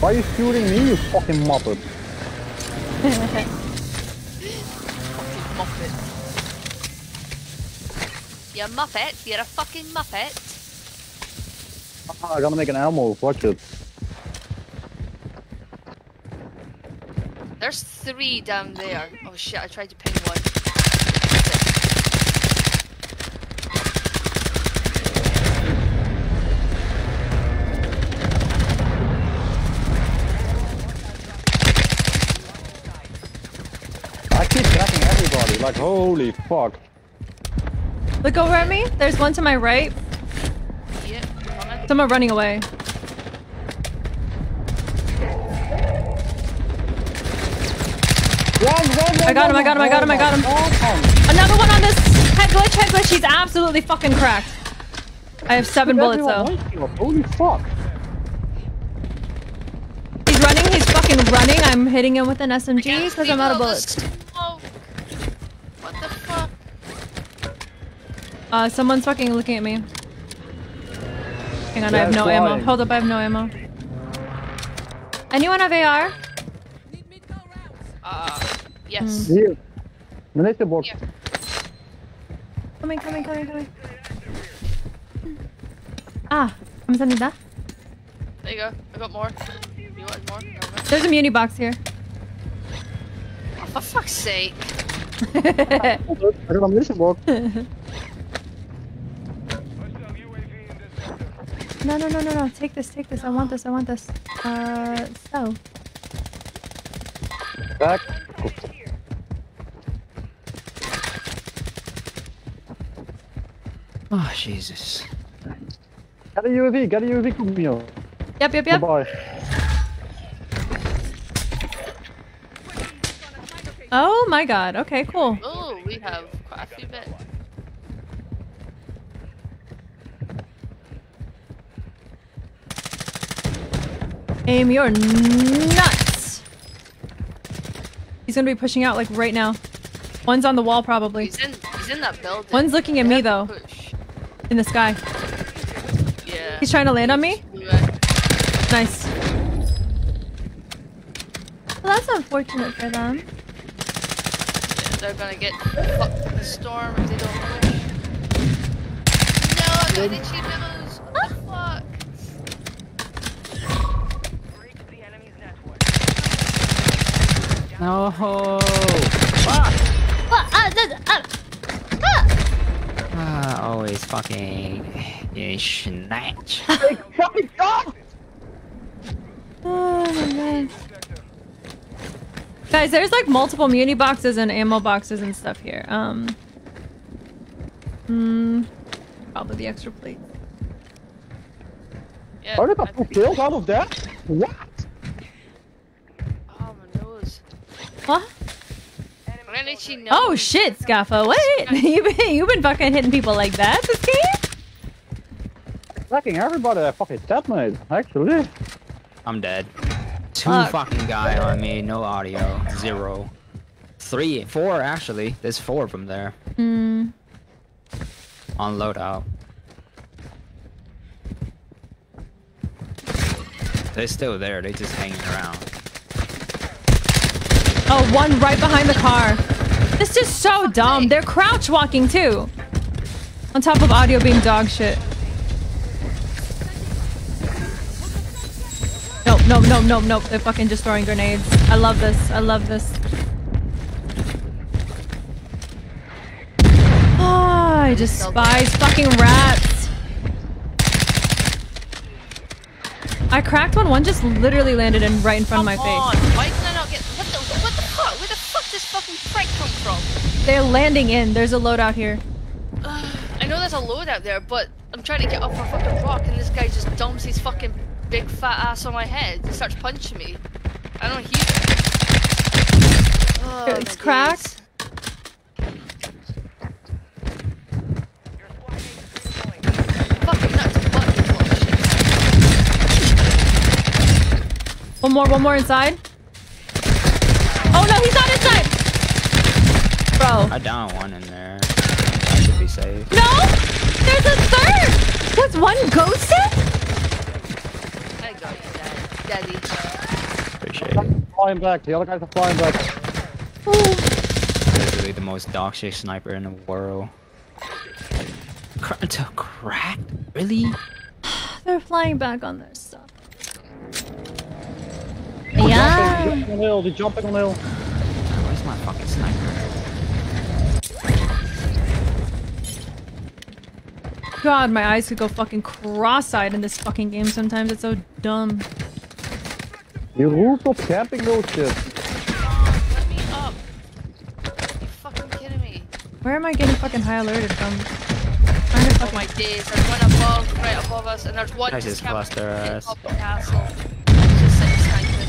S6: Why are you shooting me, you fucking muppet?
S4: Muppet. You muppet. You're a fucking muppet.
S6: Ah, I gotta make an ammo. Watch it.
S4: There's three down there. Oh shit, I tried to ping one.
S6: Like, holy fuck.
S2: Look over at me. There's one to my right.
S4: Yeah.
S2: Someone running away. I got him, I got him, I got him, I got him. Another one on this head glitch, head glitch. He's absolutely fucking cracked. I have seven bullets though.
S6: Holy fuck.
S2: He's running, he's fucking running. I'm hitting him with an SMG because I'm out of bullets.
S4: Smoke. What the fuck?
S2: Uh, someone's fucking looking at me. Hang on,
S6: yeah, I
S2: have no
S6: flying.
S2: ammo. Hold up, I have no ammo. Anyone have AR?
S4: Uh, yes. Hmm.
S6: Here. Mm. Militia box.
S4: Here.
S2: Coming, coming, coming, coming. Ah, I'm sending that.
S4: There you go. I got more. You want more? No.
S2: There's a muni box here.
S4: Oh, for fuck's sake.
S6: I got a militia box.
S2: No, no, no, no, no. Take this, take this. I want this, I want this. Uh, so.
S6: Back.
S3: Oh Jesus.
S6: Get a UAV, get a UAV, Kumiho.
S2: Yep, yep, yep.
S6: Goodbye.
S2: Oh my god. Okay, cool.
S4: Oh, we have quite a few bits.
S2: Aim, you're nuts. He's gonna be pushing out like right now. One's on the wall probably.
S4: He's in. He's in that building.
S2: One's looking at me though,
S4: Push.
S2: in the sky.
S4: Yeah.
S2: He's trying to land on me. Nice. Well, that's unfortunate for them.
S4: Yeah, they're gonna get fucked in the storm if they don't push. No, I got the cheap memos. What the fuck?
S3: No. Ah, always fucking yeah, snatch.
S2: Oh my god. Guys, there's like multiple muni boxes and ammo boxes and stuff here. Um. Hmm. Probably the extra plate.
S4: Yeah.
S6: I got two kills out of that? What?
S4: Oh my nose.
S2: What?
S4: She know?
S2: Oh shit, Scaffa! Wait, you've been you've been fucking hitting people like that this game?
S6: Fucking everybody I fucking dead, mate. Actually.
S3: I'm dead. Two
S2: Fuck.
S3: fucking guy on me, no audio, zero. Three, four actually. There's four of them there
S2: Hmm.
S3: on loadout. They're still there. They're just hanging around.
S2: Oh, one right behind the car. This is so dumb. They're crouch walking too. On top of audio being dog shit. Nope, nope, nope, nope, nope. They're fucking just throwing grenades. I love this. I love this. Ah, I despise fucking rats. I cracked one. One just literally landed in right in front of my face.
S4: on. Why did I not get? What the? What the fuck? Fuck fucking prick come from?
S2: They're landing in. There's a loadout here.
S4: I know there's a load out there, but I'm trying to get up a fucking rock, and this guy just dumps his fucking big fat ass on my head and starts punching me. I don't hear. Oh,
S2: It's cracked.
S4: days. Fucking nuts and butt is what shit.
S2: One more, one more inside. Oh no, he's not inside! Bro.
S3: I down one in there. I should be safe.
S2: No! There's a third! Was one ghosted?
S4: I got you, Dad. Daddy.
S3: Appreciate it.
S6: Flying back. The other guys are flying back.
S3: Literally the most dog shit sniper in the world. Cra- to cracked? Really?
S2: They're flying back on their stuff. Yeah.
S6: Jumping on the hill. They're jumping on the hill.
S3: Where's my fucking sniper?
S2: God, my eyes could go fucking cross-eyed in this fucking game sometimes. It's so dumb.
S6: You rooftop camping those shit.
S4: Let me up. You fucking kidding me?
S2: Where am I getting fucking high alerted from?
S4: Oh my days, there's one above, right above us, and there's one
S3: I
S4: just
S3: just
S4: camping
S3: cluster
S4: at
S3: ass.
S4: the castle. He's just sitting sniping.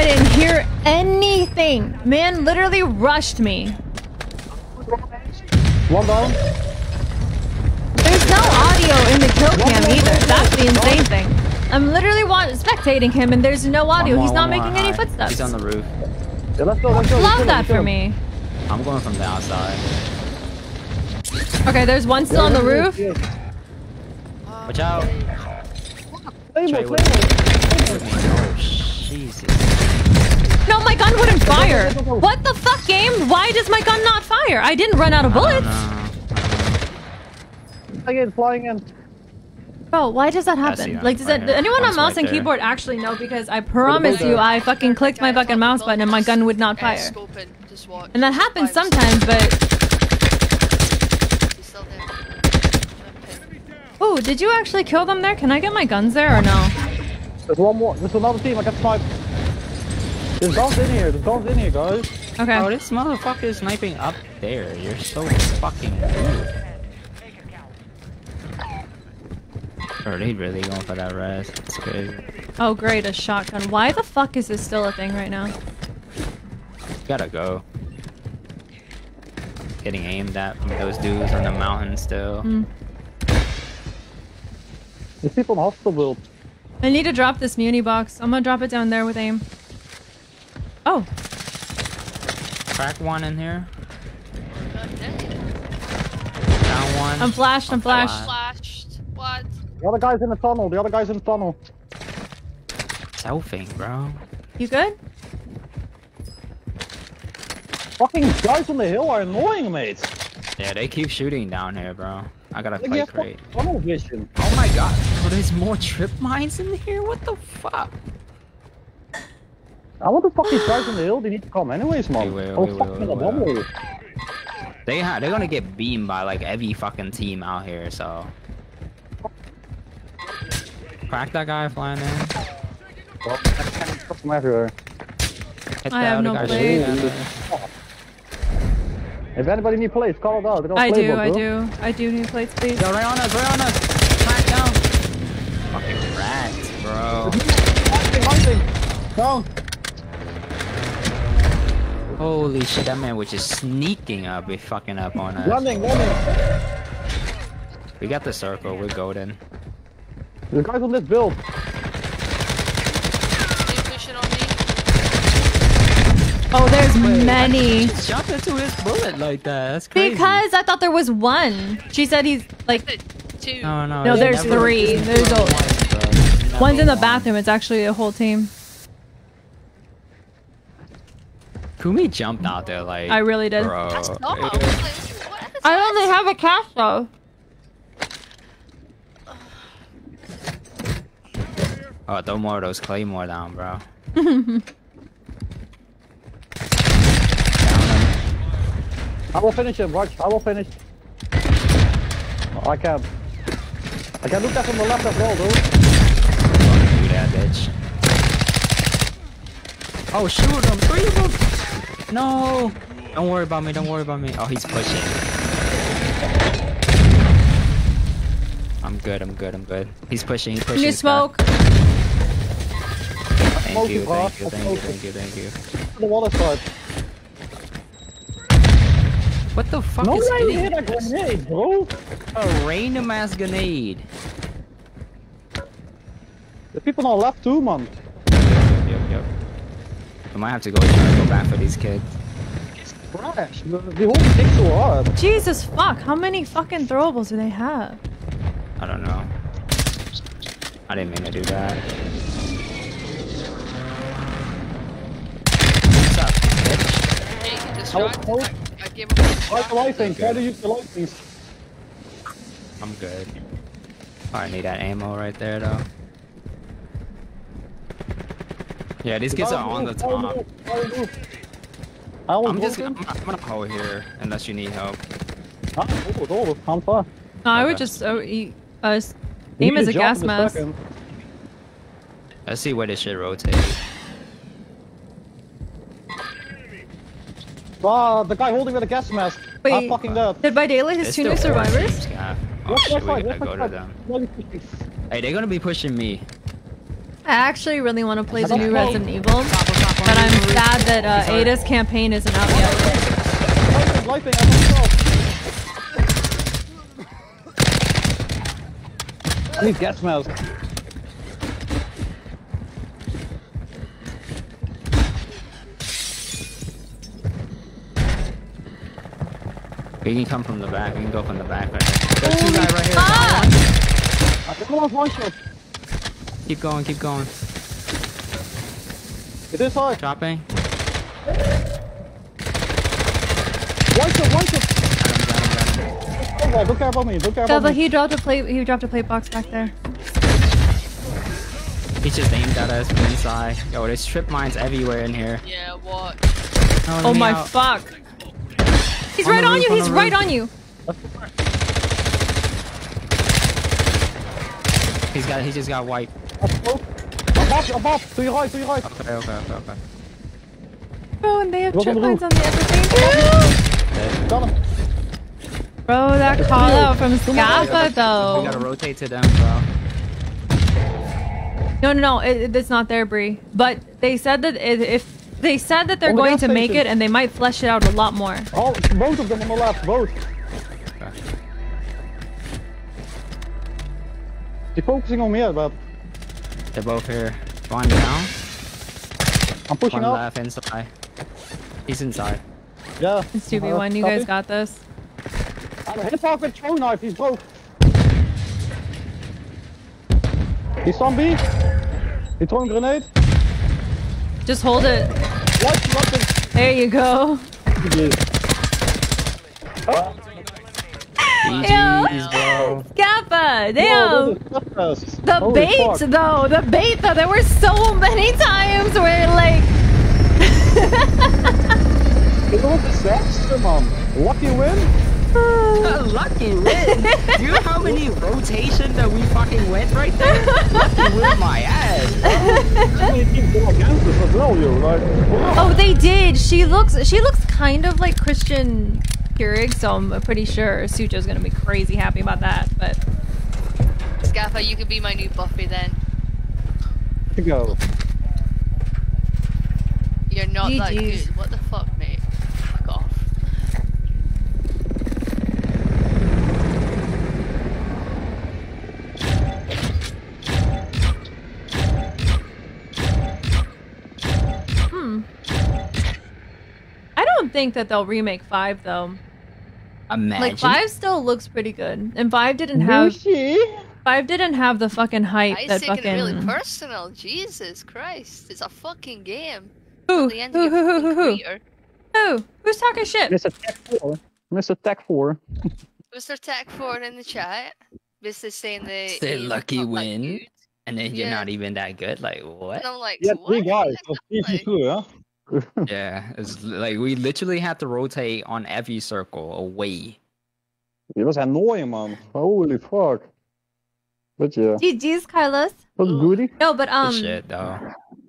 S2: I didn't hear anything. Man literally rushed me.
S6: One down.
S2: There's no audio in the kill cam either. That's the insane thing. I'm literally spectating him and there's no audio.
S3: One
S2: He's not making any
S3: high.
S2: footsteps.
S3: He's on the roof.
S6: Yeah, let's go, let's go.
S2: Love that for me.
S3: I'm going from the outside.
S2: Okay, there's one still on the roof.
S3: Watch out.
S6: Claymore,
S3: Trey, what-
S6: Claymore.
S3: Oh, Jesus.
S2: No, my gun wouldn't fire. What the fuck, game? Why does my gun not fire? I didn't run out of bullets.
S6: Flying in, flying in.
S2: Bro, why does that happen?
S3: him
S2: Like, does,
S3: right
S2: it,
S3: here.
S2: anyone on mouse
S3: right
S2: and
S3: there.
S2: keyboard actually know? Because I promise you, I fucking clicked my fucking mouse button and my gun would not fire.
S4: scoping, just watch.
S2: And that happens sometimes, but
S4: He's
S2: oh, did you actually kill them there? Can I get my guns there or no?
S6: There's one more. There's another team. I got sniped. There's guns in here. There's guns in here, guys.
S2: Okay.
S3: Oh, this motherfucker is sniping up there. You're so fucking rude. Are they really going for that rest? That's crazy.
S2: Oh, great, a shotgun. Why the fuck is this still a thing right now?
S3: Gotta go. Getting aimed at from those dudes on the mountain still.
S2: Hmm.
S6: There's people in hospital build.
S2: I need to drop this muni box. I'm gonna drop it down there with aim. Oh,
S3: Crack one in here. Down one.
S2: I'm flashed, I'm flashed.
S4: Flashed. What?
S6: The other guy's in the tunnel. The other guy's in the tunnel.
S3: Selfing, bro.
S2: You good?
S6: Fucking guys on the hill are annoying, mate.
S3: Yeah, they keep shooting down here, bro. I gotta
S6: Like,
S3: play
S6: yeah,
S3: crate.
S6: Tunnel vision.
S3: Oh my god. Oh, there's more trip mines in here? What the fuck?
S6: Ah, I want to fuck these guys on the hill. They need to come anyways, man.
S3: We will,
S6: oh,
S3: we
S6: fuck
S3: will,
S6: me in the
S3: we They ha they're gonna get beamed by like every fucking team out here, so. Crack that guy flying in.
S6: Well, fuck everywhere.
S3: Hit
S2: I have no
S3: guy
S2: blade.
S3: shooting at me.
S6: If anybody need plates, call it out. They got a
S2: I do,
S6: playbook,
S2: I do. I do need plates, please.
S3: Yo, right on us, right on us! Crack down! Fucking rats, bro.
S6: Hunting, hunting. Down.
S3: Holy shit, that man was just sneaking up, be fucking up on us.
S6: Running, running.
S3: We got the circle, we're golden.
S6: The guys on this build.
S4: Stay pushing on me.
S2: Oh, there's many.
S3: Jump into his bullet like that, that's crazy.
S2: Because I thought there was one. She said he's like.
S4: Two.
S3: No, no.
S2: No, there's three. There's
S3: never
S2: a-
S3: one,
S2: One's in the bathroom. It's actually a whole team.
S3: Kumi jumped out there like.
S2: I really did.
S3: Bro.
S4: I saw. I was like, what?
S2: I only have a cash though.
S3: Oh, throw more of those claymore down, bro.
S6: I will finish him, watch. I will finish. Oh, I can. I can look at from the left as well, dude.
S3: Do that, bitch. Oh, shoot him! Three of them! No! Don't worry about me, don't worry about me. Oh, he's pushing. I'm good, I'm good, I'm good. He's pushing, he's pushing.
S2: you smoke?
S3: Thank you,
S6: Smoke,
S3: thank you, thank you, thank you, thank you.
S6: The water side.
S3: What the fuck
S6: No
S3: is
S6: way
S3: hitting
S6: hit a
S3: this?
S6: grenade, bro.
S3: A random ass grenade.
S6: The people on the left too, man.
S3: Yep, yep. I might have to go, go back for these kids.
S6: Crash. The, the whole thing's so hard.
S2: Jesus fuck! How many fucking throwables do they have?
S3: I don't know. I didn't mean to do that. What's up, bitch?
S4: Hey,
S6: How,
S4: distracted.
S6: how,
S4: I gave him a
S6: why the lighting? Try to use the lightings.
S3: I'm good. I need that ammo right there, though. Yeah, these kids are on the top.
S6: I was
S3: I'm just
S6: working.
S3: I'm, I'm gonna hold here unless you need help.
S6: Ah, over, over. I'm fine.
S2: No, I would just oh, eat, uh, s- aim as a gas mask.
S6: second.
S3: Let's see where this shit rotates.
S6: Ah, the guy holding with a gas mask. I'm fucking dead.
S2: Did by daylight his two new survivors?
S3: teams, Gav. Oh
S6: Watch
S3: shit, we gotta go to them. Hey, they're gonna be pushing me.
S2: I actually really want to play the new Resident Evil, but I'm sad that uh, Ada's campaign isn't out yet.
S6: Lighting, lighting, I don't know. I need gas mask.
S3: We can come from the back. We can go from the back right there. There's two guys right here.
S6: I think I one shot.
S3: Keep going, keep going.
S6: It is hard.
S3: Dropping.
S6: One shot, one shot. Oh, yeah, don't care me. Don't care
S2: Yeah,
S6: me.
S2: he dropped a plate. He dropped a plate box back there.
S3: He just aimed at us from inside. Yo, there's trip mines everywhere in here.
S4: Yeah, what?
S3: Oh,
S2: Oh my
S3: out.
S2: fuck! He's
S3: On
S2: right on
S3: roof,
S2: you.
S3: on
S2: He's right
S3: roof.
S2: on you.
S3: He's got. He just got wiped.
S6: Above, above. To your right, to your right.
S3: Okay, okay, okay, okay.
S2: Bro, and they have
S6: Look on
S2: trip
S6: the
S2: lines
S6: roof.
S2: on the everything.
S6: Got him.
S2: Bro, that call out from Scaffa though.
S3: We gotta rotate to them, bro.
S2: No, no, no. It, it's not there, Bree. But they said that it, if they said that they're
S6: On the
S2: going
S6: gas
S2: to make it, and they might flesh it out a lot more.
S6: Oh, both of them on the left, both. They're focusing on me, but
S3: They're both here. One down.
S6: I'm pushing
S3: One
S6: out.
S3: left inside. He's inside.
S6: Yeah.
S2: It's two v one. You guys got this.
S6: I'm a hit off with throw knife, he's broke. He's on B. He throwing grenade.
S2: Just hold it.
S6: Watch, watch.
S2: There you go.
S3: GG's, bro.
S2: Scaffa, damn.
S6: this is so fast.
S2: The
S6: Holy
S2: bait
S6: fuck.
S2: though, the bait though. There were so many times where like
S6: It was a disaster, man. Lucky win.
S3: Lucky win. Do you know how many rotations that we fucking went right there? Lucky win my ass.
S6: How many teams go against us as well, yo? Like,
S2: Oh, they did. She looks. She looks kind of like Kristin Kreuk, so I'm pretty sure Sujo's gonna be crazy happy about that. But
S4: Scaffa, you could be my new Buffy then.
S6: to go.
S4: You're not that
S2: GG's.
S4: good. What the fuck, mate? Fuck off.
S2: hmm, I don't think that they'll remake five though.
S3: Imagine.
S2: Like five still looks pretty good, and five didn't have five didn't have the fucking hype
S4: I
S2: that
S4: taking
S2: fucking.
S4: it really personal. Jesus Christ, it's a fucking game.
S2: Who? Who? Who? Who? Who? Who?
S4: career.
S2: Who? Who's talking shit?
S6: Mr. Tech 4. Mr. Tech 4.
S4: Mr. Tech Four in the chat. This is saying the
S3: Say lucky win.
S4: good.
S3: And then you're
S4: Yeah.
S3: not even that good. Like what?
S4: And I'm like,
S6: Yeah, three
S4: what?
S6: guys. So easy too, yeah?
S3: Yeah, it's like we literally had to rotate on every circle away.
S6: It was annoying, man. Holy fuck. But yeah.
S2: GG's, Carlos.
S6: Was goody?
S2: No, but
S3: Good
S2: um,
S3: shit though.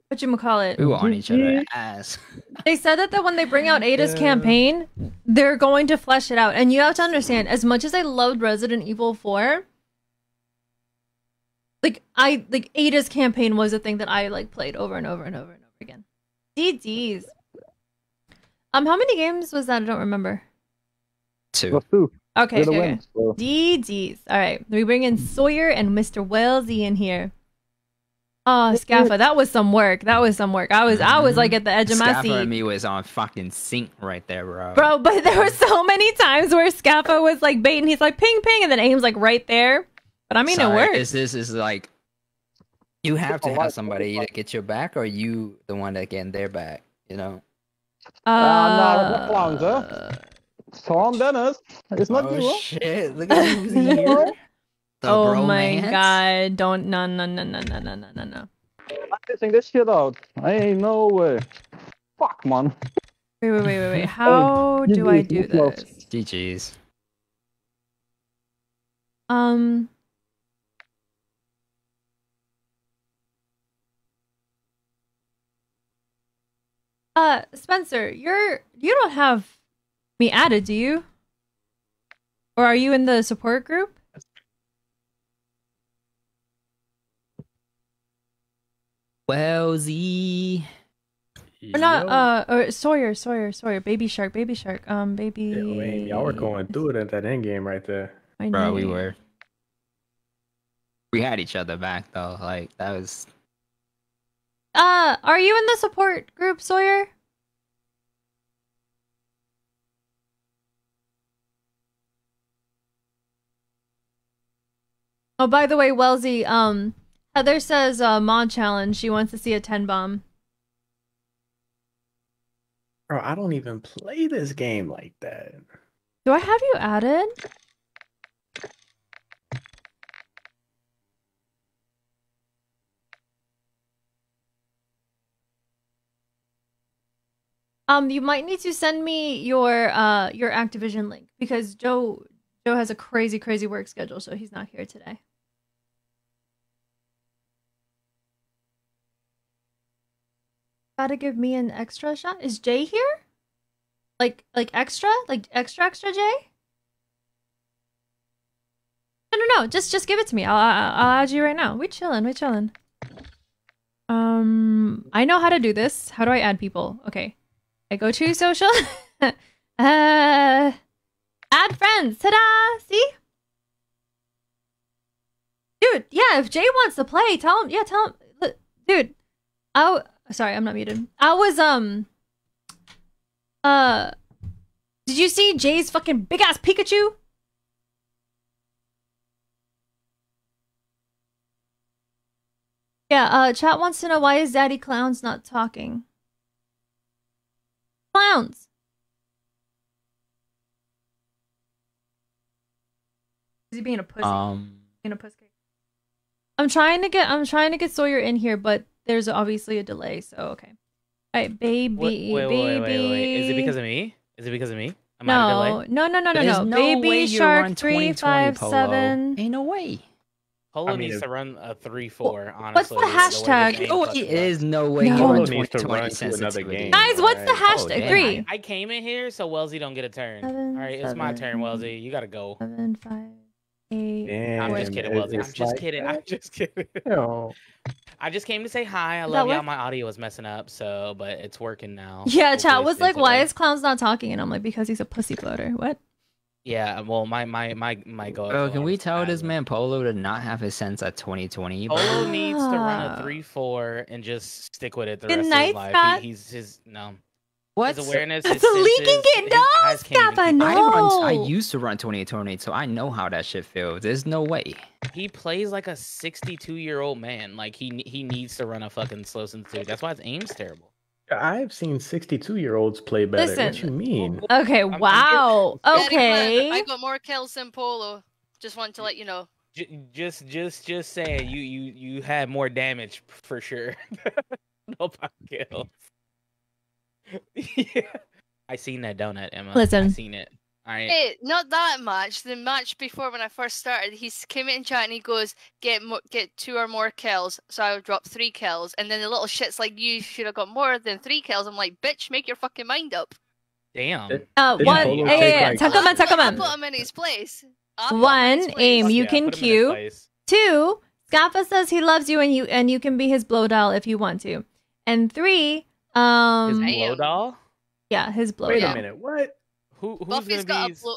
S2: what you call it?
S3: We were on each other's ass.
S2: They said that, that when they bring out Ada's campaign, they're going to flesh it out. And you have to understand, as much as I loved Resident Evil 4, like I like Ada's campaign was a thing that I like played over and over and over and over again. DDs. Um, how many games was that? I don't remember.
S3: Two.
S6: Was two.
S2: Okay,
S6: You're
S2: okay,
S6: win, so.
S2: DDs. All right, we bring in Sawyer and Mr. Wellesley in here. Oh, Scaffa, that was some work. That was some work. I was, I was like at the edge of my
S3: Scaffa
S2: seat.
S3: and me was on fucking sync right there, bro.
S2: Bro, but there were so many times where Scaffa was like baiting. He's like ping ping, and then aim's like right there. But I mean,
S3: Sorry,
S2: it works.
S3: Is this is like you have to have somebody either get your back or you the one that getting their back, you know?
S6: Uh, uh. Tom Dennis. It's not
S3: oh,
S6: you.
S3: shit. Look at who's here.
S2: oh
S3: bromance.
S2: my god. Don't. No, no, no, no, no, no, no, no.
S6: I'm missing this shit out. I ain't no way. Fuck, man.
S2: Wait, wait, wait, wait, wait. How do I do this?
S3: GG's.
S2: Um. Uh, Spencer, you're you don't have me added, do you? Or are you in the support group?
S3: Well, Z.
S2: Or not? Uh, or Sawyer, Sawyer, Sawyer, Baby Shark, Baby Shark. Um, Baby.
S1: Yeah, wait, y'all were going through it at that end game right there.
S2: My
S3: Bro, we were. We had each other back though. Like that was.
S2: Uh, are you in the support group, Sawyer? Oh, by the way, Wellesley, um, Heather says uh, mod challenge. She wants to see a ten bomb.
S1: Bro, I don't even play this game like that.
S2: Do I have you added? Um, you might need to send me your uh your Activision link because Joe Joe has a crazy crazy work schedule, so he's not here today. Gotta give me an extra shot. Is Jay here? Like like extra? Like extra extra Jay? No no no, just just give it to me. I'll I'll, I'll add you right now. We chilling, we chilling. Um, I know how to do this. How do I add people? Okay, I go to social. uh, add friends. Ta-da! See, dude. Yeah, if Jay wants to play, tell him. Yeah, tell him. Dude, I sorry, I'm not muted. I was um. Uh, did you see Jay's fucking big ass Pikachu? Yeah, uh, chat wants to know why is Daddy Clown's not talking? Clowns! Is he being a pussy?
S3: Um.
S2: being a pussy. I'm trying to get I'm trying to get Sawyer in here, but there's obviously a delay, so okay. Alright, baby,
S12: Wait, wait,
S2: baby.
S12: wait, wait, wait. Is it because of me? Is it because of me? Am
S2: no,
S12: a delay?
S2: no, no, no, no, no.
S3: no
S2: Baby
S3: way
S2: Shark
S3: run
S2: three five
S3: Polo.
S2: seven.
S3: Ain't no way.
S12: Polo
S1: I mean,
S12: needs to run a three-four.
S2: what's the hashtag?
S12: this game
S3: oh,
S12: No,
S3: it is no way
S2: No.
S1: Polo needs to run to another game.
S2: Guys, what's the
S1: Right.
S3: Oh,
S2: hashtag?
S3: damn.
S2: Three.
S12: I came in here so Wellesley don't get a turn.
S2: Seven,
S12: All right, it's my turn, Wellesley. You gotta go.
S2: Seven, five, eight.
S1: Damn,
S12: I'm just kidding,
S1: it-
S12: Wellesley. I'm just
S1: like
S12: kidding. I'm just kidding.
S1: Yo.
S12: I just came to say hi. I love
S2: that
S12: y'all. My audio was messing up, so but it's working now.
S2: Yeah,
S12: Hopefully
S2: chat was like, why is Clown's not talking? And I'm like, because he's a pussy floater. What?
S12: Yeah, well, my my my my goal.
S3: Bro, can we tell this man Polo to not have his sense at 2020? bro?
S12: Polo needs to run
S2: Ah.
S12: a three-four and just stick with it the
S2: Good
S12: rest
S2: night,
S12: of his life.
S2: Scott.
S12: He, he's his no.
S3: What?
S12: His awareness.
S2: That's
S12: his
S2: a leaking
S12: senses,
S2: it.
S12: his
S2: No,
S12: eyes can't even
S2: Scaffa,
S12: keep
S2: no.
S3: I run. I used to run 2020, so I know how that shit feels. There's no way.
S12: He plays like a 62 year old man. Like he he needs to run a fucking slow sensitivity. That's why his aim's terrible.
S1: I've seen 62 year olds play better. What you mean?
S2: Oh, okay, wow.
S4: Daddy Clown,
S2: Okay.
S4: I got more kills than Polo. Just want to let you know.
S12: Just just just saying, you you you had more damage for sure. no pop kills. yeah. I seen that donut, Emma. Listen. I
S2: Listen.
S12: seen it. All right.
S4: Hey, not that match. The match before when I first started, he came in chat and he goes, "Get mo- get two or more kills." So I would drop three kills, and then the little shits like you should have got more than three kills. I'm like, bitch, make your fucking mind up.
S12: Damn.
S2: Uh,
S1: Didn't
S2: one.
S1: Polo
S2: Yeah,
S1: take,
S2: yeah, yeah.
S1: like-
S2: Tuck him in, tuck him
S4: I put him in his place. I put him in his
S2: One,
S4: place.
S2: aim. You
S12: yeah,
S2: can
S12: put him in his
S2: queue. Two, Scaffa says he loves you and you and you can be his blow doll if you want to. And three,
S12: His
S2: um,
S12: blow doll.
S2: yeah, his blow
S1: Wait
S2: doll.
S1: a minute. What?
S12: Who who's
S4: Buffy's
S12: gonna
S4: got
S12: be?
S4: a blow.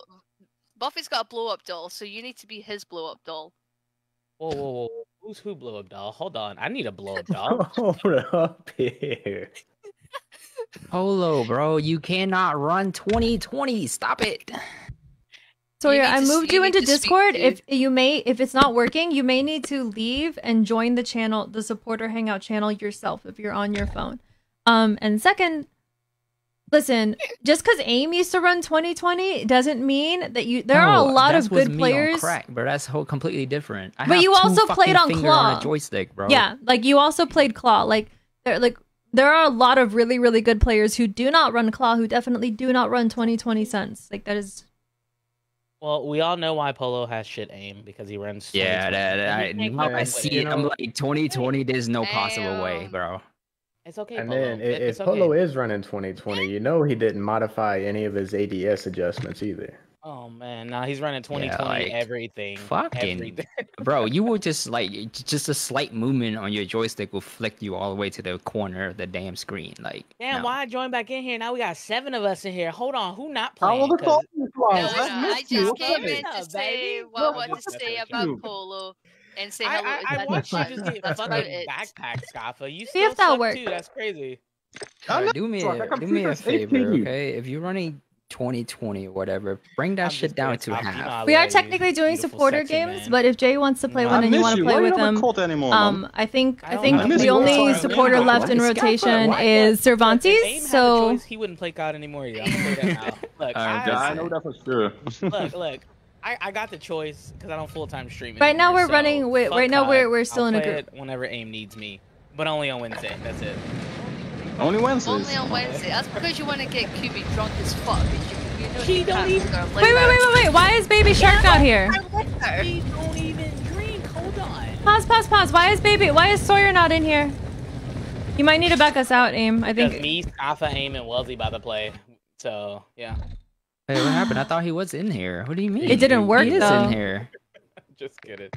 S4: Buffy's got a blow up doll, so you need to be his blow up doll.
S12: Whoa, whoa, whoa! Who's who blow up doll? Hold on, I need a blow up doll.
S1: Hold up here.
S3: Polo, bro, you cannot run 2020. Stop it.
S2: So yeah, I moved
S4: you
S2: you into Discord. If you may, if it's not working, you may need to leave and join the channel, the supporter hangout channel yourself if you're on your phone. Um, and second, listen, just because AIM used to run 2020 doesn't mean that you. There are a
S3: oh,
S2: lot of good
S3: me on
S2: players.
S3: Crack, bro. That's whole completely different. I
S2: But
S3: have
S2: you
S3: two
S2: also played on
S3: finger
S2: Claw.
S3: a joystick, bro.
S2: Yeah, like you also played Claw. Like there, like there are a lot of really, really good players who do not run Claw, who definitely do not run 2020 cents. Like that is
S12: Well, we all know why Polo has shit aim because he runs.
S3: Yeah,
S12: 2020,
S3: that,
S12: and
S3: I,
S12: he can't
S3: now
S12: cope
S3: I see
S12: it.
S3: it. I'm like 2020. There's no possible way, bro.
S12: It's okay,
S1: And
S12: Polo.
S1: then
S12: It-
S1: i- if
S12: it's okay.
S1: Polo is running 2020, you know he didn't modify any of his ADS adjustments either.
S12: Oh man, nah, he's running 2020
S3: like,
S12: everything.
S3: Fucking
S12: everything.
S3: bro, you will just like just a slight movement on your joystick will flick you all the way to the corner of the damn screen. Like,
S12: Damn,
S3: no.
S12: why I joined back in here? Now we got seven of us in here. Hold on, who not playing?
S6: How will the
S12: 'Cause-
S6: call you
S4: No,
S6: I
S4: I
S6: missed you.
S4: just came in to say
S12: baby.
S4: what I
S12: No,
S4: to say about. Polo and say
S12: I,
S4: hello.
S12: I,
S4: to
S12: I
S4: Dutch
S12: watched you
S4: chat.
S12: just get
S4: That's about
S12: fucking
S4: it.
S12: backpack, Scaffa. You
S2: See if that works.
S12: too. That's crazy.
S6: I'm
S3: Alright,
S6: not
S3: do me
S6: drunk. I
S3: a
S6: got
S3: do me a favor, okay? If you're running 2020 or whatever, bring that
S12: I'm
S3: shit down to
S12: Scaffa. You know
S3: half.
S12: I
S2: We are technically doing supporter
S12: sexy
S2: games,
S12: man.
S2: but if Jay wants to play
S12: No,
S2: one
S6: I
S2: and you want to play with
S6: you never
S2: him,
S6: called anymore,
S2: um, I think
S12: I
S2: I think.
S6: I
S2: the only
S6: Why-
S2: supporter
S6: why-
S2: left in rotation
S3: why-
S2: is
S12: If
S2: Cervantes.
S12: Aim had a
S2: So
S12: choice, he wouldn't play God anymore. Yeah, I'm that now. Look, I,
S6: Yeah, I know that for sure.
S12: look, look. I, I got the choice because I don't full time stream.
S2: Right now we're
S12: so
S2: running wi-
S12: fuck
S2: right now we're- we're still
S12: I'll
S2: in a
S12: play
S2: group.
S12: it Whenever AIM needs me, but only on Wednesday. That's it.
S6: Only Wednesdays.
S4: Only on Wednesday. That's because you want to get QB drunk as fuck. and You, you know
S12: She don't even-
S4: go
S2: wait, wait, wait, wait, wait. Why is Baby Shark out here?
S4: I'm with her.
S12: We don't even drink. Hold on.
S2: Pause, pause, pause. Why is Baby? Why is Sawyer not in here? You might need to back us out, Aim. I
S12: Because
S2: think.
S12: me, Alpha, Aim, and Wellesley by the play. So yeah.
S3: Hey, what happened? I thought he was in here. What do you mean?
S2: It didn't work,
S3: he is in here.
S12: Just kidding.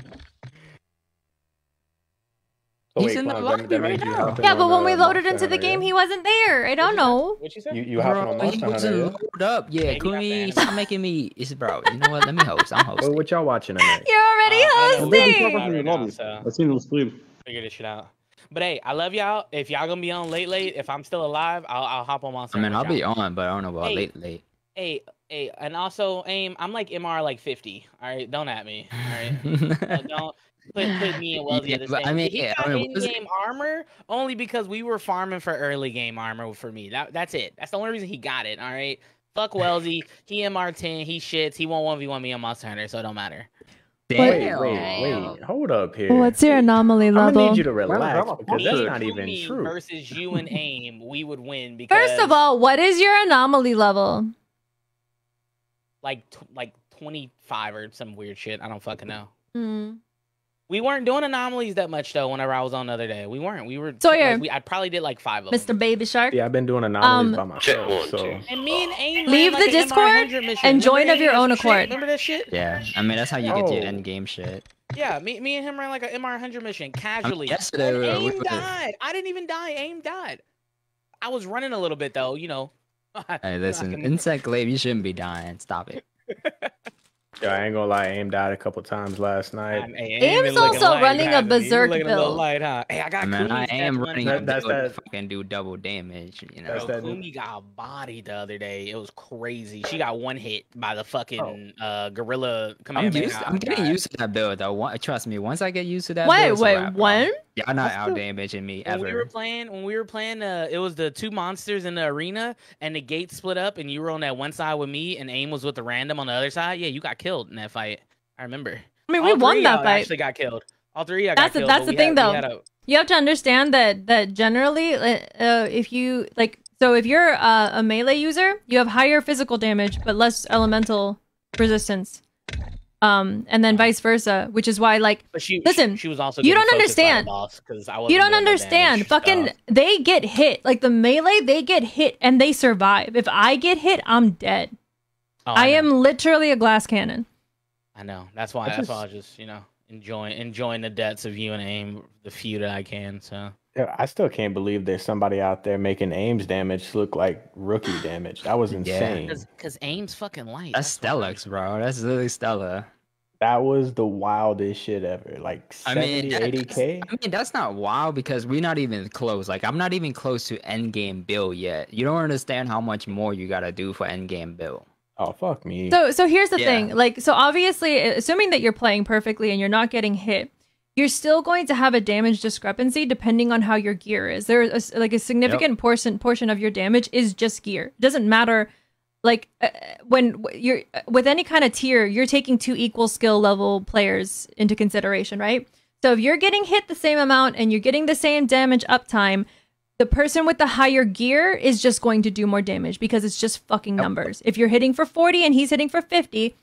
S1: So
S3: He's
S1: wait,
S3: in the
S1: Quan,
S3: lobby
S1: that- that
S3: right now.
S2: Yeah, but when we
S1: uh,
S2: loaded into the game, he wasn't there. I don't know.
S12: What you say?
S1: You you hopping on
S3: Bro, he
S1: Monster
S3: wasn't
S1: Hunter? Yeah?
S3: load up. Yeah,
S12: Yeah, you got
S3: Kumi,
S12: banned.
S3: stop making me. It's bro. You know what? Let me host. I'm
S1: Well,
S3: hosting.
S1: what y'all watching tonight?
S2: You're already
S12: Uh, I know.
S6: Well, baby,
S2: hosting.
S6: fuck up in your
S12: Right now,
S6: lobby.
S12: so-
S6: I seen him sleep.
S12: Figure this shit out. But hey, I love y'all. If y'all gonna be on late, late, if I'm still alive, I'll, I'll hop on Monster.
S3: I mean, I'll be on, but I don't know about
S12: Hey.
S3: late, late.
S12: Hey, hey, and also aim. I'm like MR like 50. All right, don't at me. All right, Uh, don't put put me and Wellesley
S3: Yeah,
S12: the same.
S3: I mean,
S12: he
S3: yeah, I
S12: got
S3: mean,
S12: in-game armor only because we were farming for early game armor for me. That that's it. That's the only reason he got it. All right. Fuck Wellesley. He MR10. He shits. He won't one v one me on Monster Hunter, so it don't matter.
S1: Wait,
S3: Damn.
S1: wait, wait. Hold up here.
S2: What's your anomaly level?
S1: I'm gonna need you to relax
S6: grab
S1: because that's not even true.
S12: Versus you and aim, we would win because
S2: First of all, what is your anomaly level?
S12: Like tw- like 25 or some weird shit. I don't fucking know.
S2: Hmm.
S12: We weren't doing anomalies that much though. Whenever I was on the other day, we weren't. We were.
S2: Sawyer.
S12: like, we, I probably did like five of them.
S2: Mr. Baby Shark.
S1: Yeah, I've been doing anomalies
S2: Um,
S1: by myself. So
S12: And me and Aim
S2: Leave
S12: like,
S2: the Discord
S12: MR100 mission.
S2: and join
S12: Remember
S2: of your
S12: that
S2: own
S12: shit?
S2: accord.
S12: Remember that shit?
S3: Yeah, I mean that's how you get your
S1: Oh.
S3: end game shit.
S12: Yeah, me, me and him ran like an MR hundred mission casually.
S3: yesterday
S12: And
S3: we were- we
S12: Aim
S3: were-
S12: died. I didn't even die. Aim died. I was running a little bit though, you know.
S3: Hey, listen, insect glaive, you shouldn't be dying. Stop it.
S1: yeah, I ain't gonna lie. Aim died a couple times last night.
S12: Hey,
S2: Aim's also
S12: light,
S2: running a
S12: hasn't he? He
S2: berserk
S12: looking a little
S2: build.
S12: light, huh? Hey, I got
S3: I mean, I am running
S1: That-
S3: a
S1: that's that-
S3: fucking do double damage. You know.
S1: That's
S12: Bro,
S1: that-
S12: Kumi got bodied the other day. It was crazy. She got one hit by the fucking uh gorilla
S3: I'm
S12: command.
S3: used. I'm getting used to that build though. One- Trust me. Once I get used to that,
S2: Wait,
S3: build,
S2: wait,
S3: wrap, bro.
S2: one?
S3: Y'all not out damaging me
S12: When we were playing, when we were playing, uh, it was the two monsters in the arena, and the gate split up, and you were on that one side with me, and Aim was with the random on the other side. Yeah, you got killed in that fight. I remember.
S2: I mean,
S12: All
S2: we won that
S12: y'all
S2: fight.
S12: Actually, got killed. All three. I
S2: That's
S12: got
S2: the-
S12: killed.
S2: that's the thing,
S12: had-
S2: though.
S12: a-
S2: You have to understand that that generally, uh, uh, if you like, so if you're uh, a melee user, you have higher physical damage but less elemental resistance. Um, and then vice versa, which is why, like,
S12: But she,
S2: listen,
S12: she was also
S2: you don't
S12: focused by the
S2: understand.
S12: boss 'cause I
S2: you don't understand. Fucking,
S12: stuff.
S2: they get hit. Like the melee, they get hit and they survive. If I get hit, I'm dead.
S12: Oh,
S2: I,
S12: know.
S2: am literally a glass cannon.
S12: I know. That's why.
S1: I
S12: That's why I
S1: just-
S12: was just you know enjoying enjoying the depths of you and Aim, the few that I can. So
S1: Yeah, I still can't believe there's somebody out there making Aim's damage look like rookie damage. That was insane.
S12: because Aim's fucking light.
S3: That's Stellax, bro. That's literally Stella.
S1: That was the wildest shit ever. Like
S3: I
S1: 70,
S3: mean,
S1: 80k.
S3: I mean, that's not wild because we're not even close. Like, I'm not even close to endgame bill yet. You don't understand how much more you gotta do for endgame bill.
S1: Oh fuck me.
S2: So so here's the
S3: Yeah.
S2: thing. Like so obviously assuming that you're playing perfectly and you're not getting hit, you're still going to have a damage discrepancy depending on how your gear is. There is a, like a significant portion portion of your damage is just gear. It doesn't matter like uh, when you're with any kind of tier, you're taking two equal skill level players into consideration, right? So if you're getting hit the same amount and you're getting the same damage uptime, the person with the higher gear is just going to do more damage because it's just fucking numbers. If you're hitting for 40 and he's hitting for 50,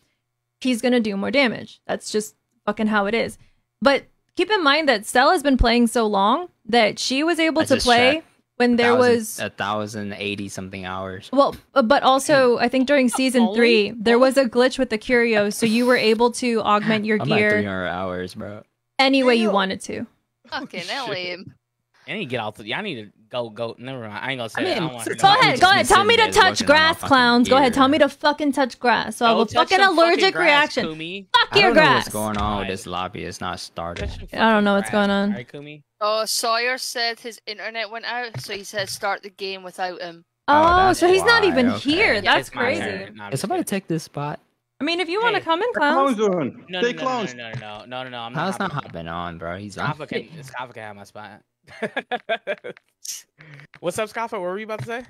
S2: he's going to do more damage. That's just fucking how it is. But keep in mind that Stella's been playing so long that she was able
S3: I
S2: to play
S3: checked.
S2: when there
S3: Thousand-
S2: was
S3: a thousand eighty something hours.
S2: well, uh, but also I think during season three there was a glitch with the curio, so you were able to augment your
S3: I'm
S2: gear
S3: hundred hours, bro.
S2: any way you wanted to.
S4: Fucking hell, lame.
S12: I need to get out. Y'all need to go. Go. Never mind. I ain't gonna say.
S3: I
S12: that. I don't want to
S2: Go ahead, go ahead. Tell me to touch
S3: working on my
S2: grass,
S3: fucking
S2: clowns. Go ahead, tell me to fucking touch grass. So I have a fucking
S12: some fucking
S2: allergic
S12: grass,
S2: reaction.
S12: Kumi.
S2: Fuck
S3: I
S2: your
S3: don't know
S2: grass.
S3: what's going on with this lobby. It's not started.
S2: I don't know what's going on.
S12: Alright, Kumi.
S4: Oh, Sawyer said his internet went out, so he said start the game without him.
S2: Oh, oh
S3: that's
S2: so he's not even
S3: okay.
S2: here.
S12: Yeah,
S2: That's crazy.
S12: turn. Nah,
S3: Is somebody
S12: kidding.
S3: take this spot?
S2: I mean, if you want to come in,
S10: Clowns
S2: clowns.
S10: doing?
S12: No, no,
S10: Stay
S12: no,
S10: clowns.
S12: no, no, no, no, no, no. I'm
S3: How's
S12: not
S3: not
S12: hopping.
S3: hopping on, bro? He's on.
S12: Scaffa can, Scaffa can have my spot. What's up, Scaffa? What were you about to say?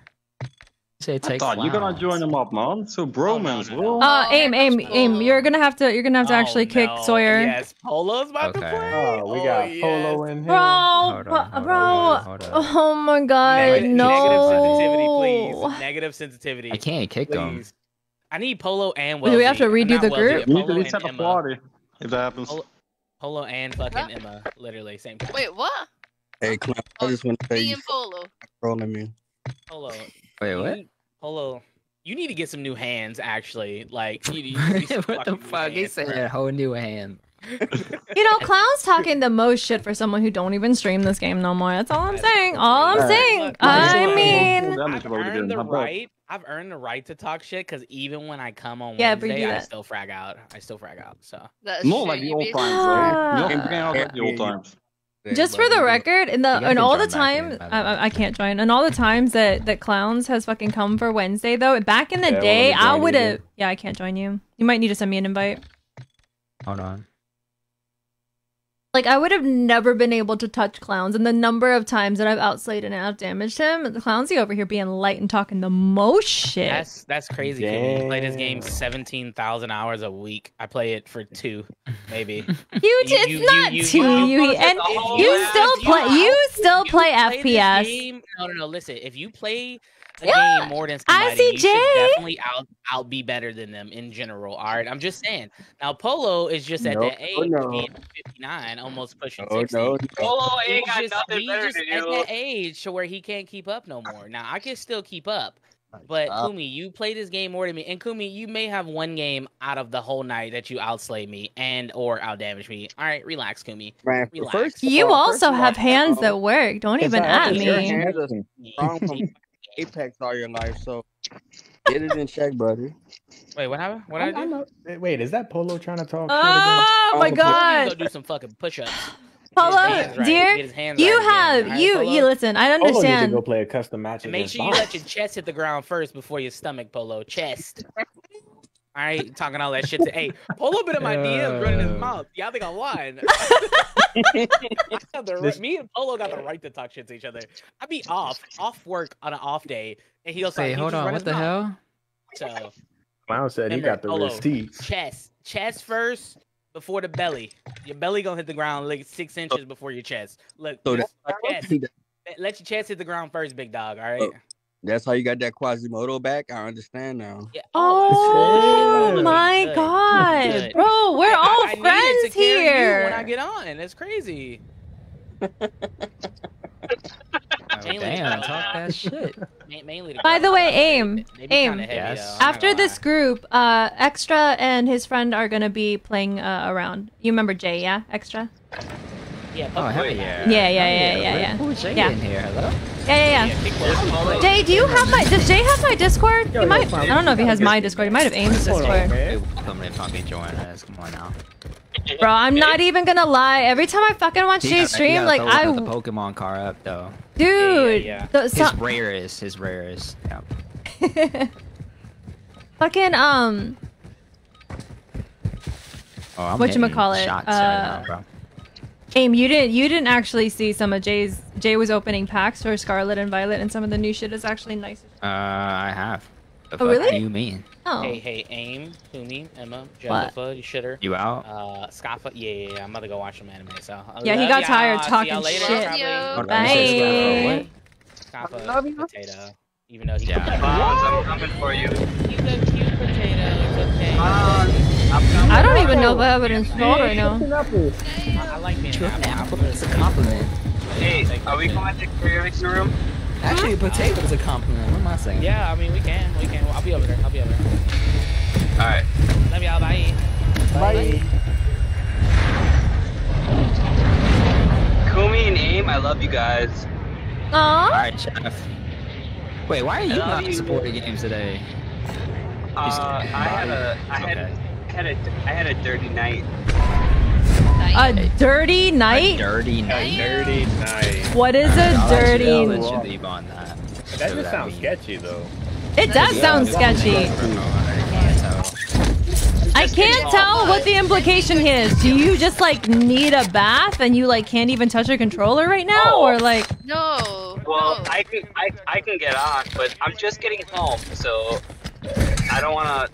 S3: Say
S10: I
S3: take
S10: thought you're gonna join them up, man. So bromance,
S12: no,
S10: bro.
S12: no.
S2: Uh, aim, aim, aim. You're gonna have to. You're gonna have to
S12: Oh,
S2: actually kick
S12: no.
S2: Sawyer.
S12: Yes, Polo's about
S3: Okay.
S12: to play.
S1: Oh, we got
S12: yes.
S1: Polo in here.
S2: Bro,
S3: Hold
S2: bro,
S3: on, hold
S2: bro.
S3: hold on, hold on.
S2: Oh my god,
S12: Negative,
S2: no.
S12: negative sensitivity, please. Negative sensitivity.
S3: I can't kick him.
S12: please. I need Polo and
S2: Do we have to redo
S12: Not
S2: the
S12: Wellesley,
S2: group?
S10: You need to
S12: Polo
S10: reset
S12: and
S10: the
S12: Emma.
S10: party if that happens.
S12: Polo, Polo and fucking Emma, literally same time.
S4: Wait, what?
S13: Hey, Clown, I just want to say
S4: Me
S13: you
S4: and Polo.
S13: trolling me.
S12: Polo.
S3: Wait, what?
S12: need- Polo. You need to get some new hands, actually. Like, you need, you need
S3: what the fuck? He
S12: hands,
S3: said
S12: bro.
S3: a whole new hand.
S2: You know, clowns talking the most shit for someone who don't even stream this game no more. That's all I'm saying. All I'm
S10: Alright.
S2: saying.
S12: Look,
S2: I mean,
S12: I've earned the right. I've earned the right to talk shit because even when I come on
S2: Yeah,
S12: Wednesday, I still frag out. I still frag out. So
S4: That's
S10: More
S4: true,
S10: like the old times, bro.
S2: Ah.
S10: You're playing out like the old times.
S2: Just for the record, in the and all the time, I. I- can't join. And all the times that that clowns has fucking come for Wednesday though. Back in the
S1: Yeah,
S2: day, I would have. Yeah, I can't join you. You might need to send me an invite.
S3: Hold on.
S2: Like I would have never been able to touch clowns, and the number of times that I've outslayed and out damaged him. The clownsy over here being light and talking the most shit.
S12: that's that's crazy. Kid. You play this game seventeen thousand hours a week. I play it for two, maybe.
S2: You,
S12: You-
S2: it's
S12: you-
S2: not
S12: you-
S2: two,
S12: you-
S2: you, and you still play. You still
S12: You
S2: play FPS.
S12: game- No, no, no. Listen, if you play a
S2: Yeah,
S12: game more than
S2: I
S12: somebody,
S2: see
S12: you
S2: Jay.
S12: should definitely out out be better than them in general. All right, I'm just saying. Now, Polo is just at
S13: No,
S12: that age,
S13: no.
S12: being 59, almost pushing
S13: No,
S12: 60.
S13: no, no.
S14: Polo
S12: He's
S14: ain't got
S12: just,
S14: nothing better
S12: just
S14: to
S12: at
S14: do.
S12: that age to where he can't keep up no more. Now I can still keep up, but
S13: Stop.
S12: Kumi, you play this game more than me, and Kumi, you may have one game out of the whole night that you outslay me and or outdamage me. All right, relax, Kumi.
S13: Man,
S12: Relax.
S13: first
S2: You
S13: all- first
S2: also
S13: all,
S2: have hands that work. Don't
S10: It's
S2: even
S10: not
S2: at
S10: just your
S2: me.
S10: hands.
S13: You're strong from Apex all your life, so get it in check, buddy.
S12: Wait, what happened? What did I do?
S1: Wait, Wait, is that Polo trying to talk?
S2: Oh my
S13: Oh,
S2: god,
S12: Go do some fucking push-ups.
S2: Polo,
S12: hands right.
S2: dear,
S12: Get his hands
S2: you
S12: right
S2: have
S12: Alright,
S2: you
S12: Polo?
S2: you listen. I understand.
S1: Polo need to go play a custom match
S12: And make
S1: against
S12: sure you let your chest hit the ground first before your stomach, Polo. Chest. All right, talking all that shit. To, hey, Polo been in my DMs running his mouth. Y'all think I'm lying? The right- me and Polo got the right to talk shit to each other. I be off, off work on an off day, and he'll say,
S3: Wait, hold on. What the hell?
S12: So
S1: Clown said he got the
S12: Polo.
S1: receipts.
S12: chest, chest first before the belly. Your belly gonna hit the ground like six inches before your chest. Look,
S13: So
S12: your chest. Let your chest hit the ground first, big dog. All right.
S13: Oh. Oh, that's how you got that Quasimodo back. I understand now.
S12: Yeah.
S2: Oh
S12: shit.
S2: my
S12: Good.
S2: god,
S12: Good.
S2: bro, we're all
S12: I, I
S2: friends
S12: to
S2: here.
S12: when I get on. It's crazy.
S3: Oh, damn, talk that shit.
S12: Mainly to
S2: By the way,
S12: though. They-
S2: aim,
S12: they be
S2: aim.
S12: heavy,
S3: Yes.
S12: though, I'm not
S2: After this
S12: lie.
S2: group, uh, Extra and his friend are gonna be playing uh, around. You remember Jay, yeah? Extra?
S12: Yeah,
S3: Oh, hell
S12: Wait.
S3: yeah.
S2: Yeah, yeah,
S3: Hell
S2: yeah, yeah, yeah.
S3: Who's Jay
S2: Yeah.
S3: in here? Hello?
S2: Yeah, yeah, yeah.
S12: kick.
S2: Jay, do you have my? Does Jay have my Discord?
S1: Yo,
S2: he might.
S1: fam,
S2: I don't know if he has my Discord. He might have Aim's Discord.
S3: Somebody fucking join us. Come on now.
S2: Bro, I'm not even gonna lie. Every time I fucking watch
S3: He
S2: Jay stream,
S3: gotta
S2: like I,
S3: another Pokemon car up though.
S2: dude,
S12: yeah.
S2: the-
S3: His rarest. His rarest. Yeah.
S2: fucking um,
S3: Oh, I'm
S2: Whatchamacallit,
S3: hitting shots
S2: uh,
S3: right now, bro.
S2: Aim, you didn't you didn't actually see some of Jay's. Jay was opening packs for Scarlet and Violet, and some of the new shit is actually nice.
S3: Uh, I have. The
S2: Oh,
S3: fuck
S2: really?
S3: do you mean?
S2: Oh,
S12: Hey, hey, aim, Kumi, Emma,
S2: What?
S12: Jeffa, you shitter.
S3: You out?
S12: Uh, Scaffa, yeah, yeah, yeah, I'm about to go watch some anime. So I
S2: Yeah, he got
S12: y'all.
S2: tired talking
S12: y'all later,
S2: shit.
S12: probably.
S4: Yo.
S3: You
S2: Bye.
S3: Scaffa,
S12: potato. Even though he's
S3: Yeah.
S14: Clowns, I'm coming for you.
S12: he's a cute potato. It's okay.
S14: I'm coming.
S2: I don't even know if I have it installed right now.
S12: I, I like being an apple.
S3: Apple, it's a compliment.
S14: Hey, are we going to karaoke room?
S3: Actually, a potato is a compliment. What am I saying?
S12: Yeah, I mean we can, we can. I'll be over there. I'll be over there.
S14: All right.
S12: Love y'all. Bye.
S6: Bye.
S14: Kumi and Aim, I love you guys.
S2: Aw.
S3: Alright, Jeff. Wait, why are you not
S14: you.
S3: supporting games today?
S14: Uh, I had a, I had, had a, I had a dirty night.
S2: A dirty
S3: A
S2: night?
S3: dirty
S1: A
S3: night.
S1: dirty night.
S2: What is a
S3: I'll let you-
S2: dirty?
S3: I'll let you leave on that.
S1: That
S3: Whatever
S1: just sounds
S3: means.
S1: sketchy though.
S2: It does sound sketchy. I can't tell what the implication is. Do you just like need a bath and you like can't even touch a controller right now, oh. or like?
S4: No.
S14: Well, I can, I, I can get on, but I'm just getting home, so I don't wanna,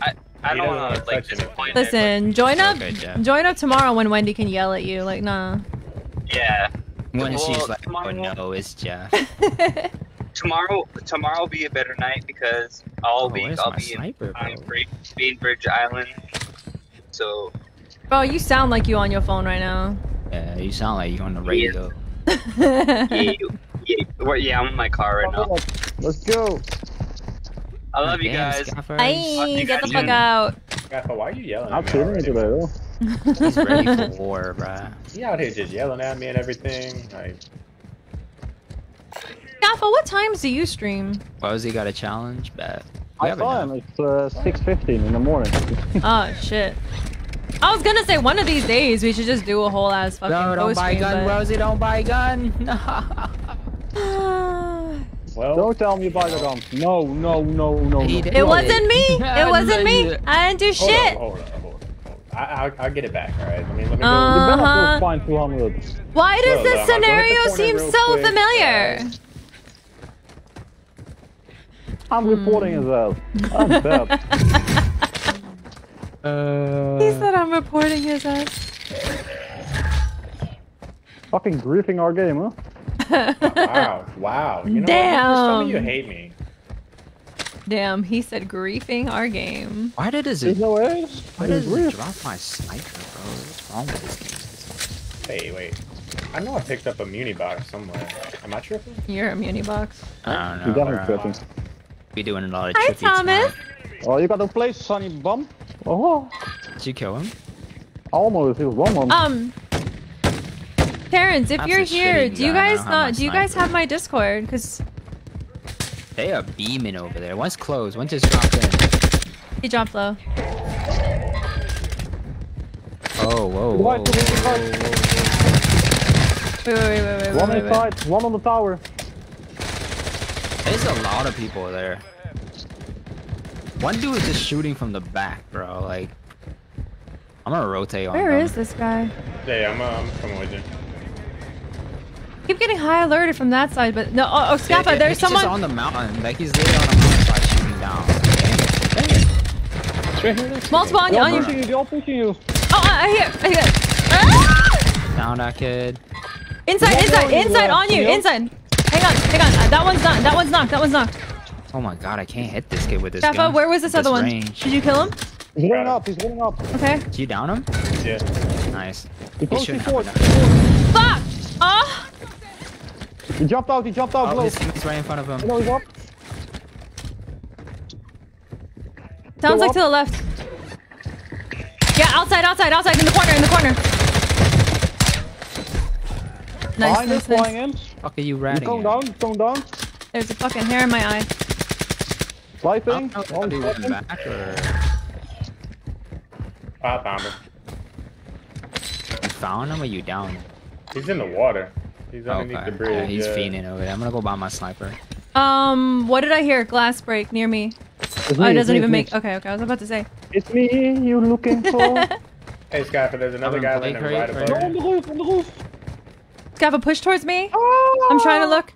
S14: I, I don't
S1: don't
S14: wanna
S1: wanna
S14: like disappoint.
S2: Listen, join up,
S3: okay, Jeff.
S2: join up tomorrow when Wendy can yell at you. Like, nah.
S14: Yeah.
S3: When
S14: Well,
S3: she's like, oh
S14: tomorrow-
S3: no, it's Jeff.
S14: Tomorrow, tomorrow will be a better night because all
S3: Oh,
S14: week I'll be
S3: sniper,
S14: in
S3: bro?
S14: on Bre- Bainbridge Island. So
S2: Bro, you sound like you on your phone right now.
S3: Yeah, you sound like you're on the radio.
S14: yeah, yeah, well, yeah, I'm in my car right now.
S6: Let's go.
S14: I love you
S3: Damn,
S14: guys.
S3: Scaffa.
S2: Hey, get the fuck out.
S1: Gaffa, why are you yelling
S6: I'm
S1: at me
S6: feeling it though.
S3: He's ready for war, bruh.
S1: He out here just yelling at me and everything. Like,
S2: Gaffa, what times do you stream?
S3: Wellesley got a challenge? Bet.
S6: I
S3: have
S6: saw
S3: enough.
S6: him. It's uh, 6:15 in the morning.
S2: Oh shit. I was gonna say one of these days we should just do a whole ass fucking
S3: No, don't buy a gun,
S2: but-
S3: Rosie. Don't buy a gun.
S1: well,
S6: Don't tell me about the gun. No, no, no, no,
S3: He
S6: no.
S3: did
S2: It wasn't me. It wasn't me. I didn't do
S1: hold
S2: shit.
S1: on, hold on, hold on, hold on. I, I'll, I'll get it back. All right, let me let me go.
S2: Uh,
S6: You better
S2: Uh-huh.
S6: go find 200.
S2: Why does
S1: Look,
S2: this
S1: look, I'm gonna go
S2: scenario seem so
S1: quick,
S2: familiar?
S6: I'm reporting his ass. I'm dead.
S2: He said I'm reporting his ass.
S6: Fucking griefing our game, huh?
S1: Wow, wow. You know,
S2: Damn.
S1: Some of you hate me.
S2: Damn, he said griefing our game.
S3: Why did this?
S6: There's no way.
S3: Why
S6: There's
S3: does it drop my sniper, bro? What's wrong with this game?
S1: Hey, wait. I know I picked up a muni box somewhere. Am I tripping?
S2: You're a muni box.
S3: I don't
S6: You
S3: know.
S6: definitely
S3: bro.
S6: tripping.
S3: Be doing a lot of
S2: Hi,
S3: trippy
S2: Thomas.
S3: tonight.
S6: Oh, you got to play sonny bum. Oh,
S3: Did you kill him?
S6: almost. It was one one.
S2: Um, Terrence, if
S3: That's
S2: you're here, do you guys
S3: don't have my
S2: not? Do you guys have my Discord? Cause
S3: They are beaming over there. One's closed. One just dropped in.
S2: he dropped low.
S3: Oh, whoa, whoa,
S6: Why
S3: whoa, whoa, whoa, whoa.
S2: Wait, wait, wait, wait, wait,
S6: One
S2: wait, wait.
S6: inside, one on the tower.
S3: There's a lot of people there. One dude is just shooting from the back, bro. Like, I'm gonna rotate on
S2: Where
S3: them.
S2: is this guy?
S1: Hey, I'm, uh, I'm coming with you.
S2: Keep getting high alerted from that side, but no. Oh, oh Scaffa,
S3: yeah,
S2: there's
S3: he's just
S2: someone.
S3: on the mountain. Like he's literally on the mountain shooting down. Dang it, dang it.
S2: Multiple on you, on you.
S6: pushing you. They're pushing you.
S2: Oh, I, I hear, I hear. Ah!
S3: Down that kid.
S2: Inside,
S6: One
S2: inside,
S6: on you,
S2: inside, on you, inside. Hang on, hang on. Uh, that one's knocked. That one's knocked. That one's knocked.
S3: Oh my god, I can't hit this kid with this
S2: Scaffa,
S3: gun.
S2: where was this
S3: This
S2: other one?
S3: range.
S2: Did you kill him?
S6: He's running up. He's running up.
S2: Okay.
S3: Did you down him?
S1: Yeah.
S3: Nice.
S6: He
S3: He shouldn't have
S6: forward.
S2: Fuck! Oh!
S6: He jumped out. He jumped out.
S3: Oh,
S6: Low.
S3: his teammate's right in front of him.
S6: No, he's up.
S2: Sounds
S6: Go
S2: like
S6: up.
S2: to the left. Yeah, outside, outside, outside, in the corner, in the corner. Nice,
S6: Behind us,
S2: nice,
S6: flying
S2: nice.
S6: in.
S3: Fuck are you
S6: He's
S3: ratting?
S6: going
S3: at?
S6: down. He's going down.
S2: There's a fucking hair in my eye.
S3: I
S6: Sniping.
S3: don't
S6: Oh, he's
S3: back or
S1: I found him.
S3: you found him or you down?
S1: He's in the water. He's underneath
S3: Okay.
S1: the bridge.
S3: Yeah, he's
S1: yeah.
S3: fiending over there. I'm gonna go buy my sniper.
S2: Um, what did I hear? Glass break near me.
S6: It's
S2: Oh,
S6: me,
S2: it doesn't
S6: me,
S2: even
S6: it's
S2: make. Okay, okay. I was about to say.
S6: It's me. You looking for?
S1: Hey, Scott, there's another
S3: I'm
S1: guy
S3: in
S1: landing
S3: play
S1: right
S3: crate,
S1: above
S6: Go on
S1: you.
S6: the roof. On the roof.
S2: Scaffa, push towards me.
S6: Ah!
S2: I'm trying to look.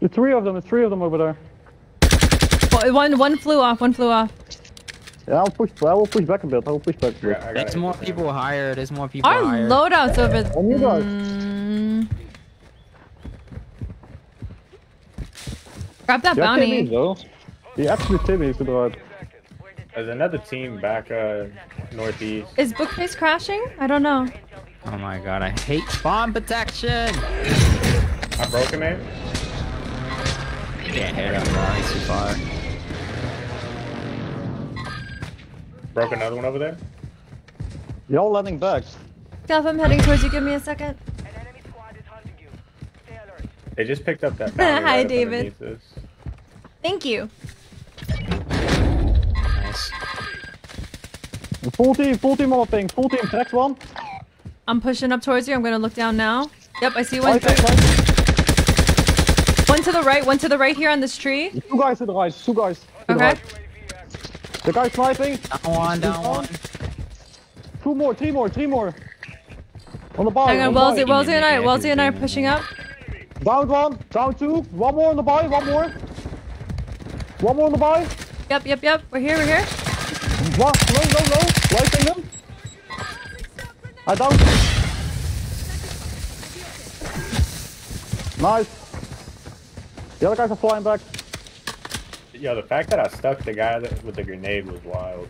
S6: The three of them. The three of them over there.
S2: One, one flew off. One flew off.
S6: Yeah, I'll push. I will push back a bit. I will push back a bit.
S1: I gotta
S3: There's more
S1: this guy.
S3: people higher. There's more people
S2: Our
S3: higher.
S2: loadouts over.
S6: On you guys.
S2: Mm. Grab that
S6: Yeah,
S2: bounty.
S6: Timmy, though. The absolute Timmy is to the right.
S1: There's another team back uh northeast.
S2: Is Bookface crashing? I don't know.
S3: Oh my god, I hate bomb protection.
S1: I broke him, man.
S3: Can't hit him, bro. He's too far.
S1: Broke another one over there.
S6: You're all landing back.
S2: Guff, I'm heading towards you. Give me a second.
S1: They just picked up that.
S2: Hi,
S1: right
S2: David.
S1: This.
S2: Thank you.
S3: Nice.
S6: Full team, full team on the thing. Full team, next one.
S2: I'm pushing up towards you. I'm gonna look down now. Yep, I see one.
S6: Right, right, right.
S2: One to the right. One to the right here on this tree.
S6: Two guys to the right. Two guys. To the
S2: Okay.
S6: Right. The guy sniping.
S3: Down one, down one.
S6: Two more, three more, three more. On the bar.
S2: Hang on,
S6: on the
S2: Wellesley. Wellesley and I, Wellesley and I are pushing up.
S6: Down one, down two. One more on the buy, one more. One more on the buy.
S2: Yep, yep, yep. We're here. We're here.
S6: One, no, no, no. Lighting them. I down. Nice. The other guys are flying back.
S1: Yo, the fact that I stuck the guy that, with the grenade was wild.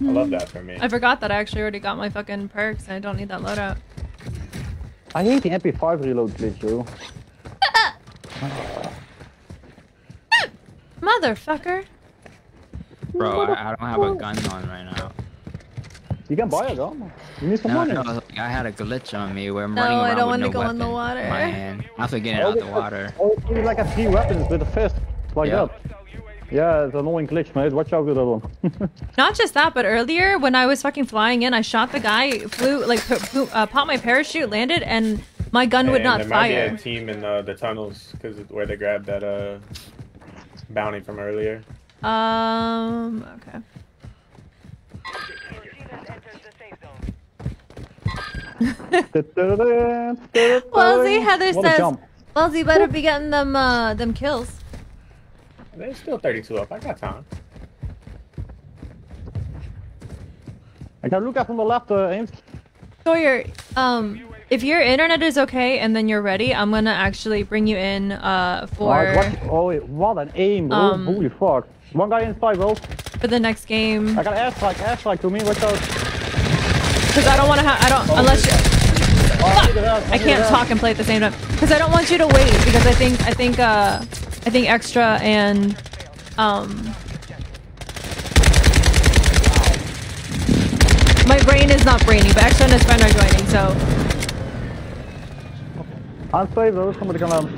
S1: I love hmm. that for me.
S2: I forgot that I actually already got my fucking perks and I don't need that loadout.
S6: I hate the MP5 reload glitch, yo.
S2: Motherfucker.
S3: Bro, I, I don't have a gun on right now.
S6: You can buy a gun. You need some
S3: No,
S6: money.
S3: no, I had a glitch on me where I'm
S2: No,
S3: running
S2: I don't
S3: with
S2: wanna
S3: no
S2: go in the water.
S3: in my hand. I have to get it
S6: Oh,
S3: out the water.
S6: Oh, you need like a three weapons with a fist. Like
S3: Yeah.
S6: that. Yeah, it's an annoying glitch, mate. Watch out with that one.
S2: Not just that, but earlier when I was fucking flying in, I shot the guy, flew like p- p- uh, popped my parachute, landed, and my gun would
S1: And
S2: not
S1: there might be
S2: fire.
S1: a team in uh, the tunnels because where they grabbed that uh bounty from earlier.
S2: Um. Okay. Wellesley, Heather
S1: What
S2: says,
S1: jump.
S2: Wellesley better be getting them uh them kills.
S1: There's still 32 up. I got time.
S6: I can look at from the left, uh, Ames.
S2: Sawyer, um, if your internet is okay and then you're ready, I'm gonna actually bring you in uh for
S6: Alright, what, oh, wait, what an aim, bro.
S2: Um,
S6: Holy fuck. One guy in inside, bro.
S2: for the next game
S6: I got airstrike, airstrike to me. Watch out.
S2: because I don't want to have I don't unless you.
S6: Oh, look at
S2: I can't talk and play at the same time because I don't want you to wait because I think I think uh I think extra and um my brain is not brainy but extra and his friend are joining so
S6: I'm safe, though. Somebody come out.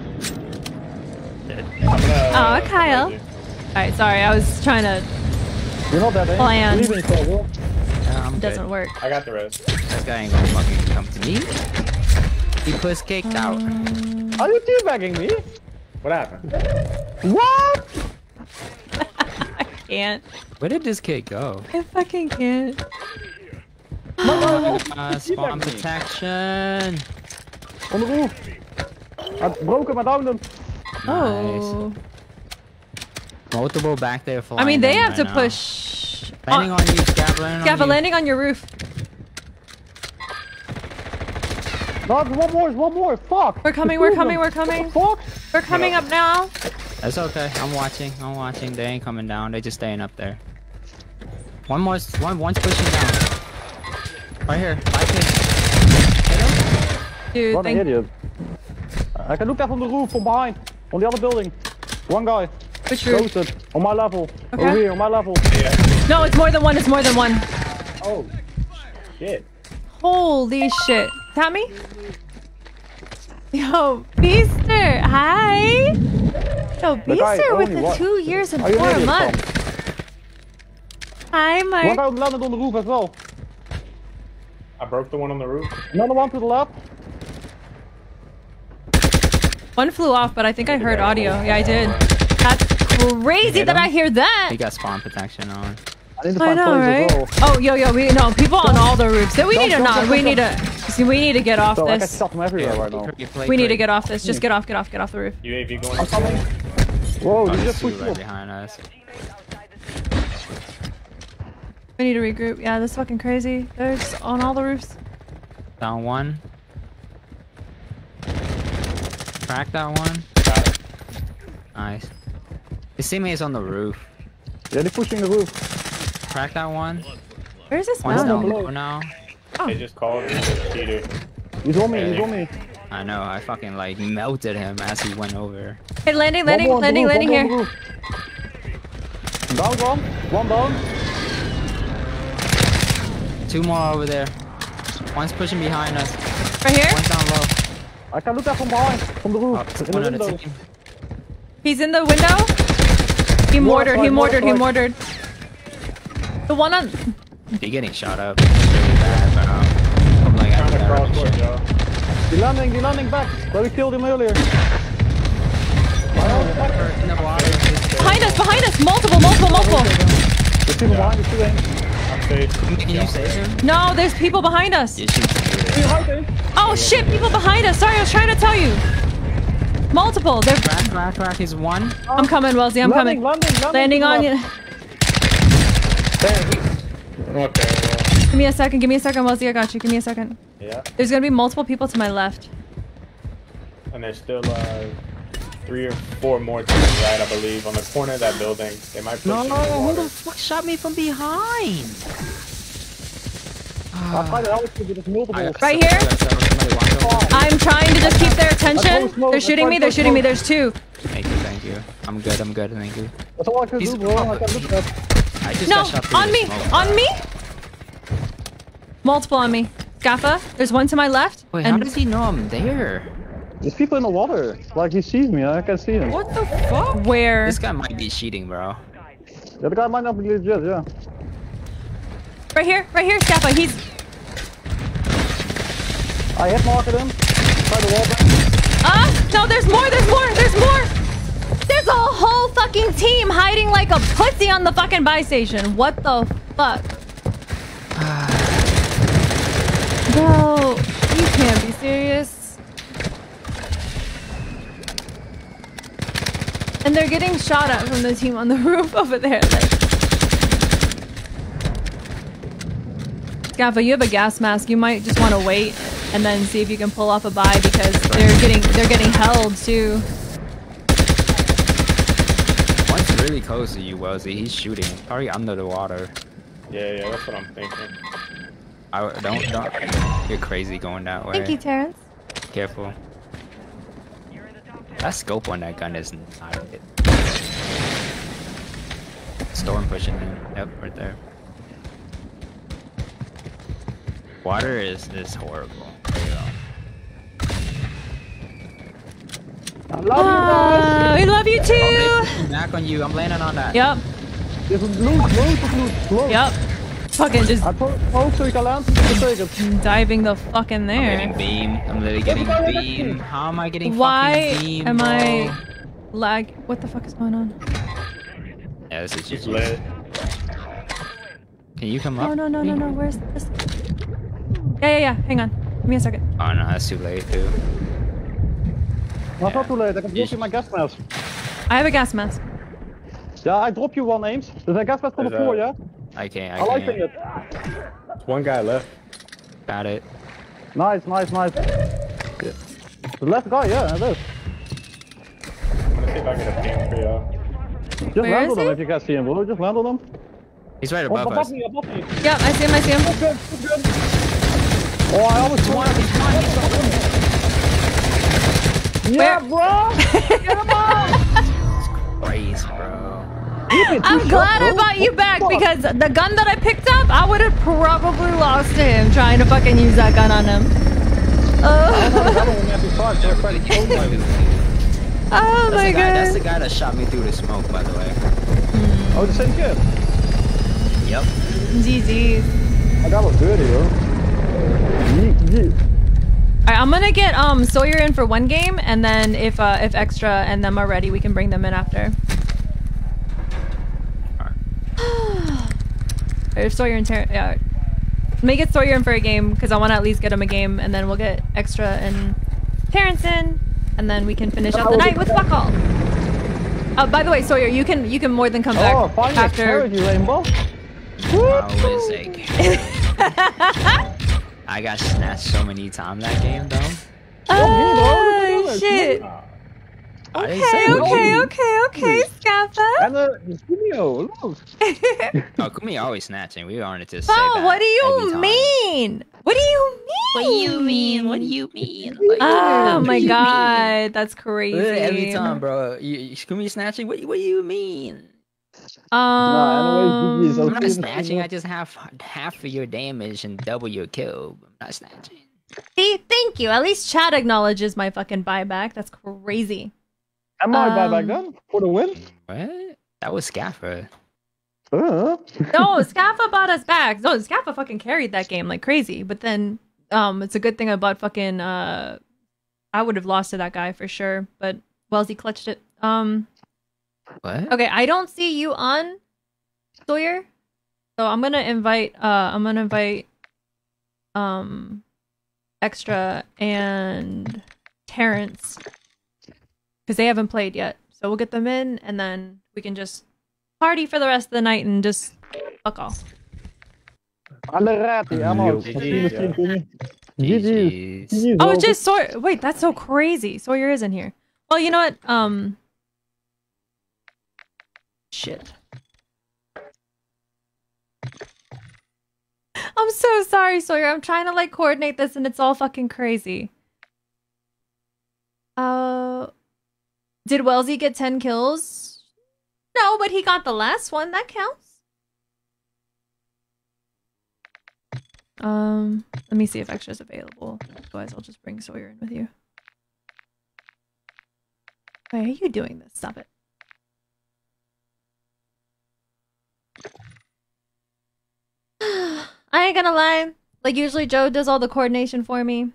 S2: oh Kyle all right sorry I was trying to
S6: You're not that,
S2: Plan.
S6: Believe in yourself, bro.
S3: Yeah, I'm
S2: it doesn't
S3: good.
S2: work
S1: I got the rest.
S3: This guy ain't gonna fucking come to me. He puss kicked out.
S6: Are you teabagging me?
S1: What happened?
S6: What?
S2: I can't
S3: Where did this kid go?
S2: I fucking can't
S3: Uh, spawn protection.
S6: On the roof. I broke him, I downed him.
S2: oh
S3: Multiple back there flying.
S2: I mean they have
S3: right
S2: to
S3: now.
S2: push
S3: Landing on you, Scav, landing
S2: Gaffa
S3: on you.
S2: landing on your roof
S6: No, one more, one more. Fuck.
S2: we're coming we're coming we're coming
S6: Fuck.
S2: we're coming up now
S3: That's okay. I'm watching. I'm watching. They ain't coming down. They just staying up there. One more. One. One's pushing down. Right here. Right here.
S2: dude
S6: What an
S2: thank
S6: idiot. I can look at from the roof from behind. On the other building. One guy.
S2: Which roof?
S6: Roasted. On my level.
S2: Okay.
S6: Over here, on my level.
S2: No, it's more than one. It's more than one.
S1: Oh, shit.
S2: Holy shit. That me? Yo, Beaster. Hi. Yo,
S6: The
S2: Beaster with the two years and
S6: Are you
S2: four
S6: idiot,
S2: months. Hi,
S6: One
S2: Mark.
S6: guy landed on the roof as well.
S1: I broke the one on the roof.
S6: Another one to the left.
S2: One flew off, but I think I heard audio. Yeah, I did. That's crazy that
S3: him?
S2: I hear that.
S3: He got spawn protection on.
S6: I need to
S2: I
S6: find
S2: know,
S6: planes
S2: right?
S6: as well.
S2: Oh, yo, yo, we no people on all the roofs. So we need to
S6: jump,
S2: not. We need to. see, We need to get off
S6: So I can
S2: this.
S6: shot them everywhere right now.
S3: You play
S2: We need to get off this. Just get off. Get off. Get off the roof.
S1: UAV going.
S6: Whoa,
S3: Oh,
S6: you just pushed
S3: right behind us.
S2: We need to regroup. Yeah, this is fucking crazy. They're just on all the roofs.
S3: Down one. Crack that one. Nice. His teammate's on the roof.
S6: Yeah, they're pushing the roof.
S3: Crack that one.
S2: Where's this
S3: One's
S2: mountain?
S3: down low now. Oh.
S1: They just called me a cheater.
S6: He's on me, he's on me.
S3: I know. I fucking like melted him as he went over.
S2: Hey, landing,
S6: One
S2: landing,
S6: more
S2: landing,
S6: roof,
S2: landing
S6: one
S2: here.
S6: more on the roof. Down one. One down.
S3: Two more over there. One's pushing behind us.
S2: Right here?
S3: One's down low.
S6: I can look at from behind, from the roof.
S3: Oh,
S6: in
S3: one
S6: the
S3: on the
S6: window.
S3: team.
S2: He's in the window. He
S6: More
S2: mortared, he
S6: side, more
S2: mortared, he
S6: side.
S2: mortared. The one on.
S3: You're getting shot up. Really bad, but um, I'm like, I
S1: Trying to cross
S3: shit.
S1: court, Joe.
S6: He's landing, he's landing back. Where we killed him earlier.
S2: Behind us, behind us! Multiple, multiple, multiple!
S6: There's people behind us shooting.
S3: Can you save him?
S2: No, there's people behind us.
S3: You shoot him.
S2: Oh shit, people behind us! Sorry, I was trying to tell you. Multiple. They're.
S3: Rack, rack, rack is one.
S2: I'm coming, Wellesley. I'm
S6: Landing,
S2: coming.
S6: landing, landing,
S2: Landing on
S6: to
S2: you.
S1: Okay, well,
S2: Give me a second. Give me a second, Wellesley. I got you. Give me a second.
S1: yeah.
S2: There's gonna be multiple people to my left.
S1: And there's still uh, three or four more to the right, I believe, on the corner of that building. They might push
S3: No,
S1: you in
S3: who the fuck shot me from behind?
S6: I tried to help you, but there's multiple.
S2: Right here. I'm trying to just keep their attention. They're shooting me. They're shooting me. There's two.
S3: Thank you, thank you. I'm good, I'm good, thank you.
S6: That's all I can
S3: He's-
S6: do, bro. I can look at
S3: I just
S2: No,
S3: got shot through
S2: on me, on me. Multiple on me. Gaffa. There's one to my left.
S3: Wait, how
S2: and
S3: does he know I'm there?
S6: There's people in the water. Like he sees me, I can see him.
S3: What the fuck?
S2: where?
S3: This guy might be cheating, bro.
S6: Yeah, the guy might not be legit, yeah.
S2: Right here. Right here, Gaffa. He's.
S6: I hit marked him. Try the wall back.
S2: Ah! No, there's more. There's more. There's more. There's a whole fucking team hiding like a pussy on the fucking buy station. What the fuck? Bro, you can't be serious. And they're getting shot at from the team on the roof over there. Like. Gaffa, you have a gas mask. You might just want to wait and then see if you can pull off a buy because they're getting they're getting held too.
S3: One's really close to you, Wellesley. He's shooting. Probably under the water.
S1: Yeah, yeah, that's what I'm thinking.
S3: I don't don't. You're crazy going that way.
S2: Thank you, Terrence.
S3: Careful. That scope on that gun is not it. Storm pushing in. Yep, right there. Water is is horrible. There you go.
S6: I love you
S2: Ah, we love you too.
S3: Back on you. I'm landing on that.
S2: Yep.
S6: There's loot, loads of loot, loads.
S2: Yep. Fucking just
S6: I told smoke so you can land. Just
S2: diving the fuck in
S3: I'm
S2: there.
S3: getting beamed. I'm literally getting beamed. How am I getting
S2: Why
S3: fucking beamed,
S2: am
S3: bro?
S2: I lag? What the fuck is going on?
S3: Yeah, this is just
S1: lit.
S3: Can you come
S2: No,
S3: up?
S2: no, no, no, no. Where's this? Yeah, yeah, yeah. Hang on. Give me a second.
S3: Oh no, that's too late, dude.
S6: Not not too late, I can drop you my gas mask.
S2: I have a gas mask.
S6: Yeah, I drop you one aims. There's a er gas mask on the
S1: There's a-
S6: floor, yeah?
S3: I can't. I
S6: I like
S3: can't.
S6: it.
S1: There's one guy left.
S3: Got it.
S6: Nice, nice, nice. Yeah. The left guy, yeah, it is.
S1: I'm gonna see if I can get a ping for y'all.
S6: Just
S2: Where
S6: land
S2: is
S6: on him if you can see him, bro. Just land on him.
S3: He's right
S6: Oh,
S3: above
S6: above
S3: us.
S6: me, above me.
S2: Yep, I see him. I see him.
S6: Good, good, good. Oh, I always want Yeah, bro! Get him out!
S3: Crazy, bro.
S2: I'm glad I brought you back because the gun that I picked up, I would have probably lost to him trying to fucking use that gun on him. Oh, oh
S3: That's
S2: my
S3: the guy. That's the guy that shot me through the smoke, by the way.
S6: Oh, the same kid.
S3: Yep.
S2: GG's.
S6: I got a good yo. Yeet, yeet.
S2: Alright, I'm gonna get um Sawyer in for one game, and then if uh, if extra and them are ready, we can bring them in after. Or if Sawyer and Ter- yeah, let me get Sawyer in for a game because I want to at least get him a game, and then we'll get extra and Terrence in, and then we can finish out the night with fuck all. Uh, by the way, Sawyer, you can you can more than come back
S6: Oh, finally
S2: after.
S6: carried you, Rainbow.
S3: Oh, Isaac. I got snatched so many times that game, though.
S2: Oh, oh shit!
S3: I
S2: Okay, okay,
S3: you-
S2: okay, okay, Scaffa.
S6: And Kumiho.
S3: Oh, Kumi always snatching. We wanted to say
S2: Oh,
S3: that.
S2: what do you mean? What do you mean?
S3: What do you oh, mean? What do you mean?
S2: Oh
S3: What
S2: my
S3: do you
S2: god, that's crazy.
S3: Every time, bro. You, you Kumi snatching. What, what do you mean?
S2: Um,
S6: anyways,
S3: I'm not snatching. I just have half of your damage and double your kill. I'm not snatching.
S2: see, thank you. At least chat acknowledges my fucking buyback. That's crazy.
S6: Am I buy back
S2: Um,
S6: then for the win?
S3: What? That was Scaffa.
S6: Uh,
S2: No, Scaffa bought us back. No, Scaffa fucking carried that game like crazy. But then, um, it's a good thing I bought fucking. Uh, I would have lost to that guy for sure. But Wellesley clutched it. Um,
S3: What?
S2: okay, I don't see you on Sawyer, so I'm gonna invite. Uh, I'm gonna invite. Um, extra and Terrence because they haven't played yet. So we'll get them in, and then we can just party for the rest of the night and just fuck off.
S6: Allerati, I'm out.
S1: GG,
S6: I'll see you soon,
S1: yeah.
S6: Kumiho. GG. GG,
S2: Oh, it's just Sawyer. Wait, that's so crazy. Sawyer isn't here. Well, you know what? Um. Shit. I'm so sorry, Sawyer. I'm trying to like coordinate this and it's all fucking crazy. Uh. Did Wellesley get 10 kills? No, but he got the last one. That counts. Um, let me see if extra's available. Otherwise, I'll just bring Sawyer in with you. Why are you doing this? Stop it. I ain't gonna lie. Like usually Joe does all the coordination for me.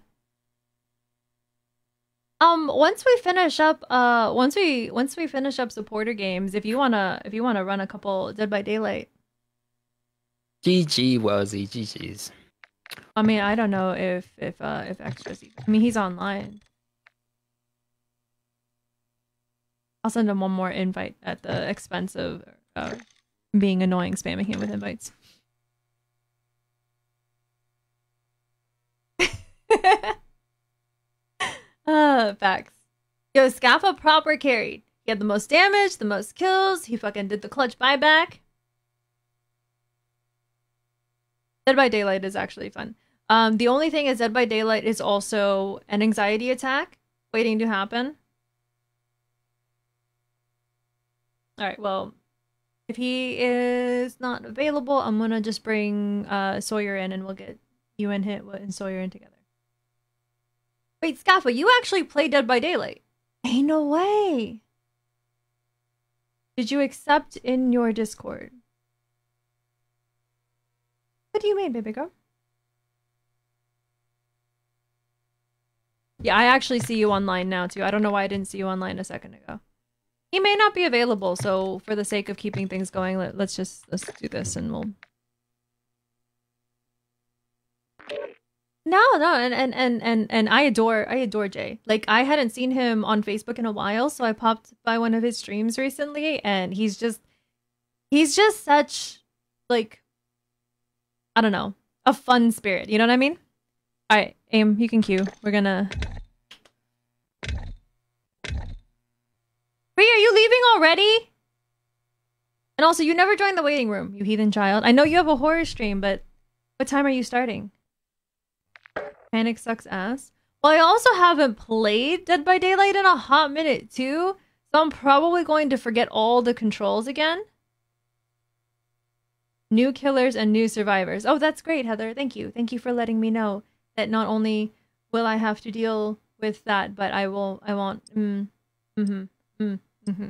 S2: Um, once we finish up, uh, once we once we finish up supporter games, if you wanna if you wanna run a couple Dead by Daylight,
S3: GG Wellesley. GG's.
S2: I mean, I don't know if if uh if extras. I mean, he's online. I'll send him one more invite at the expense of uh, being annoying, spamming him with invites. uh, facts. Yo, Scaffa proper carried. He had the most damage, the most kills. He fucking did the clutch buyback. Dead by Daylight is actually fun. Um, the only thing is Dead by Daylight is also an anxiety attack waiting to happen. All right, well, if he is not available, I'm gonna just bring uh Sawyer in, and we'll get you and hit and Sawyer in together. Wait, Scaffa, you actually play Dead by Daylight? Ain't no way. Did you accept in your Discord? What do you mean, baby girl? Yeah, I actually see you online now too. I don't know why I didn't see you online a second ago. He may not be available, so for the sake of keeping things going, let, let's just let's do this and we'll No, no, and, and and and and I adore I adore Jay. Like I hadn't seen him on Facebook in a while, so I popped by one of his streams recently and he's just he's just such like I don't know, a fun spirit. You know what I mean? All right, aim. You can cue. We're gonna. Wait, are you leaving already? And also, you never joined the waiting room, you heathen child. I know you have a horror stream, but what time are you starting? Panic sucks ass. Well, I also haven't played Dead by Daylight in a hot minute too, so I'm probably going to forget all the controls again. New killers and new survivors. Oh, that's great, Heather. Thank you. Thank you for letting me know that not only will I have to deal with that, but I will. I want. Mm, mm-hmm. Mm, mm-hmm.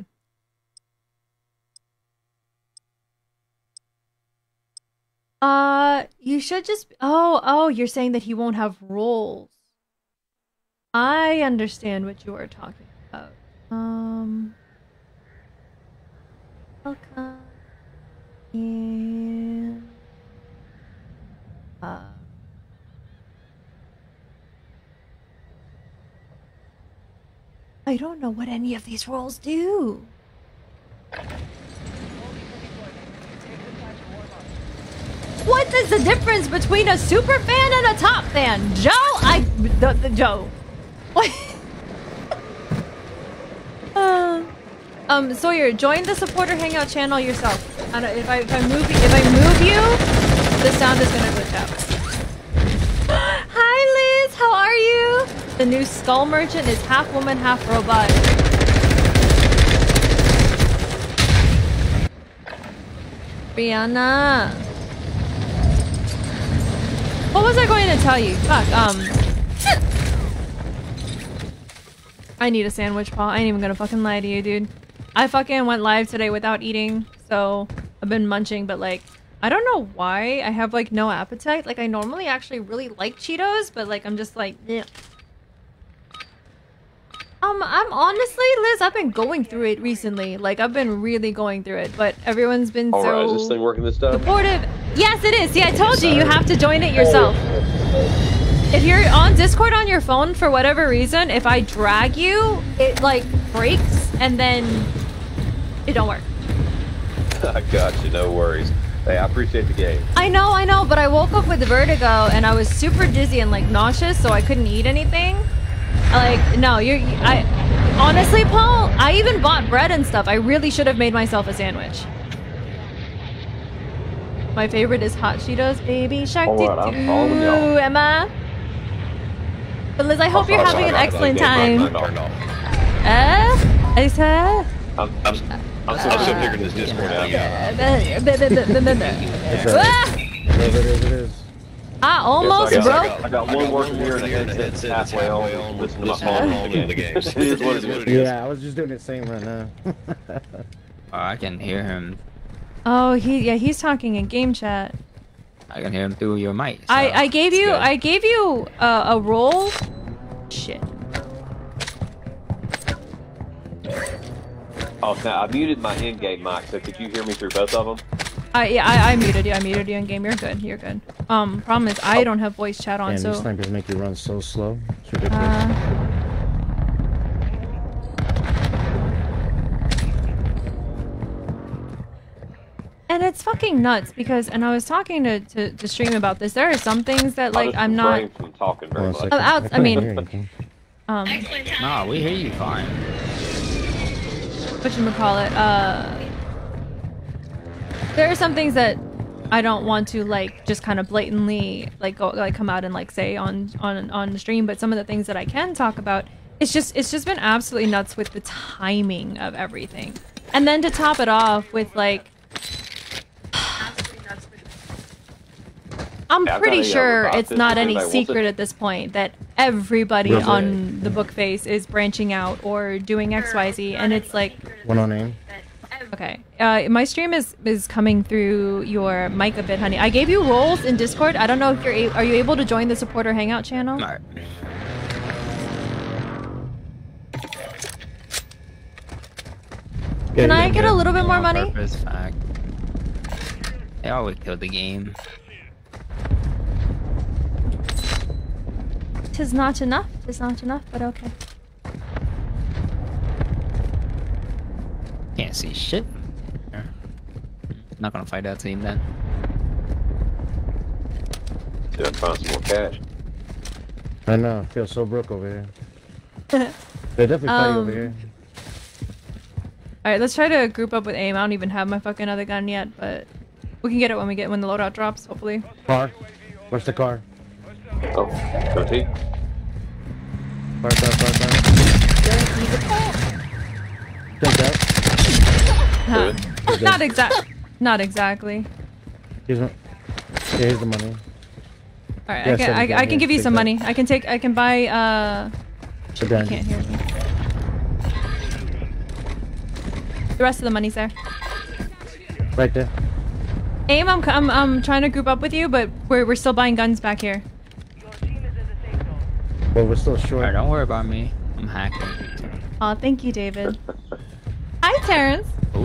S2: Uh, you should just. Oh, oh, you're saying that he won't have roles. I understand what you are talking about. Um. Welcome. And. Uh. I don't know what any of these roles do. What is the difference between a super fan and a top fan? Joe, I the, the Joe. What? Um, Sawyer, join the supporter hangout channel yourself. I don't, if I if I move if I move you, the sound is gonna glitch out. Hi Liz, how are you? The new skull merchant is half woman, half robot. Brianna. What was I going to tell you? Fuck, um. I need a sandwich, Paul. I ain't even gonna fucking lie to you, dude. I fucking went live today without eating, so I've been munching, but like, I don't know why I have like no appetite. Like, I normally actually really like Cheetos, but like, I'm just like, yeah. Um, I'm honestly, Liz, I've been going through it recently. Like, I've been really going through it, but everyone's been
S15: All
S2: so
S15: right, is this thing working this time?
S2: supportive. Yes, it is. See, I told you, you have to join it yourself. If you're on Discord on your phone for whatever reason, if I drag you, it like breaks and then it don't work.
S15: I got you, no worries. Hey, I appreciate the game.
S2: I know, I know, but I woke up with vertigo and I was super dizzy and like nauseous, so I couldn't eat anything. Like, no, you're, I, honestly, Paul, I even bought bread and stuff. I really should have made myself a sandwich. My favorite is hot Cheetos, baby shark
S15: All I'm following y'all.
S2: Emma. But Liz, I hope you're having an excellent time. Uh, I said.
S15: I'm, I'm, I'm still, I'm figuring this Discord out.
S2: Ah!
S6: It is, it is.
S2: Ah, almost,
S15: Yes, I
S2: bro.
S15: got, I got, I got one working here and the headset's halfway on. Listen to my phone in the game. It is what it is.
S6: Yeah, I was just doing the same right now.
S3: Oh, I can hear him.
S2: Oh, he yeah, he's talking in game chat.
S3: I can hear him through your mic.
S2: I I gave you
S3: good.
S2: I gave you uh, a roll. Shit.
S15: Oh, now I muted my in-game mic, so could you hear me through both of them?
S2: I yeah I, I muted you. I muted you in game. You're good. You're good. Um, problem is I don't have voice chat on,
S6: Man,
S2: so.
S6: these snipers make you run so slow. It's ridiculous.
S2: Uh, and it's fucking nuts because, and I was talking to, to, to stream about this. There are some things that like I'm not.
S15: refrain from talking very much.
S2: I'm out. I mean, um,
S3: Nah, we hear you fine.
S2: What you call it? Uh, there are some things that I don't want to like just kind of blatantly like go like come out and like say on on on the stream, but some of the things that I can talk about, it's just it's just been absolutely nuts with the timing of everything, and then to top it off with like. I'm
S15: Yeah,
S2: pretty sure it's not any secret at this point that everybody
S6: Yes,
S2: on the book face is branching out or doing XYZ and it's like
S6: One on aim.
S2: Okay. Uh, my stream is is coming through your mic a bit, honey. I gave you roles in Discord. I don't know if you're a- are you able to join the supporter hangout channel?
S3: Alright.
S2: Can I get a little bit more money?
S3: Purpose, fact. They always kill the game.
S2: Tis not enough. Tis not enough, but okay.
S3: Can't see shit. Not gonna fight that team then.
S15: See if I can find some more cash.
S6: I know. I feel so broke over here. They definitely fight
S2: Um,
S6: over here.
S2: All right, let's try to group up with aim. I don't even have my fucking other gun yet, but we can get it when we get when the loadout drops. Hopefully.
S6: Car. Where's the car?
S15: Oh, goatee.
S6: Car, car, car, car. Take that.
S2: Huh.
S6: Good.
S2: not exact. Not exactly.
S6: Here's, my, yeah, here's the money.
S2: All right,
S6: Yeah,
S2: I can I, I can give you
S6: take
S2: some
S6: that.
S2: money. I can take I can buy uh.
S6: Sit
S2: I can't hear me. The rest of the money's there.
S6: Right there.
S2: Aim, I'm, I'm, I'm trying to group up with you, but we're, we're still buying guns back here.
S6: But we're still short.
S3: Alright, don't worry about me. I'm hacking.
S2: Aw, thank you, David. Hi, Terrence.
S3: Oh,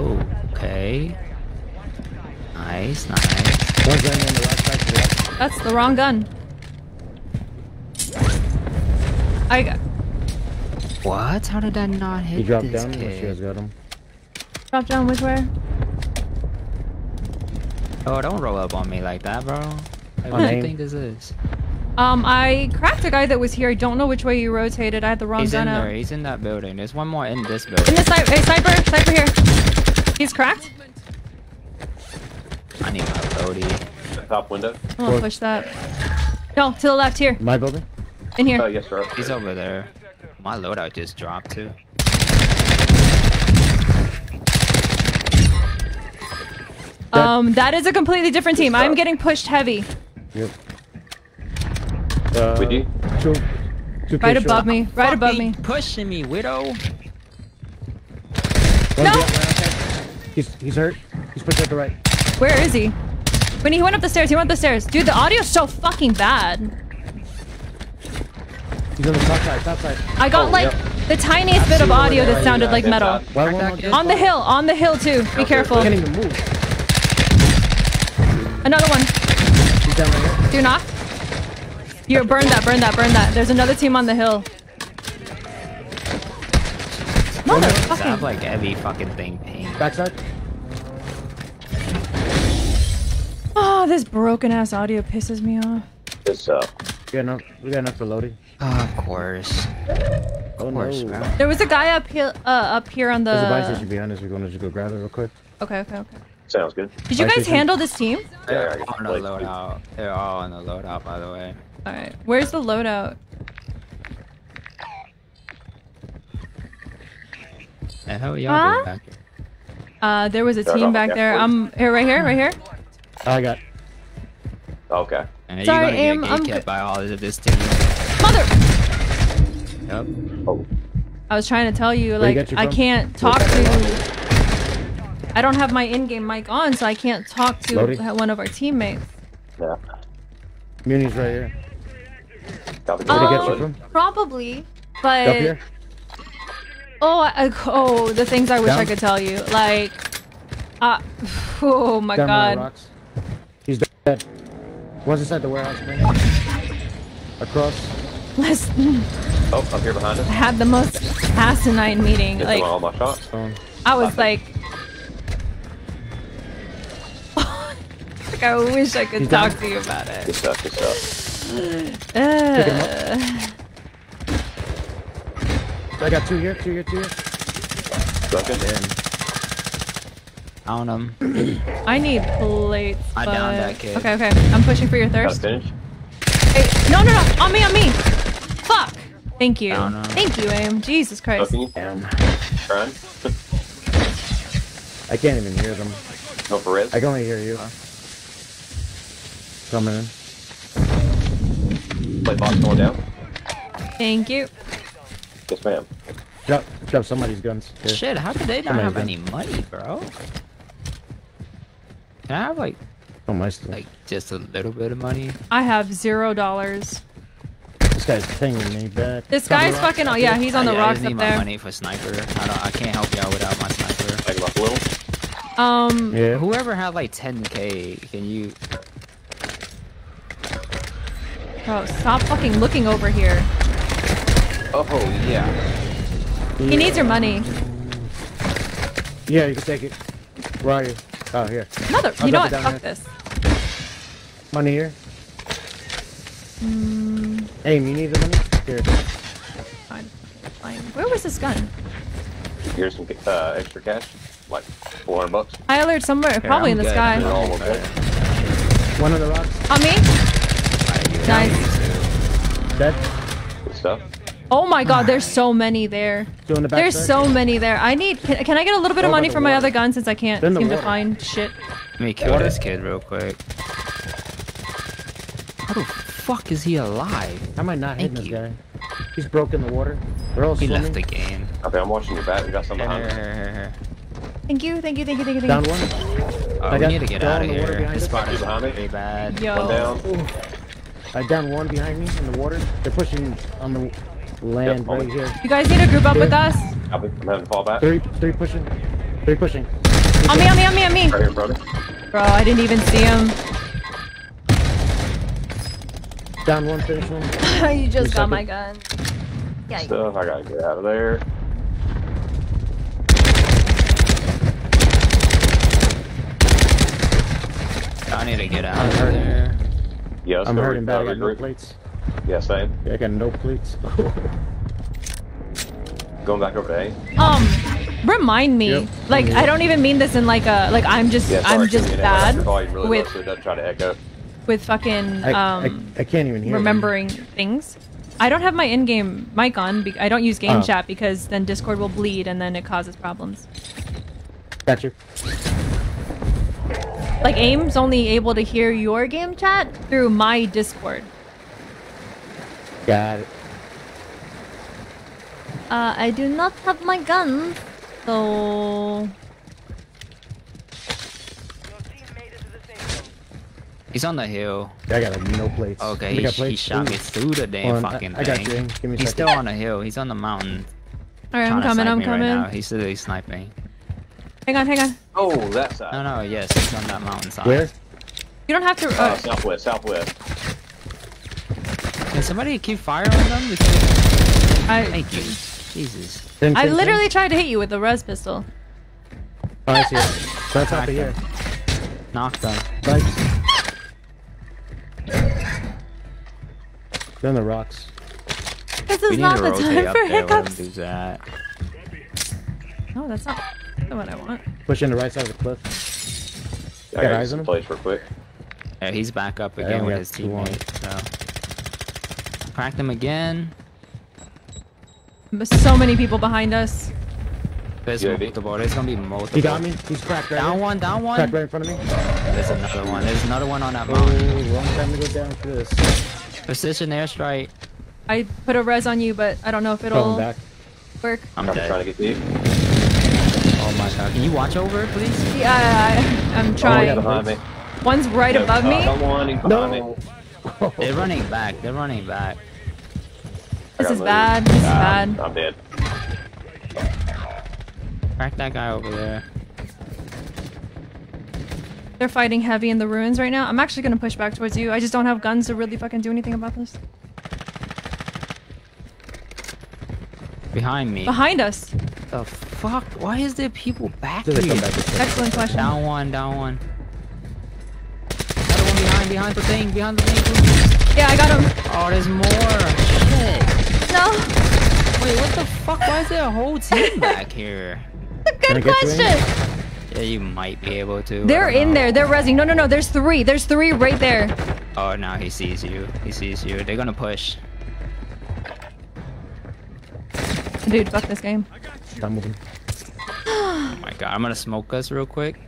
S3: ooh, okay. Nice, nice.
S6: One's landing on the right side to the left.
S2: That's the wrong gun. I got,
S3: What? How did that not hit
S6: He dropped
S3: this
S6: down. She has got him.
S2: dropped down which way?
S3: Oh, don't roll up on me like that, bro. Like, what do you
S6: aim.
S3: think this is?
S2: Um, I cracked a guy that was here. I don't know which way you rotated. I had the wrong
S3: He's in
S2: gun out.
S3: there. He's in that building. There's one more in this building.
S2: In
S3: building.
S2: the sniper, hey, sniper, sniper here. He's cracked.
S3: I need my loadie.
S15: Top window.
S2: I'm gonna push that. No, to the left here.
S10: My building?
S2: In here.
S15: Oh, yes, sir.
S3: He's over there. My loadout just dropped too.
S2: Um, that is a completely different team. I'm getting pushed heavy.
S10: Yep. Uh,
S15: With you?
S10: Two, two
S2: Right
S10: pictures.
S2: above me. Right above me.
S3: Pushing me, widow.
S10: One
S2: No!
S10: behind- He's, he's hurt. He's pushed at the right.
S2: Where is he? When he went up the stairs, he went up the stairs. Dude, the audio's so fucking bad.
S10: He's on the top side, top side.
S2: I got
S10: Oh,
S2: like
S10: yep.
S2: the tiniest bit of audio that sounded like metal.
S10: Why
S2: On the hill, on the hill too. Be careful.
S10: Can't even move.
S2: Another one.
S10: He's down right here.
S2: Do knock. You burn that, burn that, burn that. There's another team on the hill.
S3: I
S2: Motherfucking.
S3: have like every fucking thing ping.
S10: Backside.
S2: Oh, this broken ass audio pisses me off.
S15: This up.
S10: We got enough. We got enough for loading.
S3: Ah, of course.
S10: Oh
S3: course,
S10: no.
S3: bro.
S2: There was a guy up here, uh, up here on the.
S10: There's a buy
S2: the.
S10: station behind us. We're gonna just go grab it real quick.
S2: Okay, okay, okay.
S15: Sounds good.
S2: Did you guys handle this team?
S3: They're
S15: got
S3: on the loadout. They're all on the loadout, by the way.
S2: All right. Where's the loadout?
S3: And hell y'all
S2: Huh?
S3: back here?
S2: Uh, there was a
S15: They're
S2: team back
S15: the
S2: there.
S15: gas
S2: Um, here, right here, right here.
S10: I got.
S15: Okay.
S3: And
S2: Sorry,
S3: you're gonna
S2: Aim,
S3: get
S2: I'm
S3: kept by all of this team.
S2: Mother.
S3: Yep.
S15: Oh.
S2: I was trying to tell you,
S10: you
S2: like,
S10: you
S2: I can't talk to. I don't have my in-game mic on, so I can't talk to
S10: Loading.
S2: one of our teammates.
S15: Yeah.
S10: Muni's right here.
S15: Copy.
S10: Where'd get you
S2: Um,
S10: from?
S2: Probably,
S10: Up
S2: but
S10: here?
S2: oh, I, oh, the things I wish I could tell you, like, uh, oh my
S10: Down by the
S2: god,
S10: rocks. He's dead. One's inside the warehouse, man. Across.
S2: listen,
S15: Oh, up here behind us.
S2: I had the most asinine meeting.
S15: Get
S2: Like,
S15: all my shots.
S2: I was like, like I wish I could
S10: He's
S2: talk
S10: down.
S2: to you about it.
S15: Good stuff. Good stuff.
S2: Uh,
S10: I got two here, two here, two here.
S15: Second.
S3: On them.
S2: I need plates.
S3: I
S2: but...
S3: downed that kid.
S2: Okay, okay. I'm pushing for your
S15: Got
S2: thirst. Hey, no, no, no! On me, on me! Fuck! Thank you. Thank you, aim. Jesus Christ.
S15: Hooking you.
S10: Damn. I can't even hear them.
S15: Go for res.
S10: I can only hear you. Coming in.
S15: Play box going down.
S2: Thank you.
S15: Yes, ma'am.
S10: Drop, drop somebody's guns. Here.
S3: Shit, how did they not
S10: Somebody
S3: have
S10: done.
S3: any money, bro? Can I have like
S10: Oh my stuff.
S3: like just a little bit of money?
S2: I have zero dollars.
S10: This guy's pinging me back.
S2: This guy's fucking. Oh yeah, he's on the
S3: I, I
S2: rocks
S3: just need
S2: up
S3: my
S2: there.
S3: money for sniper. I don't. I can't help y'all without my sniper.
S15: Take him up a little.
S2: Um,
S10: Yeah.
S3: Whoever had like 10k, can you?
S2: Bro, stop fucking looking over here.
S15: Oh yeah.
S2: He needs your money.
S10: Yeah, you can take it. Where are you? Oh, here.
S2: Mother,
S10: I'll
S2: you know
S10: drop
S2: what? Fuck
S10: here.
S2: this.
S10: Money here.
S2: Mm,
S10: Hey, you need the money? Here.
S2: fine, fine. Where was this gun?
S15: Here's some uh, extra cash, like 400 bucks.
S2: I alerted somewhere, probably in
S3: I'm
S2: the
S3: good.
S2: sky.
S15: All okay.
S10: One of the rocks.
S2: On me? Nice.
S10: Dead.
S15: Good stuff.
S2: Oh my god, there's so many there.
S10: Two in the back
S2: There's
S10: side.
S2: so many there. I need. Can, can I get a little bit of money
S10: the
S2: for my other gun since I can't
S10: In the
S2: seem to find shit?
S3: Let me kill
S10: Water.
S3: this kid real quick. How the fuck is he alive?
S10: How am I not hitting
S3: Thank
S10: this
S3: you.
S10: guy? He's broke in the water. They're all
S3: He
S10: swimming.
S3: left the game.
S15: Okay, I'm watching your back. We got some behind
S3: here,
S15: us.
S3: here, here, here.
S2: Thank you, thank you, thank you, thank you,
S10: Down one.
S3: Oh,
S10: I
S3: we need to get out of
S10: in the water
S3: here. This spot is
S15: Behind me.
S3: pretty bad.
S2: Yo.
S15: One down.
S10: I down one behind me in the water. They're pushing on the land
S15: Yep,
S10: right here.
S2: You guys need to group up with us.
S15: I'll be- I'm having to fall back.
S10: Three, three pushing. Three pushing.
S2: On me, on me, on me, on me.
S15: Right here, brother.
S2: Bro, I didn't even see him.
S10: Down one, finish one.
S2: you just got
S10: second.
S2: my gun. Yeah.
S15: Stuff. I gotta get out of there.
S3: I need to get out of
S10: hurting.
S3: there.
S15: Yeah,
S10: I'm
S15: go
S10: hurting bad. I got no plates.
S15: Yeah, same.
S10: Yeah, I got no plates.
S15: Going back over to A.
S2: Um, remind me.
S10: Yep.
S2: Like I don't even mean this in like a like I'm just
S15: Yeah, sorry,
S2: I'm just bad
S15: really
S2: with
S15: low so it try to echo.
S2: with fucking
S10: I,
S2: um
S10: I, I can't even hear. you.
S2: remembering things. I don't have my in-game mic on. I don't use game
S10: Oh.
S2: chat because then Discord will bleed and then it causes problems.
S10: Got you.
S2: Like AIM's only able to hear your game chat through my Discord.
S10: Got it.
S2: Uh, I do not have my gun, so
S3: He's on the hill.
S10: I got like no plates.
S3: Okay, he,
S10: got
S3: he
S10: plates?
S3: shot me through the damn
S10: on,
S3: fucking
S10: I got
S3: thing.
S10: you. Give me
S3: He's
S10: second.
S3: still on the hill. He's on the mountain.
S2: all right, I'm coming. I'm
S3: me right
S2: coming.
S3: now. He's literally sniping.
S2: Hang on, hang on.
S15: Oh, that side.
S3: No, no, yes, it's on that mountainside.
S10: Where?
S2: You don't have to.
S15: Uh,
S2: Uh,
S15: southwest, southwest.
S3: Can somebody keep fire on them? Because...
S2: I
S3: Thank you. Jesus.
S10: Same,
S2: I literally tried to hit you with a res pistol.
S10: Oh, I see it. That's top of here.
S3: Knocked them.
S10: Spikes. They're in the rocks.
S2: This is
S3: need
S2: not the time
S3: up
S2: for
S3: there. Let him
S2: hiccups.
S3: do that.
S2: No, that's not not what I want.
S10: Push in the right side of the cliff.
S15: I
S10: Got
S15: got
S10: eyes on him?
S15: place real quick.
S3: Yeah, he's back up again
S10: only
S3: with his
S10: two on.
S3: teammate. So cracked him again.
S2: But So many people behind us.
S3: There's
S15: UAV.
S3: multiple. There's gonna be multiple.
S10: He got me. He's cracked right
S3: Down
S10: here.
S3: one. Down one.
S10: Cracked right in front of me.
S3: There's another one. There's another one on that
S10: Oh,
S3: mountain.
S10: wrong time to go down for this.
S3: Precision airstrike.
S2: I put a res on you, but I don't know if it'll
S10: back.
S2: work.
S3: I'm
S15: I'm
S3: dead.
S15: trying to get deep.
S3: Oh my god. Can you watch over it, please?
S2: Yeah, I, I'm
S15: Oh, yeah,
S2: trying.
S15: behind.
S2: One's right
S15: Yeah,
S2: above
S15: uh,
S2: me.
S15: Someone he's behind me.
S10: No.
S3: They're running back. They're running back.
S2: This is
S15: moved.
S2: bad. This is bad.
S15: I'm dead.
S3: Crack that guy over there.
S2: They're fighting heavy in the ruins right now. I'm actually gonna push back towards you. I just don't have guns to really fucking do anything about this.
S3: Behind me.
S2: Behind us.
S3: The fuck? Why is there people back
S10: Did
S3: here?
S10: back?
S2: Excellent question.
S3: Down one. Down one. Another one behind. Behind the thing. Behind the thing.
S2: Yeah, I got him.
S3: Oh, there's more. Shit.
S2: No.
S3: Wait, what the fuck? Why is there a whole team back here?
S10: Can I
S2: Good
S10: get you in?
S2: question.
S3: Yeah, you might be able to.
S2: They're in
S3: know.
S2: there. They're resing. No, no, no. There's three. There's three right there.
S3: Oh, now he sees you. He sees you. They're gonna push.
S2: Dude, fuck this game.
S10: I'm moving.
S3: Oh my god, I'm gonna smoke us real quick.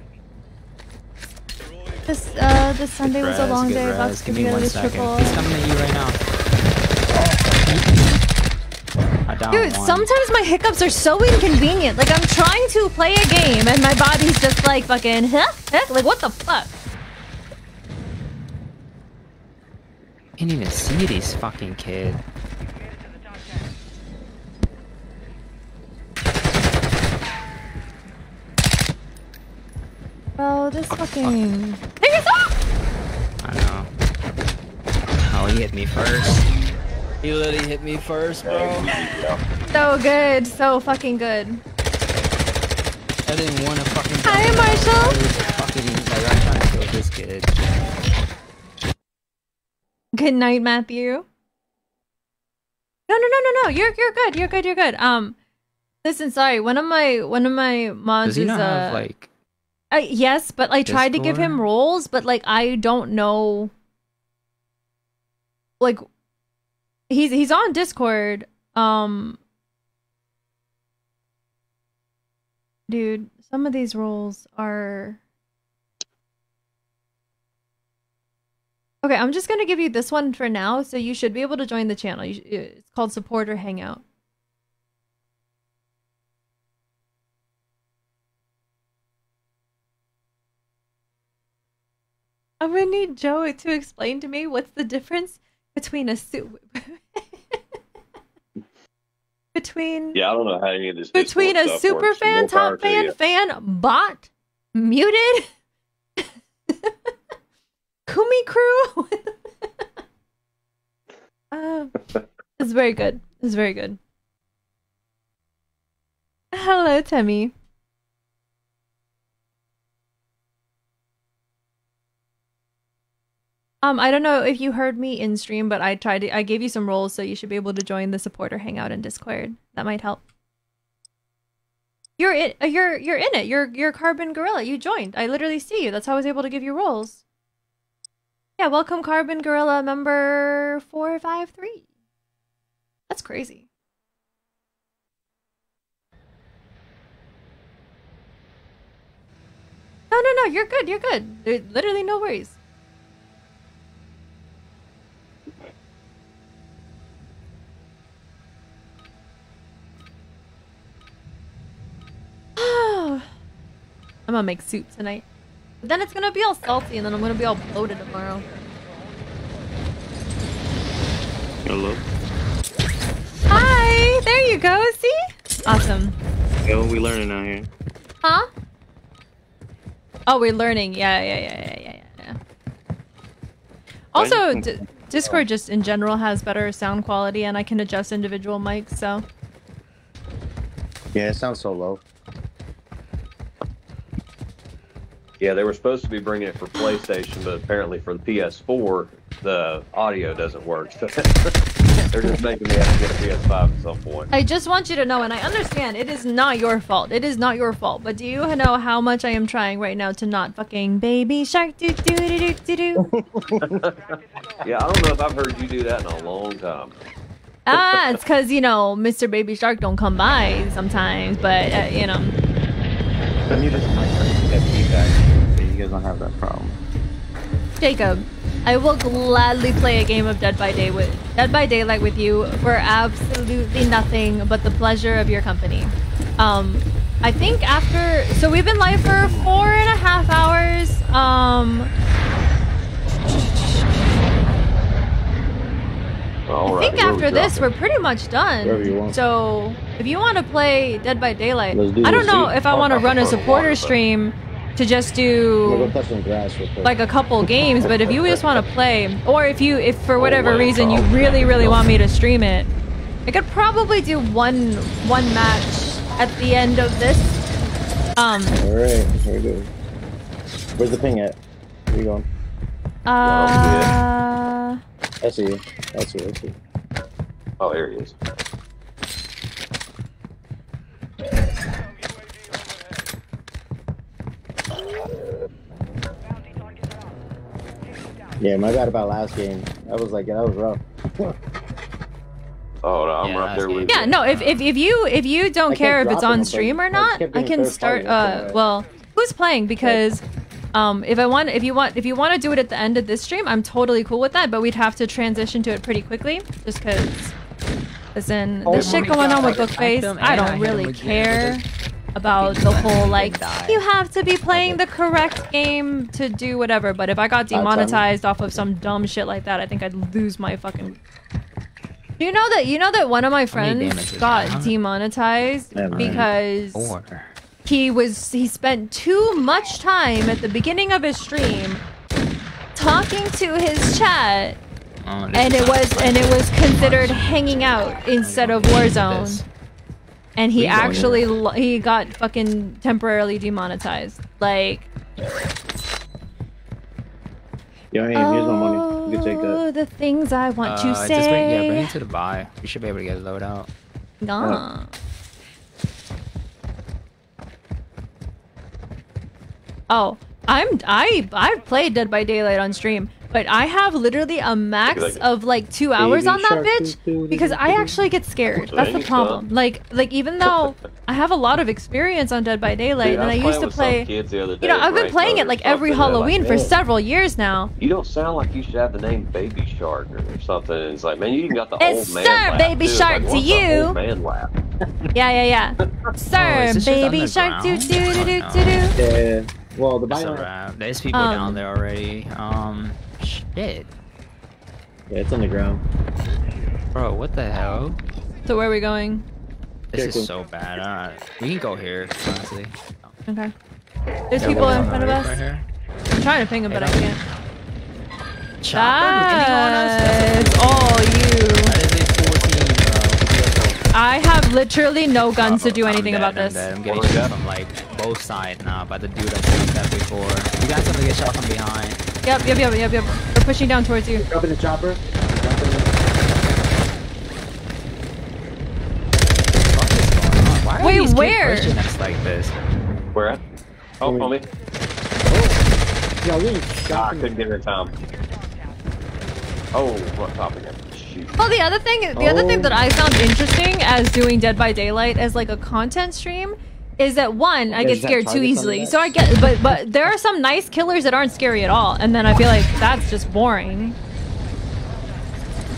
S2: This uh, this Sunday was a long day. to
S3: Give me one second.
S2: triple.
S3: He's coming at you right now.
S2: Dude,
S3: one.
S2: sometimes my hiccups are so inconvenient. Like I'm trying to play a game and my body's just like fucking huh? huh? Like what the fuck?
S3: Can't even see these fucking kid.
S2: Bro, this fucking Take us off!
S3: I know. Oh, he hit me first. He literally hit me first, bro.
S2: So good, so fucking good.
S3: I didn't want to fucking.
S2: Hi, Marshall.
S3: Fucking, like, I'm trying to kill this kid.
S2: Good night, Matthew. No, no, no, no, no. You're you're good. You're good. You're good. Um, listen, sorry. One of my one of my mods
S3: Does he
S2: is
S3: not
S2: uh,
S3: have like?
S2: Yes, but I tried to give him roles, but like I don't know. Like, he's he's on Discord. Um, dude, some of these roles are. Okay, I'm just gonna give you this one for now, so you should be able to join the channel. You It's called Support or Hangout. I'm gonna need Joe to explain to me what's the difference between a su- between
S15: Yeah, I don't know how any of this
S2: between a super
S15: works.
S2: fan, top
S15: to
S2: fan, fan, bot, muted, Kumi crew. uh, it's very good. It's very good. Hello, Temmie. Um, I don't know if you heard me in stream, but I tried to, I gave you some roles, so you should be able to join the supporter hangout in Discord. That might help. You're it. Uh, you're you're in it. You're you're Carbon Gorilla. You joined. I literally see you. That's how I was able to give you roles. Yeah, welcome Carbon Gorilla member four five three. That's crazy. No, no, no. You're good. You're good. There's literally no worries. I'm gonna make soup tonight. But then it's gonna be all salty and then I'm gonna be all bloated tomorrow.
S15: Hello.
S2: Hi! There you go, see? Awesome.
S15: Yeah, what we learning out here?
S2: Huh? Oh, we're learning. Yeah, yeah, yeah, yeah, yeah, yeah. Also, D Discord just in general has better sound quality and I can adjust individual mics, so.
S15: Yeah, it sounds so low. Yeah, they were supposed to be bringing it for PlayStation, but apparently for the PS4, the audio doesn't work. So they're just making me have to get a PS5 at some point.
S2: I just want you to know, and I understand, it is not your fault. It is not your fault. But do you know how much I am trying right now to not fucking baby shark do do do do do do?
S15: Yeah, I don't know if I've heard you do that in a long time.
S2: ah, it's because you know Mr. Baby Shark don't come by sometimes, but uh, you know.
S16: Guys don't have that problem.
S2: Jacob, I will gladly play a game of Dead by Day with Dead by Daylight with you for absolutely nothing but the pleasure of your company. Um, I think after so we've been live for four and a half hours. Um,
S15: All
S2: I think after this we're pretty much done.
S15: Wherever you want.
S2: So if you want to play Dead by Daylight,
S16: do
S2: I don't know if I want to run a supporter stream to just do
S16: go touch some grass real quick.
S2: like a couple games, but if you just want to play, or if you, if for whatever
S16: wait,
S2: reason you really, really want me to stream it, I could probably do one, one match at the end of this. Um,
S16: Alright, here we go. Where's the ping at? Where you going?
S2: uh,
S16: I see you. I see you. I see you.
S15: Oh, there he is.
S16: Yeah, my bad about last game. That was like, that was rough.
S15: Oh, no, I'm right there with
S2: yeah, no, if, if, if you, if you don't
S16: I
S2: care if it's on stream or not,
S16: kept
S2: I can start, uh,
S16: alright.
S2: well, who's playing? Because, um, if I want, if you want, if you want to do it at the end of this stream, I'm totally cool with that, but we'd have to transition to it pretty quickly, just cause, listen,
S3: Oh,
S2: there's shit
S3: my
S2: going on with
S3: God.
S2: Bookface. I don't
S3: hit
S2: really
S3: again
S2: care about the whole, like, you have to be playing the correct game to do whatever, but if I got demonetized off of some dumb shit like that, I think I'd lose my fucking you know that you know that one of my friends got demonetized because he was he spent too much time at the beginning of his stream talking to his chat
S3: Oh,
S2: and it was and it was considered hanging out instead of Warzone. And he
S3: We
S2: actually lo- he got fucking temporarily demonetized. Like
S16: Yo, hey, here's my money. You can take that.
S2: oh, the things I want to
S3: Uh,
S2: say.
S3: Just bring, yeah, bring it to the buy. You should be able to get a load out.
S2: Nah. Oh, I'm I I've played Dead by Daylight on stream, but I have literally a max
S15: Like-
S2: of like two hours on that bitch
S16: doo, doo,
S2: because I actually get scared. That's the problem. Like like even though I have a lot of experience on Dead by Daylight
S15: Dude,
S2: and I
S15: was
S2: used to play.
S15: kids the other
S2: You know, I've been playing it like every
S15: something, they're like,
S2: Halloween for several years now.
S15: You don't sound like you should have the name Baby Shark or something. And it's like, man, you even got the
S2: It's
S15: old man
S2: Sir
S15: laugh,
S2: Baby
S15: too.
S2: Shark
S15: like,
S2: to you.
S15: Man laugh.
S2: Yeah, yeah, yeah. Sir,
S3: is this just
S2: baby shark, do do do do do do.
S16: Yeah. Well, the
S3: That's a
S16: bike.
S3: wrap. There's people
S2: Um,
S3: down there already. Um, shit.
S16: Yeah, it's on the ground.
S3: Bro, what the hell?
S2: So where are we going?
S3: This
S16: Careful.
S3: is so bad. Uh, we can go here, honestly.
S2: Okay. There's
S3: Yeah,
S2: people in front of us.
S3: Right.
S2: I'm trying to ping them, but I can't.
S3: Chopper? Anything on us?
S2: That's all you. I have literally no guns to do anything
S3: I'm
S2: about
S3: dead,
S2: this.
S3: I'm, dead. I'm getting shot from like both sides now by the dude I picked up before. You guys have to get shot from behind.
S2: Yep, yep, yep, yep, yep. We're pushing down towards you.
S17: Jumping the chopper.
S3: Why are
S2: Wait, where?
S3: like this?
S15: Where at? Oh, on me.
S17: Yo, we
S15: Ah, I couldn't get her in time. Oh, what top again? Shoot.
S2: Well, the other thing, the other thing that I oh. found interesting as doing Dead by Daylight as like a content stream is that one, I get scared too easily. So I get, but but there are some nice killers that aren't scary at all, and then I feel like that's just boring.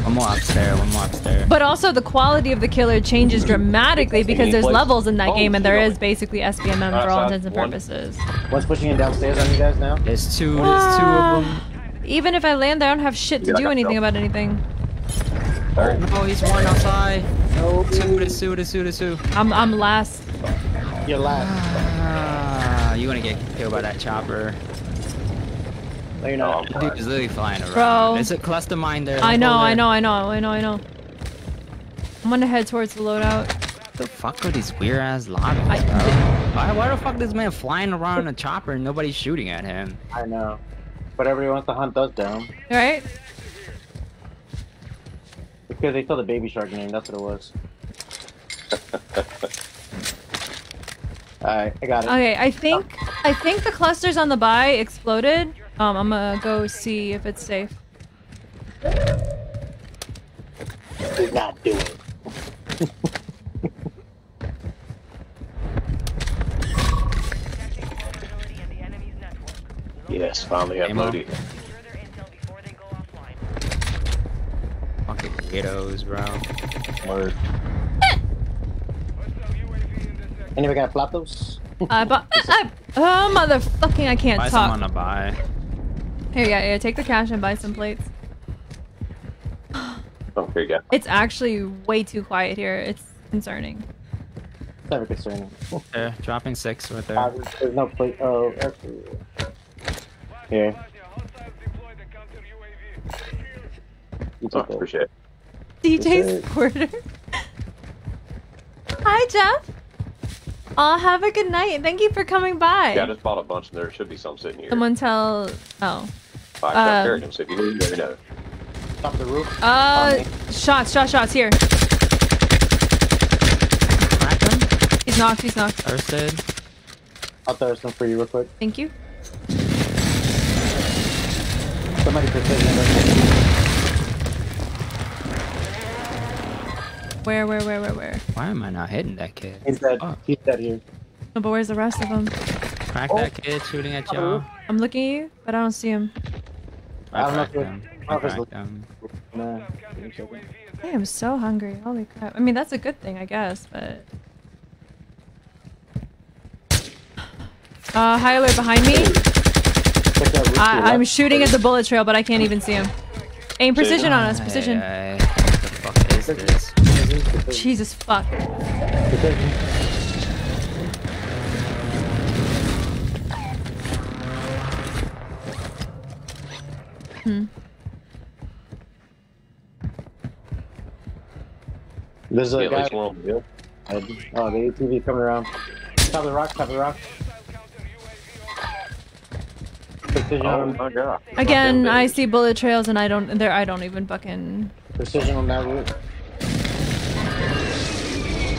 S3: One more upstairs. One more upstairs.
S2: But also the quality of the killer changes dramatically because there's levels in that
S17: Oh,
S2: game, and there is
S17: shit.
S2: is basically SBMM for all intents and purposes.
S17: What's pushing in downstairs on you guys now?
S3: There's two. There's two of ah. them.
S2: Even if I land there, I don't have shit to do anything about anything.
S3: Oh, no, he's one outside. No. Two to two to two to two.
S2: I'm I'm last.
S17: You're last.
S3: Ah, you gonna get killed by that chopper.
S17: No, you're not.
S3: Dude is literally flying around.
S2: Bro.
S3: It's a cluster mine there.
S2: I know,
S3: Hold
S2: I know, I know, I know, I know. I'm gonna head towards the loadout.
S3: The fuck are these weird ass lobbies, bro? Why, why the fuck is this man flying around in a chopper and nobody's shooting at him?
S17: I know. But everybody wants to hunt us down.
S2: Right?
S17: Because they saw the baby shark name, that's what it was. Alright, I got it.
S2: Okay, I think I think the clusters on the buy exploded. Um, I'm gonna go see if it's safe.
S17: Did not do it.
S15: Yes, finally have
S3: Ammo.
S15: Modi.
S3: Fucking weirdos, bro.
S17: Word. Anybody got platos?
S2: Uh, but I bought. I, oh, motherfucking, I can't
S3: Buy
S2: talk.
S3: someone to buy.
S2: Here, yeah, yeah, take the cash and buy some plates.
S15: Oh, here you go.
S2: It's actually way too quiet here. It's concerning.
S17: It's Never concerning.
S3: There, dropping six right
S17: Uh,
S3: there.
S17: there's no plate. Oh, actually. Here. You
S15: Oh,
S17: took it.
S15: appreciate it.
S2: DJ
S17: Yes,
S2: Squirter. Hi, Jeff. Aw, have a good night. Thank you for coming by.
S15: Yeah, I just bought a bunch, and there should be some sitting here.
S2: Someone tell. Oh.
S15: Five
S2: um,
S15: uh, carry so if you need, let me know.
S17: Top the roof.
S2: Uh, shots, shots, shots. Here. He's knocked. He's knocked.
S3: Thirsted.
S17: I'll throw some for you real quick.
S2: Thank you.
S17: Somebody precision
S2: Where, where, where, where, where?
S3: Why am I not hitting that kid?
S17: He's dead.
S3: Oh.
S17: He's dead here.
S2: No, but where's the rest of them?
S3: Crack
S17: Oh.
S3: that kid shooting at y'all.
S2: I'm looking at you, but I don't see him.
S17: I don't know if
S3: him.
S17: I
S3: I
S17: don't know if
S3: cracked him.
S17: No. give me a second.
S2: I am so hungry. Holy crap. I mean, that's a good thing, I guess, but. Uh, high alert behind me.
S17: Check that roof to your
S2: I, I'm shooting at the bullet trail, but I can't even see him. Aim precision on us, precision.
S3: Ay, ay, What the fuck is this?
S2: Jesus fuck. Hmm.
S17: There's a
S15: Yeah, at
S17: guy.
S15: least one on the hill.
S17: Oh, the ATV coming around. Top of the rock, top of the rock. Precision
S15: Oh
S17: on,
S15: my god.
S2: Again, I see bullet trails and I don't there I don't even fucking
S17: precision on that route.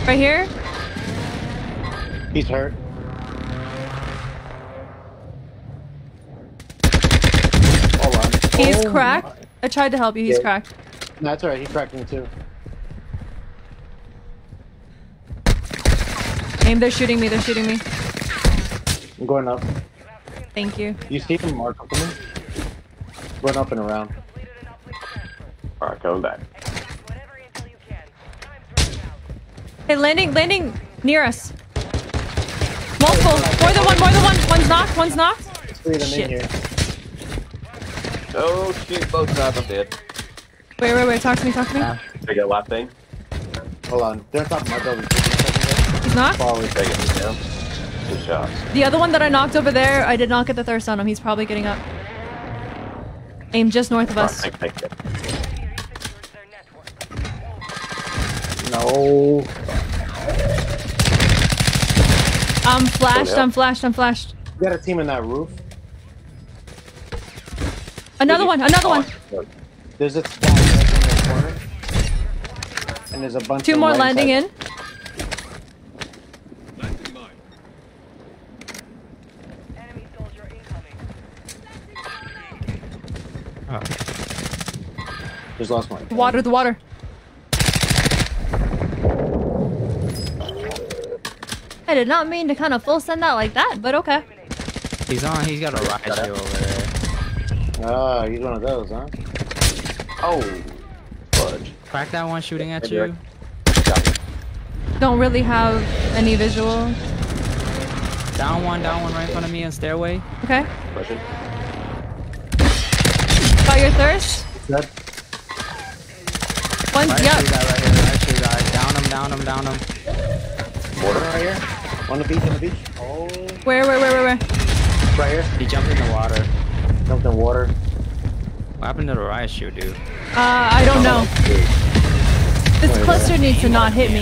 S2: Right here?
S17: He's hurt. Hold on.
S2: He's
S17: Oh
S2: cracked. I tried to help you, he's
S17: Yeah.
S2: cracked.
S17: No, that's alright. He cracked me too.
S2: Aim, they're shooting me, they're shooting me.
S17: I'm going up.
S2: Thank you.
S17: You see him mark up to me? Going up and around.
S15: Alright, coming back.
S2: Hey, landing, landing near us. Multiple. More than one, more than one. One's knocked, one's knocked.
S17: Three of them
S2: Shit.
S17: in here.
S15: Oh shoot, both sides I'm dead.
S2: Wait, wait, wait. Talk to me, talk to me.
S15: Ah, they got a light thing.
S17: Hold on. They're on top of my building.
S2: He's knocked.
S17: Forward.
S15: Taking me down. Good shots.
S2: The other one that I knocked over there, I did not get the thirst on him. He's probably getting up. Aim just north of us.
S15: Alright, thank you.
S17: No.
S2: I'm flashed,
S17: Oh.
S2: I'm flashed, I'm flashed.
S17: You got a team in that roof.
S2: Another one, another oh, one.
S17: There's a guy in the corner. And there's a bunch
S2: Two
S17: of
S2: more landing
S17: side-
S2: in. Ah.
S17: There's lost one.
S2: Water, the water. I did not mean to kind of full send that like that, but okay.
S3: He's on. He's got a riot shield over there.
S17: Oh, he's one of those, huh?
S15: Oh, fudge.
S3: Crack that one shooting at you.
S2: Don't really have any visual.
S3: Down one, down one right in front of me on stairway.
S2: Okay.
S15: Pushing.
S2: Got your thirst?
S17: Dead.
S2: One,
S3: Right
S2: yep.
S3: shoe guy right here. Right shoe guy. Down him, down him, down him.
S17: Mortar right here. On the beach, on the beach. Oh,
S2: Where, where, where, where, where?
S17: right here.
S3: He jumped in the water.
S17: Jumped in water.
S3: What happened to the riot shoe, dude?
S2: Uh, I don't know. This
S3: Wait,
S2: cluster
S3: wait.
S2: needs to not hit me.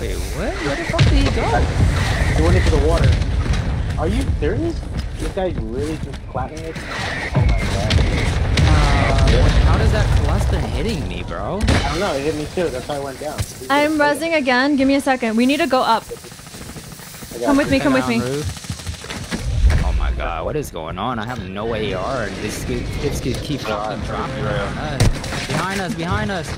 S3: Wait, what? Where the fuck did he go?
S17: He went into the water. Are you serious? This guy's really just clapping it? Oh my god.
S3: How does that cluster hitting me, bro?
S17: I don't know, it hit me too. That's why I went down.
S2: I'm rezzing again. Give me a second. We need to go up. Come with me, come with me.
S3: Oh my god, what is going on? I have no AR and this kid, kids keep keep dropping, dropping us. Behind us, behind us.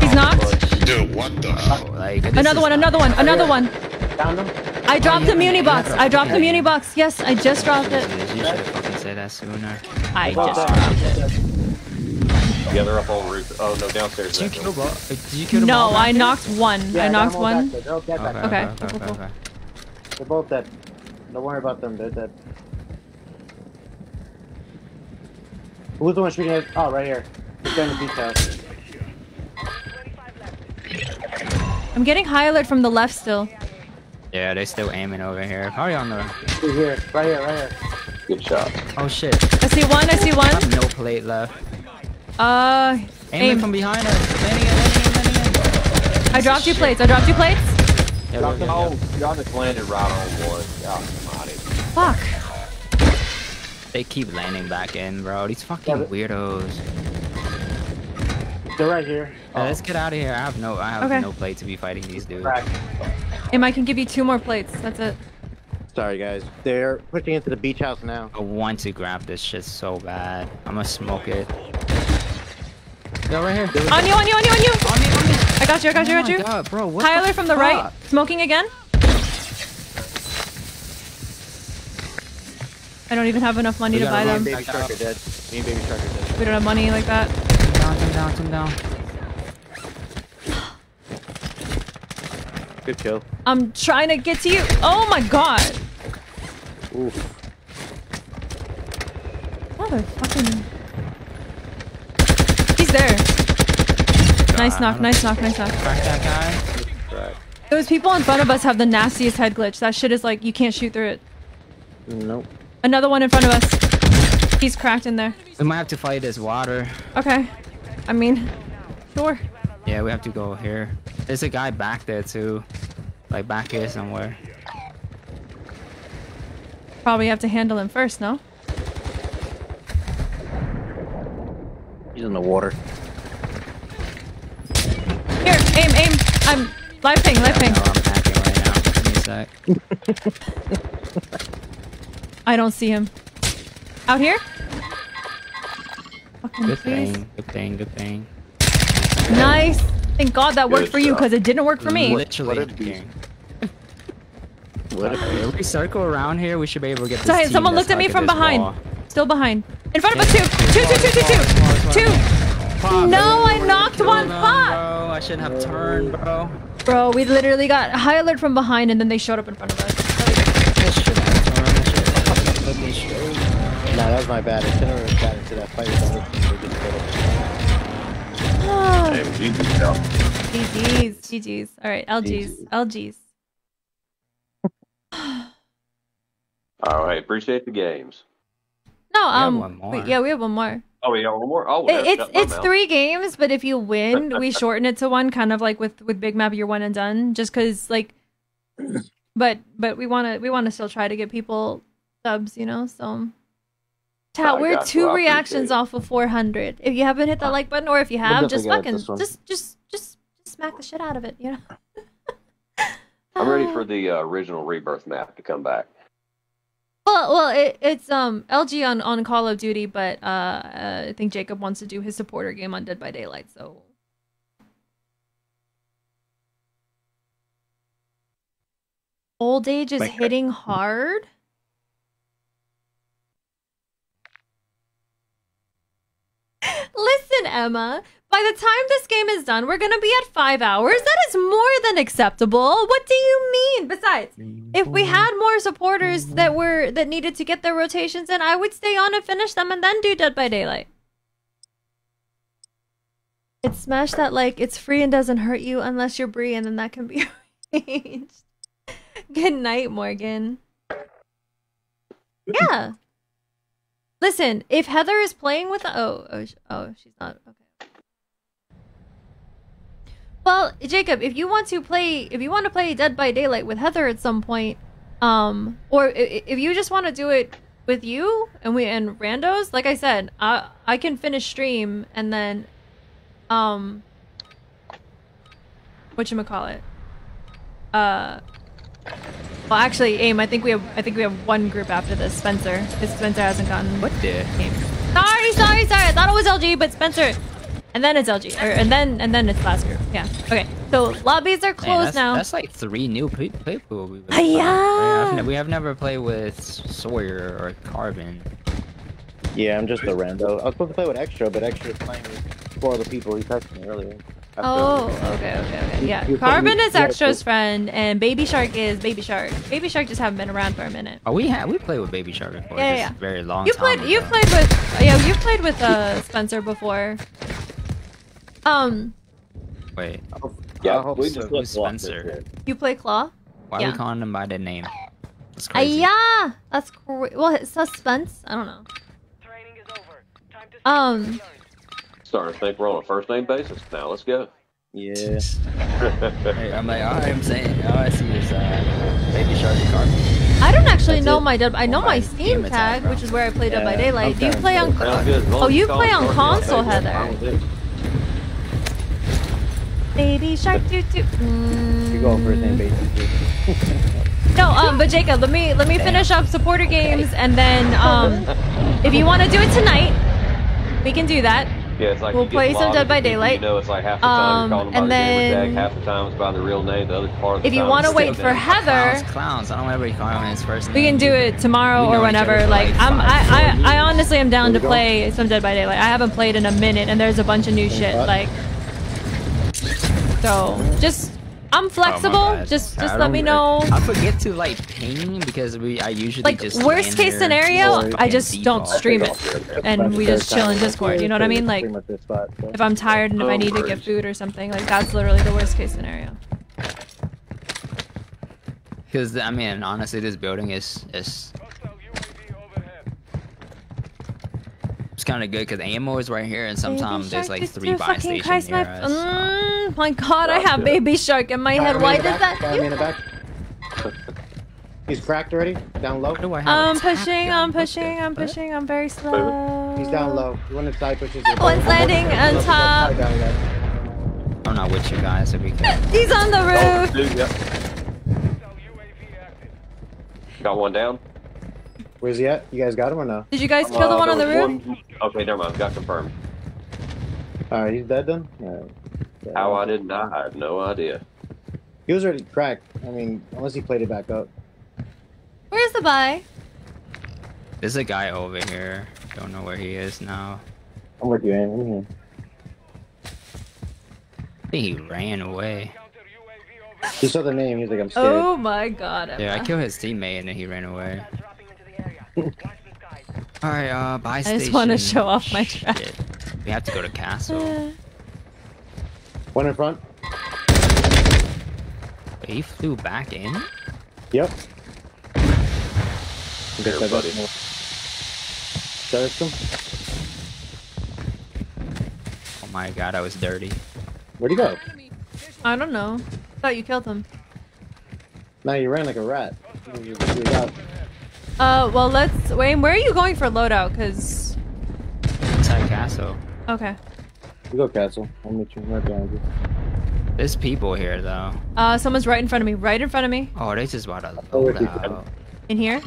S2: He's knocked.
S3: Dude, what the? like, this
S2: Another one, another one, another one.
S17: Found him?
S2: I dropped the muni box. I dropped the muni box. Yes, I just dropped it.
S3: You should have fucking said that sooner.
S2: I just uh, dropped it.
S15: Yeah, they're up on roof. Oh no, downstairs.
S3: Did you kill Bo- Did you kill them
S2: No, I knocked one.
S17: Yeah,
S2: I knocked one.
S17: back there. They're all dead back
S3: Okay,
S17: there.
S2: Okay, cool, cool, cool.
S17: They're both dead. Don't worry about them. They're dead. Who's the one shooting at? Oh, right here. He's down the beach house.
S2: I'm getting high alert from the left still.
S3: Yeah, they still aiming over here. Probably on the.
S17: He's here. Right here, right here.
S15: Good shot.
S3: Oh shit.
S2: I see one. I see
S3: I
S2: one.
S3: have no plate left.
S2: Uh,
S3: Aiming
S2: aim.
S3: from behind us. Landing it, landing it, landing it.
S2: I dropped two plates. I dropped two plates.
S3: Yeah,
S15: Drop them.
S3: good.
S15: Oh, y'all just landed right on one. God almighty.
S2: Fuck.
S3: They keep landing back in, bro. These fucking weirdos.
S17: They're right here.
S3: Yeah, let's get out of here. I have no, I have
S2: Okay.
S3: no plate to be fighting these dudes.
S2: Aim, I can give you two more plates. That's it.
S17: Sorry, guys. They're pushing into the beach house now.
S3: I want to grab this shit so bad. I'm gonna smoke it. Go right here.
S2: On you, on you, on you, on you.
S3: On me, on me.
S2: I got you, I got you, I
S3: Oh
S2: got
S3: my
S2: you.
S3: God, bro, what
S2: Tyler
S3: the
S2: from the right. Smoking again. I don't even have enough money
S3: We
S2: to buy them.
S17: Baby shark dead. Me and baby shark dead.
S2: We don't have money like that.
S3: Down, come down, come down.
S17: Good kill.
S2: I'm trying to get to you. Oh my god.
S17: Oof.
S2: Motherfucking. He's there. Nice knock, nice knock, nice knock.
S3: Crack that guy.
S17: Right.
S2: Those people in front of us have the nastiest head glitch. That shit is like, you can't shoot through it.
S17: Nope.
S2: Another one in front of us. He's cracked in there.
S3: We might have to fight this water.
S2: Okay. I mean, sure.
S3: Yeah, we have to go here. There's a guy back there too. Like back here somewhere.
S2: Probably have to handle him first, no?
S17: He's in the water.
S2: Here, aim, aim. I'm live ping, live ping.
S3: No, I'm hacking right now. Give me a sec.
S2: I don't see him. Out here? Fucking
S3: Good
S2: please.
S3: thing. Good thing. Good thing.
S2: Nice. Thank God that worked
S3: Good
S2: for you because it didn't work for me.
S3: Literally. hacking. Uh, if we circle around here, we should be able to get this
S2: So, hey,
S3: team
S2: someone looked at me from behind.
S3: wall.
S2: Still behind. In front of us, two. Two, two, two, two, two. Two. No, I knocked one. Fuck.
S3: Bro, I shouldn't have turned, bro.
S2: Bro, we literally got high alert from behind and then they showed up in front of us.
S17: Nah, that was my bad. I shouldn't have got into that fight with them. They just killed him.
S2: GG's. GG's. All right, LG's. LG's.
S15: All right, appreciate the games.
S2: No,
S15: have
S2: um,
S15: one
S2: wait, yeah, we have one more.
S15: Oh, we got one more. Oh,
S2: It- it's it's
S15: mouth.
S2: three games, but if you win, we shorten it to one, kind of like with with Big Map, you're one and done. Just because, like, but but we want to we want to still try to get people subs, you know. So Chat,
S15: I
S2: we're two reactions off of 400. If you haven't hit that like button, or if you have, just fucking
S17: it this one.
S2: just just just just smack the shit out of it. You know.
S15: I'm ready for the uh, original Rebirth map to come back.
S2: Well, well, it, it's um LG on on Call of Duty, but uh, uh, I think Jacob wants to do his supporter game on Dead by Daylight. So old age is
S17: Like-
S2: hitting hard. Listen, Emma. By the time this game is done, we're gonna be at five hours. That is more than acceptable. What do you mean? Besides, if we had more supporters that were that needed to get their rotations in, I would stay on and finish them and then do Dead by Daylight. It's smash that like it's free and doesn't hurt you unless you're Bree, and then that can be arranged. Good night, Morgan. Yeah. Listen, if Heather is playing with oh oh, oh she's not okay. Well, Jacob, if you want to play if you want to play Dead by Daylight with Heather at some point, um, or if you just want to do it with you and we and randos, like I said, I I can finish stream and then, um, what you call it, uh. Well, actually, aim. I think we have. I think we have one group after this. Spencer, because Spencer hasn't gotten
S3: What the?
S2: game. Sorry, sorry, sorry. I thought it was LG, but Spencer. And then it's LG, or and then and then it's last group. Yeah. Okay. So lobbies are
S3: Man,
S2: closed
S3: that's,
S2: now.
S3: That's like three new people. We,
S2: Ah, yeah.
S3: I've we have never played with Sawyer or Carbon.
S17: Yeah, I'm just a rando. I was supposed to play with Extra, but Extra is playing with four other people. He texted me earlier.
S2: Oh, okay, okay, okay. Yeah.
S17: You- you
S2: Carbon
S17: probably-
S2: is
S17: yeah,
S2: Extra's friend, and Baby Shark is Baby Shark. Baby Shark just haven't been around for a minute.
S3: Oh, we had we played with Baby Shark before.
S2: Yeah, yeah, yeah.
S3: Very long.
S2: You
S3: time
S2: played.
S3: ago.
S2: You've played with. Yeah, you've played with uh Spencer before. Um,
S3: Wait.
S15: Yeah,
S17: hope
S15: we
S17: so.
S15: just
S3: Who's
S15: looked
S3: Spencer?
S2: you play Claw.
S3: Why are
S2: Yeah.
S3: we calling him by the name? That's
S2: Ah,
S3: crazy.
S2: yeah, that's cra- well it's suspense. I don't know. Um,
S15: Starting to think we're on a first name basis now. Let's go.
S17: Yeah.
S3: Hey, I'm like, I'm saying, all I see is uh, Baby Shark and Carbon.
S2: I don't actually
S3: That's
S2: know
S3: it.
S2: my dub. I know my
S3: Game
S2: Steam tag,
S3: bro.
S2: which is where I play Dead by
S17: Yeah,
S2: Daylight.
S17: I'm
S2: Do you play on?
S15: Sounds good. As long
S2: Oh, you play on console,
S15: I'll take it.
S2: Heather.
S15: I'm with it.
S2: Baby Shark doo doo. Mm.
S17: You go first name basis.
S2: No, um, but Jacob, let me let me finish up supporter games, and then um, if you want to do it tonight, we can do that.
S15: Yeah, it's like
S2: We'll play some Dead by Daylight.
S15: You know, it's like half the time
S2: Um,
S15: you're calling
S2: and
S15: them by the gamer
S2: then-
S15: tag, half the time it's by the real name, the other part of the
S2: If you want to wait for
S15: name.
S2: Heather,
S3: Clowns, clowns. I don't ever call him his first name.
S2: we can do it tomorrow or whenever. Like
S3: like
S2: I'm, I, I,
S3: years.
S2: I honestly am down to
S17: Where'd go?
S2: play some Dead by Daylight. I haven't played in a minute, and there's a bunch of new shit. Like, so just I'm
S3: Oh,
S2: flexible.
S3: bad.
S2: just
S3: I
S2: just let me know.
S3: I forget to like ping because we I usually
S2: Like
S3: just
S2: worst case scenario, I just don't
S3: default.
S2: stream it, and we just chill in Discord. You know what I mean? Like
S17: Pretty much this spot. so.
S2: if I'm tired and if I
S15: Oh,
S2: need to get food or something, like that's literally the worst case scenario.
S3: Because I mean, honestly, this building is is kind of good because ammo is right here, and sometimes there's like three buy
S2: fucking Kai
S3: stations near
S2: snipe.
S3: us.
S2: Mm, my God, I have baby shark in my head.
S17: Fire me
S2: Why does
S17: back,
S2: that?
S17: fire me in the back. He's cracked already. Down low.
S3: do I have
S2: I'm pushing. I'm pushing. I'm pushing. I'm very slow.
S17: He's down low. You want to side pushes.
S2: One's landing on top.
S3: I'm not with you guys if we can.
S2: He's on the
S15: Oh,
S2: roof.
S15: dude, yeah. Got one down.
S17: Where's he at? You guys got him or no?
S2: Did you guys kill the
S15: Uh,
S2: one on the roof?
S15: one- Okay, never mind. Got confirmed.
S17: All right, he's dead then. All right. Yeah.
S15: How I didn't, I have no idea.
S17: He was already cracked. I mean, unless he played it back up.
S2: Where's the buy?
S3: There's a guy over here. Don't know where he is now.
S17: I'm with you, man. I'm here.
S3: I think he ran away.
S17: He saw the name. He's like, I'm scared.
S2: Oh my God.
S3: Yeah, I killed his teammate and then he ran away. Alright, uh, buy
S2: I
S3: station.
S2: just want to show off my trap.
S3: Shit. We have to go to castle.
S17: One in front.
S3: He flew back in?
S17: Yep.
S15: Here,
S17: Guess I
S15: buddy.
S17: got Searched him.
S3: Oh my god, I was dirty.
S17: Where'd he go?
S2: I don't know. Thought you killed him.
S17: Now you ran like a rat. You- you got-
S2: Uh, well, let's. Wayne, where are you going for loadout? Cause.
S3: Inside castle.
S2: Okay.
S17: You go castle. I'll meet you right behind you.
S3: There's people here though.
S2: Uh, someone's right in front of me. Right in front of me.
S3: Oh, they just about to
S17: Oh,
S3: load out.
S2: In here.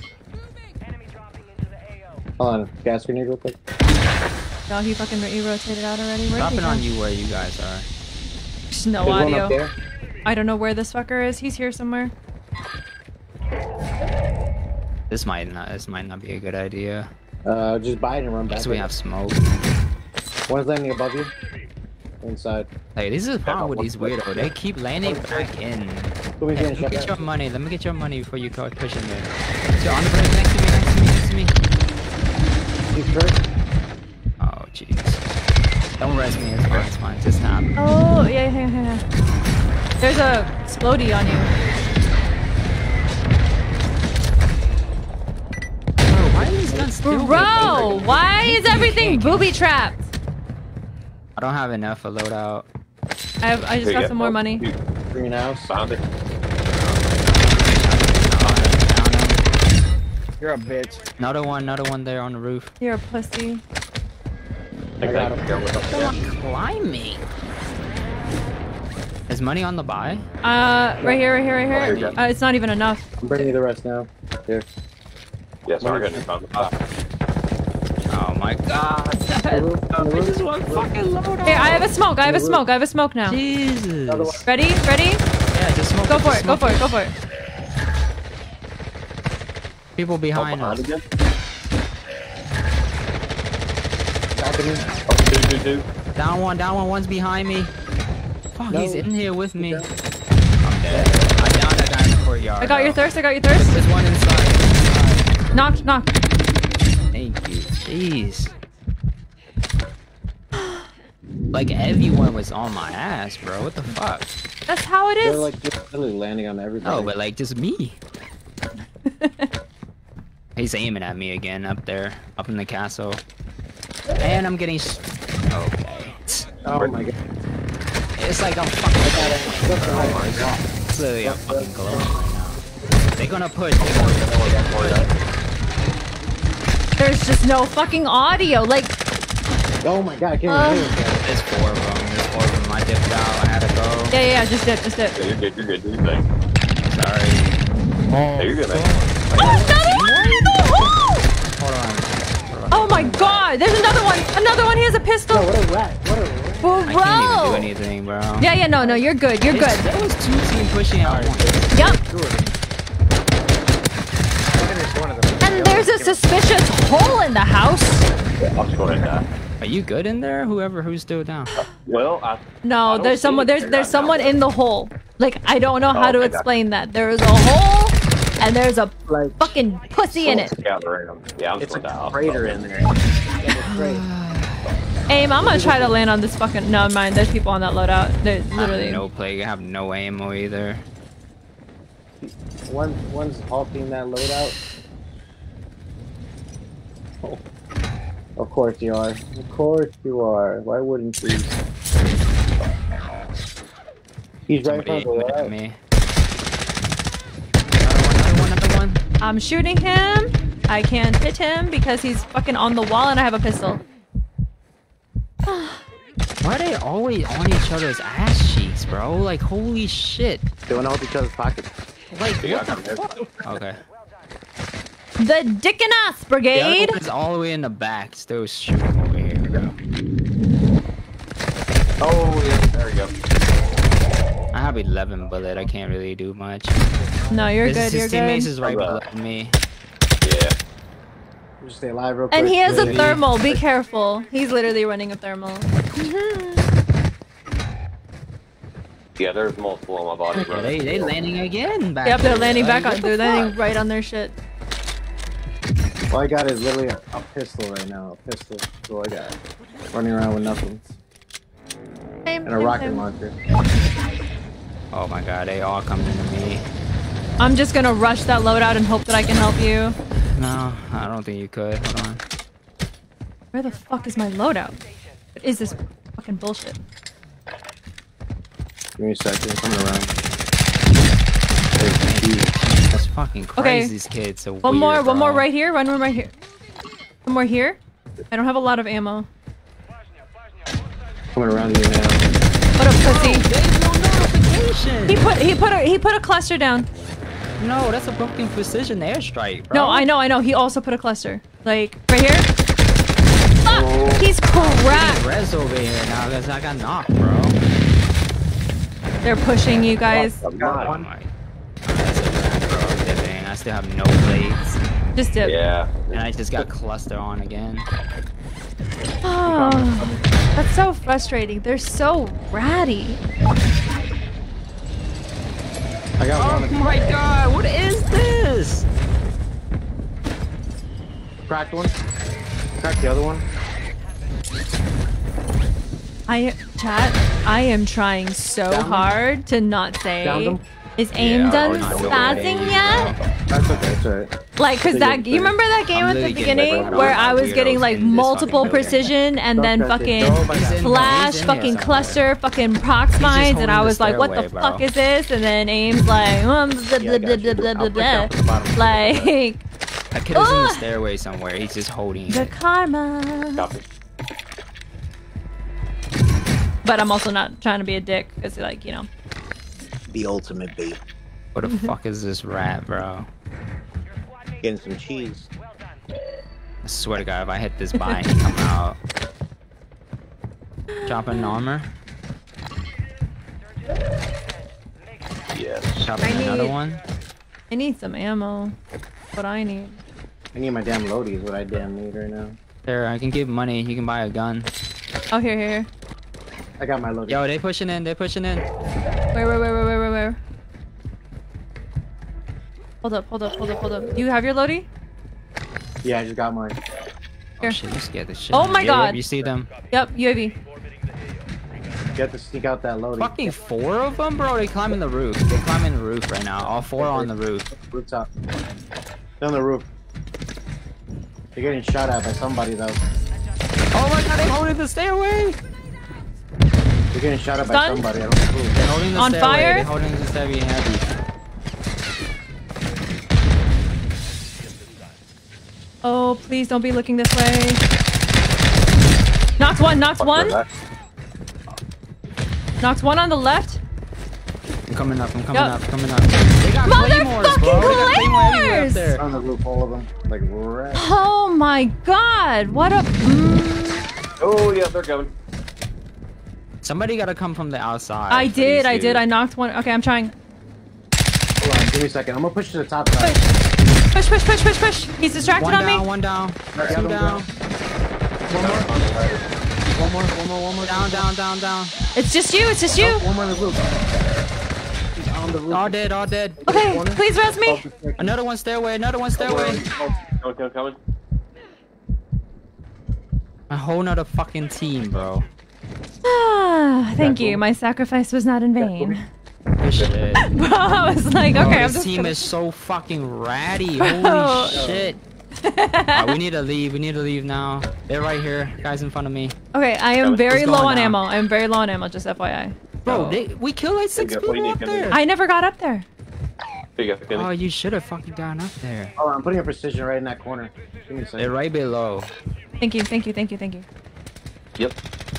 S17: Hold on. Gas grenade real quick.
S2: No, he fucking he rotated out already. Where
S3: Dropping on you where you guys are.
S2: Just no
S17: There's
S2: audio. I don't know where this fucker is. He's here somewhere.
S3: This might not. This might not be a good idea.
S17: Uh, just buy it and run back.
S3: Because we have smoke.
S17: One's landing above you. Inside.
S3: Hey, this is the problem with these weirdos. They keep landing back in. Hey, let me get your money. Let me get your money before you go pushing me. So on the bridge next to me, next to me, next to me.
S17: He's hurt.
S3: Oh, jeez. Don't rest me. It's fine. It's fine. Just stop.
S2: Oh yeah, yeah, yeah. yeah. There's a explodey on you.
S3: Why are these guns still
S2: Bro, why is everything booby trapped?
S3: I don't have enough for loadout.
S2: I have. I just got some more money.
S17: Greenhouse.
S15: Found it.
S13: You're a bitch.
S3: Another one. Another one there on the roof.
S2: You're a pussy.
S15: I got him.
S3: Someone climbing. Is money on the buy?
S2: Uh, right here, right here,
S15: Oh, here
S2: right here. Uh, it's not even enough.
S17: I'm bringing you the rest now. Here.
S15: Yes, we're gonna found.
S3: Oh my god. This is one fucking loadout.
S2: Here, I have a smoke. I have a smoke. I have a smoke now.
S3: Jesus.
S2: Ready? Ready?
S3: Yeah, just smoke.
S2: Go for it. Go for it. Go for it.
S3: People behind us.
S15: again?
S17: Balcony.
S15: Oh, two, two, two.
S3: Down one, down one, one's behind me. Fuck, he's in here with me. I'm dead. I downed that guy in the courtyard.
S2: I got your
S3: though.
S2: thirst. I got your thirst.
S3: There's one inside.
S2: Knocked. knock.
S3: Thank you. Jeez. Like everyone was on my ass, bro. What the fuck?
S2: That's how it is.
S17: They're like just literally landing on everybody.
S3: Oh, but like just me. He's aiming at me again up there, up in the castle. And I'm getting. Okay.
S17: Oh my god.
S3: It's like I'm fucking. Oh my god. It's literally I'm fucking glowing right now. They're gonna push. They're gonna push.
S2: There's just no fucking audio. Like,
S17: Oh my god, I can't
S2: Uh,
S17: hear him.
S3: There's four of them. There's four of them. I dipped out. I had to go.
S2: yeah, yeah, yeah. Just dip. Just dip.
S15: Yeah, you're good, you're good, do your thing.
S3: Sorry.
S15: Yeah, you're good, man.
S2: Oh, another one in the hole!
S3: Hold on.
S2: Oh my god. There's another one. Another one. He has a pistol.
S17: What a rat. What a rat.
S2: Bro.
S3: I can't even do anything, bro.
S2: Yeah, yeah. No, no. You're good. You're
S3: It's-
S2: good.
S3: There was two team pushing out one.
S2: Yep.
S13: Finish one of them.
S2: And there's a suspicious hole in the house.
S15: I'm just going to die.
S3: Are you good in there? Whoever who's still down.
S15: Well, I.
S2: No,
S15: don't
S2: there's someone. There's there's
S15: right now,
S2: someone in the hole. Like I don't know how
S15: Oh,
S2: to
S15: okay, got
S2: explain that. There is a hole, and there's a
S17: Like,
S2: fucking pussy in it.
S15: Yeah, I'm
S13: It's a
S15: just going to die.
S13: crater in there.
S2: Aim. I'm gonna try to land on this fucking. No, mind. There's people on that loadout. There's
S3: I
S2: literally.
S3: have no play. I have no ammo either.
S17: one, one's halting that loadout. Of course you are. Of course you are. Why wouldn't you? He's right in front of the
S3: aiming at me. Another one, another one, another one.
S2: I'm shooting him. I can't hit him because he's fucking on the wall and I have a pistol.
S3: Why are they always on each other's ass cheeks, bro? Like, holy shit.
S17: They want to hold each other's pockets.
S3: Like, what the
S15: I'm
S3: fuck? Okay.
S2: The Dick and Ass
S3: The
S2: Brigade.
S3: other one's all the way in the back, still shooting over here, bro.
S15: Oh, yeah, there we go.
S3: I have 11 bullet. I can't really do much.
S2: No, you're
S3: His-
S2: good.
S3: His
S2: You're
S3: teammates
S2: good.
S3: is right
S15: Alright.
S3: below me.
S15: Yeah.
S17: Just stay alive real quick.
S2: And he has a thermal. Be careful. He's literally running a thermal.
S15: Yeah, there's multiple on my body, bro.
S3: They they landing again back.
S2: Yep, they're landing back on. They're landing right on their shit.
S17: All I got is literally a, a pistol right now. A pistol. That's all I got. Running around with nothing.
S2: Same,
S17: And a rocket
S2: same.
S17: launcher.
S3: Oh my god, they all coming to me.
S2: I'm just gonna rush that loadout and hope that I can help you.
S3: No, I don't think you could. Hold on.
S2: Where the fuck is my loadout? What is this fucking bullshit?
S17: Give me a second. Coming around.
S3: That's fucking
S2: Okay.
S3: These kids are
S2: One
S3: weird,
S2: more, one more right here. One more right here. One more here. I don't have a lot of ammo.
S17: Coming around you now.
S2: What up, pussy?
S3: notification.
S2: He put he put a he put a cluster down.
S3: No, that's a fucking precision airstrike, bro.
S2: No, I know, I know. He also put a cluster. Like right here. Fuck! Oh. He's cracked.
S3: Res over here now because I got knocked, bro.
S2: They're pushing you guys.
S3: Oh my. That's a wrap, bro. Dipping. I still have no blades.
S2: Just dip.
S15: Yeah.
S3: And I just got cluster on again.
S2: Oh, that's so frustrating. They're so ratty.
S17: I got
S3: Oh
S17: one.
S3: my god, what is this?
S17: Cracked one. Cracked the other one.
S2: I chat. I am trying so
S17: Down them.
S2: hard to not say.
S17: Down them.
S2: Is aim
S3: Yeah,
S2: done
S3: we're not doing
S2: spazzing yet?
S17: That's okay. That's alright.
S2: Like, cause
S17: So
S2: that
S17: you're-
S2: you remember that game
S3: I'm
S2: at the beginning
S3: like
S2: where I was getting like multiple precision and
S17: Don't
S2: then fucking
S17: Nobody's
S2: flash,
S3: in
S2: fucking cluster, fucking prox mines, and I was like, what the
S3: bro.
S2: fuck is this? And then aim's like, um, blah, blah, blah, blah, blah, blah, blah. Like
S3: That kid is in the stairway somewhere. He's just holding
S2: the
S3: it.
S2: karma.
S15: Copy.
S2: But I'm also not trying to be a dick, cause like you know.
S17: The ultimate bait.
S3: What the mm-hmm. fuck is this rat, bro?
S17: Getting some cheese.
S3: I swear to God, if I hit this by and he come out. Dropping armor.
S15: Yes.
S3: Dropping
S2: I
S3: another
S2: need-
S3: one.
S2: I need some ammo. What I need.
S17: I need my damn loadie is what I damn need right now.
S3: There, I can give money. You can buy a gun.
S2: Oh here here. here.
S17: I got my loadie.
S3: Yo, they pushing in. They pushing in.
S2: Where where where where where where where? Hold up hold up hold up hold up. Do you have your loadie?
S17: Yeah, I just got mine.
S3: Oh
S2: Here.
S3: shit, you scared the shit.
S2: Oh my God.
S3: You see them?
S2: Yep UAV.
S17: You have to sneak out that loadie.
S3: Fucking four of them, bro. They climbing the roof. They climbing the roof right now. All four on the roof.
S17: Rooftop. They're on the roof. They're getting shot at by somebody though.
S3: Oh my god, they holding the stairway.
S17: They're getting shot at by
S2: Stunned?
S17: somebody. I don't know who.
S3: They're holding the
S2: On
S3: stairway.
S2: fire?
S3: They're holding the stairway heavy.
S2: Oh please don't be looking this way. Knocked one. Knocked one. Knocked one on the left.
S3: I'm coming up. I'm coming
S2: Yup.
S3: up. Coming up. They got claymores, bro. They got claymore everywhere up
S2: claymores!
S3: there.
S17: On the roof, all of them. Like right.
S2: Oh my god! What a. Mm,
S15: Oh, yeah, they're coming.
S3: Somebody gotta come from the outside.
S2: I did. I did. I knocked one. Okay, I'm trying.
S17: Hold on, give me a second. I'm gonna push to the top side.
S2: Push, push, push, push, push. He's distracted
S3: One
S2: on
S3: down.
S2: me.
S3: One down.
S17: Alright,
S3: Two
S17: other one
S3: down.
S17: One more. One more. One more. One more.
S3: Down. Down. Down. Down.
S2: It's just you. It's just you.
S17: One more on the roof. He's on the roof.
S3: All dead. All dead.
S2: Okay, please res me.
S3: Another one stairway. Another one stairway.
S15: Coming, coming, coming.
S3: A whole nother fucking team, bro.
S2: Ah, thank you. My sacrifice was not in vain.
S3: Shit.
S2: Bro, I was like,
S3: Bro,
S2: okay, I'm
S3: this team
S2: gonna...
S3: is so fucking ratty.
S2: Bro.
S3: Holy shit. Alright, we need to leave. We need to leave now. They're right here. Guys in front of me.
S2: Okay, I am very low on
S3: down?
S2: ammo. I'm very low on ammo, just FYI.
S3: Bro, they, we killed like six
S15: What do you
S3: people up
S15: What do you need?
S3: there.
S2: I never got up there.
S15: Here you go, Kenny.
S3: Oh, you should have fucking gone up there.
S17: Oh, I'm putting a precision right in that corner. Give me a.
S3: They're right below.
S2: Thank you, thank you, thank you, thank you.
S15: Yep.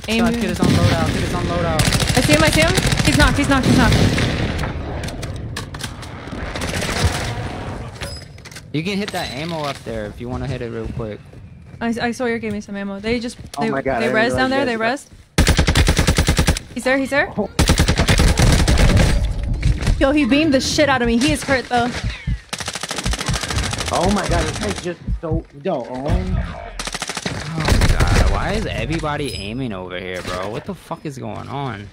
S2: Aim.
S3: God, kid is on loadout. Kid is on loadout.
S2: I see him, I see him. He's knocked, he's knocked, he's knocked.
S3: You can hit that ammo up there if you want to hit it real quick.
S2: I, I saw you gave me some ammo. They just
S17: Oh
S2: they,
S17: my God,
S2: they
S17: didn't
S2: res down there. They
S17: you
S2: res. He's there. He's there. Oh. Yo, he beamed the shit out of me. He is hurt though.
S17: Oh my god, this guy's just so. Yo, oh.
S3: Oh god, why is everybody aiming over here, bro? What the fuck is going on?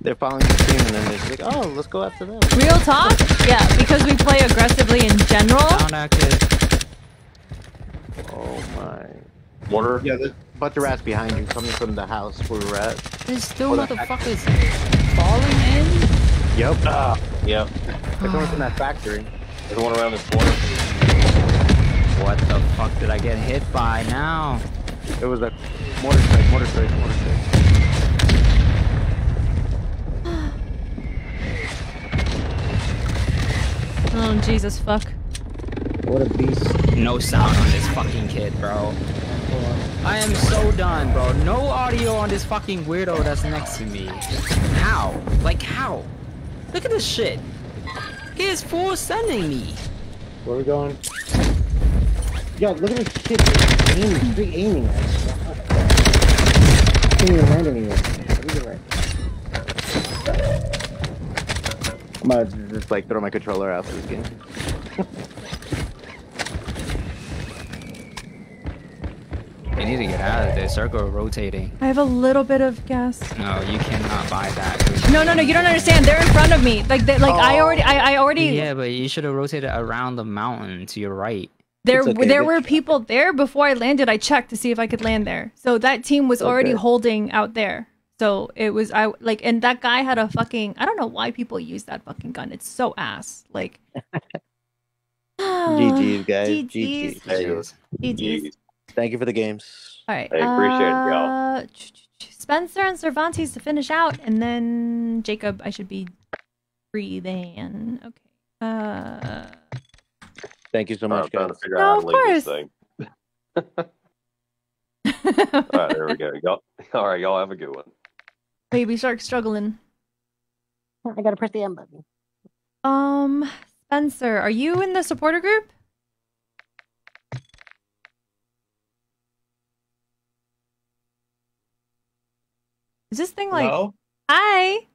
S17: They're following the team and then they're just like, oh, let's go after them.
S2: Real talk? Yeah, because we play aggressively in general.
S3: Down that.
S17: Oh my.
S15: Water.
S17: Yeah, there's a bunch of rats behind you coming from the house where we're at.
S3: There's still
S17: What the heck?
S3: motherfuckers falling in.
S17: Yep.
S15: Ah, yep.
S17: They're coming from that factory.
S15: There's one around this corner.
S3: What the fuck did I get hit by now?
S17: It was a mortar strike, mortar strike, mortar strike.
S2: Oh Jesus fuck.
S16: What a beast.
S3: No sound on this fucking kid, bro. I am so done, bro. No audio on this fucking weirdo that's next to me. How? Like how? Look at this shit. He is full sending me.
S17: Where are we going? Yo, look at this shit. He's aiming, straight aiming at us. Can't even land anywhere. Look at that.
S16: I'm about to just like throw my controller out for this game.
S3: You need to get out of this. Circle rotating.
S2: I have a little bit of gas.
S3: No, you cannot buy that.
S2: No, no, no. You don't understand. They're in front of me. Like, they, like I already, I, I already.
S3: Yeah, but you should have rotated around the mountain to your right.
S2: There,
S3: It's okay,
S2: there were people there before I landed. I checked to see if I could land there. So that team was already
S3: Okay.
S2: holding out there. So it was I like, and that guy had a fucking. I don't know why people use that fucking gun. It's so ass. Like.
S16: GG's, guys.
S2: GG's.
S16: GG's.
S2: GG's.
S16: Thank you for the games.
S2: All right.
S16: Hey, appreciate it, y'all.
S2: uh, ch- ch- ch- Spencer and Cervantes to finish out, and then Jacob. I should be free then. Okay. Uh.
S16: Thank you so much,
S15: trying
S16: guys.
S15: to figure
S2: No,
S15: out how to
S2: of
S15: leave this thing. All right, there we go. Y'all, all right, y'all have a good one.
S2: Baby shark struggling.
S18: I gotta press the M button.
S2: Um, Spencer, are you in the supporter group? Is this thing like?
S19: Hello?
S2: Hi.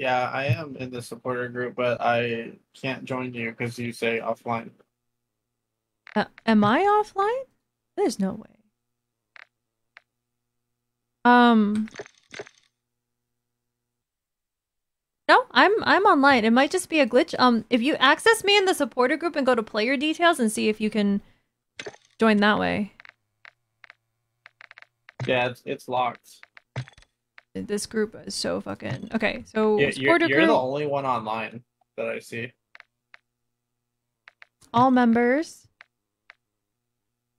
S19: Yeah, I am in the supporter group, but I can't join you because you say offline.
S2: Uh, am I offline? There's no way. Um. No, I'm I'm online. It might just be a glitch. Um, if you access me in the supporter group and go to player details and see if you can join that way.
S19: Yeah, it's, it's locked.
S2: This group is so fucking okay. So
S19: Yeah, you're, you're
S2: group,
S19: the only one online that I see.
S2: all members,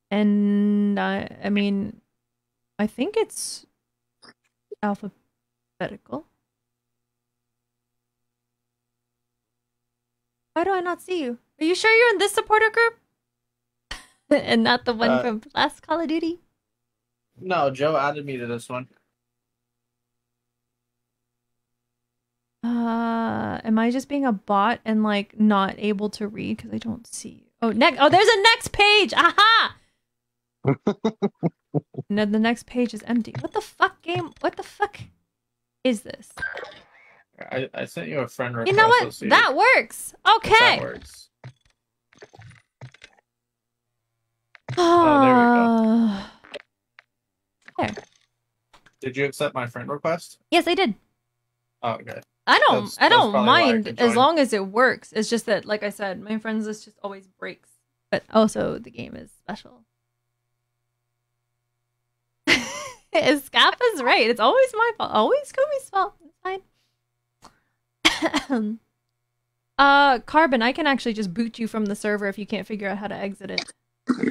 S2: and uh, I mean, I think it's alphabetical. Why do I not see you? Are you sure you're in this supporter group? and not the one
S19: Uh,
S2: from last Call of Duty?
S19: No, Joe added me to this one.
S2: Uh, am I just being a bot and like not able to read because I don't see? Oh, next. Oh, there's a next page. Aha! no, the next page is empty. What the fuck game? What the fuck is this?
S19: I, I sent you a friend request.
S2: You know what?
S19: Let's
S2: That works. Okay.
S19: That works.
S2: Oh, there
S19: Did you accept my friend request?
S2: Yes, I did.
S19: Oh, okay.
S2: I don't.
S19: That's-
S2: I don't
S19: probably I
S2: mind as long as it works. It's just that, like I said, my friends list just always breaks. But also, the game is special. Scap is right. It's always my fault. Always Kobe's fault. It's fine. uh, Carbon, I can actually just boot you from the server if you can't figure out how to exit it.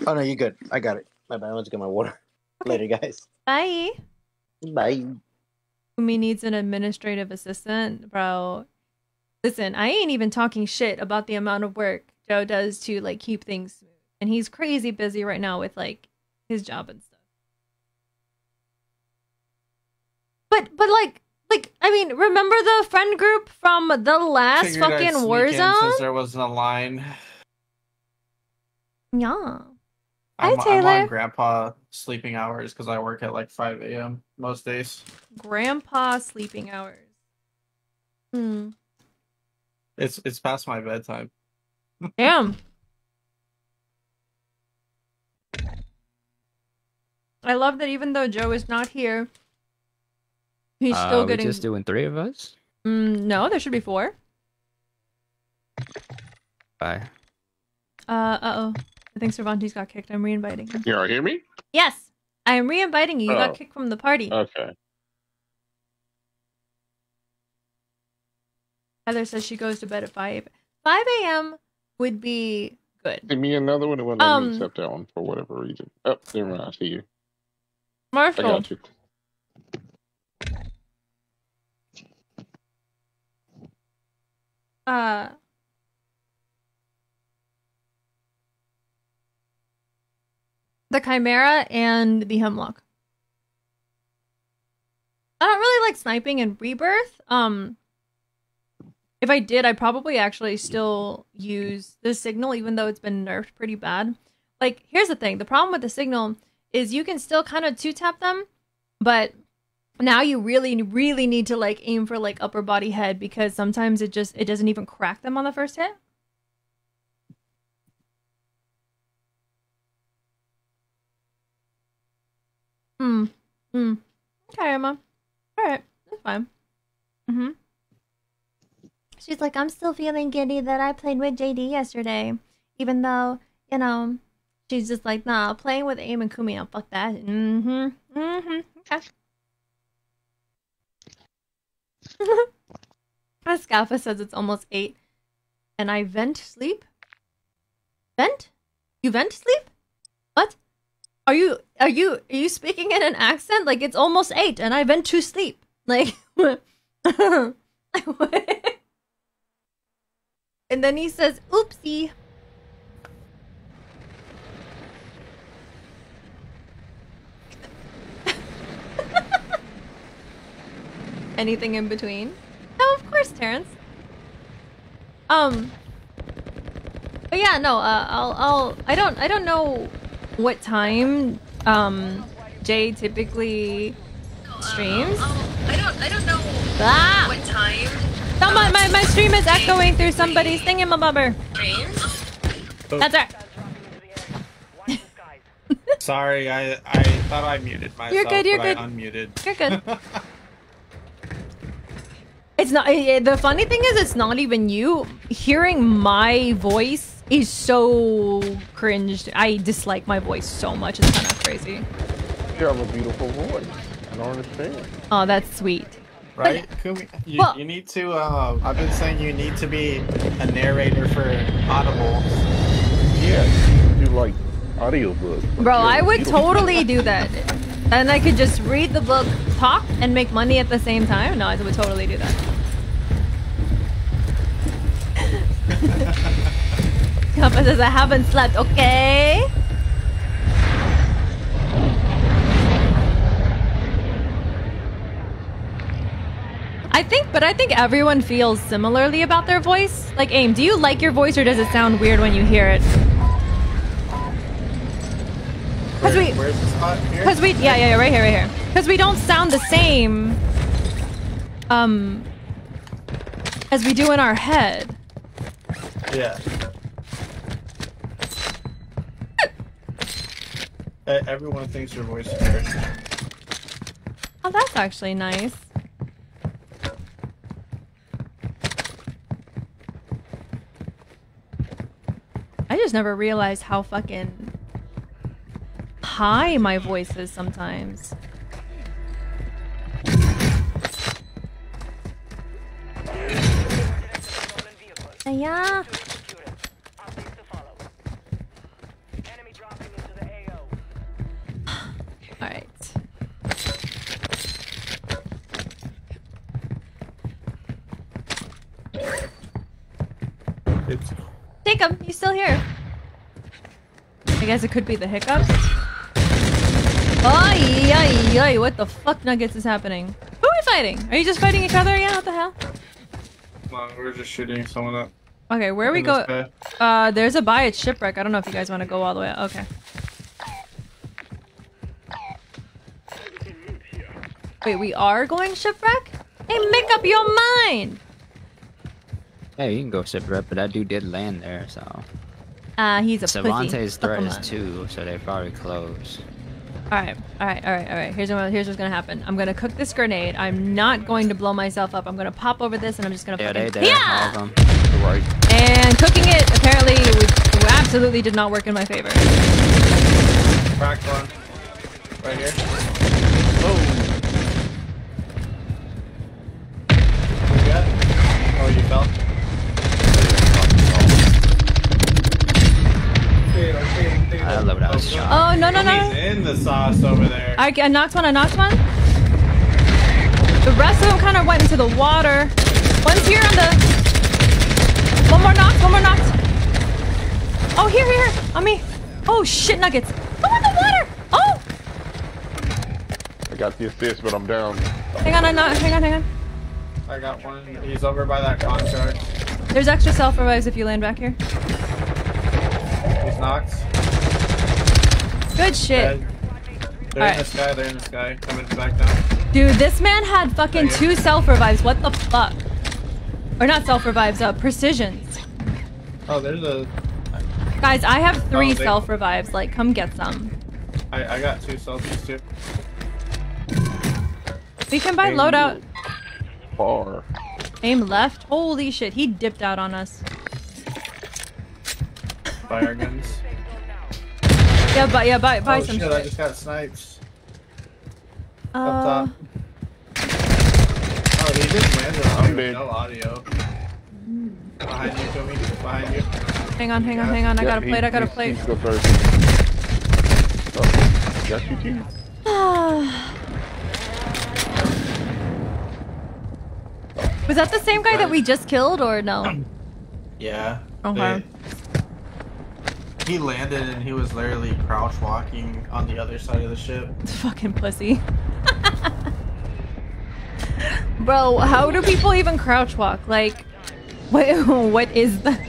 S17: Oh no, you're good. I got it. My bad. Let's get my water. Later, guys.
S2: Bye.
S17: Bye.
S2: Umi needs an administrative assistant, bro. Listen, I ain't even talking shit about the amount of work Joe does to like keep things smooth. And he's crazy busy right now with like his job and stuff. But but like like I mean, remember the friend group from the last
S19: Figured
S2: fucking Warzone?
S19: Since there wasn't a line.
S2: Yeah.
S19: I'm,
S2: Hi,
S19: I'm on grandpa sleeping hours because I work at like 5 a.m. most days.
S2: Grandpa sleeping hours. Hmm.
S19: It's it's past my bedtime.
S2: Damn. I love that even though Joe is not here, he's
S3: uh,
S2: still getting.
S3: just doing three of us.
S2: Mm, no, there should be four.
S3: Bye.
S2: Uh, uh oh. I think Cervantes got kicked. I'm re-inviting him.
S11: You all hear me?
S2: Yes, I am re-inviting you. You
S11: Oh.
S2: got kicked from the party.
S11: Okay.
S2: Heather says she goes to bed at five. Five a.m. would be good.
S11: Give me another one. It wouldn't
S2: Um,
S11: accept that one for whatever reason. Oh, never mind. I see you. I got you.
S2: uh, the Chimera and the Hemlock. I don't really like sniping and Rebirth. Um, if I did, I'd probably actually still use the signal, even though it's been nerfed pretty bad. Like, here's the thing: the problem with the signal is you can still kind of two tap them, but now you really, really need to like aim for like upper body head because sometimes it just it doesn't even crack them on the first hit. Hmm. Hmm. Okay, Emma. All right, that's fine. Mm-hmm. She's like, I'm still feeling giddy that I played with JD yesterday, even though you know. She's just like, nah, playing with aim and Kumi, no, fuck that. Mm-hmm. Mm-hmm. Okay. Scaffa says it's almost eight. And I vent sleep? Vent? You vent sleep? What? Are you are you are you speaking in an accent? Like it's almost eight and I vent to sleep. Like and then he says, oopsie. Anything in between? No, of course, Terrence. Um. But yeah, no. Uh, I'll. I'll. I don't. I don't know what time. Um, Jay typically streams.
S4: I don't. I don't know
S2: Ah!
S4: what time.
S2: No, my, my, my stream is echoing through somebody's thing thingamabobber. That's right.
S19: Sorry, I I thought I muted myself.
S2: You're good, you're
S19: but
S2: good.
S19: I unmuted.
S2: You're good. It's not. eh, The funny thing is, it's not even you. Hearing my voice is so cringed. I dislike my voice so much. It's kind of crazy.
S10: You have a beautiful voice. I don't understand.
S2: Oh, that's sweet.
S19: Right? Kumi, you,
S2: Well-
S19: you need to. Uh, I've been saying you need to be a narrator for Audible.
S10: Yeah, you do like audiobooks.
S2: Bro, I would totally do that. And I could just read the book, talk, and make money at the same time. No, I would totally do that. Kappa says, I haven't slept, okay? I think, but I think everyone feels similarly about their voice. Like, Aim, do you like your voice or does it sound weird when you hear it? Because we,
S19: Where's the spot here?
S2: because we, yeah, yeah, yeah, right here, right here. Because we don't sound the same, um, as we do in our head.
S19: Yeah. E- Everyone thinks your voice is great.
S2: Oh, that's actually nice. I just never realized how fucking high my voice is sometimes. Yeah. All right.
S19: It's
S2: Take him. He's still here. I guess it could be the hiccups. Ay, ay, ay. What the fuck nuggets is happening? Who are we fighting? Are you just fighting each other Yeah, What the hell?
S19: Come we're just shooting someone up.
S2: Okay, where are we
S19: In
S2: go?
S19: this
S2: Uh, there's a buy at shipwreck. I don't know if you guys want to go all the way. Okay. Wait, we are going shipwreck? Hey, make up your mind.
S3: Yeah, you can go shipwreck, but that dude did land there, so.
S2: Uh, he's a pussy.
S3: Cervantes
S2: Fuck
S3: threat
S2: him
S3: is two, so they're probably close.
S2: All right, all right, all right, all right. Here's what here's what's gonna happen. I'm gonna cook this grenade. I'm not going to blow myself up. I'm gonna pop over this, and I'm just gonna
S3: Yeah, they
S2: fucking
S3: there,
S2: yeah.
S3: all of them.
S10: Right.
S2: And cooking it apparently was, absolutely did not work in my favor.
S19: Cracked one. Right here. Oh. You got? Oh, you fell?
S3: I love that shot.
S2: Oh no no no!
S19: He's in the sauce over there.
S2: I, I knocked one. I knocked one. The rest of them kind of went into the water. One's here on the. One more knocked. One more knocked. Oh here here here on me. Oh shit nuggets. Oh in the water. Oh.
S11: I got the assist, but I'm down.
S2: Hang on, I'm not. Hang on, hang on.
S19: I got one. He's over by that contract.
S2: There's extra self revives if you land back here.
S19: He's knocked.
S2: Good shit.
S19: Dead. They're
S2: Alright.
S19: in the sky. They're in the sky. Coming back down.
S2: Dude, this man had fucking two self revives. What the fuck? Or not self revives, uh, precisions.
S19: Oh, there's a.
S2: Guys, I have three
S19: Oh, they-
S2: self revives. Like, come get some.
S19: I, I got two selfies too.
S2: We can buy loadout.
S11: Far.
S2: Aim left. Holy shit, he dipped out on us.
S19: Fire guns.
S2: Yeah, but yeah, buy buy
S19: oh
S2: some
S19: shit! I
S2: shit.
S19: just got snipes
S2: Uh,
S19: up top. Oh, they just landed on me no audio. Behind you, Tommy. Behind you.
S2: hang on, hang on, hang on. I got a
S11: he-
S2: plate. I got a plate.
S11: he's go first. Oh, got you, T.
S2: Was that the same guy that we just killed or no?
S19: Yeah.
S2: Okay.
S19: They- he landed and he was literally crouch walking on the other side of the ship.
S2: Fucking pussy. Bro, how do people even crouch walk? Like, what, what is that?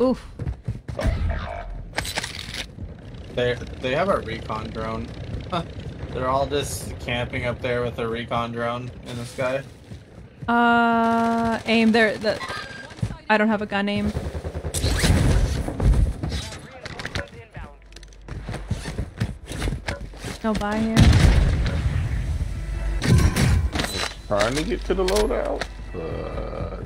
S2: Oof.
S19: They they have a recon drone. They're all just camping up there with a recon drone in the sky.
S2: Uh, aim there. The I don't have a gun aim. No buy here.
S11: Trying to get to the loadout. But...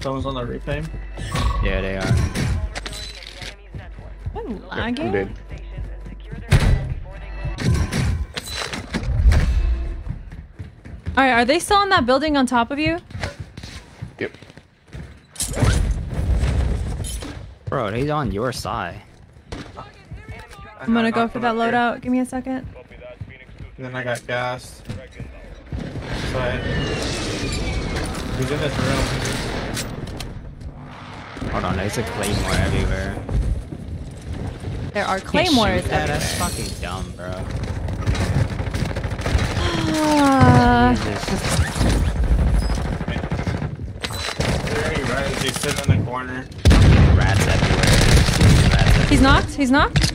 S19: Someone's on the reclaim.
S3: Yeah, they are.
S2: I'm
S11: I'm
S2: lagging.
S11: dead.
S2: All right, are they still in that building on top of you?
S11: Yep.
S3: Bro, he's on your side.
S2: I'm gonna go for that loadout. Give me a second.
S19: Then I got gassed. So I, he's in this room.
S3: Hold on, there's a claymore everywhere.
S2: There are claymores
S3: that,
S2: everywhere.
S3: That's fucking dumb, bro.
S2: Ah.
S19: They're already right. They sit in the corner.
S3: Rats everywhere. Rats everywhere.
S2: He's knocked. He's knocked.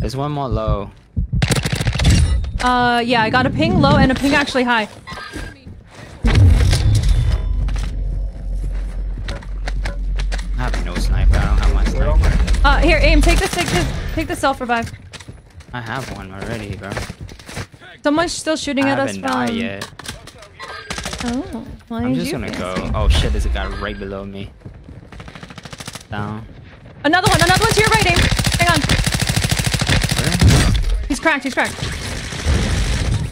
S3: There's one more low.
S2: Uh, yeah, I got a ping low and a ping actually high. Uh, here, aim. Take this. Take this. Take the self revive.
S3: I have one already, bro.
S2: Someone's still shooting
S3: I
S2: at us from.
S3: died yet.
S2: Oh, why
S3: I'm just gonna go. Oh shit, there's a guy right below me. Down.
S2: Another one. Another one to your right, aim. Hang on. He's cracked. He's cracked.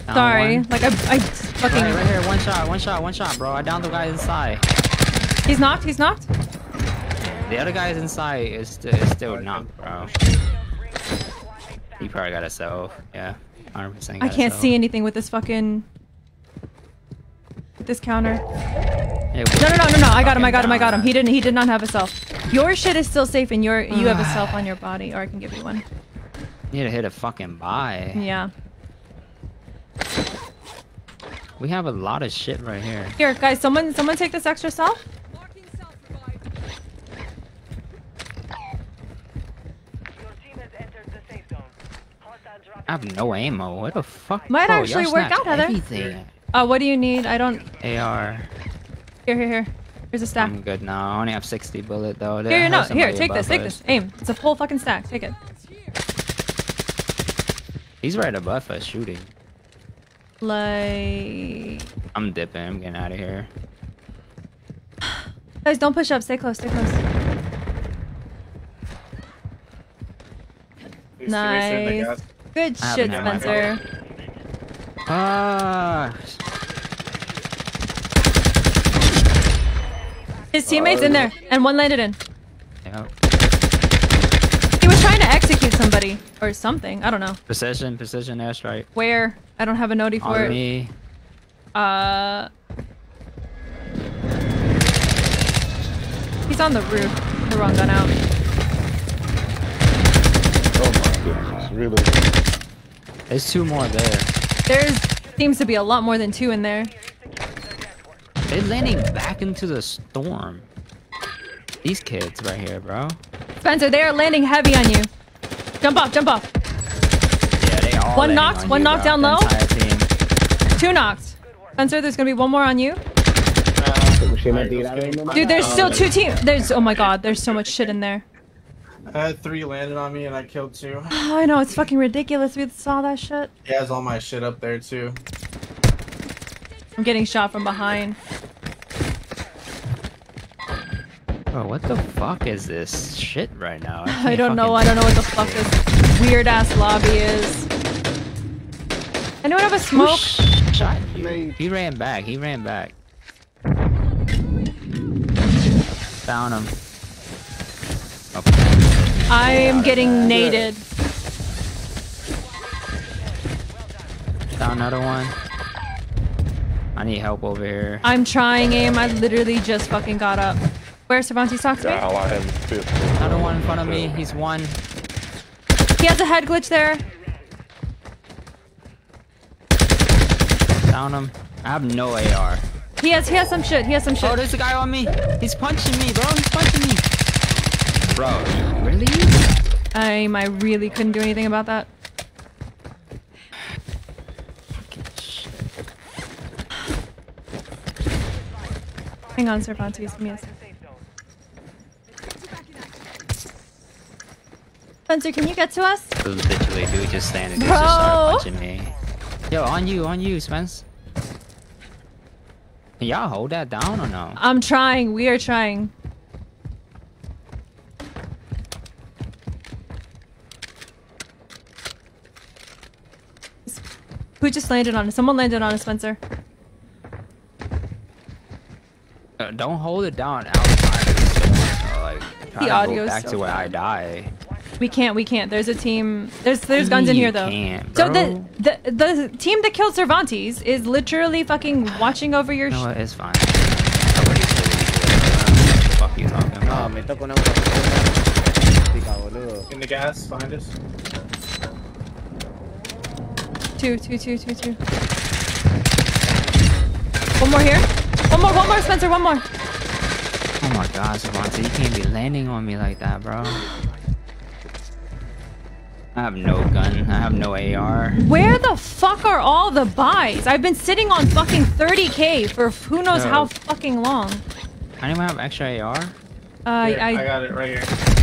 S3: Down
S2: Sorry.
S3: one.
S2: Like I, I fucking.
S3: Right, right here, one shot, one shot, one shot, bro. I downed the guy inside.
S2: He's knocked. He's knocked.
S3: The other guy's is inside is, st is still not, bro. He probably got a self. Yeah, 100% got
S2: I
S3: a
S2: can't see anything with this fucking. with This counter.
S3: Hey,
S2: No, no, no, no, no! I got him! I got him! I got him! He didn't. He did not have a self. Your shit is still safe, and your you have a self on your body, or I can give you one.
S3: You Need to hit a fucking buy.
S2: Yeah.
S3: We have a lot of shit right here.
S2: Here, guys. Someone, someone take this extra self.
S3: I have no ammo. What the fuck?
S2: Might
S3: Bro,
S2: actually
S3: y'all
S2: work
S3: snapped
S2: out, Heather.
S3: Everything.
S2: Uh, what do you need? I don't.
S3: AR.
S2: Here, here, here. Here's a stack.
S3: I'm good now. I only have 60 bullet though.
S2: Here, here, no, here. Take this.
S3: above
S2: Take this. Aim. It's a whole fucking stack. Take it.
S3: He's right above us shooting.
S2: Like,
S3: I'm dipping. I'm getting out of here.
S2: guys, don't push up. Stay close. Stay close.
S19: These three sit in the
S2: Nice.
S19: Gas.
S2: Good
S3: I
S2: shit,
S3: haven't had my
S2: Spencer.
S3: Ah.
S2: His teammates in there, and one landed in.
S3: Yeah.
S2: He was trying to execute somebody or something. I don't know.
S3: Precision, precision airstrike.
S2: Where? I don't have a noti for
S3: On
S2: it.
S3: me.
S2: Uh. He's on the roof. The wrong gun out.
S10: Oh my goodness, really?
S3: There's two more there.
S2: There seems to be a lot more than two in there.
S3: They're landing back into the storm. These kids right here, bro.
S2: Spencer, they are landing heavy on you. Jump off, jump off.
S3: Yeah, they all
S2: One
S3: landing
S2: knocked,
S3: on
S2: one
S3: you,
S2: knocked
S3: bro.
S2: down
S3: The
S2: low.
S3: entire team.
S2: Two knocked. Spencer, there's gonna be one more on you. Uh, Dude, there's still two teams. There's oh my god, there's so much shit in there.
S19: I had three landed on me and I killed two.
S2: I know it's fucking ridiculous. We saw that shit.
S19: He has all my shit up there too.
S2: I'm getting shot from behind.
S3: Bro, what the fuck is this shit right now?
S2: I don't know. I don't know what the fuck this weird ass lobby is. Anyone have a smoke?
S3: Shot you. He ran back. He ran back. Found him.
S2: I am getting naded.
S3: Found another one. I need help over here.
S2: I'm trying aim. I literally just fucking got up. Where's Cervantes? Talk to me.
S3: Another one in front of me. He's one.
S2: He has a head glitch there.
S3: Found him. I have no AR.
S2: He has he has some shit. He has some oh, shit.
S3: Oh, there's a guy on me. He's punching me, bro. He's punching me. Bro, really?
S2: I'm I really couldn't do anything about that. Hang on, Cervantes. Give me a sec. Spencer, can you get to us?
S3: This is literally dude just standing there
S2: Bro.
S3: just started punching me. Yo, on you, on you, Spence. Can y'all hold that down or no?
S2: I'm trying. We are trying. Who just landed on us? Someone landed on us, Spencer.
S3: Uh, don't hold it down outside uh, of the storm. So, like, try to
S2: audio
S3: back
S2: so
S3: to where I die.
S2: We can't. We can't. There's a team. There's there's
S3: You
S2: guns in here though.
S3: can't,
S2: so the, the the team that killed Cervantes is literally fucking watching over your.
S3: You know? It's fine. Nobody's really uh, What the fuck you talking about?
S17: Ah, me toca una.
S19: In the gas, find us.
S2: Two, two, two, two, two. One more here. One more. One more, Spencer. One more.
S3: Oh my god, Savante, you can't be landing on me like that, bro. I have no gun. I have no AR.
S2: Where the fuck are all the buys? I've been sitting on fucking 30k for who knows
S3: No.
S2: how fucking long.
S3: Anyone have extra AR?
S2: Uh,
S19: Here,
S2: I,
S19: I got it right here.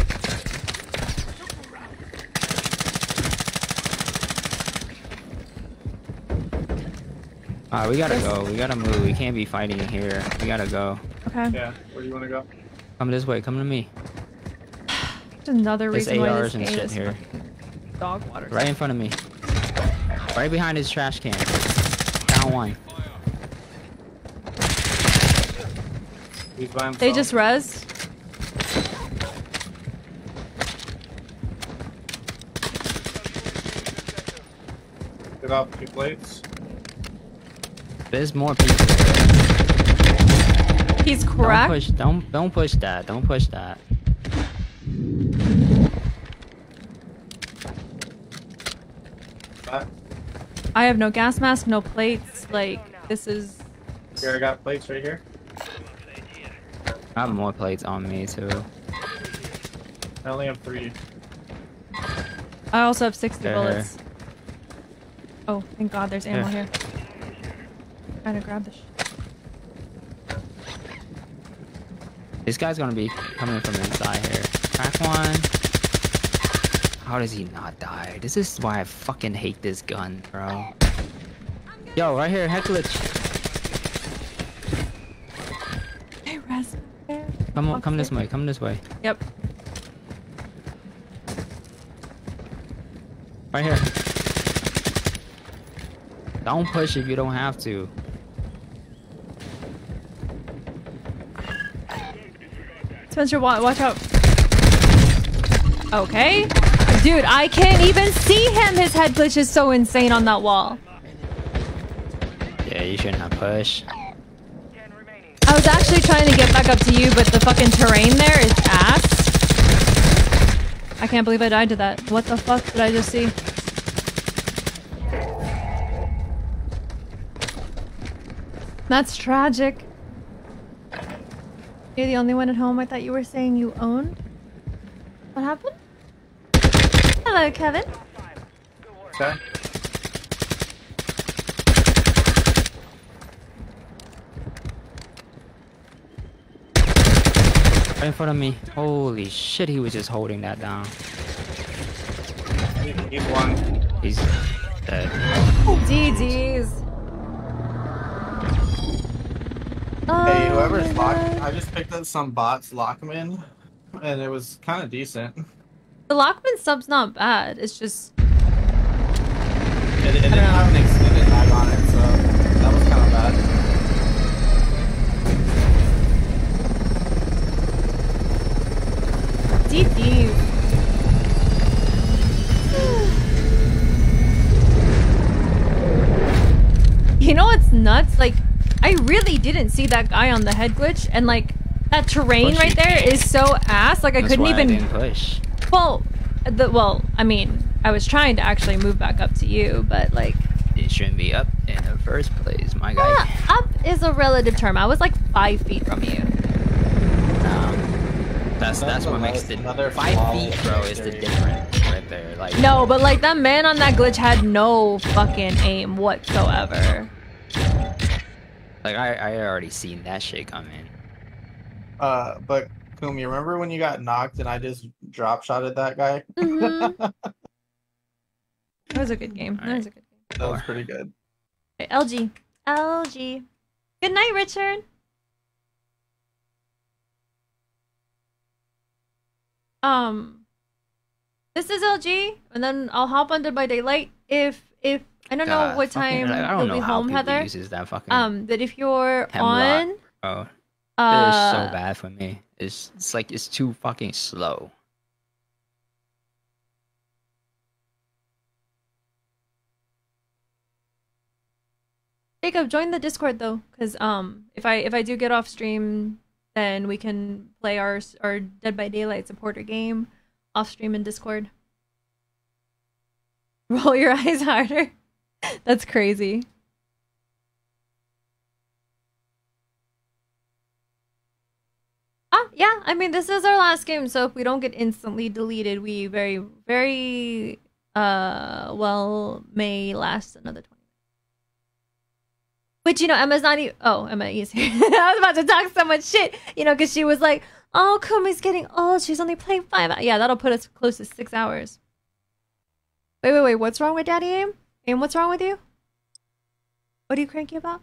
S3: Alright, we gotta go. We gotta move. We can't be fighting here. We gotta go.
S2: Okay.
S19: Yeah, where do you want to go?
S3: Come this way. Come to me.
S2: There's another
S3: There's
S2: reason why
S3: ARs
S2: this
S3: and
S2: game
S3: shit
S2: is
S3: here.
S2: dog water.
S3: Right in front of me. Right behind his trash can. Down one.
S19: He's by himself.
S2: They just res.
S19: Get off two plates.
S3: There's more people.
S2: He's cracked.
S3: Don't push. Don't don't push that. Don't push that.
S19: Back.
S2: I have no gas mask, no plates. Like this is.
S19: Here, I got plates right here.
S3: I have more plates on me too.
S19: I only have three.
S2: I also have 60
S3: There.
S2: bullets. Oh, thank God, there's ammo
S3: Here.
S2: here. Trying to grab this.
S3: This guy's gonna be coming from inside here. Crack one. How does he not die? This is why I fucking hate this gun, bro. Yo, right here, head glitch.
S2: Hey, there.
S3: Come on, come this way. Come this way.
S2: Yep.
S3: Right here. Don't push if you don't have to.
S2: Spencer, watch out. Okay. Dude, I can't even see him. His head glitch is so insane on that wall.
S3: Yeah, you shouldn't have pushed.
S2: I was actually trying to get back up to you, but the fucking terrain there is ass. I can't believe I died to that. What the fuck did I just see? That's tragic. You're the only one at home I thought you were saying you owned? What happened? Hello, Kevin.
S19: Okay.
S3: Right in front of me. Holy shit, he was just holding that down.
S19: He's one.
S3: Oh, He's dead.
S19: Hey,
S2: Oh
S19: whoever's
S2: my
S19: lock, I just picked up some bots Lachmann, and it was kind of decent.
S2: The Lachmann sub's not bad. It's just
S19: It, it didn't have an extended mag on it, so that was kind of bad.
S2: GG. You know what's nuts? Like, I really didn't see that guy on the head glitch, and like that terrain
S3: Push
S2: right
S3: you.
S2: there is so ass. Like I
S3: That's
S2: couldn't
S3: why I
S2: even.
S3: didn't push.
S2: Well, the well, I mean, I was trying to actually move back up to you, but like,
S3: It shouldn't be up in the first place, my guy.
S2: ah, up is a relative term. I was like five feet from you.
S3: That's that's what makes it.
S19: Another
S3: Five feet, bro, is the difference right there. Like
S2: No, but like that man on that glitch had no fucking aim whatsoever.
S3: Like I I already seen that shit coming.
S19: Uh, but Kum, you remember when you got knocked and I just drop shotted that guy?
S2: Mhm. That was a good game. That was a good game.
S19: That was pretty good.
S2: Okay, LG. LG. Good night, Richard. Um, this is LG, and then I'll hop on Dead by Daylight if if I don't know what
S3: fucking-
S2: time
S3: I don't
S2: you'll
S3: know
S2: be
S3: how
S2: home,
S3: people
S2: Heather.
S3: uses that fucking
S2: Um, that if you're
S3: hemlock,
S2: on,
S3: bro. it is
S2: uh,
S3: so bad for me. It's it's like it's too fucking slow.
S2: Jacob, join the Discord though, because um, if I if I do get off stream, then we can play our our Dead by Daylight supporter game off stream in Discord. Roll your eyes harder. That's crazy. Ah, yeah. I mean, this is our last game, so if we don't get instantly deleted, we very, very, uh, well, may last another 20 Which, you know, Emma's not even. Oh, Emma is here. I was about to talk so much shit, you know, because she was like, oh, Kumi's getting old. She's only playing five. hou-" Yeah, that'll put us close to six hours. Wait, wait, wait. What's wrong with Daddy Aim? Aim, what's wrong with you? What are you cranky about?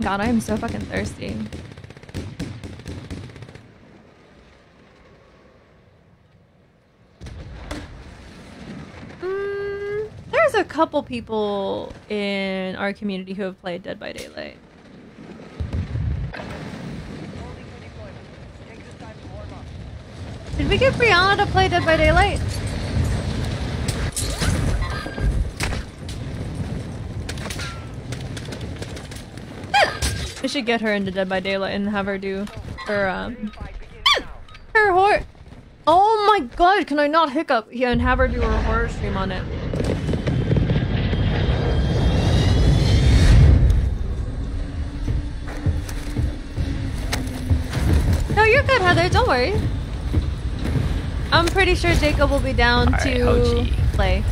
S2: God, I am so fucking thirsty. Mm, there's a couple people in our community who have played Dead by Daylight. We get Brianna to play Dead by Daylight? We should get her into Dead by Daylight and have her do her um her horror. Oh my god! Can I not hiccup here and have her do her horror stream on it? No, you're good, Heather. Don't worry. I'm pretty sure Jacob will be down to
S3: OG.
S2: play.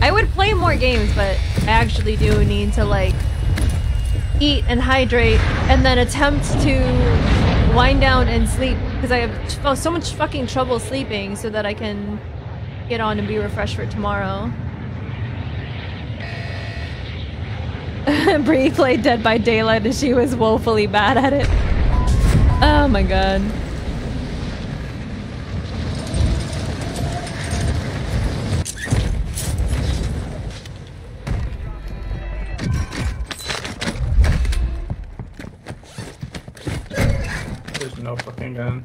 S2: I would play more games, but I actually do need to like eat and hydrate and then attempt to wind down and sleep because I have oh, so much fucking trouble sleeping so that I can get on and be refreshed for tomorrow. Bree played Dead by Daylight and she was woefully bad at it. Oh my god.
S19: Gun.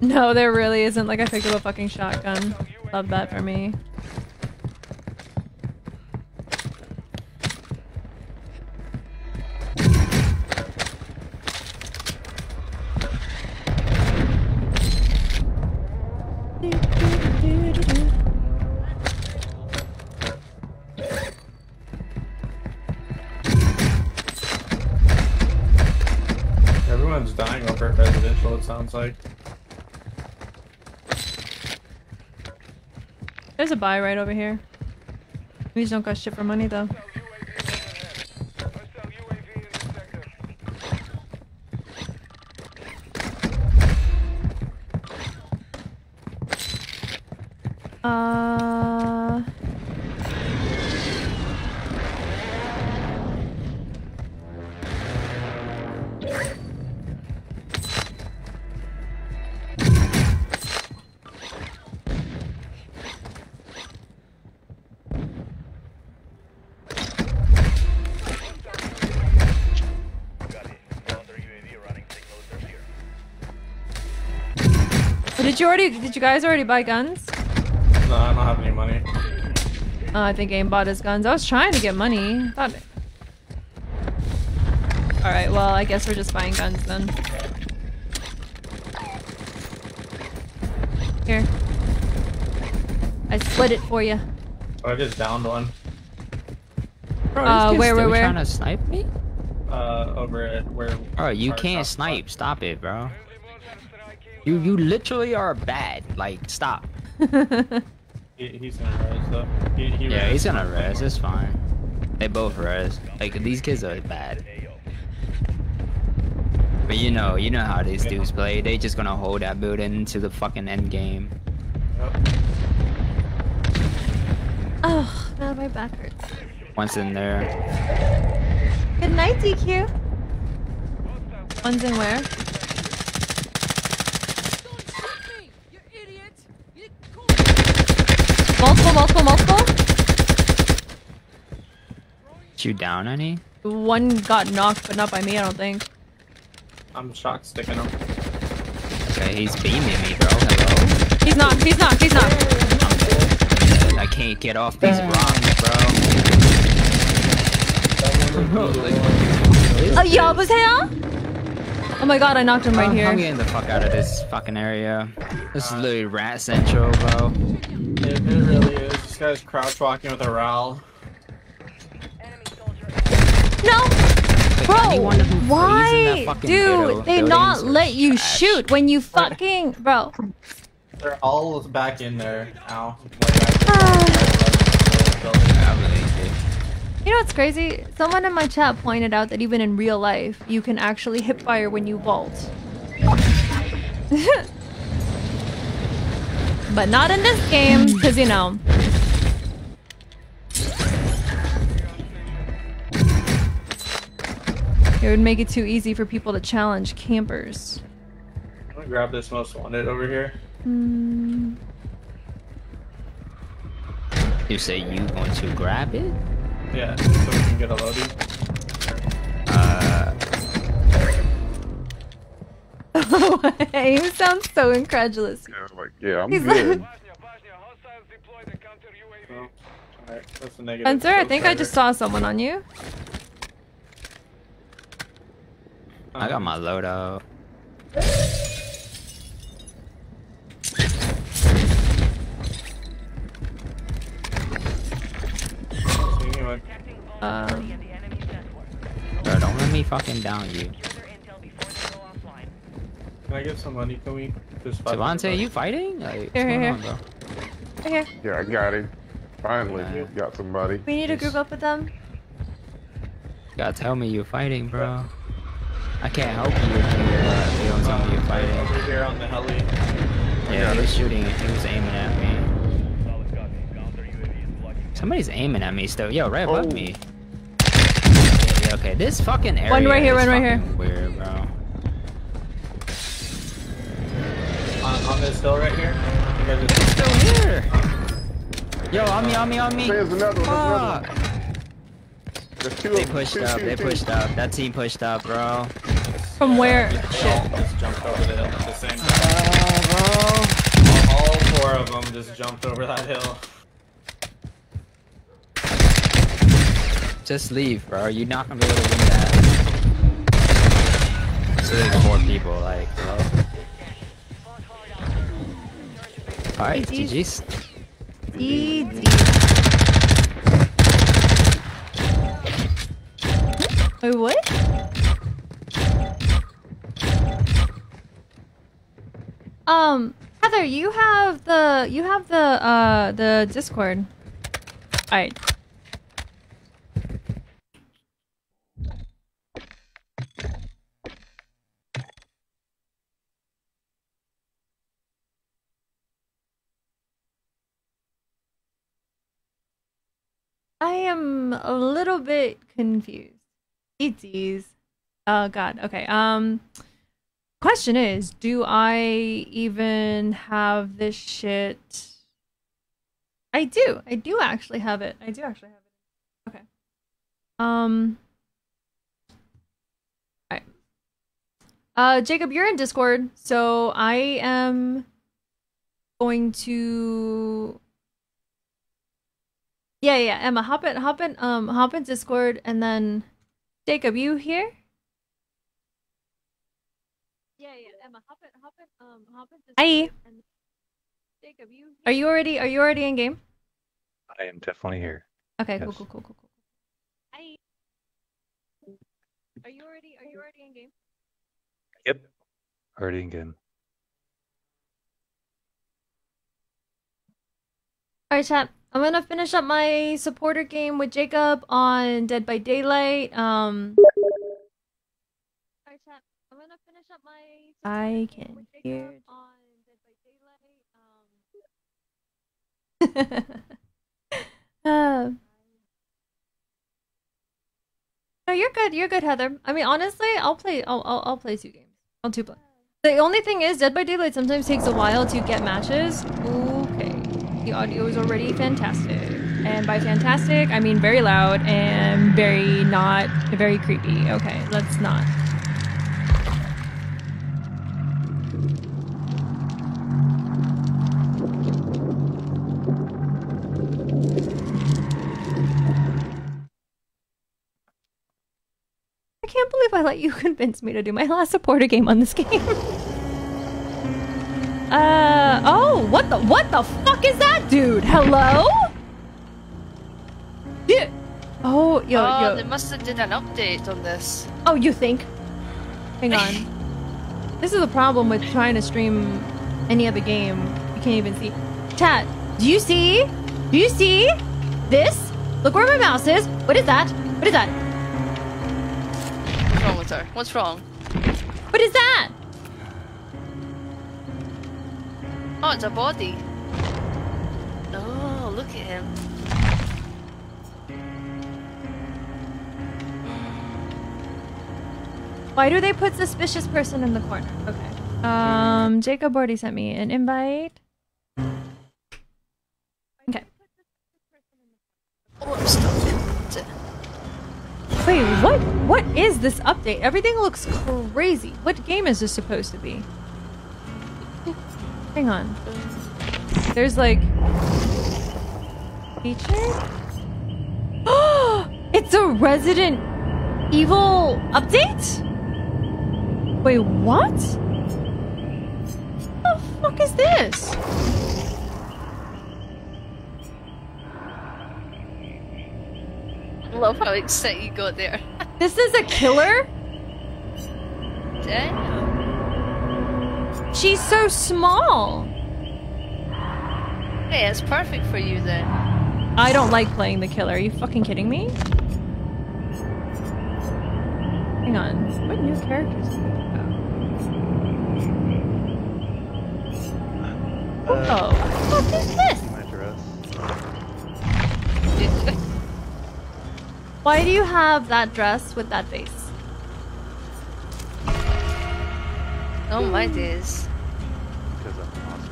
S2: No, there really isn't. Like I picked up a fucking shotgun. Love that for me. There's a buy right over here. We just don't got shit for money though. Uh you already did you guys already buy guns?
S19: No, I don't have any money.
S2: Oh, I think Aim bought his guns. I was trying to get money. Thought Alright, well I guess we're just buying guns then. Here. I split it for you.
S19: I just downed one.
S3: Bro,
S2: Uh,
S3: this kid's
S2: where, where,
S3: still
S2: where?
S3: trying to snipe me?
S19: Uh, over at where.
S3: Bro, you can't
S19: shop-
S3: snipe. Stop it, bro. You you literally are bad. Like, stop.
S19: He, he's gonna res though. He, he
S3: Yeah,
S19: res.
S3: he's gonna res. It's fine. They both res. Like these kids are bad. But you know, you know how these dudes play. They just gonna hold that building to the fucking end game.
S2: Oh, man, my back hurts.
S3: Once in there,
S2: Good night, DQ. One's in where? Multiple, multiple, multiple.
S3: Did you down any?
S2: One got knocked, but not by me, I don't think.
S19: I'm shocked sticking him.
S3: Okay, he's beaming me, bro. Hello? Oh.
S2: He's not. he's not. he's not.
S3: I can't get off these rocks, bro.
S2: Oh, y'all was here? Oh my god, I knocked him right
S3: oh,
S2: here.
S3: I'm getting the fuck out of this fucking area. This is literally rat central, bro.
S19: It, it really is. This guy's crouch walking with a RAAL.
S2: No! Bro,
S3: anyone who plays in that
S2: why?
S3: fucking
S2: Dude,
S3: ghetto
S2: they not
S3: buildings are
S2: let you shoot when you fucking... Bro.
S19: They're all back in there. Ow.
S2: You know what's crazy? Someone in my chat pointed out that even in real life, you can actually hip fire when you vault. but not in this game, because you know. It would make it too easy for people to challenge campers.
S19: I'm gonna grab this most wanted over here.
S2: Hmm.
S3: You say you want to grab it?
S19: Yeah, so we can get a loadie.
S3: Uh,
S2: you sound so incredulous.
S11: Yeah, I'm
S2: He's
S11: good.
S19: Alright, that's a negative.
S2: Spencer, I
S19: Ghost
S2: think I just saw someone on you.
S3: I got my loadout.
S2: Um,
S3: Bro, don't let me fucking down you.
S19: Can I get some money? Can we just fight
S3: Devontae, you fighting? Like, what's
S2: Here, here,
S3: going
S2: here.
S3: on, bro?
S2: here.
S11: Yeah, I got him. Finally, got somebody.
S2: We need to group up with them.
S3: You gotta tell me you're fighting, bro. I can't help you if you, uh, you don't tell me you're fighting.
S19: Over here on the heli.
S3: Yeah, he was shooting. He was aiming at me. Somebody's aiming at me still. Yo, right above me. Yeah, okay, this fucking area
S2: One right here,
S3: is
S2: one right here.
S3: fucking Weird, bro.
S19: On, on this hill right here. You guys are
S3: still here. Yo, on me, on me, on me.
S11: There's another one. There's another one.
S3: Fuck.
S11: There's two
S3: They pushed
S11: Two,
S3: up.
S11: two,
S3: They
S11: two.
S3: pushed up. That team pushed up, bro.
S2: From where?
S19: They all just jumped over the hill at the same
S3: Uh,
S19: time. All, all four of them just jumped over that hill.
S3: Just leave, bro. You're not gonna be able to win that. So there's more people, like, bro. Alright,
S2: GG's.
S3: GG's.
S2: Easy. Wait, what? Um, Heather, you have the you have the uh the Discord. Alright. I am a little bit confused. Eatsies. Oh god. Okay. Um question is, do I even have this shit? I do. I do actually have it. I do actually have it. Okay. Um Alright. Uh Jacob, you're in Discord, so I am going to yeah, yeah, Emma, hop in, hop in, um, hop in Discord, and then Jacob, you here? Yeah, yeah, Emma, hop in, hop in, um, hop in Discord. Hi. And Jacob, you. Are you already? Are you already in game?
S20: I am definitely here.
S2: Okay, cool, cool, cool, cool, cool. Hi. Are you already? Are you already in game?
S20: Yep. Already in game.
S2: All right, chat. I'm gonna finish up my supporter game with Jacob on Dead by Daylight. Um. I'm gonna finish up my. I can hear. uh, no, you're good. You're good, Heather. I mean, honestly, I'll play. I'll I'll, I'll play two games. I'll two play. The only thing is, Dead by Daylight sometimes takes a while to get matches. Okay, the audio is already fantastic, and by fantastic, I mean very loud and very not very creepy. Okay, let's not. I can't believe I let you convince me to do my last supporter game on this game. uh oh, what the what the fuck is that, dude? Hello? Dude. Oh, yo,
S4: oh,
S2: yo.
S4: they must have did an update on this.
S2: Oh, you think? Hang on. this is the problem with trying to stream any other game. You can't even see. Chat, do you see? Do you see this? Look where my mouse is. What is that? What is that?
S4: What's wrong with her? What's wrong?
S2: What is that?
S4: Oh, it's a body. Oh, look at him.
S2: Why do they put suspicious person in the corner? Okay. Um, Jacob already sent me an invite. Okay.
S4: Oh.
S2: Wait, what? What is this update? Everything looks crazy. What game is this supposed to be? Hang on. There's like featured. Oh, it's a Resident Evil update. Wait, what? What the fuck is this?
S4: Love how excited you got there.
S2: This is a killer?
S4: Damn.
S2: She's so small.
S4: Hey, it's perfect for you then.
S2: I don't like playing the killer. Are you fucking kidding me? Hang on. What new characters do we have? Uh, what the uh, fuck is this? Why do you have that dress with that face?
S4: Oh my days.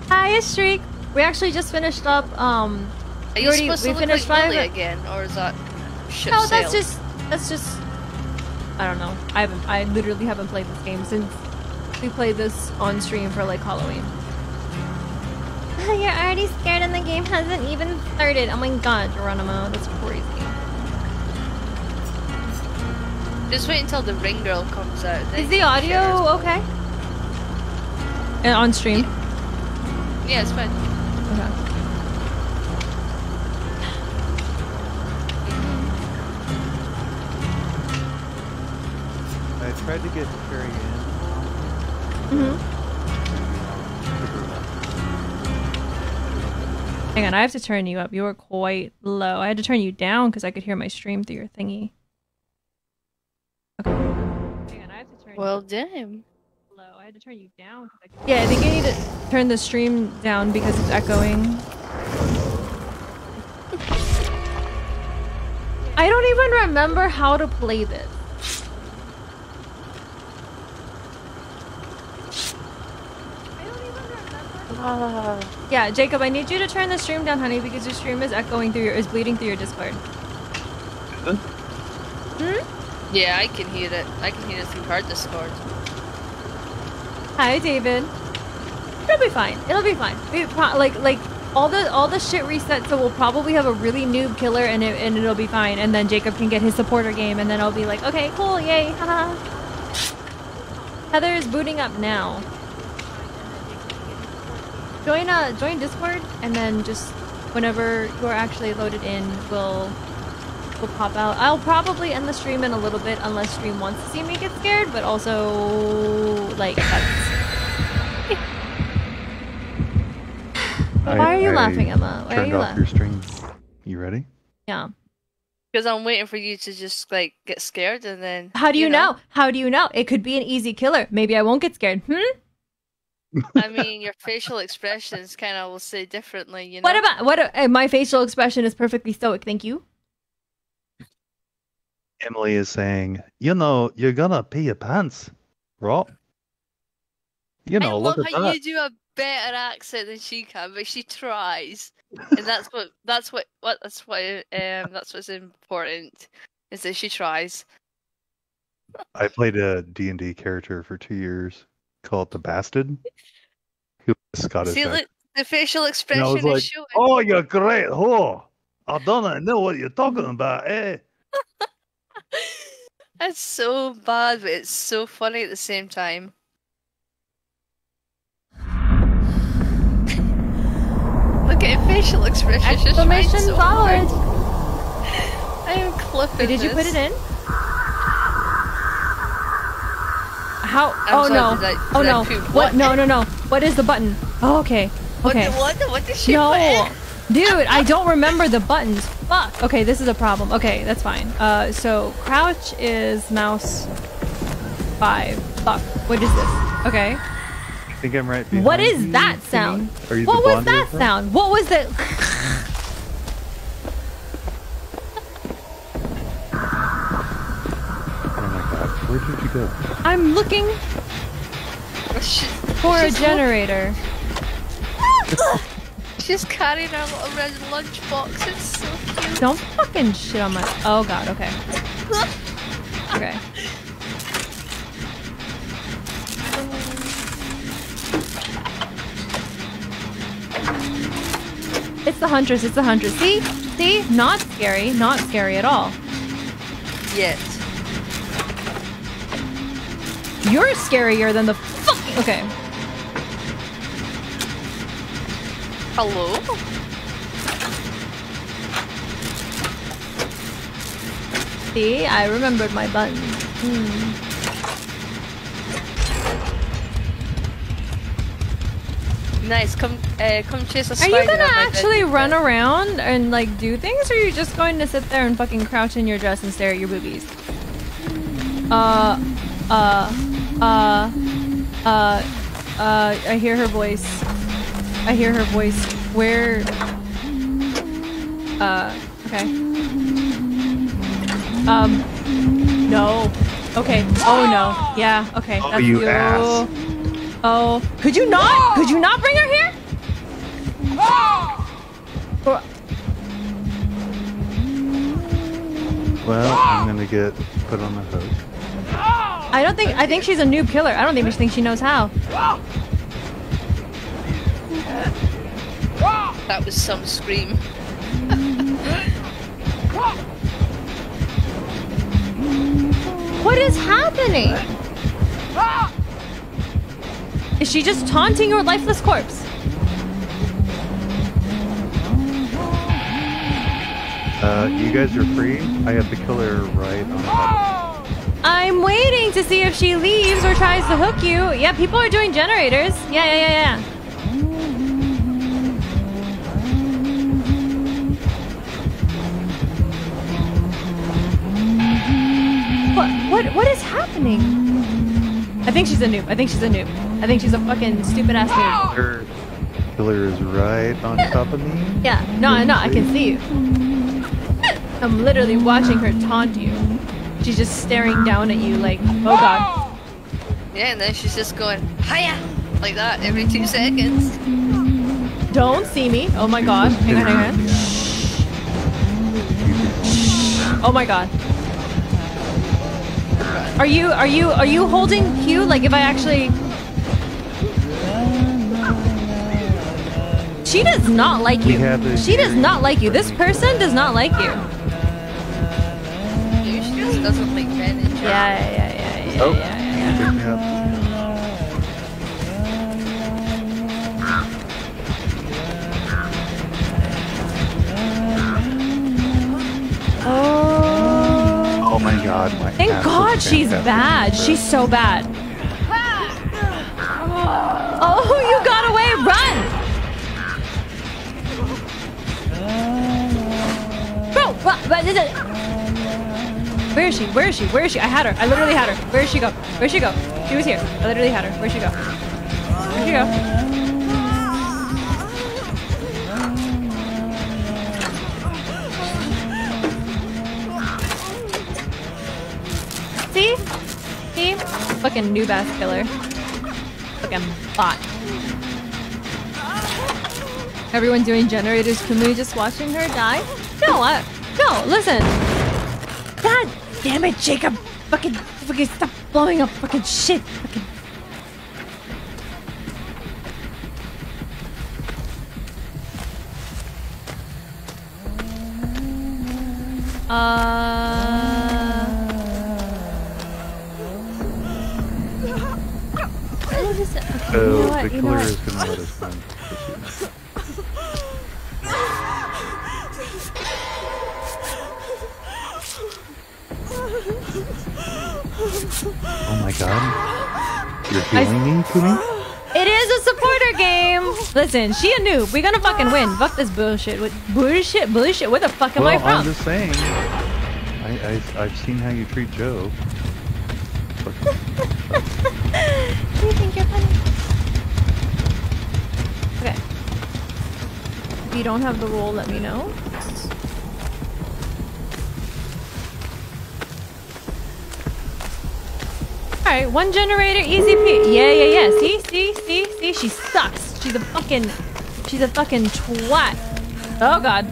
S2: Hi, it's Streak. We actually just finished up. Um,
S4: Are
S2: we
S4: you
S2: already
S4: supposed
S2: we
S4: to look
S2: finished
S4: like
S2: five.
S4: Again, or is that ship
S2: no,
S4: sailed?
S2: that's just That's just I don't know. I haven't I literally haven't played this game since we played this on stream for like Halloween. You're already scared and the game hasn't even started. Oh my god, Geronimo, that's crazy.
S4: Just wait until the ring girl comes out.
S2: Is the
S4: you can share.
S2: audio okay? And on stream?
S4: Yeah, it's fine.
S2: Okay.
S20: I tried to get Carrie in.
S2: Mm-hmm. Hang on, I have to turn you up. You were quite low. I had to turn you down because I could hear my stream through your thingy.
S4: Well, damn.
S2: Low. I had to turn you down. Yeah, I think you need to turn the stream down because it's echoing. I don't even remember how to play this. Yeah, Jacob, I need you to turn the stream down, honey, because your stream is echoing through your is bleeding through your Discord. Hmm?
S4: Yeah, I can hear it. I can hear it through her Discord.
S2: Hi, David. It'll be fine. It'll be fine. We like like all the all the shit resets, so we'll probably have a really noob killer, and it and it'll be fine. And then Jacob can get his supporter game, and then I'll be like, okay, cool, yay, haha. Heather is booting up now. Join uh join Discord, and then just whenever you're actually loaded in, we'll we'll pop out. I'll probably end the stream in a little bit, unless stream wants to see me get scared, but also like that's. Why are you laughing, Emma? Why are you
S20: off
S2: laughing?
S20: your stream. You ready?
S2: Yeah.
S4: Because I'm waiting for you to just like get scared and then.
S2: How do you, know? How do you know? It could be an easy killer. Maybe I won't get scared. Hmm?
S4: I mean, your facial expressions kind of will say differently, you know.
S2: What about what? Uh, my facial expression is perfectly stoic. Thank you.
S20: Emily is saying, you know, you're gonna pee your pants, right? You know,
S4: I
S20: look
S4: love
S20: at
S4: how
S20: that.
S4: you do a better accent than she can, but she tries, and that's what that's what what that's what um that's what's important is that she tries.
S20: I played a D&D character for two years called the Bastard. Who was Scottish.
S4: See, look, the facial expression is
S20: like,
S4: showing.
S20: oh, you're great, whore. I don't know what you're talking about, eh?
S4: That's so bad, but it's so funny at the same time. Look at her facial expression.
S2: Exclamation
S4: so
S2: followed.
S4: I am clipping
S2: Wait, did you put it in? How?
S4: I'm
S2: oh
S4: sorry,
S2: no!
S4: did I-
S2: oh
S4: did I
S2: no! What?
S4: What?
S2: No! No! No! What is the button? Oh, okay.
S4: What
S2: Okay.
S4: the- what the- what did she
S2: No,
S4: put in?
S2: Dude, I don't remember the buttons. Fuck. Okay, this is a problem. Okay, that's fine. Uh, so crouch is mouse five. Fuck. What is this? Okay.
S20: I think I'm right.
S2: What
S20: behind
S2: is
S20: you,
S2: that sound?
S20: Are you
S2: What was that
S20: girlfriend?
S2: sound? What was that?
S20: Oh my god, where did you go?
S2: I'm looking for a generator.
S4: She's carrying her little red lunchbox. It's so cute.
S2: Don't fucking shit on my. Oh god. Okay. Okay. It's the huntress. It's the huntress. See? See? Not scary. Not scary at all.
S4: Yet.
S2: You're scarier than the fucking. Okay.
S4: Hello?
S2: See? I remembered my buttons. Hmm.
S4: Nice. Come, uh, come chase a
S2: Are you gonna actually
S4: bed.
S2: run around and like do things, or are you just going to sit there and fucking crouch in your dress and stare at your boobies? Uh, uh, uh, uh, uh. I hear her voice. I hear her voice. Where? Uh. Okay. Um. No. Okay. Oh no. Yeah. Okay.
S20: Oh,
S2: that's
S20: you ass.
S2: Oh. Could you not? Could you not bring her here?
S20: Well, I'm gonna get put on the hook.
S2: I don't think. I think she's a new killer. I don't even think she knows how.
S4: That was some scream.
S2: What is happening? Is she just taunting your lifeless corpse?
S20: Uh, you guys are free. I have the killer right on top.
S2: I'm waiting to see if she leaves or tries to hook you. Yeah, people are doing generators. Yeah, yeah, yeah, yeah. What, what, what is happening? I think she's a noob. I think she's a noob. I think she's a fucking stupid ass noob.
S20: Your killer is right on top of me.
S2: Yeah, no, no, I can see you. I'm literally watching her taunt you. She's just staring down at you like, oh god.
S4: Yeah, and then she's just going, hiya! Like that every two seconds.
S2: Don't see me. Oh my god. Hang on, hang on. Oh my god. Are you are you are you holding Q? Like if I actually She does not like you. She does not like you. This person does not like you.
S4: She just doesn't like men in general.
S2: Yeah, yeah, yeah, yeah,
S20: Oh,
S2: yeah, yeah.
S20: pick me up.
S2: Oh.
S20: Oh my god, my
S2: Thank God she's bad. She's so bad. Oh, you got away. Run. Bro, what, what is it? Where is she? Where is she? Where is she? I had her. I literally had her. Where did she go? Where'd she go? She was here. I literally had her. Where'd she go? Where'd she go? See? See? Fucking noob ass killer. Fucking bot. Everyone doing generators. Can we just watching her die? No, I, no, listen. God damn it, Jacob. Fucking, fucking stop blowing up fucking shit. Fucking. Uh. What is it? Okay, you know
S20: So the
S2: You know
S20: killer is gonna let us run. Oh my god. You're
S2: I-
S20: healing me, Kumi?
S2: It is a supporter game. Listen, she a noob. We're gonna fucking win. Fuck this bullshit. What bullshit? Bullshit. Where the fuck am
S20: well,
S2: I from?
S20: I'm just saying. I, I, I've seen how you treat Joe.
S2: You don't have the roll, let me know. Alright, one generator, easy P. Yeah, yeah, yeah. See, see, see, see? She sucks. She's a fucking. She's a fucking twat. Oh god.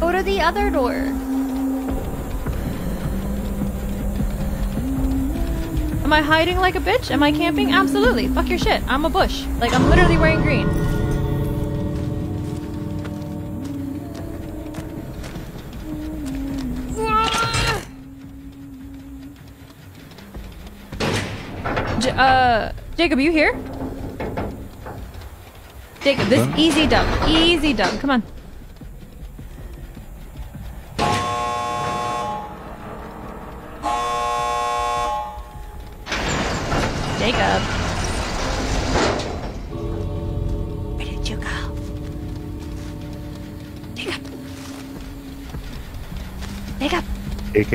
S2: Go to the other door. Am I hiding like a bitch? Am I camping? Absolutely. Fuck your shit. I'm a bush. Like, I'm literally wearing green. J uh, Jacob, you here? Jacob, this
S20: Huh?
S2: easy dub. Easy dub. Come on.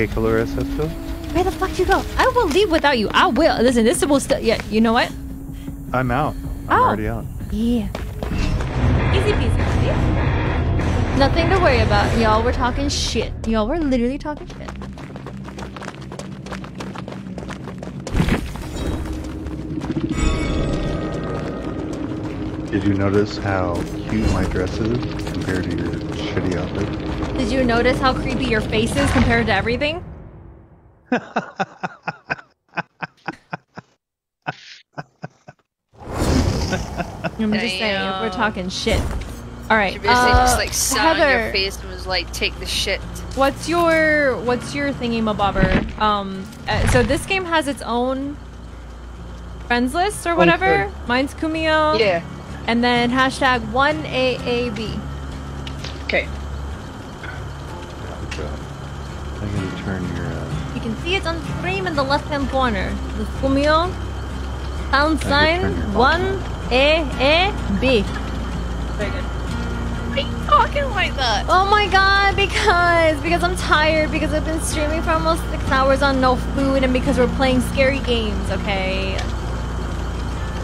S20: SSO?
S2: Where the fuck you go? I will leave without you. I will. Listen, this will still. Yeah, you know what?
S20: I'm out. I'm
S2: Oh.
S20: already out.
S2: Yeah. Easy peasy. See? Nothing to worry about. Y'all were talking shit. Y'all were literally talking shit.
S20: Did you notice how cute my dress is compared to your shitty outfit?
S2: Did you notice how creepy your face is compared to everything? I'm just saying, if we're talking shit. All right,
S4: She basically
S2: uh,
S4: just like sat on
S2: Heather,
S4: your face and was like, "Take the shit."
S2: What's your what's your thingy mabobber? Um, uh, so this game has its own friends list or whatever. Mine's Kumiho.
S21: Yeah.
S2: And then hashtag one AAB.
S21: Okay.
S2: See it on screen in the left hand corner. The Kumiho pound
S20: turn
S2: sign one AAB. Very good.
S4: Why are you talking like that?
S2: Oh my god, because because I'm tired because I've been streaming for almost six hours on no food and because we're playing scary games, okay?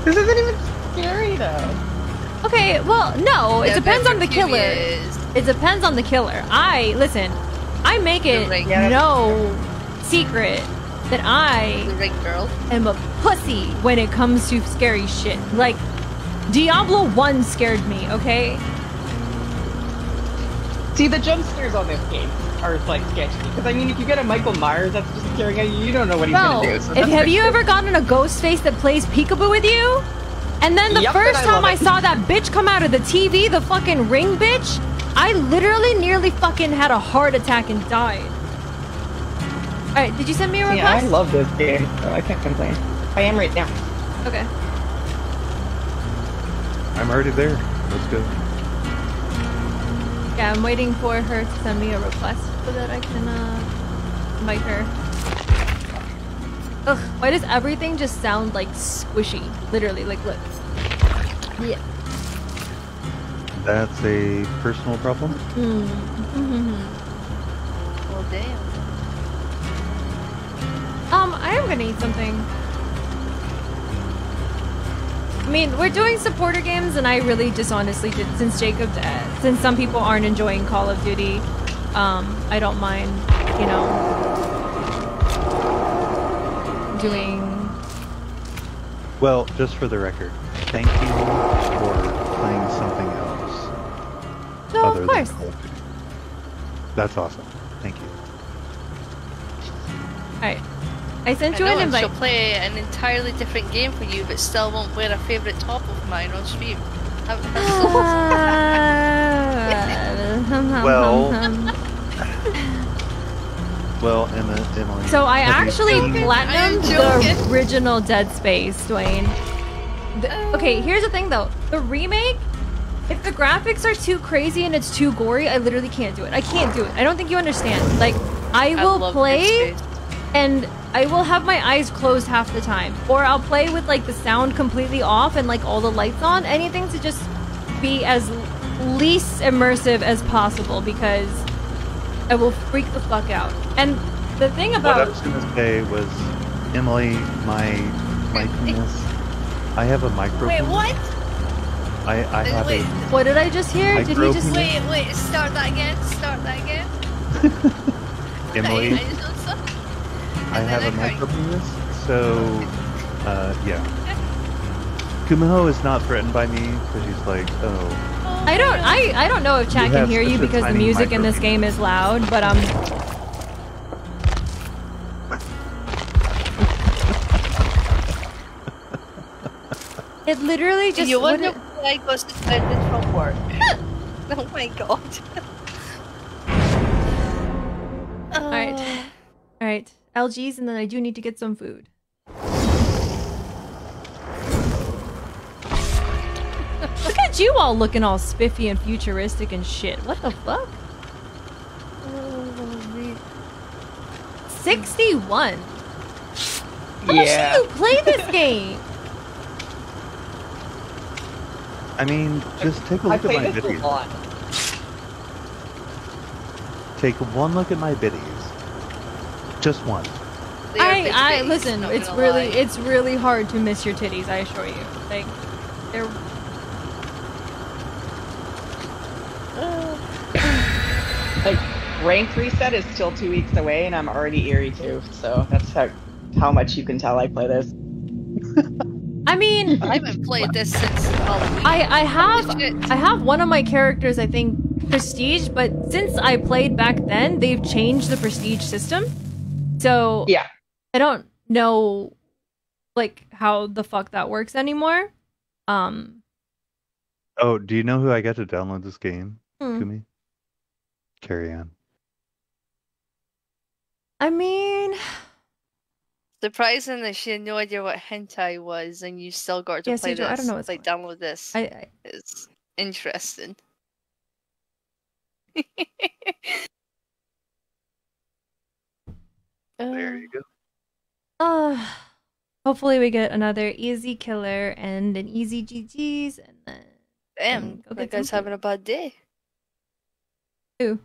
S21: This isn't even scary though.
S2: Okay, well, no, it
S4: Yeah,
S2: depends on the
S4: Bedford
S2: killer.
S4: is-
S2: It depends on the killer. I listen, I make it
S4: right.
S2: no secret that I
S4: The right girl.
S2: am a pussy when it comes to scary shit. Like Diablo 1 scared me, okay?
S21: See, the jump scares on this game are like sketchy. Because I mean, if you get a Michael Myers that's just staring at you, you don't know what he's
S2: Bro,
S21: gonna do. So
S2: if, have you
S21: shit.
S2: ever gotten a ghost face that plays peekaboo with you? And then the
S21: Yup,
S2: first
S21: I
S2: time I saw that bitch come out of the TV, the fucking ring bitch, I literally nearly fucking had a heart attack and died. Alright, did you send me a
S21: See, I love this game, so I can't complain. I am right now.
S2: Okay.
S20: I'm already there. Let's go.
S2: Yeah, I'm waiting for her to send me a request so that I can uh invite her. Ugh, why does everything just sound like squishy? Literally, like look. Yeah.
S20: That's a personal problem.
S2: Mm.
S4: Well, damn.
S2: I am gonna eat something. I mean, we're doing supporter games, and I really just honestly did since Jacob, uh, since some people aren't enjoying Call of Duty, um, I don't mind, you know, doing.
S20: Well, just for the record, thank you for playing something else.
S2: No,
S20: other
S2: of
S20: than
S2: course.
S20: Call of Duty. That's awesome. Thank you.
S2: Alright, I sent you
S4: I know,
S2: an invite.
S4: she'll play an entirely different game for you, but still won't wear a favourite top of mine on stream. How- ah.
S20: Well- Well, Emma, Emily.
S2: So I actually
S20: seen-
S2: platinumed the original Dead Space, Dwayne. The- oh. okay, here's the thing though. The remake, if the graphics are too crazy and it's too gory, I literally can't do it. I can't do it. I don't think you understand. Like, I will
S4: love Dead
S2: play and I will have my eyes closed half the time. Or I'll play with like the sound completely off and like all the lights on. Anything to just be as least immersive as possible because I will freak the fuck out. And the thing
S20: What
S2: about
S20: I was gonna say was, Emily, my my penis. I have a micro.
S4: Wait, what?
S20: I I have
S4: Wait.
S20: a.
S2: What did I just hear? Did he just
S4: Wait, wait, start that again. Start that again.
S20: Emily,
S4: I, I just don't stop.
S20: I have a
S4: then I
S20: micro penis, so uh, yeah. Kumiho is not threatened by me because he's like, oh,
S2: I don't I I don't know if chat can hear you because the music in this game is loud, but um It literally just
S4: you
S2: what
S4: wonder
S2: it-
S4: why I got suspended from work. oh my god.
S2: Alright. Alright. LGs and then I do need to get some food. Look at you all looking all spiffy and futuristic and shit. What the fuck? 61. How much do you play this game?
S20: I mean, just take a look at my
S21: this a
S20: videos. Take one look at my videos. Just one.
S2: I, I
S4: big
S2: listen.
S4: not
S2: It's really,
S4: lie.
S2: it's really hard to miss your titties. I assure you. Like, they're.
S21: Like, rank reset is still two weeks away, and I'm already eerie too. So that's how how much you can tell I play this.
S2: I I mean,
S4: I haven't played this since Halloween.
S2: I I have I have one of my characters I think prestige, but since I played back then, they've changed the prestige system. So
S21: Yeah.
S2: I don't know like how the fuck that works anymore. Um
S20: Oh, do you know who I got to download this game
S2: Hmm.
S20: to me? Carrie Ann.
S2: I mean,
S4: Surprising that she had no idea what hentai was, and you still got to
S2: Yes,
S4: play
S2: you do.
S4: this.
S2: I don't know It's
S4: like download this.
S2: I, I
S4: It's interesting.
S20: There you go.
S2: uh hopefully we get another easy killer and an easy GG's and then
S4: Damn,
S2: go
S4: that guy's
S2: some
S4: having a bad day.
S2: Who?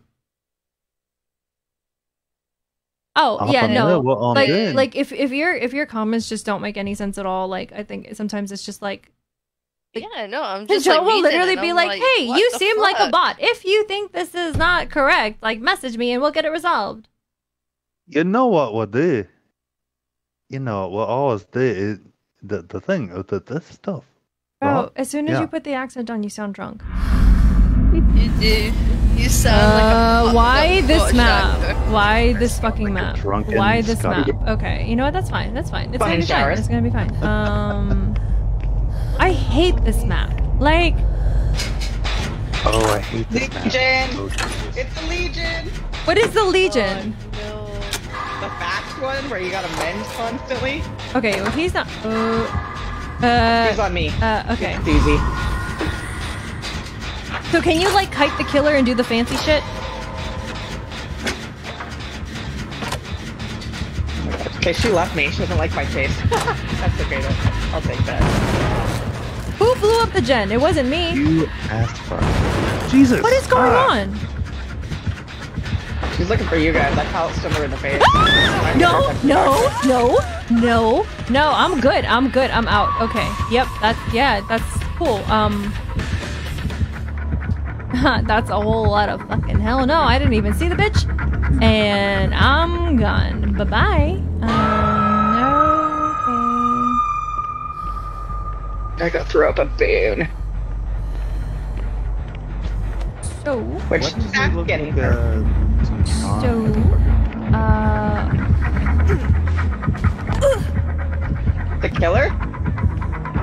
S2: Oh
S20: Up
S2: yeah, no.
S20: the- well, on
S2: like
S20: the-
S2: like if if your if your comments just don't make any sense at all, like I think sometimes it's just like
S4: yeah, no, I'm just
S2: Joe
S4: like,
S2: will literally be
S4: I'm
S2: like, "Hey, you
S4: the
S2: seem like a bot. If you think this is not correct, like message me and we'll get it resolved."
S20: You know what we do? You know what always do is the the thing of the this stuff.
S2: Bro,
S20: right?
S2: as soon as
S20: Yeah.
S2: you put the accent on, you sound drunk.
S4: You do. You sound like a
S2: Uh, why this map?
S4: actor.
S2: Why this fucking map?
S20: drunken
S2: Why this
S20: Scotty.
S2: map? Okay, you know what? That's fine. That's fine. It's
S21: Fun
S2: gonna
S21: in
S2: be fine. It's gonna be fine. Um, I hate this map. Like,
S20: Oh, I hate this map.
S21: Legion!
S20: Oh,
S21: It's the Legion!
S2: what is the Legion?
S21: The fast one where you gotta mend constantly?
S2: Okay, well he's not. Uh, uh,
S21: He's on me.
S2: uh, okay.
S21: It's easy.
S2: So can you like kite the killer and do the fancy shit?
S21: Okay, she left me. She doesn't like my taste. That's okay though. I'll take that.
S2: Who blew up the gen? It wasn't me.
S20: You asked for it. Jesus.
S2: What is going
S21: Ah.
S2: on?
S21: She's looking for you guys. I pounced her in the face.
S2: No, no, no, no, no. I'm good. I'm good. I'm out. Okay. Yep. That's yeah. That's cool. Um. that's a whole lot of fucking hell no. I didn't even see the bitch, and I'm gone. Bye bye. Um.
S21: I gotta throw up a boon.
S2: So.
S21: Which
S20: What does he look
S21: getting
S20: like,
S21: her.
S20: uh,
S2: So. Uh.
S21: The killer?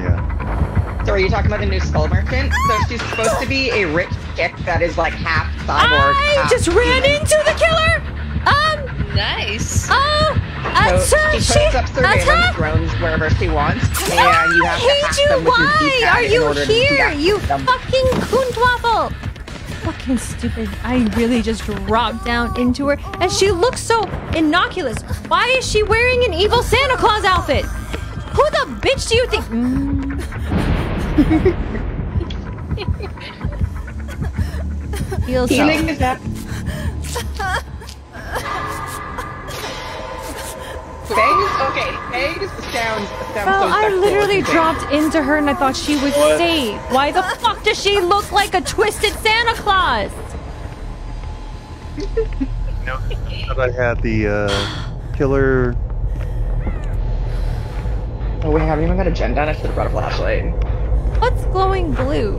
S20: Yeah.
S21: So are you talking about the new Skull Merchant? So she's supposed to be a rich chick that is like half cyborg.
S2: I
S21: half
S2: just ran
S21: human.
S2: into the killer. Um.
S4: Nice.
S2: Oh. Uh,
S21: So
S2: sir,
S21: she
S2: she.
S21: puts up surveillance
S2: attack-
S21: drones wherever she wants, and
S2: Ah,
S21: you have
S2: I
S21: to
S2: hate
S21: hack
S2: you.
S21: them with
S2: Why
S21: keypad
S2: are you here? You
S21: them.
S2: fucking kuntwaffle. Fucking stupid. I really just dropped down into her, and she looks so innocuous. Why is she wearing an evil Santa Claus outfit? Who the bitch do you think? Mm. Feels
S21: Healing
S2: so.
S21: is that. Bangs? Okay, Bangs sounds, sounds
S2: Bro,
S21: so
S2: I literally dropped into her and I thought she was safe. Why the fuck does she look like a twisted Santa Claus?
S20: No, but I had the uh, killer.
S21: Oh, we haven't even got a gen done. I should have brought a flashlight.
S2: What's glowing blue?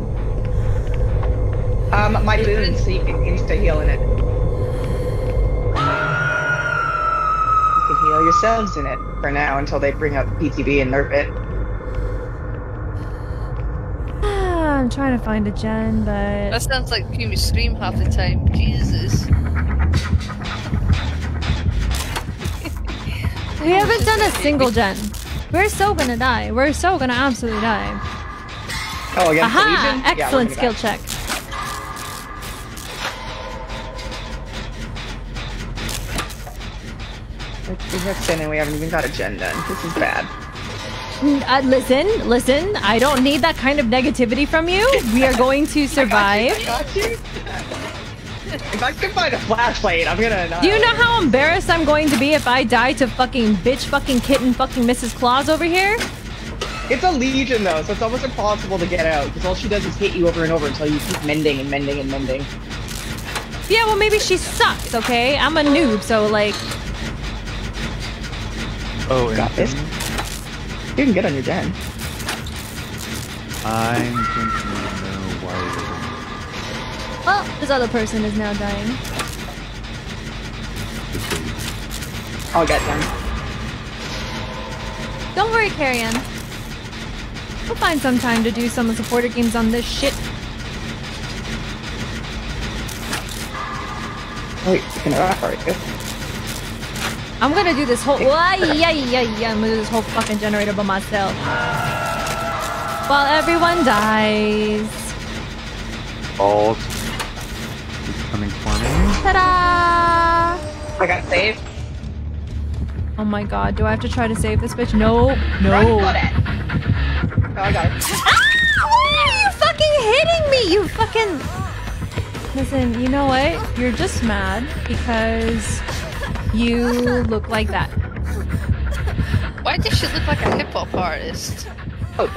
S21: Um, my boon, so you can insta heal in it. Heal yourselves in it for now until they bring out the PTB and nerf it.
S2: I'm trying to find a gen, but
S4: That sounds like Puma Scream half the time. Jesus.
S2: we haven't done a single gen. We're so gonna die. We're so gonna absolutely die.
S21: Oh, against the
S2: Aha!
S21: Legion? Yeah,
S2: Excellent skill
S21: die.
S2: check.
S21: We have sin and we haven't even got a gen done. This is bad.
S2: Mm, Uh, listen, listen. I don't need that kind of negativity from you. We are going to survive.
S21: I got you. If I can find a flashlight, I'm gonna.
S2: Do you know how embarrassed I'm going to be if I die to fucking bitch, fucking kitten, fucking Mrs. Claus over here?
S21: It's a legion though, so it's almost impossible to get out because all she does is hit you over and over until you keep mending and mending and mending.
S2: Yeah, well, maybe she sucks, okay? I'm a noob, so like.
S20: Oh,
S21: Got this. You can get on your gen.
S20: I'm thinking no why
S2: Well, oh, this other person is now dying.
S21: I'll get them.
S2: Don't worry, Carrie Ann. We'll find some time to do some supporter games on this shit.
S21: Wait, you can evaporate this.
S2: I'm gonna do this whole. Why, yeah, yeah, yeah. I'm gonna do this whole fucking generator by myself. While everyone dies.
S20: Balls. He's coming for me.
S2: Ta-da!
S21: I got saved.
S2: Oh my god, do I have to try to save this bitch? No, no.
S21: Run, got it. Oh, I got it.
S2: Ah! Why are you fucking hitting me? You fucking. Listen, you know what? You're just mad because you look like that.
S4: Why does she look like a hip hop artist?
S21: Oh,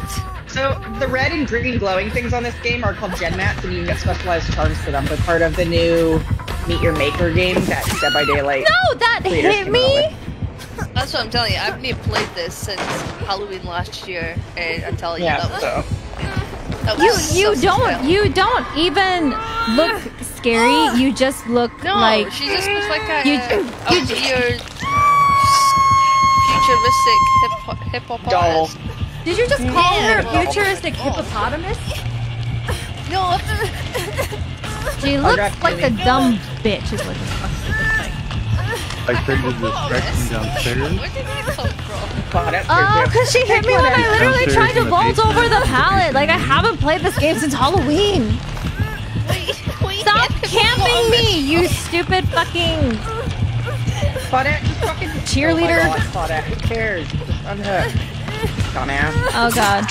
S21: so the red and green glowing things on this game are called gen mats, and you can get specialized charms for them. They're part of the new Meet Your Maker game that Dead by Daylight.
S2: No, that
S21: creators
S2: hit
S21: came out
S2: me!
S21: with.
S4: That's what I'm telling you. I've only played this since Halloween last year, and I'm telling
S21: Yeah,
S4: you that was.
S21: so.
S4: That
S2: You
S4: was
S2: you
S4: so
S2: don't
S4: swell.
S2: you don't even look scary. You just look
S4: No,
S2: like
S4: she just looks like a,
S2: You-
S4: a
S2: you-
S4: weird, futuristic hip hip hop
S21: Doll.
S2: Did you just call her
S4: Yeah.
S2: futuristic hippopotamus?
S4: No.
S2: She looks like a dumb bitch. Is what the fuck she looks like.
S20: I tried to distract him downstairs.
S4: Where did that come from?
S21: Caught it.
S2: Oh, because she hit me when I literally tried to vault over the pallet. Like I haven't played this game since Halloween. Stop camping me, you stupid fucking
S21: Caught it. Fucking
S2: cheerleader.
S21: Oh my God, caught it. Who cares? Just unhook. Dumbass.
S2: Oh god.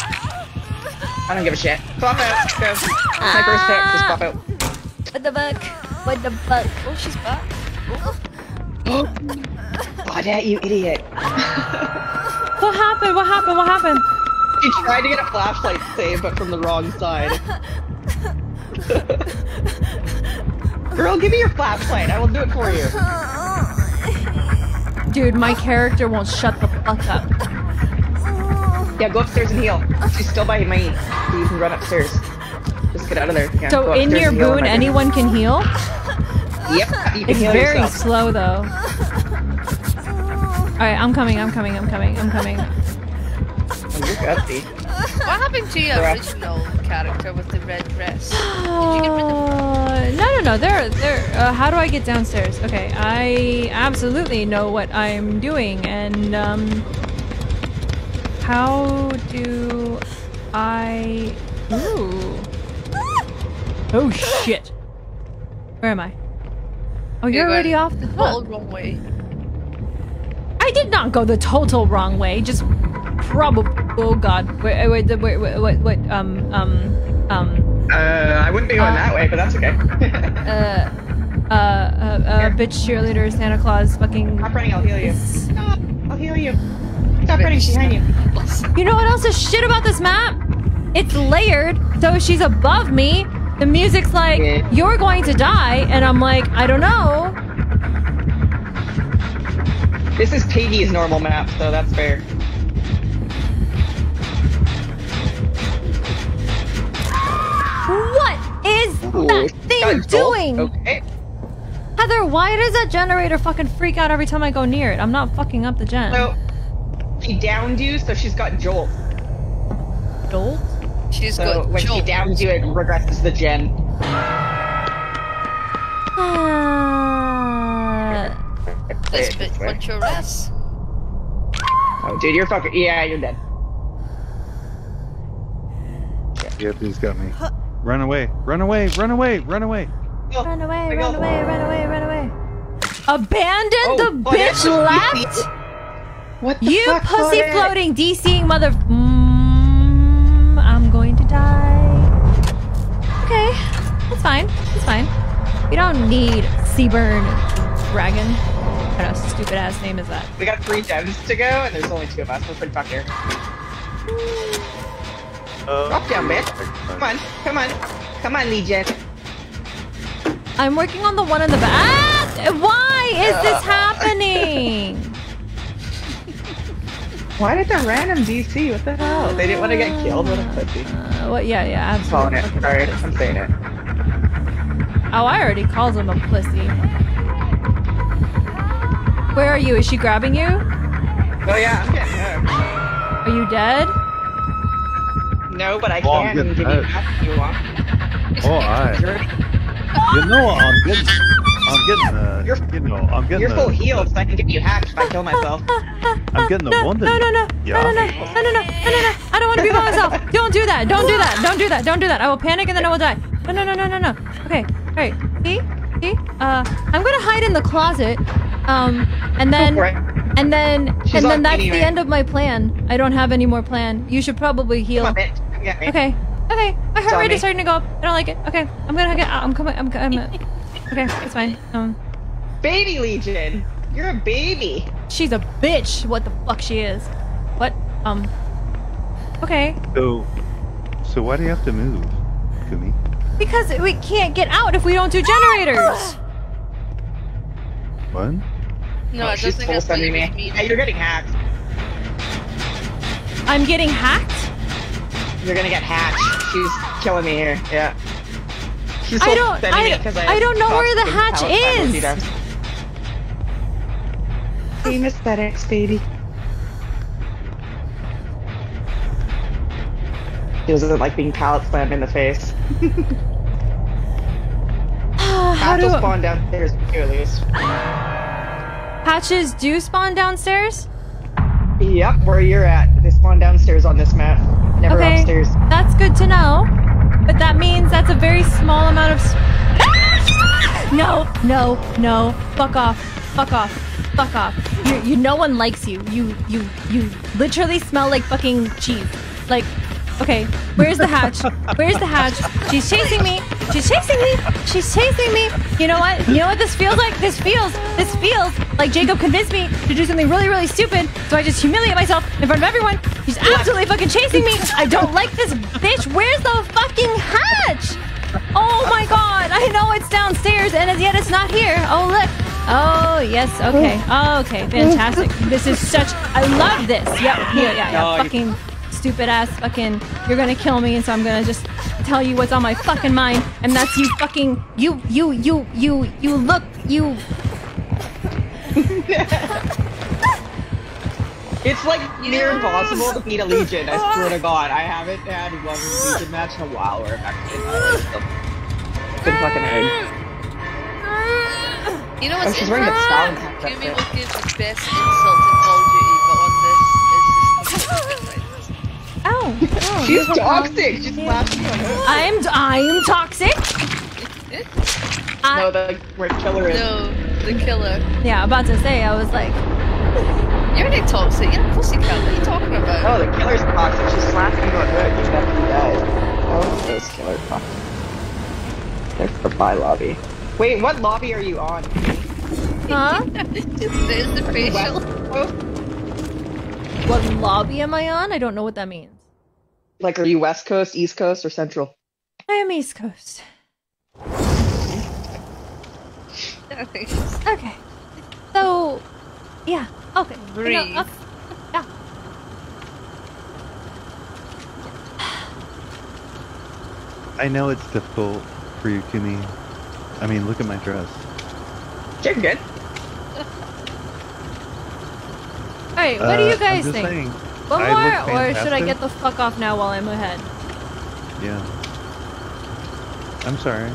S21: I don't give a shit. Pop out. Go. It's my first pick. Just pop out.
S2: What the fuck? What the fuck?
S4: Oh, she's back.
S21: Claudette, you idiot.
S2: What happened? What happened? What happened?
S21: She tried to get a flashlight save, but from the wrong side. Girl, give me your flashlight. I will do it for you.
S2: Dude, my character won't shut the fuck up.
S21: Yeah, go upstairs and heal. She's still by me. So you can run upstairs. Just get out of there. Yeah,
S2: so in your boon, anyone can heal?
S21: Yep, you can
S2: It's
S21: heal
S2: very
S21: yourself.
S2: slow though. Alright, I'm coming, I'm coming, I'm coming, I'm coming.
S21: Oh, you're gutsy.
S4: What happened to your original character with the red dress?
S2: Uh, no, no, no. There, there. Uh, how do I get downstairs? Okay, I absolutely know what I'm doing, and um, how do I? Ooh. Oh shit. Where am I? Oh, you're
S4: You're
S2: already off the
S4: Total wrong way.
S2: I did not go the total wrong way. Just probably. Oh god. Wait, wait, wait, wait, wait, wait, wait. Um, um, um.
S21: Uh, I wouldn't be going that way, but that's okay.
S2: uh, uh, uh, uh, bitch cheerleader, Santa Claus, fucking.
S21: Stop running, I'll heal you. Stop! I'll heal you. Stop running, behind you.
S2: You know what else is shit about this map? It's layered, so if she's above me, the music's like, you're going to die, and I'm like, I don't know.
S21: This is Piggy's normal map, so that's fair.
S2: Is that thing doing?
S21: Okay.
S2: Heather, why does that generator fucking freak out every time I go near it? I'm not fucking up the gen.
S21: So, she downed you, so she's got Jolt.
S2: Jolt?
S4: She's
S21: so
S4: got
S21: when she
S4: Jolt.
S21: downs you, it regresses the gen.
S2: Uh,
S4: This bit, what's your rest?
S21: Oh, dude, you're fucking. Yeah, you're dead.
S20: Yep, he's got me. Run away! Run away! Run away! Run away!
S2: Run away, run away, run away, run away. Abandon
S21: Oh,
S2: the
S21: fuck
S2: bitch left?
S21: What the
S2: You
S21: fuck,
S2: pussy
S21: Claudette?
S2: floating DCing mother. Mm, I'm going to die. Okay, that's fine. That's fine. We don't need Seaburn Dragon. What a stupid ass name is that?
S21: We got three gens to go, and there's only two of us. We're pretty fucked here. Drop down, bitch. Come on, come on, come on, Legion.
S2: I'm working on the one in the back. Ah! Why is
S21: Uh.
S2: this happening?
S21: Why did the random DC? What the hell? They didn't want to get killed. with a pussy.
S2: no. What? Yeah, yeah,
S21: I'm
S2: Calling
S21: it. Alright, I'm saying it.
S2: Oh, I already called him a pussy. Where are you? Is she grabbing you?
S21: Oh yeah, I'm getting her.
S2: Are you dead?
S21: No, but I
S20: Oh,
S21: can
S20: getting
S21: give you
S20: hurt.
S21: if you want.
S20: Oh, I. You know, I'm getting, I'm getting, uh, you know, I'm getting,
S21: You're full healed, so I can give you hacks if I kill myself.
S20: I'm getting a
S2: No, no, no, no,
S20: Yeah.
S2: no, no, no, no, no, no, no, no, no. I don't want to be by myself. Don't do that. Don't do that. Don't do that. Don't do that. I will panic and then I will die. No, no, no, no, no, no. Okay, all right. See, see. Uh, I'm gonna hide in the closet. Um, and then, and then,
S21: She's
S2: and then that's
S21: anyway.
S2: the end of my plan. I don't have any more plan. You should probably heal.
S21: Come on, bitch. Come.
S2: Okay. Okay. My heart
S21: Tell
S2: rate
S21: me.
S2: is starting to go up. I don't like it. Okay. I'm gonna get. I'm coming. I'm. I'm okay. It's fine. Um.
S21: Baby Legion, you're a baby.
S2: She's a bitch. What the fuck she is? What? Um. Okay.
S20: So, so why do you have to move, Kumi?
S2: Because we can't get out if we don't do generators.
S20: What?
S4: No, I
S21: she's
S4: don't think
S21: full
S4: that's what
S21: sending
S4: you
S21: me. Hey, you're getting hacked.
S2: I'm getting hacked.
S21: You're gonna get hacked. She's killing me here. Yeah. She's
S2: I don't-
S21: sending me
S2: I-
S21: 'cause
S2: I don't know where the hatch
S21: pallet time
S2: is.
S21: multi times. Aesthetics, baby. He doesn't like being pallet slammed in the face.
S2: How
S21: Hatch
S2: do
S21: will spawn downstairs too, at least.
S2: hatches do spawn downstairs?
S21: Yep, where you're at. They spawn downstairs on this map. Never
S2: okay,
S21: upstairs.
S2: that's good to know. But that means that's a very small amount of. no, no, no! Fuck off! Fuck off! Fuck off! You, you, no one likes you. You, you, you literally smell like fucking cheese. Like, okay, where's the hatch? Where's the hatch? She's chasing me. She's chasing me. She's chasing me. You know what? You know what this feels like? This feels, this feels like Jacob convinced me to do something really, really stupid. So I just humiliate myself in front of everyone. She's absolutely fucking chasing me. I don't like this bitch. Where's the fucking hatch? Oh my god! I know it's downstairs, and as yet it's not here. Oh look. Oh yes. Okay. Oh, okay. Fantastic. This is such. I love this. Yep. Yeah. Yeah. Yeah.
S21: No,
S2: fucking stupid ass. Fucking. You're gonna kill me, and so I'm gonna just tell you what's on my fucking mind, and that's you fucking. You. You. You. You. You look. You.
S21: It's like near impossible to beat a Legion, I swear to god. I haven't had one Legion match in a while where I've actually done it. Been fucking hard.
S4: You know
S21: Oh,
S4: what's
S21: she's wearing the sound
S4: interesting?
S21: effect.
S4: Kumi will give the best insult in Call
S2: Ow. oh, oh She's
S21: toxic! She's laughing at her.
S2: I'm. I'm toxic.
S21: No, the where killer is.
S4: No, the killer.
S2: Yeah. About to say. I was like.
S4: You're not toxic. You're a pussycat. What are you talking about?
S21: Oh, the killer's toxic. She's slapping you on her even after you died. Oh, those killer toxic. There's the my lobby. Wait, what lobby are you on?
S2: Huh?
S4: There's the facial.
S2: What lobby am I on? I don't know what that means.
S21: Like, are you West Coast, East Coast, or Central?
S2: I am East Coast. Okay. So, yeah. Okay. You know,
S4: Breathe.
S2: okay. Yeah.
S20: I know it's difficult for you, Kumi. I mean, look at my dress.
S21: You're good.
S2: Alright, what do
S20: Uh,
S2: you guys
S20: just
S2: think?
S20: saying,
S2: One
S20: I
S2: more, or should I get the fuck off now while I'm ahead?
S20: Yeah. I'm sorry.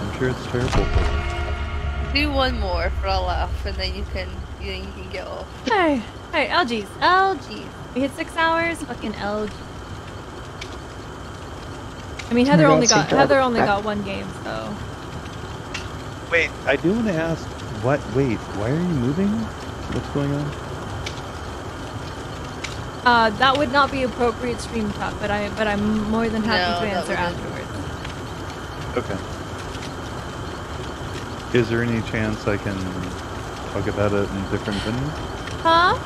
S20: I'm sure it's terrible. But
S4: Do one more for a laugh, and then you can, then you can get off.
S2: Alright, alright, LGs, LGs. We hit six hours, fucking LG. I mean, Heather only got. Heather only got one game, so
S20: wait, I do want to ask. What? Wait, why are you moving? What's going on?
S2: uh, that would not be appropriate stream talk. But I, but I'm more than happy
S4: No,
S2: to answer afterwards.
S20: Okay. Is there any chance I can talk about it in a different venue?
S2: Huh?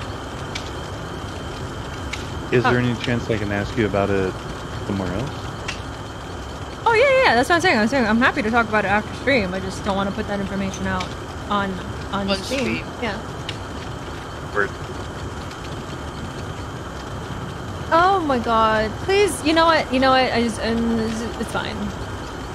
S20: Is there
S2: Oh.
S20: any chance I can ask you about it somewhere else?
S2: Oh yeah, yeah, that's what I'm saying. I'm saying I'm happy to talk about it after stream. I just don't want to put that information out on on,
S4: On
S2: stream.
S4: stream.
S2: Yeah.
S20: Where?
S2: Oh my god. Please, you know what? You know what? I just, um, it's it's fine.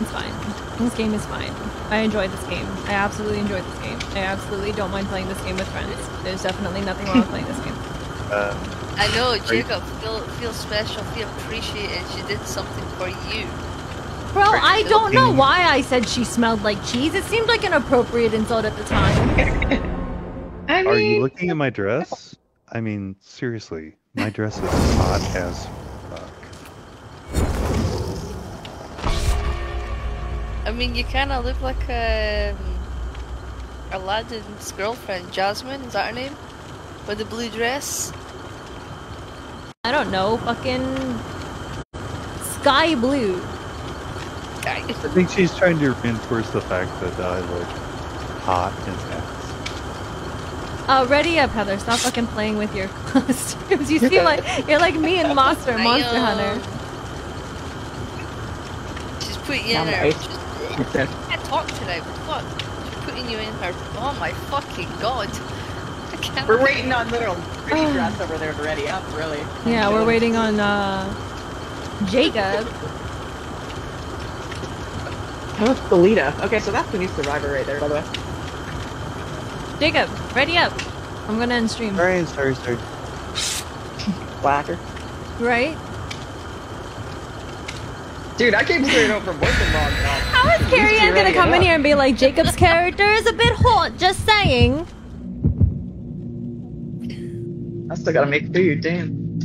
S2: It's fine. This game is fine. I enjoy this game. I absolutely enjoy this game. I absolutely don't mind playing this game with friends. There's definitely nothing wrong with playing this game.
S20: Um,
S4: I know, Jacob. Feel feel special. Feel appreciated. She did something for you.
S2: Bro, I don't know why I said she smelled like cheese. It seemed like an appropriate insult at the time.
S20: Are you looking at my dress? I mean, seriously, my dress is hot as fuck.
S4: I mean, you kind of look like um, Aladdin's girlfriend, Jasmine. Is that her name? With the blue dress.
S2: I don't know, fucking sky blue.
S4: Sky.
S20: I think she's trying to reinforce the fact that I look hot and fast.
S2: Uh, ready up, Heather. Stop fucking playing with your costumes. You seem like you're like me and Monster
S4: I
S2: Monster. Hunter.
S4: She's putting you in her.
S21: Nice.
S4: She's, I can't talk today. What the fuck? She's putting you in her. Oh my fucking god.
S21: We're waiting on little pretty dress over there to ready up, really.
S2: Yeah, we're waiting on uh Jacob.
S21: How about Belita? Okay, so that's the new survivor right there, by the way.
S2: Jacob, ready up. I'm gonna end stream.
S20: Sorry, sorry, sorry.
S21: Whacker.
S2: Right?
S21: Dude, I came straight home from work and logged off.
S2: How is Carrie Ann gonna come in here and be like, Jacob's character is a bit hot, just saying.
S21: I still gotta make food, damn.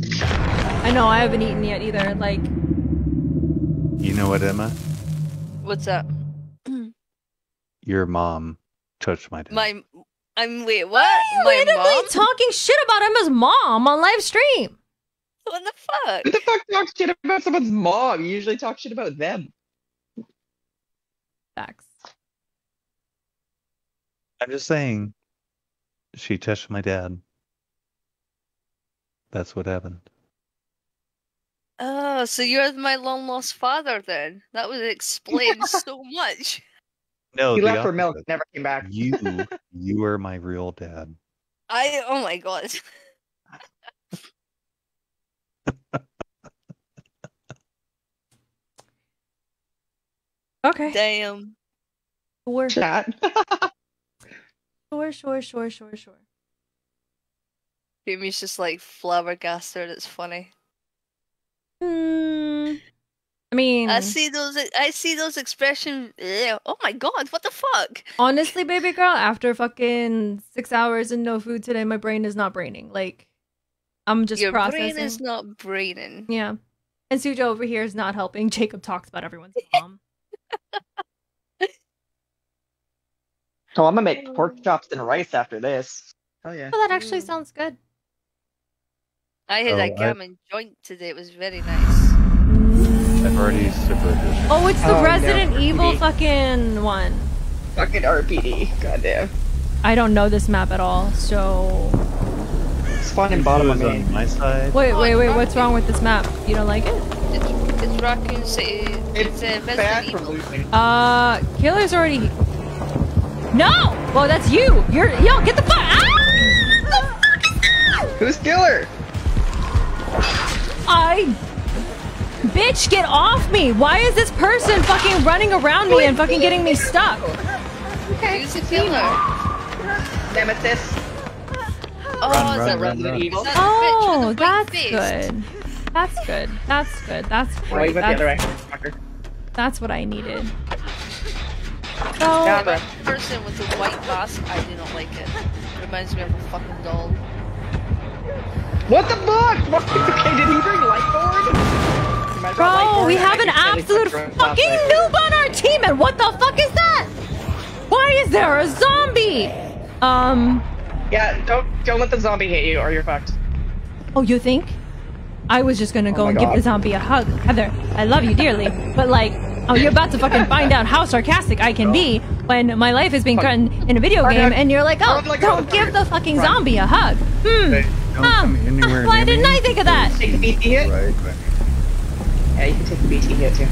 S2: I know, I haven't eaten yet either. Like,
S20: You know what, Emma?
S4: What's up?
S20: Your mom touched my dad.
S4: My. I'm wait. What? My
S2: randomly
S4: mom?
S2: talking shit about Emma's mom on live stream.
S4: What the fuck?
S21: Who the fuck talks shit about someone's mom? You usually talk shit about them.
S2: Facts.
S20: I'm just saying, she touched my dad. That's what happened.
S4: Oh, so you're my long lost father then? That would explain so much.
S20: No,
S21: he
S20: the
S21: left for milk, never came back.
S20: You, you are my real dad.
S4: I. Oh my god.
S2: Okay.
S4: Damn.
S2: Sure.
S21: Chat.
S2: Sure, sure, sure, sure, sure.
S4: Jamie's just like flabbergasted. It's funny.
S2: Hmm. I mean,
S4: I see those. I see those expressions. Oh my god! What the fuck?
S2: honestly, baby girl, after fucking six hours and no food today, my brain is not braining. Like, I'm just
S4: Your
S2: processing.
S4: brain is not braining.
S2: Yeah. And Sujo over here is not helping. Jacob talks about everyone's mom.
S21: So I'm gonna make pork chops and rice after this. Oh yeah.
S2: Well, that actually sounds good.
S4: I had
S20: Oh,
S4: a
S20: I-
S4: gammon joint today. It was very nice.
S20: I've already subverted.
S2: Oh, it's the
S21: Oh, no.
S2: Resident Evil
S21: RPD.
S2: fucking one.
S21: Fucking RPD. Goddamn.
S2: I don't know this map at all, so.
S21: It's fun and bottom of
S20: Who's
S21: me.
S20: on my side?
S2: Wait, wait, wait. What's wrong with this map? You don't like it?
S4: It's, it's Raccoon City. It's, uh,
S21: Bad
S4: Resident
S21: for
S4: Evil.
S21: losing.
S2: Uh, killer's already. No! Well, that's you. You're yo. Get the fuck. Ah!
S21: Who's killer?
S2: I. Bitch, get off me! Why is this person fucking running around me and fucking getting me stuck?
S4: Who's the killer?
S21: Nemesis.
S4: Oh,
S20: Run,
S4: is that
S20: run, run,
S4: Resident
S20: run.
S4: Evil?
S2: Oh, that's
S4: face.
S2: good. That's good. That's good. That's
S21: Right,
S2: great.
S21: went the other way.
S2: That's, that's what I needed. So,
S21: Yeah,
S4: The person with the white mask, I do not like it. Reminds me of a fucking doll.
S21: What the fuck? What? Okay, did he bring Lightborn? He might have brought
S2: bro, we have an absolute fucking noob on our team, and what the fuck is that? Why is there a zombie? Um.
S21: Yeah, don't don't let the zombie hit you or you're fucked.
S2: Oh, you think? I was just gonna go
S21: my
S2: and give the zombie a hug. Heather, I love you dearly, but like, oh, you're about to fucking find out how sarcastic I can be when my life is being threatened in a video game, and you're like, oh,
S21: Run like a
S2: don't give the fucking zombie a hug. Hmm.
S20: Hey, don't
S2: Huh.
S20: come anywhere
S2: Why
S20: near
S2: didn't. I think of that?
S21: Take the BT hit.
S20: Right, right.
S21: Yeah, you can take the BT hit too.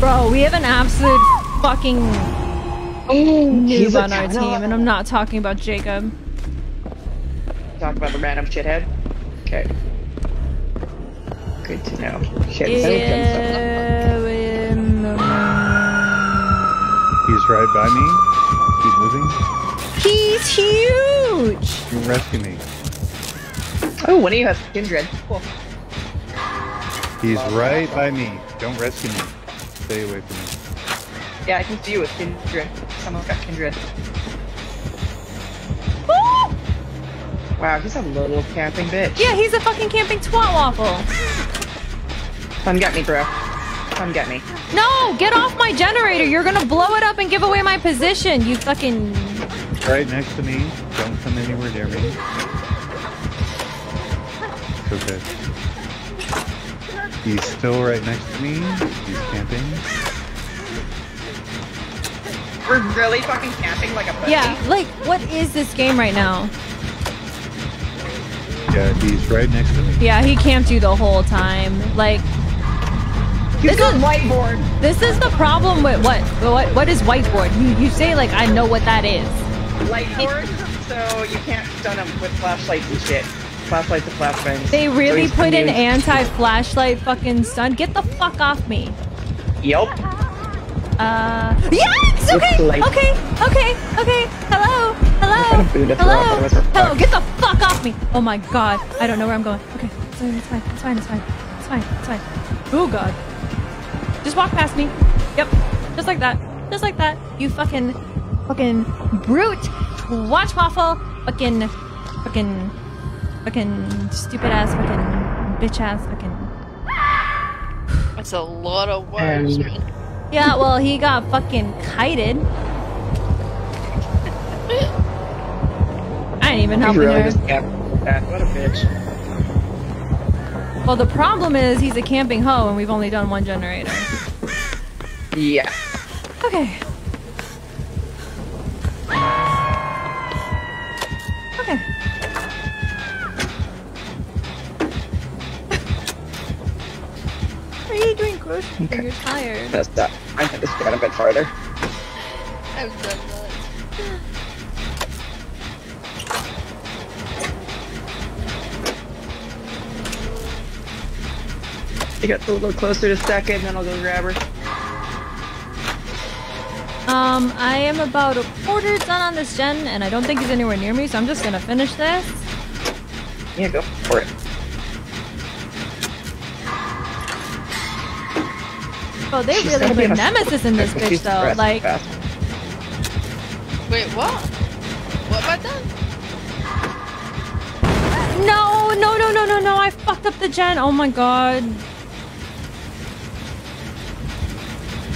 S2: Bro, we have an absolute fucking
S21: he's
S2: noob on our team, and I'm not talking about Jacob.
S21: Talk about the random shithead. Okay. Good to know. Shit, so
S20: He's right by me. He's moving.
S2: He's huge.
S20: You rescue me.
S21: Oh, one of you has kindred. Cool.
S20: He's right by me. Don't rescue me. Stay away from me.
S21: Yeah, I can see you with kindred. Someone's got kindred.
S2: Woo!
S21: Wow, he's a little camping bitch.
S2: Yeah, he's a fucking camping twat waffle.
S21: Come get me, bro. Come get me.
S2: No, get off my generator. You're gonna blow it up and give away my position. You fucking.
S20: Right next to me. Don't come anywhere near me. Okay. He's still right next to me. He's camping.
S21: We're really fucking camping like a pussy.
S2: Yeah, like, what is this game right now?
S20: Yeah, he's right next to me.
S2: Yeah, he camped you the whole time. Like,
S21: This
S2: is
S21: whiteboard.
S2: This is the problem with what? What? What is whiteboard? You, you say like I know what that is.
S21: Lightborn, so you can't stun them with flashlights and shit. Flashlights and flashbangs.
S2: They really
S21: he's
S2: put an anti-flashlight fucking stun. Get the fuck off me.
S21: Yep.
S2: Uh. Yes. Okay. Okay. Okay. Okay. Hello. Hello. Hello.
S21: throw, what the
S2: Hello.
S21: fuck?
S2: Get the fuck off me. Oh my god. I don't know where I'm going. Okay. It's fine. It's fine. It's fine. It's fine. It's fine. It's fine. Oh god. Just walk past me. Yep. Just like that. Just like that. You fucking, fucking brute. Watch waffle. Fucking, fucking, fucking stupid ass. Fucking bitch ass. Fucking.
S4: That's a lot of words, man.
S2: Yeah. Well, he got fucking kited. I ain't even helping
S21: really
S2: her.
S21: just. What a bitch.
S2: Well, the problem is he's a camping hoe, and we've only done one generator.
S21: Yeah.
S2: Okay. Okay. Are you doing?
S21: Okay.
S2: You're tired.
S21: Messed up. Uh, I had to spread a bit farther.
S4: I've done that.
S21: You got a little closer to second, then I'll go grab her.
S2: Um, I am about a quarter done on this gen, and I don't think he's anywhere near me, so I'm just gonna finish this.
S21: Yeah, go for it.
S2: Oh, they
S21: She's
S2: really
S21: gonna
S2: put Nemesis in this bitch, though. Like,
S21: fast.
S4: Wait, what? What have I done?
S2: no, no, no, no, no, no! I fucked up the gen. Oh my god.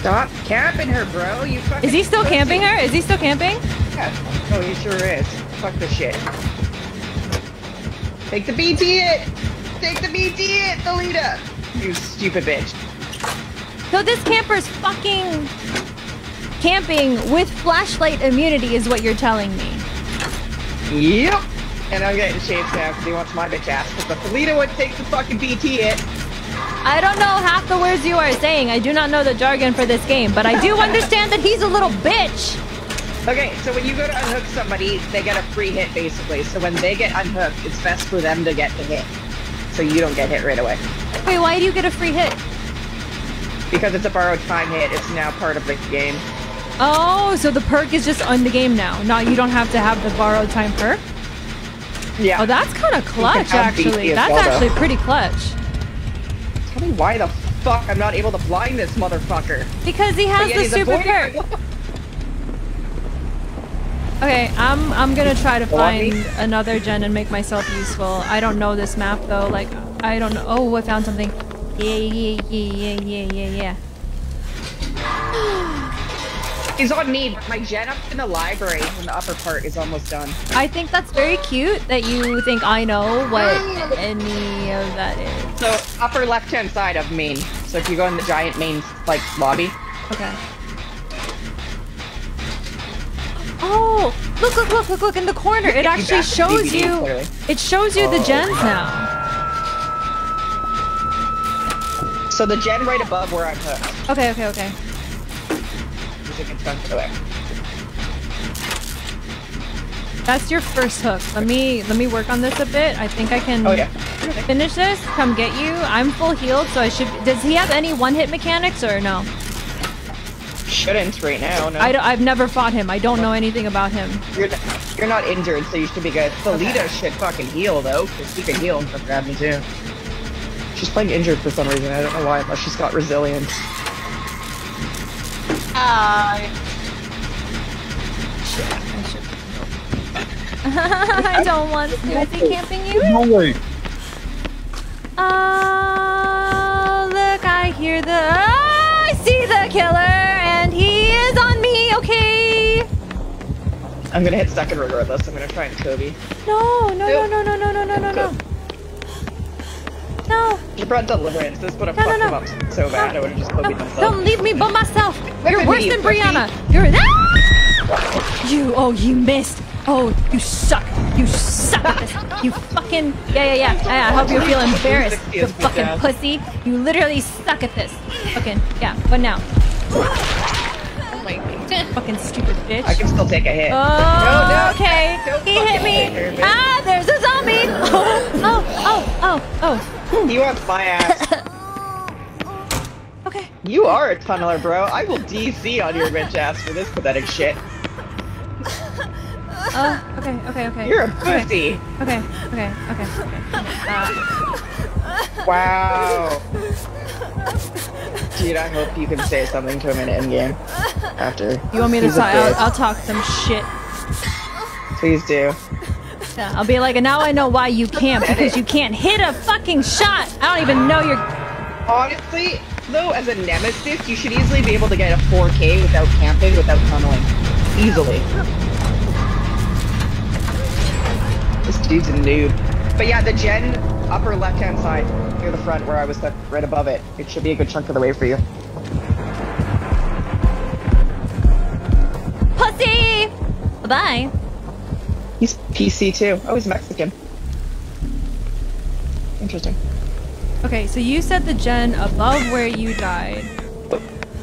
S21: Stop camping her, bro. You fucking
S2: Is he still camping her? Is he still camping?
S21: Yeah. Oh, he sure is. Fuck this shit. Take the BT it! Take the BT it, Delita! You stupid bitch.
S2: So this camper's fucking camping with flashlight immunity is what you're telling me.
S21: Yep. And I'm getting chased now because he wants my bitch ass. Because the Felita would take the fucking BT it.
S2: I don't know half the words you are saying. I do not know the jargon for this game, but I do understand that he's a little bitch.
S21: Okay, so when you go to unhook somebody, they get a free hit basically. So when they get unhooked, it's best for them to get the hit. So you don't get hit right away.
S2: Wait, why do you get a free hit?
S21: Because it's a borrowed time hit, it's now part of the game.
S2: Oh, so the perk is just on the game now. Not you don't have to have the borrowed time perk.
S21: Yeah.
S2: Oh, that's kind of clutch, actually. That's
S21: well,
S2: actually pretty clutch.
S21: Tell me why the fuck I'm not able to blind this motherfucker.
S2: Because he has
S21: But
S2: the
S21: he's
S2: super
S21: avoiding
S2: perk. Okay, I'm I'm gonna try to
S21: Go on, me.
S2: find another gen and make myself useful. I don't know this map though. Like I don't know. Oh, I found something. Yeah, yeah, yeah, yeah, yeah, yeah, yeah.
S21: He's on me. My gen up in the library in the upper part is almost done.
S2: I think that's very cute that you think I know what any of that is.
S21: So upper left hand side of main. So if you go in the giant main like lobby.
S2: Okay. Oh, look, look, look, look, look in the corner. It actually shows
S21: DVD,
S2: you.
S21: clearly.
S2: It shows you the
S21: Oh.
S2: gens now.
S21: So the gen right above where I'm hooked.
S2: Okay, okay, okay.
S21: Is it done for the way.
S2: That's your first hook. Let me let me work on this a bit. I think I can.
S21: Oh, yeah.
S2: finish this, come get you. I'm full healed, so I should. Does he have any one-hit mechanics or no?
S21: Shouldn't right now. No.
S2: I don't, I've never fought him. I don't know anything about him.
S21: You're not, you're not injured, so you should be good. Felita should fucking heal though, because she can heal and stuff grab me too. She's playing injured for some reason. I don't know why, unless she's got resilience. Hi.
S2: I don't want to. Is he camping you?
S10: No way.
S2: Oh, look, I hear the. Oh, I see the killer, and he is on me, okay?
S21: I'm gonna hit second regardless. I'm gonna try and Kobe.
S2: No, no, no, no, no, no, no, no, no, no. No.
S21: She brought deliverance. This would have
S2: No, no,
S21: fucked
S2: no.
S21: him up so bad. I would have just Kobe'd myself.
S2: Don't leave me by myself. You're worse
S21: me,
S2: than
S21: pussy.
S2: Brianna. You're. Ah! You. Oh, you missed. Oh, you suck. You suck at this. You fucking. Yeah, yeah, yeah. yeah I hope you feel embarrassed. You fucking pussy. You literally suck at this. Fucking. Yeah. But now. Fucking stupid bitch.
S21: I can still take a hit.
S2: Oh,
S21: No, no,
S2: okay. He hit me.
S21: her.
S2: Ah, there's a zombie. Oh, oh, oh, oh, oh.
S21: You want my ass.
S2: okay.
S21: You are a tunneler, bro. I will DC on your bitch ass for this pathetic shit.
S2: Oh, okay, okay, okay.
S21: You're a pussy.
S2: Okay, okay, okay, okay. Uh,
S21: Wow. Dude, I hope you can say something to him in endgame after.
S2: you want me to talk? I'll. I'll talk some shit.
S21: Please do.
S2: Yeah, I'll be like, and now I know why you can't because you can't hit a fucking shot. I don't even know you're.
S21: Honestly, though, as a nemesis, you should easily be able to get a 4K without camping, without tunneling. Easily. This dude's a noob. But yeah, the gen upper left hand side, near the front where I was stuck right above it. It should be a good chunk of the way for you.
S2: Pussy! Bye bye.
S21: He's PC too. Oh, he's Mexican. Interesting.
S2: Okay, so you said the gen above where you died.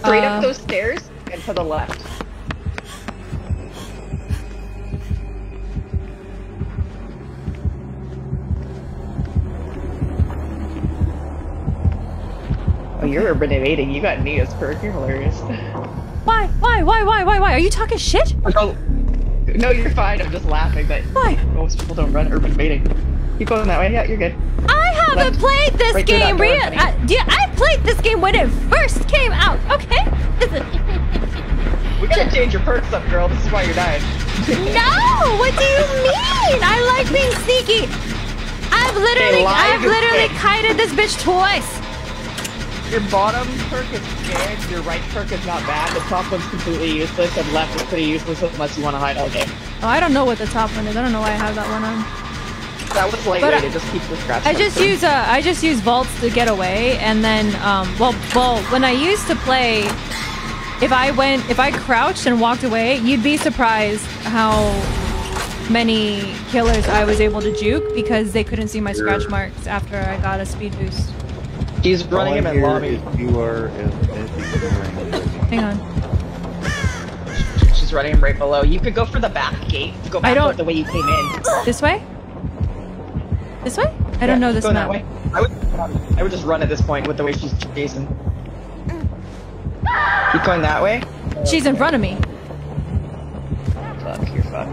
S21: Straight
S2: Uh,
S21: up those stairs and to the left. Oh, you're urban evading. You got me as perk. You're hilarious.
S2: Why? Why? Why? Why? Why? Why? Are you talking shit?
S21: Oh, no, you're fine. I'm just laughing But
S2: Why?
S21: most people don't run urban evading. Keep going that way. Yeah, you're good.
S2: I haven't
S21: Left.
S2: played this
S21: Right
S2: game. Ria, uh, yeah, I played this game when it first came out. Okay. Listen.
S21: We gotta change your perks up, girl. This is why you're dying.
S2: No! What do you mean? I like being sneaky. I've literally, I've literally kited this bitch twice.
S21: Your bottom perk is good. Your right perk is not bad. The top one's completely useless, and left is pretty useless unless you want to hide all game.
S2: Oh, I don't know what the top one is. I don't know why I have that one on.
S21: That was lightweight.
S2: But I-
S21: it just keeps the scratch.
S2: I just use uh, I just use vaults to get away, and then um, well, well, when I used to play, if I went, if I crouched and walked away, you'd be surprised how many killers I was able to juke because they couldn't see my scratch marks after I got a speed boost.
S21: He's running him in lobby.
S20: You are
S2: Hang on.
S21: She's running him right below. You could go for the back gate. Go back
S2: I don't-
S21: out the way you came in.
S2: This way? This way? I don't know this
S21: go
S2: map.
S21: that way. I would, I would just run at this point with the way she's chasing. Keep going that way.
S2: She's in front of me.
S21: Fuck, you're fucked.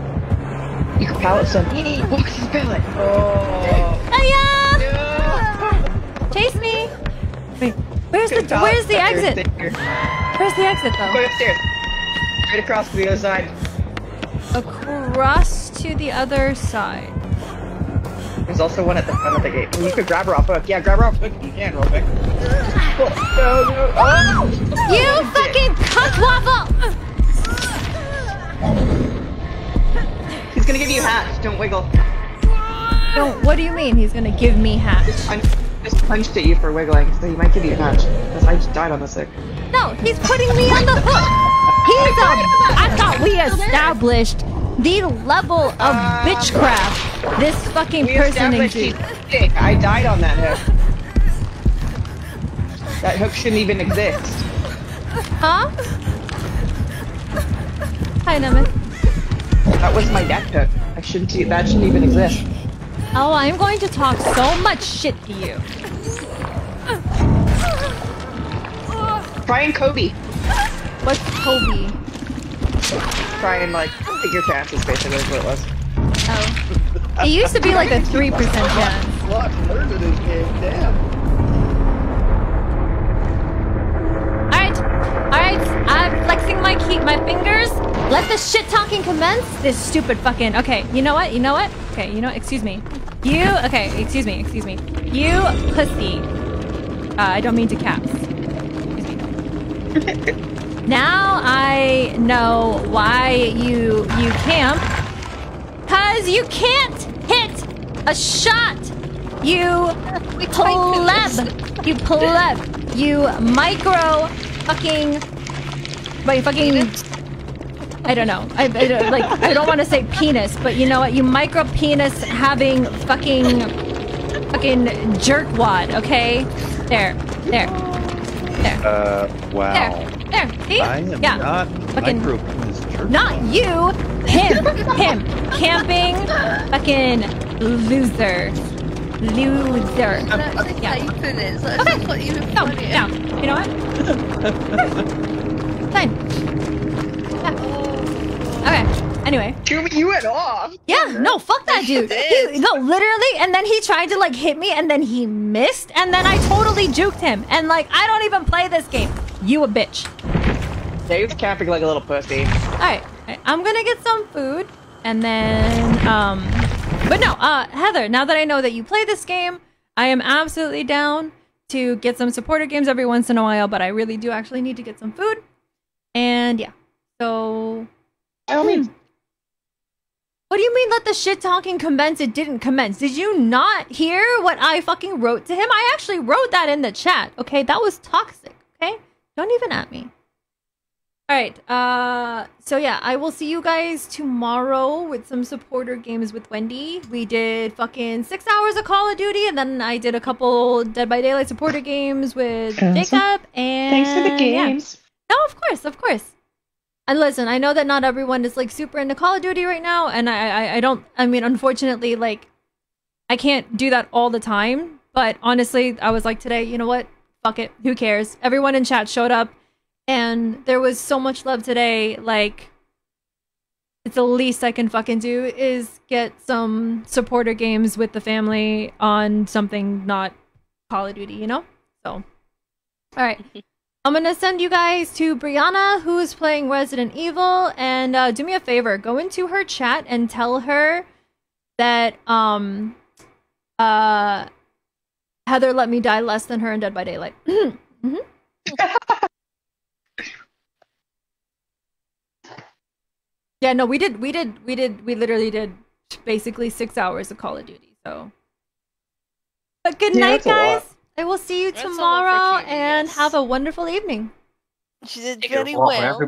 S21: You can pallet some. Walk his pallet. Oh.
S2: Aya! Chase me! Where's the where's the exit?
S21: there.
S2: Where's the exit though?
S21: Go upstairs. Right across to the other side.
S2: Across to the other side.
S21: There's also one at the front of the gate. You could grab her off hook. Yeah, grab her off hook. You can real quick. Oh, no, no. Oh!
S2: You fucking cuck waffle!
S21: He's gonna give you hatch. Don't wiggle.
S2: Don't. What do you mean? He's gonna give me hatch?
S21: I'm just punched at you for wiggling, so he might give you hatch. Because I just died on the sick.
S2: No, he's putting me on the hook. He's a. I thought we established the level of ah. bitchcraft this fucking person
S21: established
S2: exudes.
S21: he's sick. I died on that hook. That hook shouldn't even exist.
S2: Huh? Hi, Nemeth.
S21: That was my death hook. I shouldn't. That shouldn't even exist.
S2: Oh, I'm going to talk so much shit to you.
S21: Brian Kobe.
S2: What's Kobe?
S21: Try and like your chances. Basically, is what it was.
S2: Oh. It used to be like a three percent chance.
S22: Lots learned in this game. Damn.
S2: Alright, alright, I'm flexing my key, my fingers. Let the shit talking commence. This stupid fucking. Okay, you know what? You know what? Okay, you know. Excuse me. You. Okay, excuse me. Excuse me. You pussy. Uh, I don't mean to caps. Excuse me. now I know why you you camp. Cause you can't hit a shot. You pleb. You pleb. You micro fucking. Wait, fucking. I don't know. I, I don't, like. I don't want to say penis, but you know what? You micro penis having fucking, fucking jerkwad. Okay, there, there, there,
S20: Uh, wow.
S2: there, there. See?
S20: I am
S2: yeah.
S20: not
S2: fucking.
S20: micro penis jerk.
S2: Not you. Him. him. Camping. Fucking loser. Loser.
S4: That's
S2: Yeah.
S4: type in it,
S2: Okay.
S4: not even
S2: No,
S4: funny.
S2: no. You know what? Fine. Yeah. Okay. Anyway.
S21: You, you went off.
S2: Yeah, no, fuck that dude. He, no, literally, and then he tried to like hit me, and then he missed, and then I totally juked him, and like I don't even play this game. You a bitch.
S21: Dave's camping like a little pussy.
S2: All right, all right, I'm gonna get some food, and then um, but no, uh, Heather. Now that I know that you play this game, I am absolutely down to get some supporter games every once in a while. But I really do actually need to get some food, and yeah. So, I don't mean What do you mean let the shit talking commence? It didn't commence. Did you not hear what I fucking wrote to him? I actually wrote that in the chat. Okay, that was toxic. Okay, don't even at me. All right. Uh, so yeah, I will see you guys tomorrow with some supporter games with Wendy. We did fucking six hours of Call of Duty, and then I did a couple Dead by Daylight supporter games with
S21: Awesome.
S2: Jacob. And
S21: Thanks for the
S2: yeah.
S21: games.
S2: No, of course, of course. And listen, I know that not everyone is like super into Call of Duty right now, and I, I, I don't. I mean, unfortunately, like, I can't do that all the time. But honestly, I was like today, you know what? Fuck it. Who cares? Everyone in chat showed up, and there was so much love today. Like, it's the least I can fucking do is get some supporter games with the family on something not Call of Duty, you know? So, all right. I'm gonna send you guys to Brianna, who is playing Resident Evil, and uh, do me a favor, go into her chat and tell her that um uh Heather let me die less than her in Dead by Daylight. hmm yeah, no, we did, we did, we did, we literally did basically six hours of Call of Duty. So, but good
S21: Yeah,
S2: night,
S21: that's a lot.
S2: guys. I will see you
S4: That's a lot for
S2: tomorrow, and
S4: yes.
S2: have a wonderful evening.
S4: She did
S14: Take care.
S4: very
S14: Well,
S4: well.
S14: everybody-